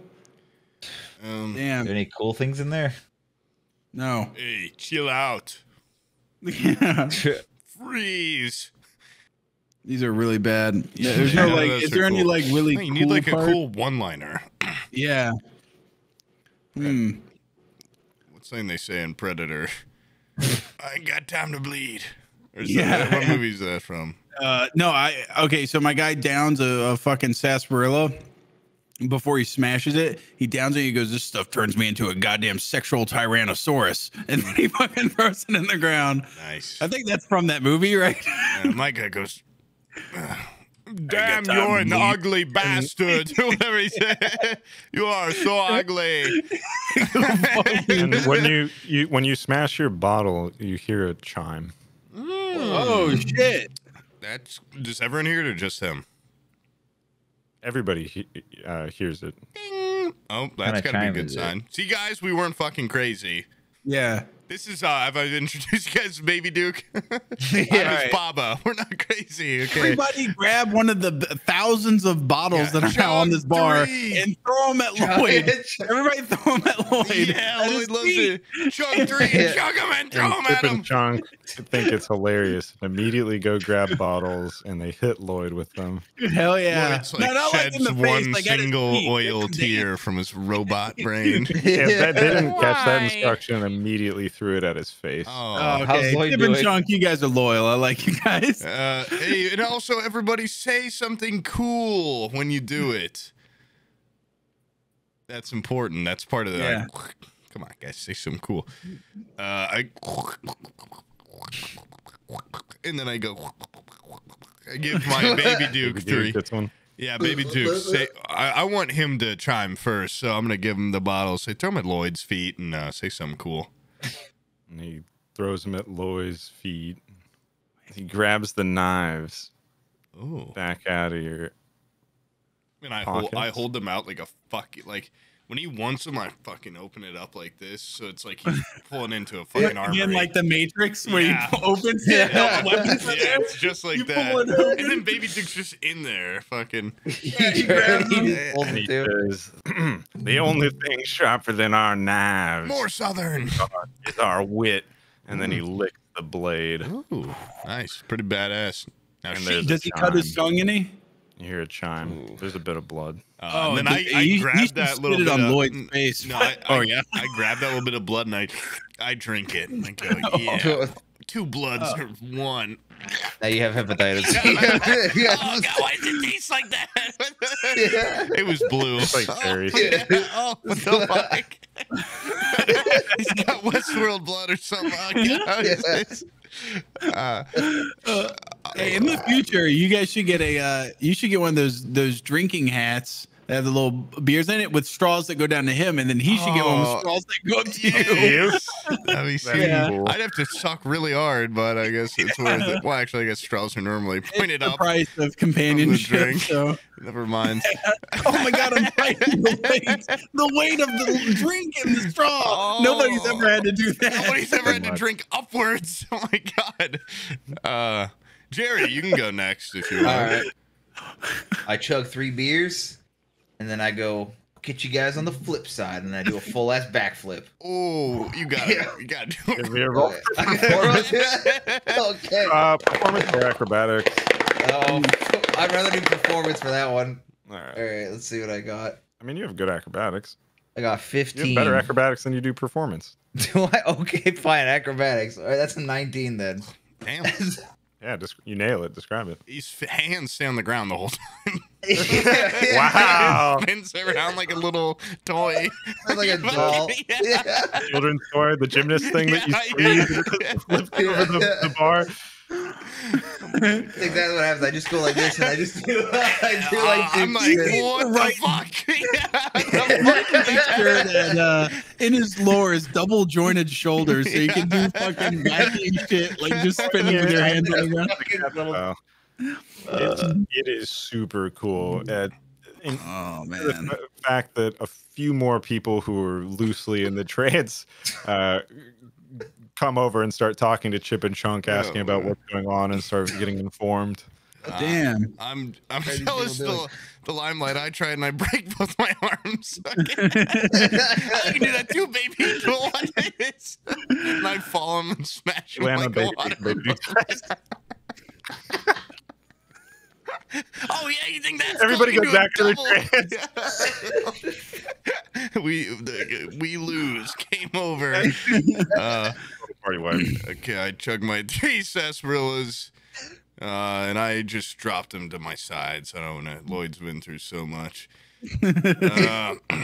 um, Damn. There any cool things in there? No. hey, chill out. Yeah. Freeze. These are really bad. Yeah, there's no Yeah, like. Is there any like really No, you cool need like part? a cool one-liner. Yeah. Hmm. What's something they say in Predator? I ain't got time to bleed. Or Yeah. that, what movie is that from? Uh, no, I okay. So my guy downs a, a fucking sarsaparilla before he smashes it. He downs it. He goes, "This stuff turns me into a goddamn sexual tyrannosaurus," and then he fucking throws it in the ground. Nice. I think that's from that movie, right? Uh, my guy goes, Damn, you're an bleed." ugly bastard. Whatever he said. you are so ugly. And when you, you when you smash your bottle, you hear a chime. oh shit! That's does everyone hear it or just him? Everybody he, uh, hears it. Ding. Oh, that's Kinda gotta be a good is it? sign. See, guys, we weren't fucking crazy. Yeah. This is uh have I introduced you guys to Baby Duke? I'm right. Baba. We're not crazy, okay? Everybody grab one of the thousands of bottles Yeah, that are now on this bar three. and throw them at Lloyd. Everybody throw them at Lloyd. Yeah, At Lloyd loves feet. it. Chug three, chug them and throw And them Chip at him. Chunk think it's hilarious. and Immediately go grab bottles and they hit Lloyd with them. Hell yeah! Lloyd's like No, not like sheds in the face, one like single oil tear from his robot brain. If that they didn't catch that instruction, immediately threw it at his face. Oh. Oh, How's okay. Lloyd Tip and? Chunk, you guys are loyal. I like you guys. Uh, hey, and also everybody say something cool when you do it. That's important. That's part of the. Yeah. come on, guys, say something cool. Uh, I. And then I go. I give my baby Duke Baby three. Duke gets one. Yeah, baby Duke. Say, I, I want him to chime first, so I'm gonna give him the bottle. Say, throw him at Lloyd's feet and uh, say something cool. And he throws them at Lloyd's feet. He grabs the knives Oh. back out of your. And I hold, I hold them out like a fuck. Like when he wants them, I fucking open it up like this, so it's like he's pulling into a fucking armory. Again, like the Matrix, where Yeah. he opens it, all the weapons yeah, there. it's just like You that. And then Baby Duke's just in there, fucking. he grabs just them. And he says, "The only thing sharper than our knives More southern. is our wit." And then he mm. licks the blade. Ooh, nice, pretty badass. Now she, Does he cut his tongue any? You hear a chime. There's a bit of blood. uh, and then the- I, I he- he grab should that spit little it bit on of, Lloyd's face. No, I, Oh, I, yeah? I grabbed that little bit of blood and I, I drink it. And I go, yeah, two bloods Oh. or one. Now you have hepatitis. Oh God, why does it taste like that? it was blue. It's like Terry. oh, what the fuck? He's got Westworld blood or something. Oh, God, how is this? Uh, Hey, in the future, you guys should get a. Uh, you should get one of those those drinking hats that have the little beers in it with straws that go down to him, and then he should get one Oh. with straws that go up to you. Yes. that'd be That'd sweet. be Yeah. cool. I'd have to suck really hard, but I guess it's worth it. Well, actually, I guess straws are normally pointed It's the up. price of companionship. drink. So, Never mind. oh my god, I'm fighting the weight, the weight of the drink and the straw. Oh. Nobody's ever had to do that. Nobody's ever had to drink upwards. Oh my god. Uh, Jerry, you can go next if you want. right. I chug three beers, and then I go get you guys on the flip side, and I do a full ass backflip. Oh, you got it. You got to do Give me a roll. Okay. okay. Uh, performance or acrobatics. Um, I'd rather do performance for that one. All right. All right, let's see what I got. I mean, you have good acrobatics. I got 15. You 15. have better acrobatics than you do performance. Do I? Okay, fine. Acrobatics. All right, that's a 19 then. Damn. Yeah, just you nail it. Describe it. His hands stay on the ground the whole time. Wow. Spins around like a little toy. Like a doll. Yeah. Children's story, the gymnast thing that you Yeah, squeeze yeah. over the, the bar. I think that's exactly what happens. I just go like this, and I just do. I do like. Uh, I'm like, what Right. the fuck? Picture that uh, in his lore is double jointed shoulders, so you can do fucking wacky shit, like just spinning with your hands on the ground. Wow. It's, super cool. And in Oh man. the fact that a few more people who are loosely in the trance uh, come over and start talking to Chip and Chunk, asking about what's going on, and start getting informed. Damn. I'm I'm jealous the, the limelight I tried and I break both my arms. I can, I can do that too, baby. Go on this. And I fall and smash him Lana, like baby, a water baby. Oh yeah, you think that's Everybody cool? goes back to do a we the, we lose. Game over. Uh, Party wife. okay, I chug my three sarsaparillas, uh, and I just dropped them to my sides. I don't know. Lloyd's been through so much. Uh,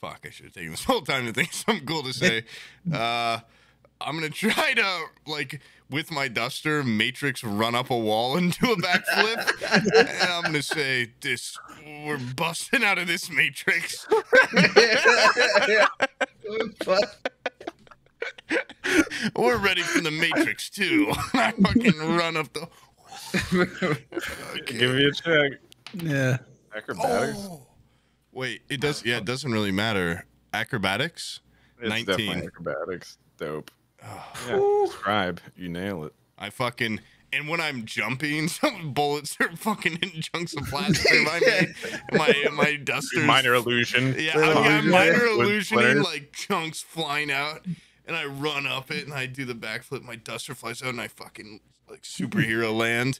fuck, I should have taken this whole time to think of something cool to say. Uh, I'm gonna try to like with my duster matrix run up a wall and do a backflip, and I'm gonna say this: we're busting out of this matrix. We're ready for the Matrix too. I fucking run up the. Give me a check. Yeah. Acrobatics. Oh. Wait, it does. Yeah, it doesn't really matter. Acrobatics. it's 19. definitely acrobatics. Dope. Yeah, describe. You nail it. I fucking and when I'm jumping, some bullets are fucking in chunks of plastic. my my my dusters. Minor illusion. Yeah, yeah, Illusion. minor illusioning, like chunks flying out, and I run up it and I do the backflip. My duster flies out and I fucking like superhero land,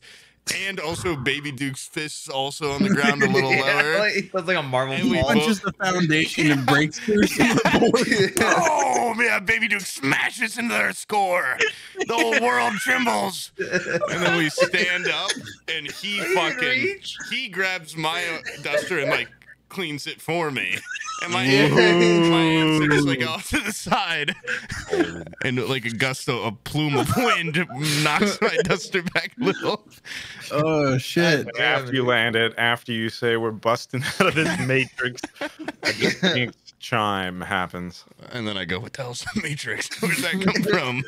and also Baby Duke's fists also on the ground a little lower. It sounds like a Marvel And we ball. Punches the foundation and breaks through some of the boards. Oh yeah, Baby Duke smashes into their score. The whole world trembles. And then we stand up, and he fucking he grabs my uh, duster and like cleans it for me. And my, my answer is like off to the side, and like a gust of a plume of wind knocks my duster back a little. Oh shit! After you land it, after you say we're busting out of this matrix, a distinct chime happens. And then I go, "What the hell's the Matrix? Where'd that come from?"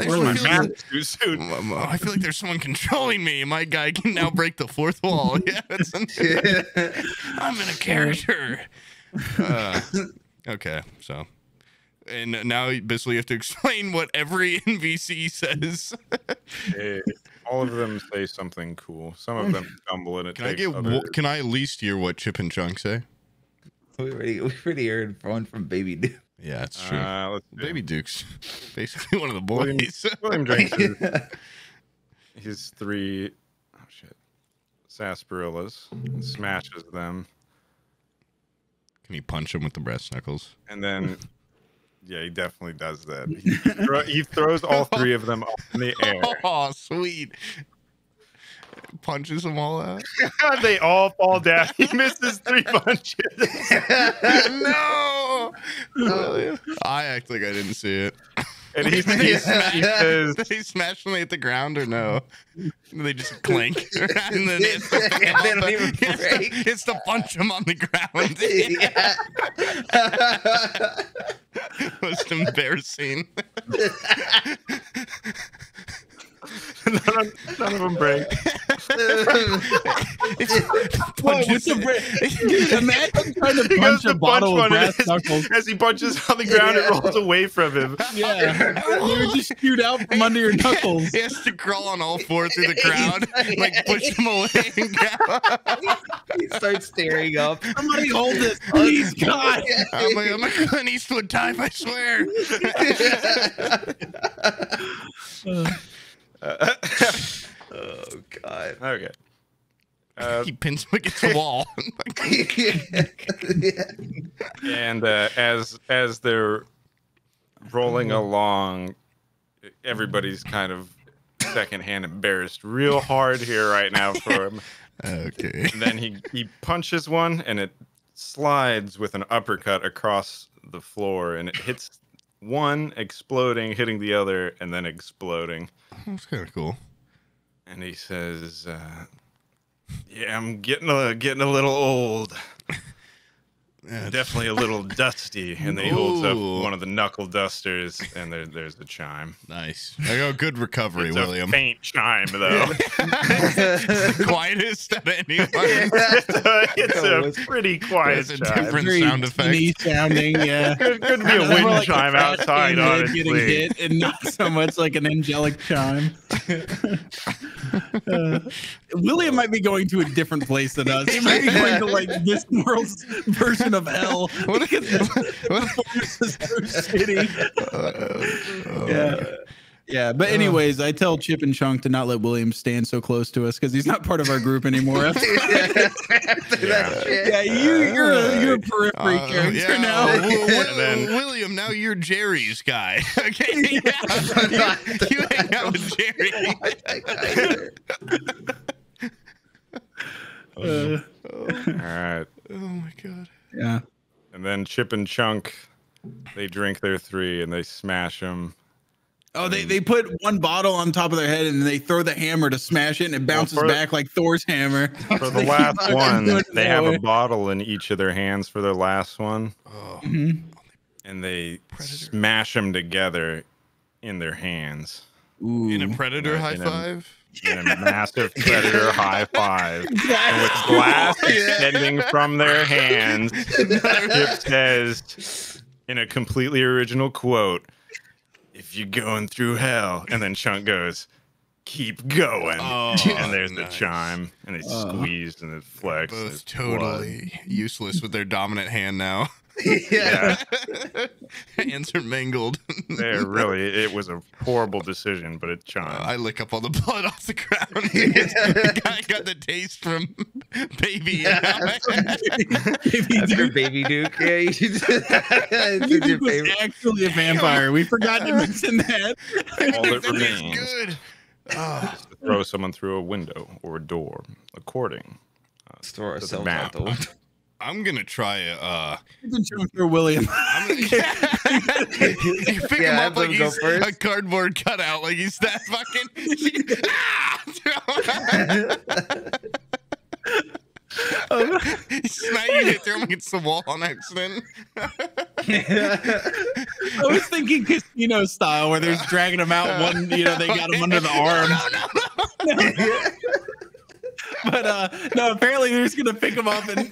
I, Really, feel like, too soon. Um, I feel like there's someone controlling me. My guy can now break the fourth wall. Yeah, it's I'm in a character. Uh, okay, so. And now basically you have to explain what every NPC says. Hey, all of them say something cool. Some of them stumble and it Can I get? other- Can I at least hear what Chip and Chunk say? we already we already heard one from Baby Dude. Yeah, that's true. Uh, let's. Baby Duke's basically one of the William- boys. William drinks his, his three oh shit sarsaparillas and smashes them, Can he punch him with the brass knuckles? and then yeah, he definitely does that. He, thro- he throws all three of them up in the air. Oh, sweet. Punches them all out. they all fall down. He misses three punches. no. I act like I didn't see it. And he, he, he says, they smash them at the ground or no? They just clink. and then it's the, They don't even break. It's to punch them on the ground. Most embarrassing. none, of, none of them break. Punches- the Imagine trying to He goes punch to a bottle punch of one, and brass knuckles. as, as he punches on the ground, it rolls away from him. Yeah, you would just shoot out from under your knuckles. He has to crawl on all four through the crowd, like push them away and grab. he starts staring up. Somebody hold this, please, God. I'm like, I'm a Clint Eastwood type, I swear. Uh, oh God. okay. Uh, he pins him against the wall. and uh, as as they're rolling along, everybody's kind of secondhand embarrassed real hard here right now for him. okay. And then he he punches one, and it slides with an uppercut across the floor, and it hits one, exploding, hitting the other, and then exploding. That's kind of cool. And he says, uh, "Yeah, I'm getting a getting a little old." Yeah, definitely a little dusty. And then he holds up Ooh. one of the knuckle dusters, and there, there's the chime. nice. I got good recovery, It's William. a faint chime, though. Quietest of anyone. it's a pretty quiet It's a chime. different Very sound effect. tinny sounding, yeah. Could, could be a More wind like a chime trash outside, can head getting honestly. hit and not so much like an angelic chime. Uh, William might be going to a different place than us. He might be going to like this world's version of hell. What- because the performance is so shitty. Yeah. Yeah, but anyways, I tell Chip and Chunk to not let William stand so close to us because he's not part of our group anymore. After that shit. yeah, you, you're a you're a periphery Uh, character yeah, now. Wi- Wi- William, now you're Jerry's guy. Okay, yeah. you, you hang out with Jerry. Uh, All right. Oh my god. Yeah. And then Chip and Chunk, they drink their three and they smash them. Oh, they, they put one bottle on top of their head and they throw the hammer to smash it and it bounces for- back like Thor's hammer. For the last one, they have a bottle in each of their hands for their last one, Oh, Mhm. and they Predator. smash them together in their hands in a predator Yeah, high in a- five. In a massive predator high five. And with glass extending from their hands, Chip says in a completely original quote, "If you're going through hell," and then Chunk goes, "Keep going." Oh, and there's the chime, and it's Uh. squeezed and it flexed. Both it's blood. totally useless with their dominant hand now. Yeah. Hands are mangled. They're really, it was a horrible decision, but it Uh. I lick up all the blood off the ground. I got the taste from baby. in my head. Baby That's your Duke, baby Duke. Yeah, you should. It's Baby Duke was favorite. actually a vampire. We forgot to mention that. All that That remains good. Oh, to throw someone through a window or a door, according Store to the ourselves out the window. I'm gonna try a. Uh, Chip and Chunk through William. I'm gonna, you pick Yeah, him up like go he's first. a cardboard cutout, like he's that fucking. ah! he's smacking it, throw him against the wall on accident. I was thinking casino style where they're dragging him out one, you know, they got him under the arm. but uh no, apparently they're just gonna pick him up and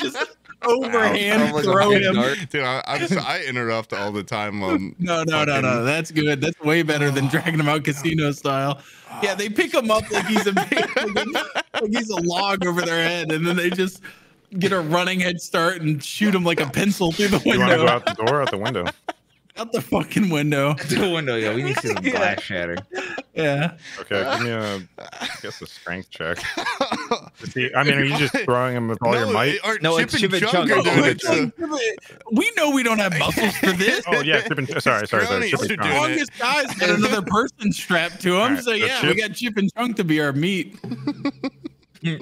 just overhand Sounds like throw him. dart. Dude, I, I'm I interrupt all the time. Um, No, no, no, no. That's good. That's way better than dragging him out casino style. Yeah, they pick him up like he's a like he's a log over their head, and then they just get a running head start and shoot him like a pencil through the You want to window, go out the door, out the window? Out the fucking window. the window, yo. We need to see some Yeah. glass shatter. Yeah. Okay, give me a, I guess a strength check. See, I mean, are you just throwing him with all your might? Our No, Chip it's Chip and Chunk Chunk are are doing doing it. it. so- We know we don't have muscles for this. Oh yeah, Chip and, sorry, sorry, sorry. Cronies Chip and doing Chunk. it. Strongest guy's got another person strapped to him. Alright, so so yeah, we got Chip and Chunk to be our meat. Yeah.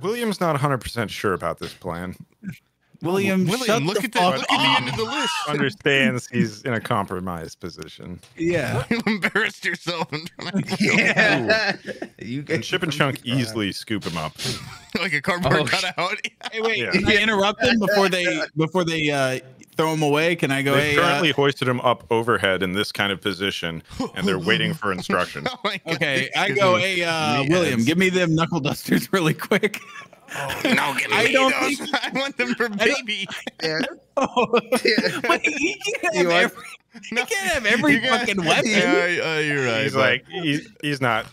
William's not 100 percent sure about this plan. William, William, shut look the at the fuck look at the end of the list. Understands he's in a compromised position. Yeah. you embarrassed yourself in Yeah. you And Chip and Chunk easily scoop him up. like a cardboard Oh, cutout. Hey, wait. Yeah. Can I interrupt them before they before they uh, throw him away? Can I go? They've Hey, uh, currently hoisted him up overhead in this kind of position, and they're waiting for instructions. Oh okay. I go. Hey, uh. William, give me them knuckle dusters really quick. No, give me I don't those. think- I want them for baby. Yeah. Oh, Yeah. but he can't You have are- every, he can't have every You got- fucking weapon. Yeah, uh, you're right. He's but like, he's, he's not.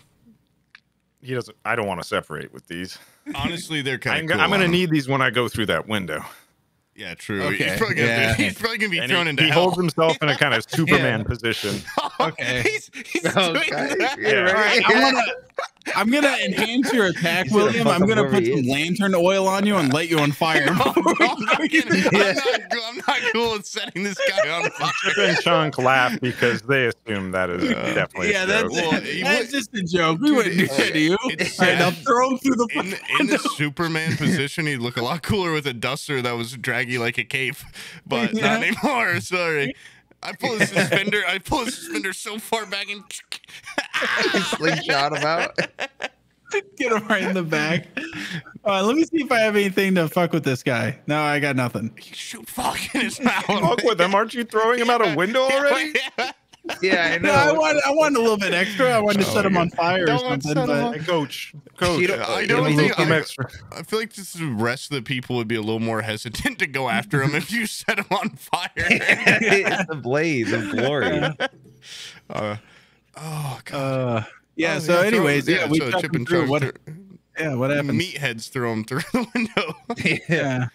He doesn't. I don't want to separate with these. honestly, they're kind I'm, of. Cool I'm gonna need these when I go through that window. Yeah, true. Okay, He's probably gonna, yeah. he's probably gonna be And thrown he, into he hell. holds himself in a kind of Superman position. Okay. he's he's Oh, doing God. that. Yeah, Yeah. All right, right. I'm gonna I'm gonna enhance your attack, He's gonna William. I'm gonna put some is. lantern oil on you and light you on fire. No, I'm, not, I'm, not, cool- I'm not cool with setting this guy on fire. Chip and Chunk laugh because they assume that is uh, definitely yeah, a that's, joke. Well, that's would- just a joke. We wouldn't do that to you. It's All right, now sad. throw him through the In, in the Superman position, he'd look a lot cooler with a duster that was draggy like a cape, but Yeah. not anymore. Sorry. I pull a suspender. I pull a suspender so far back and Slingshot him out. Get him right in the back. Uh, let me see if I have anything to fuck with this guy. No, I got nothing. shoot fuck in his mouth. Fuck with him. Aren't you throwing him out a window already? Yeah. Yeah, I know. No, I want I want a little bit extra. I wanted to Oh, set him on fire or Don't something. set him But on- Hey, coach, coach. I don't don't think some I, extra. I feel like just the rest of the people would be a little more hesitant to go after him if you set him on fire. it's the blaze of glory. Uh, oh god. uh, yeah. Oh, so, throw- anyways, yeah, we so Chip and through. Chunk What? through- Yeah, what happens? meatheads throw him through the window. Yeah.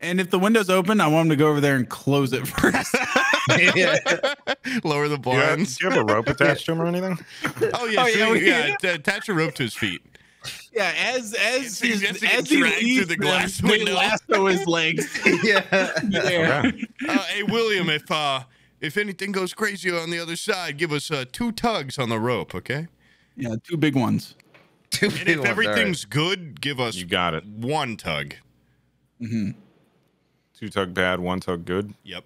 And if the window's open, I want him to go over there and close it first. yeah. Lower the Do you, have, blinds. do you have a rope attached to him or anything? Oh yeah, Oh, so yeah, yeah, yeah. attach a rope to his feet. yeah, as as So he his, to as he through leaves the them, glass they window. lasso his legs. yeah. there. Okay. Uh, hey William, if uh if anything goes crazy on the other side, give us uh, two tugs on the rope, okay? Yeah, two big ones. Two And big if ones, all right. everything's good, give us You got it. one tug. Two tug bad, one tug good. Yep.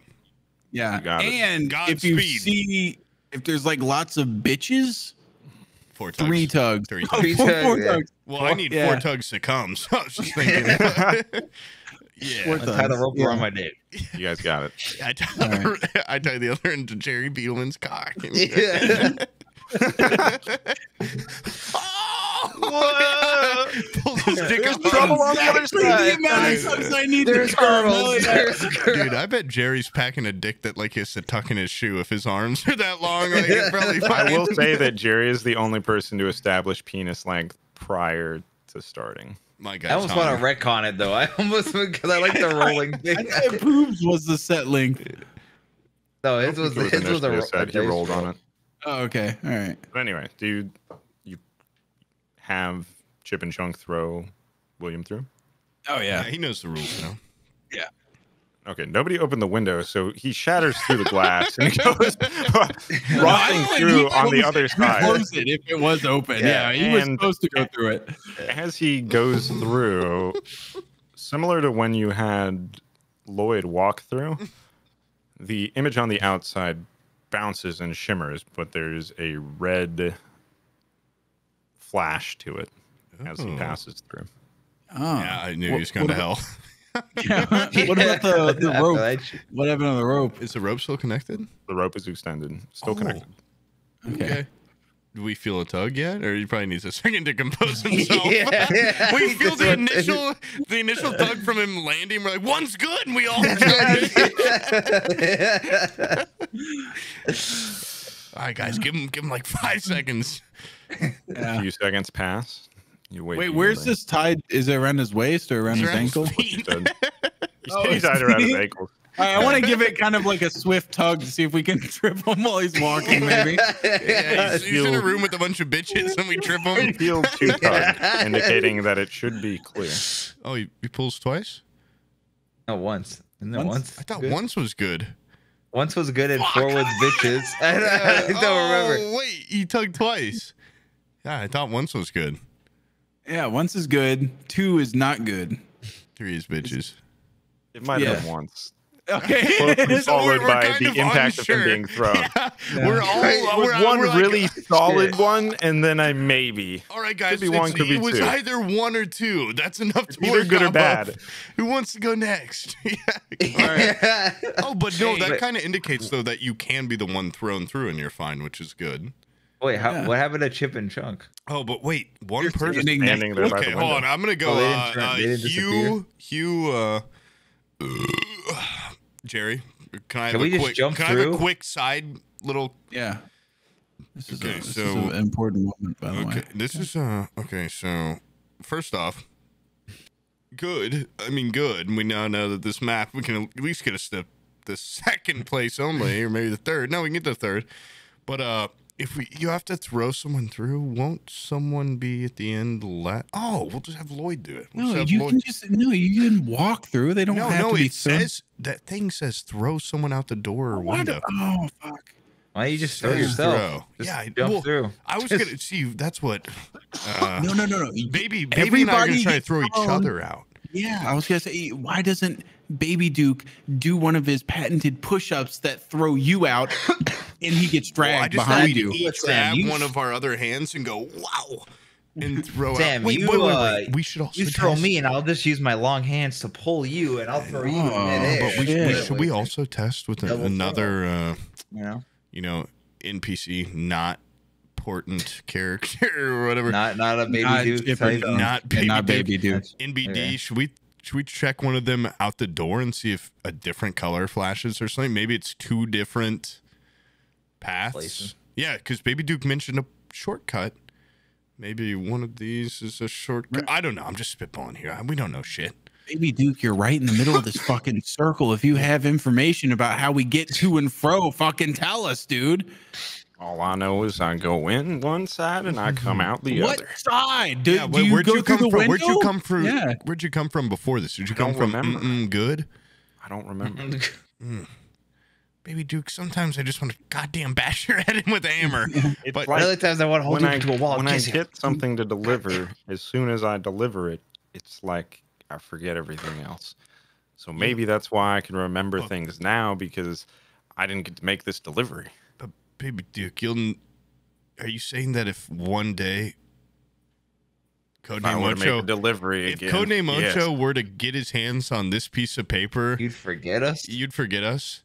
Yeah, You got it. and if you see if there's like lots of bitches, Four tugs. three tugs. Three Oh, tugs. four- Three four tugs, yeah. tugs. Well, I need Yeah. four tugs to come, so I was just thinking. yeah. Four I tie the rope Yeah. around my dick. You guys got it. I tie, I tie the other end to Jerry Beetleman's cock. Yeah. oh! Pulls his dick There's trouble on the other Exactly the side. amount of tugs I need There's to come. girls. Hell yeah. There's girls. Dude, I bet Jerry's packing a dick that like he has to tuck in his shoe if his arms are that long. Like, probably I will say that Jerry is the only person to establish penis length prior to starting. My God, I God, almost want to retcon it though. I almost because I like the rolling I thing. said boobs was the set length. No, his was It was his was a, initially a set. a He dice rolled on it. Oh, okay, all right. But anyway, do you, you have Chip and Chunk throw William through? Oh Yeah, yeah. he knows the rules now. Yeah. Okay, nobody opened the window, so he shatters through the glass and goes I rocking think through on the other he side. it if it was open. Yeah, Yeah, he was supposed to go through it. As he goes through, similar to when you had Lloyd walk through, the image on the outside bounces and shimmers, but there's a red flash to it as he Oh. passes through. Oh. Yeah, I knew What- he was going to hell. Yeah. what about the, the rope? What happened on the rope? Is the rope still connected? The rope is extended, still Oh. connected. Okay. Do we feel a tug yet, or he probably needs a second to compose himself? Yeah. we feel the initial, the initial tug from him landing. We're like, one's good, and we all. all right, guys, give him, give him like five seconds. A few seconds pass. You wait. Wait, where's eagerly. this tied? Is it around his waist or around his his ankle? He's, Oh, it's tied around his ankle. ankles. All right, I want to give it kind of like a swift tug to see if we can trip him while he's walking, maybe. Yeah, he's, he's in a room with a bunch of bitches, and we trip him. Field two tug, indicating that it should be clear. Oh, he, he pulls twice. No, once. Isn't Once? once? I thought Good? once was good. Once was good and four was bitches. I don't, I don't oh, remember. Oh, wait, he tugged twice. Yeah, I thought once was good. Yeah, once is good. Two is not good. Three is bitches. It might Yeah. have been once. Okay. Closely So followed by the of impact of him being thrown. Yeah, Yeah. We're all Right, It we're, one we're like, really solid shit. one, and then I maybe. All right, guys. could be one, it's- could be it was two. either one or two. That's enough to Either good or off of. bad. Who wants to go next? yeah. Oh, but no, that kind of indicates though that you can be the one thrown through and you're fine, which is good. Wait, how, Yeah. what happened to Chip and Chunk? Oh, but wait, one You're person. standing next Standing there it. by the Okay, hold on. I'm gonna go. Oh, uh, uh, Hugh, Hugh, uh, Jerry. Can I have Can a we just quick? jump can I have a quick side little? Yeah. This is, Okay, a, this so- is an important moment, by the Okay, way. this is uh. Okay, so first off, good. I mean, good. We now know that this map we can at least get us the the second place only, or maybe the third. No, we can get the third. But uh, if we you have to throw someone through, won't someone be at the end? Let oh, we'll just have Lloyd do it. We'll No, have you Lloyd- can just no. You can walk through. They don't no, have no. to be It thrown- says that thing says throw someone out the door or Why window. do- Oh fuck! Why you just throw yourself? throw. Just Yeah, I- jump well, through. I was Just- gonna see. That's what. Uh, No, no, no, no. Baby, baby, and I are gonna try to throw each other out. Yeah, I was gonna say, why doesn't Baby Duke do one of his patented push-ups that throw you out, and he gets Well, I dragged just behind you? to each Sam, grab you- one of our other hands and go wow, and throw Sam, out. Wait, you, wait, wait, uh, wait. We should also You throw test- me, and I'll just use my long hands to pull you, and I'll throw you in Oh. But we, Yeah. we, should we also test with a- Double another, uh, You know, you know, NPC not important character or whatever? not not a baby Not dude type. Not baby not Duke. Baby Duke. NBD. Okay. Should we should we check one of them out the door and see if a different color flashes or something? Maybe it's two different paths. Places. Yeah, because Baby Duke mentioned a shortcut. Maybe one of these is a shortcut. I don't know. I'm just spitballing here. We don't know shit. Baby Duke, you're right in the middle of this fucking circle. If you have information about how we get to and fro, fucking tell us, dude. All I know is I go in one side and I come mm-hmm. out the what other. What side? Do, yeah, do where, you where'd go you through come the from? Where'd you come from? Yeah. Where'd you come from before this? Did you I come don't from remember. mm-mm good? I don't remember. Hmm. Baby Duke, sometimes I just want to goddamn bash your head in with a hammer. It's But- like Other times I want to hold you I, into a wall. when I kiss you. get something to deliver, as soon as I deliver it, it's like I forget everything else. So maybe that's why I can remember Look. things now because I didn't get to make this delivery. But Baby Duke, you'll. Are you saying that if one day If I Codename were to make a Ocho, delivery if again, Codename yes. Were to get his hands on this piece of paper, You'd forget us. you'd forget us.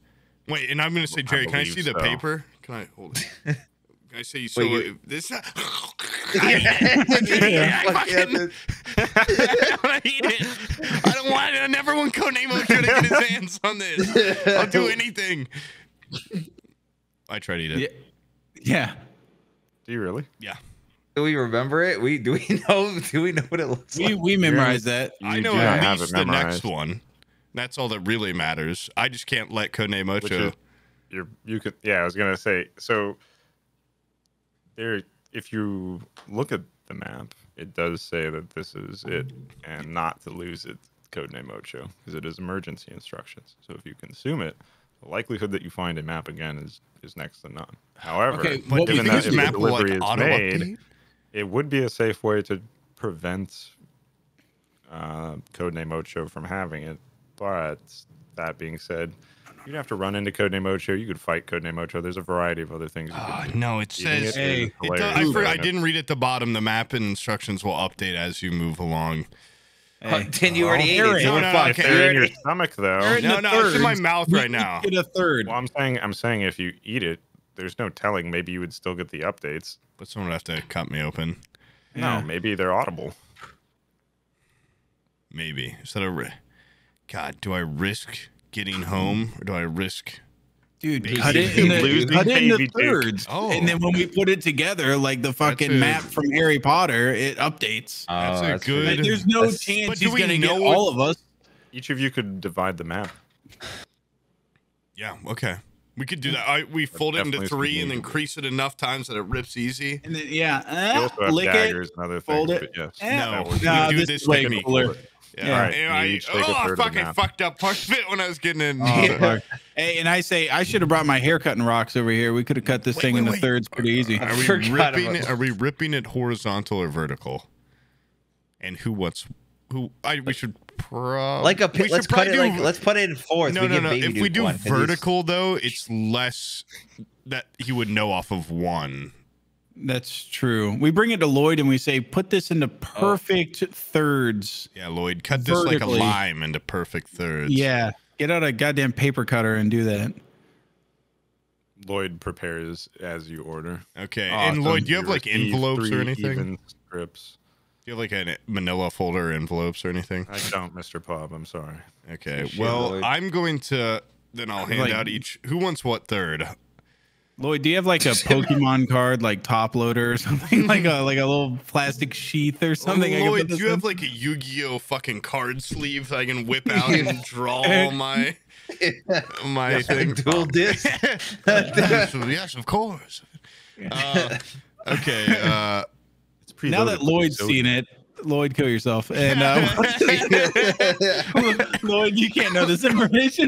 Wait, and I'm gonna say, I Jerry, can I believe see the so. paper? Can I hold it? Can I say so? Wait, you- this. Yeah, I fuck yeah, fucking- I want to eat it. I don't want it. I never want Codename Ocho to get his hands on this. I'll do anything. I try to eat it. Yeah. Yeah. Do you really? Yeah. Do we remember it? We do we know? Do we know what it looks We like? we memorized that. I know do not at have least the next one. That's all that really matters. I just can't let Codename Which Ocho. You're you could yeah. I was gonna say so. There, if you look at the map, it does say that this is it, and not to lose it. Codename Ocho, because it is emergency instructions. So if you consume it, the likelihood that you find a map again is is next to none. However, Okay, But do you Well, think given that this if the map will like delivery is auto made, update? it would be a safe way to prevent uh, Codename Ocho from having it. But that being said, you'd have to run into Codename Ocho. You could fight Codename Ocho. There's a variety of other things. You Oh, no, it says. it Hey, It does, I, for, I didn't read at the bottom. The map and instructions will update as you move along. Hey. Then you already ate Aaron. it. So No, we're no. If okay. they're in your stomach, though. Aaron, No, the no, it's in my mouth right now. Get a third. Well, I'm saying, I'm saying, if you eat it, there's no telling. Maybe you would still get the updates. But someone would have to cut me open. Yeah. No, maybe they're audible. Maybe. Is that a. Ri- God, do I risk getting home or do I risk. Dude, Baby cut it in the, Losing cut it in the thirds. Oh. And then when we put it together, like the fucking a- map from Harry Potter, it updates. Oh, That's a that's good- Like, there's no that's- chance he's gonna know get what- all of us. Each of you could divide the map. Yeah, okay. We could do that. I, we fold it into three and then we could do. crease it enough times that it rips easy. And then yeah, You uh, also have lick it. and other fold things. it. But yes, Eh, No, that would- we do this this way technique. cooler. Yeah. Yeah. And You I, each oh, I of fucking fucked up part of it when I was getting in. Oh, fuck. Hey, and I say I should have brought my hair cutting rocks over here. We could have cut this Wait, thing wait, into wait. thirds pretty easy. Are we ripping it? Are we ripping it horizontal or vertical? And who wants who? I we should pro like a we. Let's should cut it. probably Like let's put it in fourth. no we no no. If we do one, 'cause he's- vertical though, it's less that he would know off of one. That's true. We bring it to Lloyd and we say, put this into oh. perfect thirds. Yeah, Lloyd, cut this like a lime into perfect thirds. Yeah. Get out a goddamn paper cutter and do that. Lloyd prepares as you order. Okay. Awesome. And Lloyd, do you have like envelopes or anything? Even strips. Do you have like a Manila folder envelopes or anything? I don't, Mr. Pop. I'm sorry. Okay. Well, Lloyd. I'm going to then I'll hand Like- out each. Who wants what third? Lloyd, do you have like a Pokemon card, like top loader or something, like a like a little plastic sheath or something? I can Lloyd, put do you in? have like a Yu-Gi-Oh fucking card sleeve that I can whip out and draw all my my thing? duel disk. yes, yes, of course. Uh, okay. Uh, It's now that Lloyd's seen it, Lloyd, kill yourself. And uh, Lloyd, you can't know this information.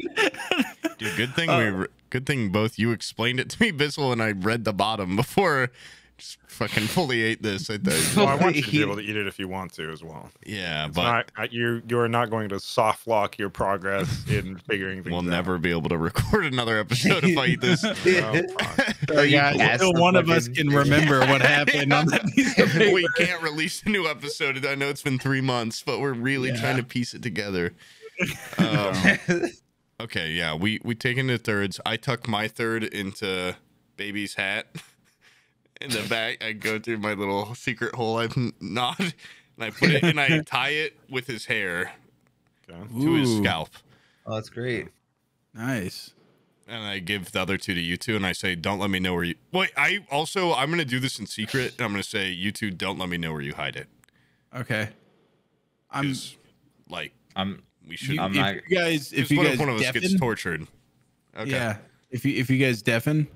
dude, good thing Uh, we. Re- Good thing both you explained it to me, Bizzle, and I read the bottom before. Just fucking fully ate this. I think. Well, I want you to be able to eat it if you want to as well. Yeah, It's but not, I- you you are not going to soft lock your progress in figuring things out. we'll out. never be able to record another episode if I eat this. Oh, fuck. Sorry, guys, passed until the one of us can remember what happened on that piece of paper. we can't release a new episode. I know it's been three months, but we're really trying to piece it together. Um, okay, yeah, we we take into thirds. I tuck my third into baby's hat. In the back, I go through my little secret hole I've n- gnawed, and I put it and I tie it with his hair Okay. to his Ooh, scalp. Oh, that's great. Nice. And I give the other two to you two, and I say, "Don't let me know where you." Wait, I also I'm gonna do this in secret, and I'm gonna say, "You two, don't let me know where you hide it." Okay. I'm. 'Cause, like I'm. We should. You, I'm if not- you guys, if If you one, guys of- one of us deafen, gets tortured. Okay. yeah. If you if you guys deafen,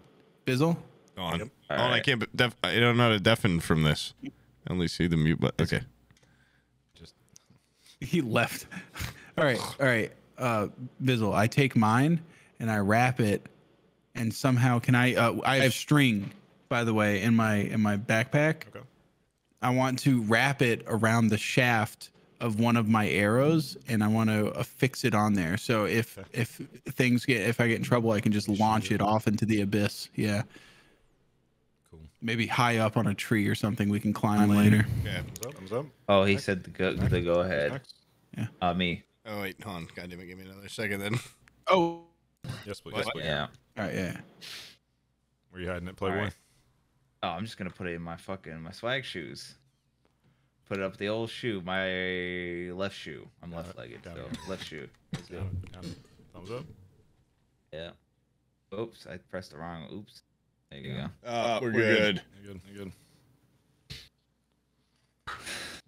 Bizzle, Go on. Yep. Oh, and I can't. be- Def- I don't know how to deafen from this. I only see the mute button. Okay. Just. He left. all right, all right. Uh, Bizzle, I take mine and I wrap it, and somehow can I? Uh, I have string, by the way, in my in my backpack. Okay. I want to wrap it around the shaft of one of my arrows, and I want to affix it on there. So if if things get if I get in trouble, I can just launch it off into the abyss. Yeah. Cool. Maybe high up on a tree or something we can climb later. Yeah. Thumbs up. Thumbs up. Oh, he said the go. The go ahead. Next. Uh, me. Oh wait, hold on. God damn it, give me another second then. Oh. Yes, please. Yes, please. Yeah. All right. Yeah. Were you hiding it, Playboy? Alright. Oh, I'm just gonna put it in my fucking my swag shoes. Put it up the old shoe, my left shoe. I'm left-legged, so it. left shoe. Let's go. Down, down. Thumbs up. Yeah. Oops, I pressed the wrong. Oops. There you go. Uh, we're, good. You're good. You're good.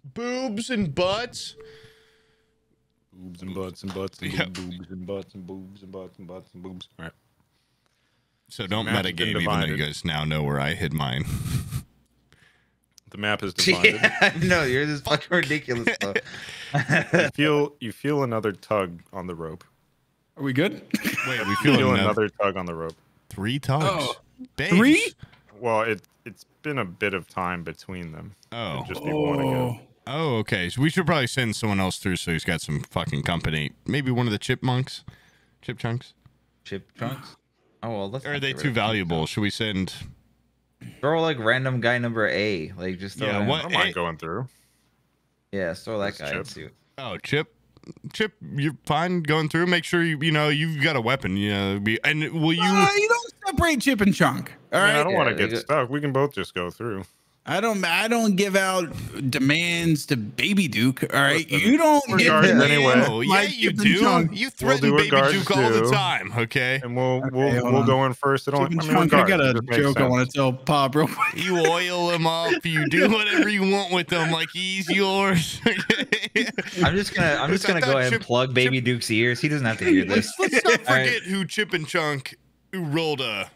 Boobs and butts. Boobs and butts and butts and Yep. boobs and butts and boobs and butts and butts and boobs. All right. So don't map has been metagame, even though you guys now know where I hid mine. The map is divided. Yeah, no, yours is fucking ridiculous though. you feel you feel another tug on the rope. Are we good? Wait, we feel feel another another tug on the rope. three tugs. Oh. Babes. Three? Well, it it's been a bit of time between them. Oh. It'd just be one again. Oh, okay. So we should probably send someone else through so he's got some fucking company. Maybe one of the chipmunks, chip chunks. Chip chunks. Oh well, let's. Or are they too valuable? Should we send? Them. Throw like random guy number A. Like just throw Yeah, him. what- I don't going through. Yeah, throw that guy. Chip. and see what- Oh, Chip. Chip, you're fine going through. Make sure you you know you've got a weapon. You know, be, and will you? Uh, you don't separate chip and chunk. All right. I, I don't want to get go- stuck. We can both just go through. I don't. I don't give out demands to Baby Duke. All right. You don't we're get guards anyway. Yeah, you chip do. chunk. You We'll threaten do Baby guards Duke all the time. Okay. And we'll Okay, we'll we'll on. go in first. It Chip only, and I mean, chunk. I got a it just joke I want to tell Pop real quick. You oil him up. You do whatever you want with him, like he's yours. I'm just gonna. I'm just gonna go ahead Chip- and plug Baby Duke's ears. He doesn't have to hear this. Let's, let's not All right. forget who Chip and Chunk who rolled a uh,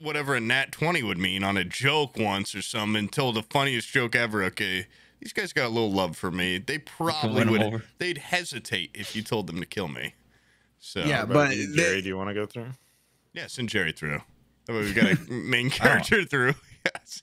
whatever a nat 20 would mean on a joke once or something and told the funniest joke ever. Okay. These guys got a little love for me. They probably would they'd hesitate if you told them to kill me. So Yeah, but you, the- Jerry, do you want to go through? yeah, send Jerry through. That way we got a main character through. Yes.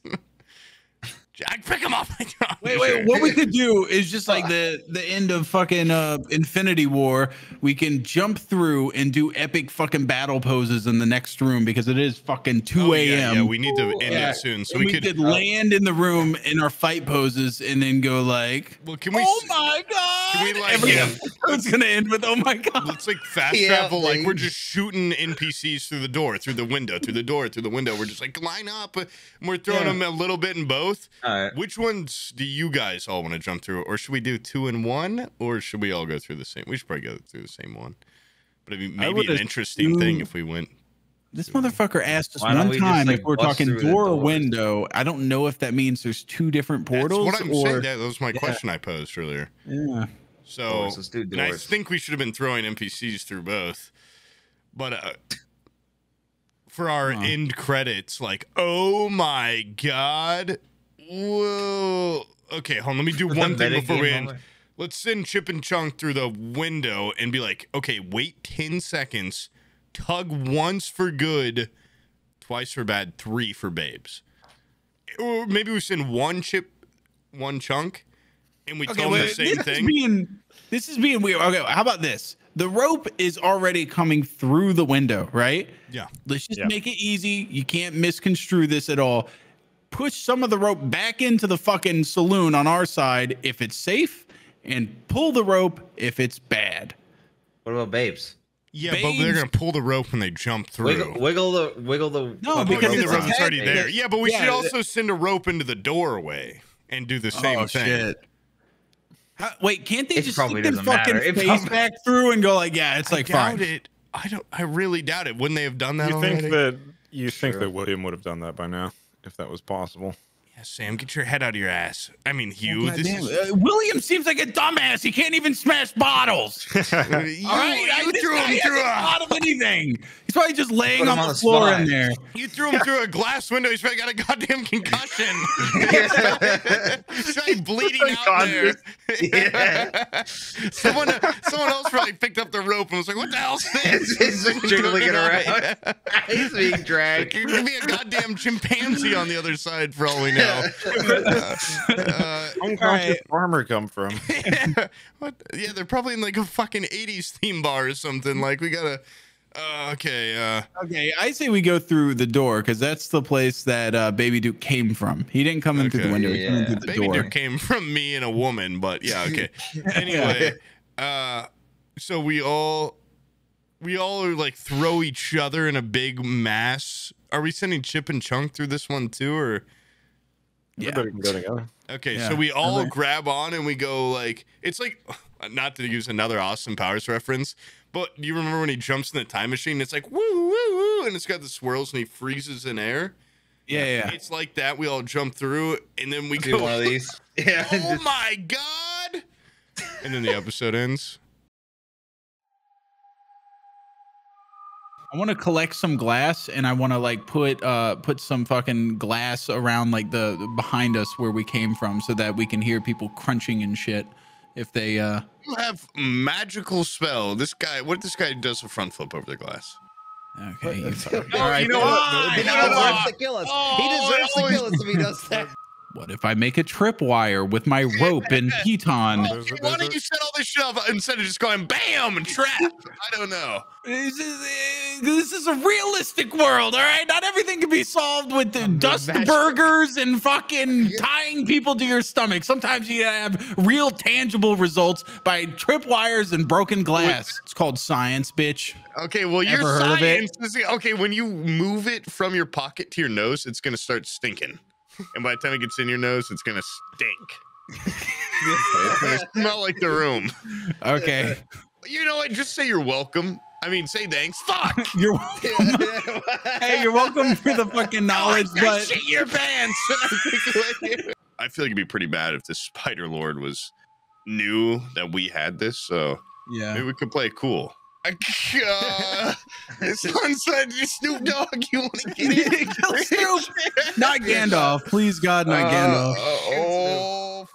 Jack, pick him up. Wait, wait. What we could do is just like the the end of fucking uh, Infinity War. We can jump through and do epic fucking battle poses in the next room because it is fucking two Oh, a.m. yeah, yeah, we need to end Yeah. it soon. So we, we, could, could, land in the room in our fight poses and then go like, well, can we "Oh my god!" can we, like, Every yeah. episode's gonna end with "Oh my god." It's like fast Yeah, travel. Like we're just shooting NPCs through the door, through the window, through the door, through the window. We're just like line up. And we're throwing Yeah. them a little bit in both. All right. Which ones do you guys all want to jump through, or should we do two and one, or should we all go through the same? We should probably go through the same one. But I mean, maybe would an interesting thing if we went. This motherfucker asked us Why one we just, time like, if we're talking door or window. I don't know if that means there's two different portals That's what I'm or saying. That, that was my Yeah. question I posed earlier. yeah. So Doors, let's do and I think we should have been throwing NPCs through both. But uh, for our Huh. end credits, like, oh my god, whoa. Okay, hold on. Let me do one thing before we end. moment. Let's send Chip and Chunk through the window and be like, okay, wait 10 seconds, tug once for good, twice for bad, three for babes. Or maybe we send one chip, one chunk, and we tell them the same this thing. Is being, this is being weird. Okay, how about this? The rope is already coming through the window, right? yeah. Let's just Yeah. make it easy. You can't misconstrue this at all. Push some of the rope back into the fucking saloon on our side if it's safe, and pull the rope if it's bad. What about babes? Yeah, but they're gonna pull the rope when they jump through. Wiggle, wiggle the wiggle the. No, puppy because rope the rope's already attached. there. Yeah, but we Yeah, should the- also send a rope into the doorway and do the same oh thing. shit. How- wait, can't they It just probably stick their doesn't matter. fucking face back through and go like, yeah, it's I like doubt fine. it. I don't. I really doubt it. Wouldn't they have done that? You think that you think that William would have done that by now if that was possible? Yeah, Sam, get your head out of your ass. I mean, Hugh. God this is, uh, William seems like a dumbass. He can't even smash bottles. you, All right, you I, threw him through hasn't a. thought of anything. He's probably just laying Put on the, the floor spot. in there. You threw him through a glass window. He's probably got a goddamn concussion. He's probably bleeding out there. Yeah. someone, someone else probably picked up the rope and was like, "What the hell's this?" It's just jiggling it around. He's being dragged. It could be a goddamn chimpanzee on the other side for all we know. Uh, uh, Unconscious right. farmer come from? what? Yeah, they're probably in like a fucking 80s theme bar or something. Like, we gotta. Uh, okay, uh, Okay, I say we go through the door because that's the place that uh, Baby Duke came from. He didn't come in through the Okay. window. He came in through the Baby door. Duke came from me and a woman, but yeah, okay. Anyway, uh, so we all. We all are like throw each other in a big mass. Are we sending Chip and Chunk through this one too, or Yeah. Everybody can go together. Okay, Yeah, so we all like- grab on and we go like it's like not to use another Austin Powers reference, but do you remember when he jumps in the time machine? It's like woo woo woo, and it's got the swirls and he freezes in air. Yeah, yeah. It's like that. We all jump through and then we Do go. one of these. Yeah. Oh just- my god! And then the episode ends. I want to collect some glass and I want to like put uh put some fucking glass around like the behind us where we came from so that we can hear people crunching and shit if they uh You have magical spell. This guy, what if this guy does a front flip over the glass. okay. you fuck. All right. you know what? He deserves to kill us. Oh, he deserves to kill us if he does that. What if I make a tripwire with my rope and piton? There's a- Okay, why don't a- you set all this shit up instead of just going bam and trap? I don't know. This is, uh, this is a realistic world, all right? Not everything can be solved with the dust that's- burgers and fucking tying people to your stomach. Sometimes you have real tangible results by tripwires and broken glass. It's called science, bitch. Okay, well, your Ever heard of it? science is okay. When you move it from your pocket to your nose, it's gonna start stinking, and by the time it gets in your nose, it's gonna stink. it's gonna smell like the room. Okay. You know what? Just say you're welcome. I mean, say thanks. Fuck. You're welcome. hey, you're welcome for the fucking knowledge, I but shit your pants. I feel like it'd be pretty bad if the Spider Lord was knew that we had this, so yeah. maybe we could play cool. Uh, Sunset, Snoop Dogg, you want to get in? Kill Snoop. Not Gandalf. Please God, not Gandalf. Uh, oh,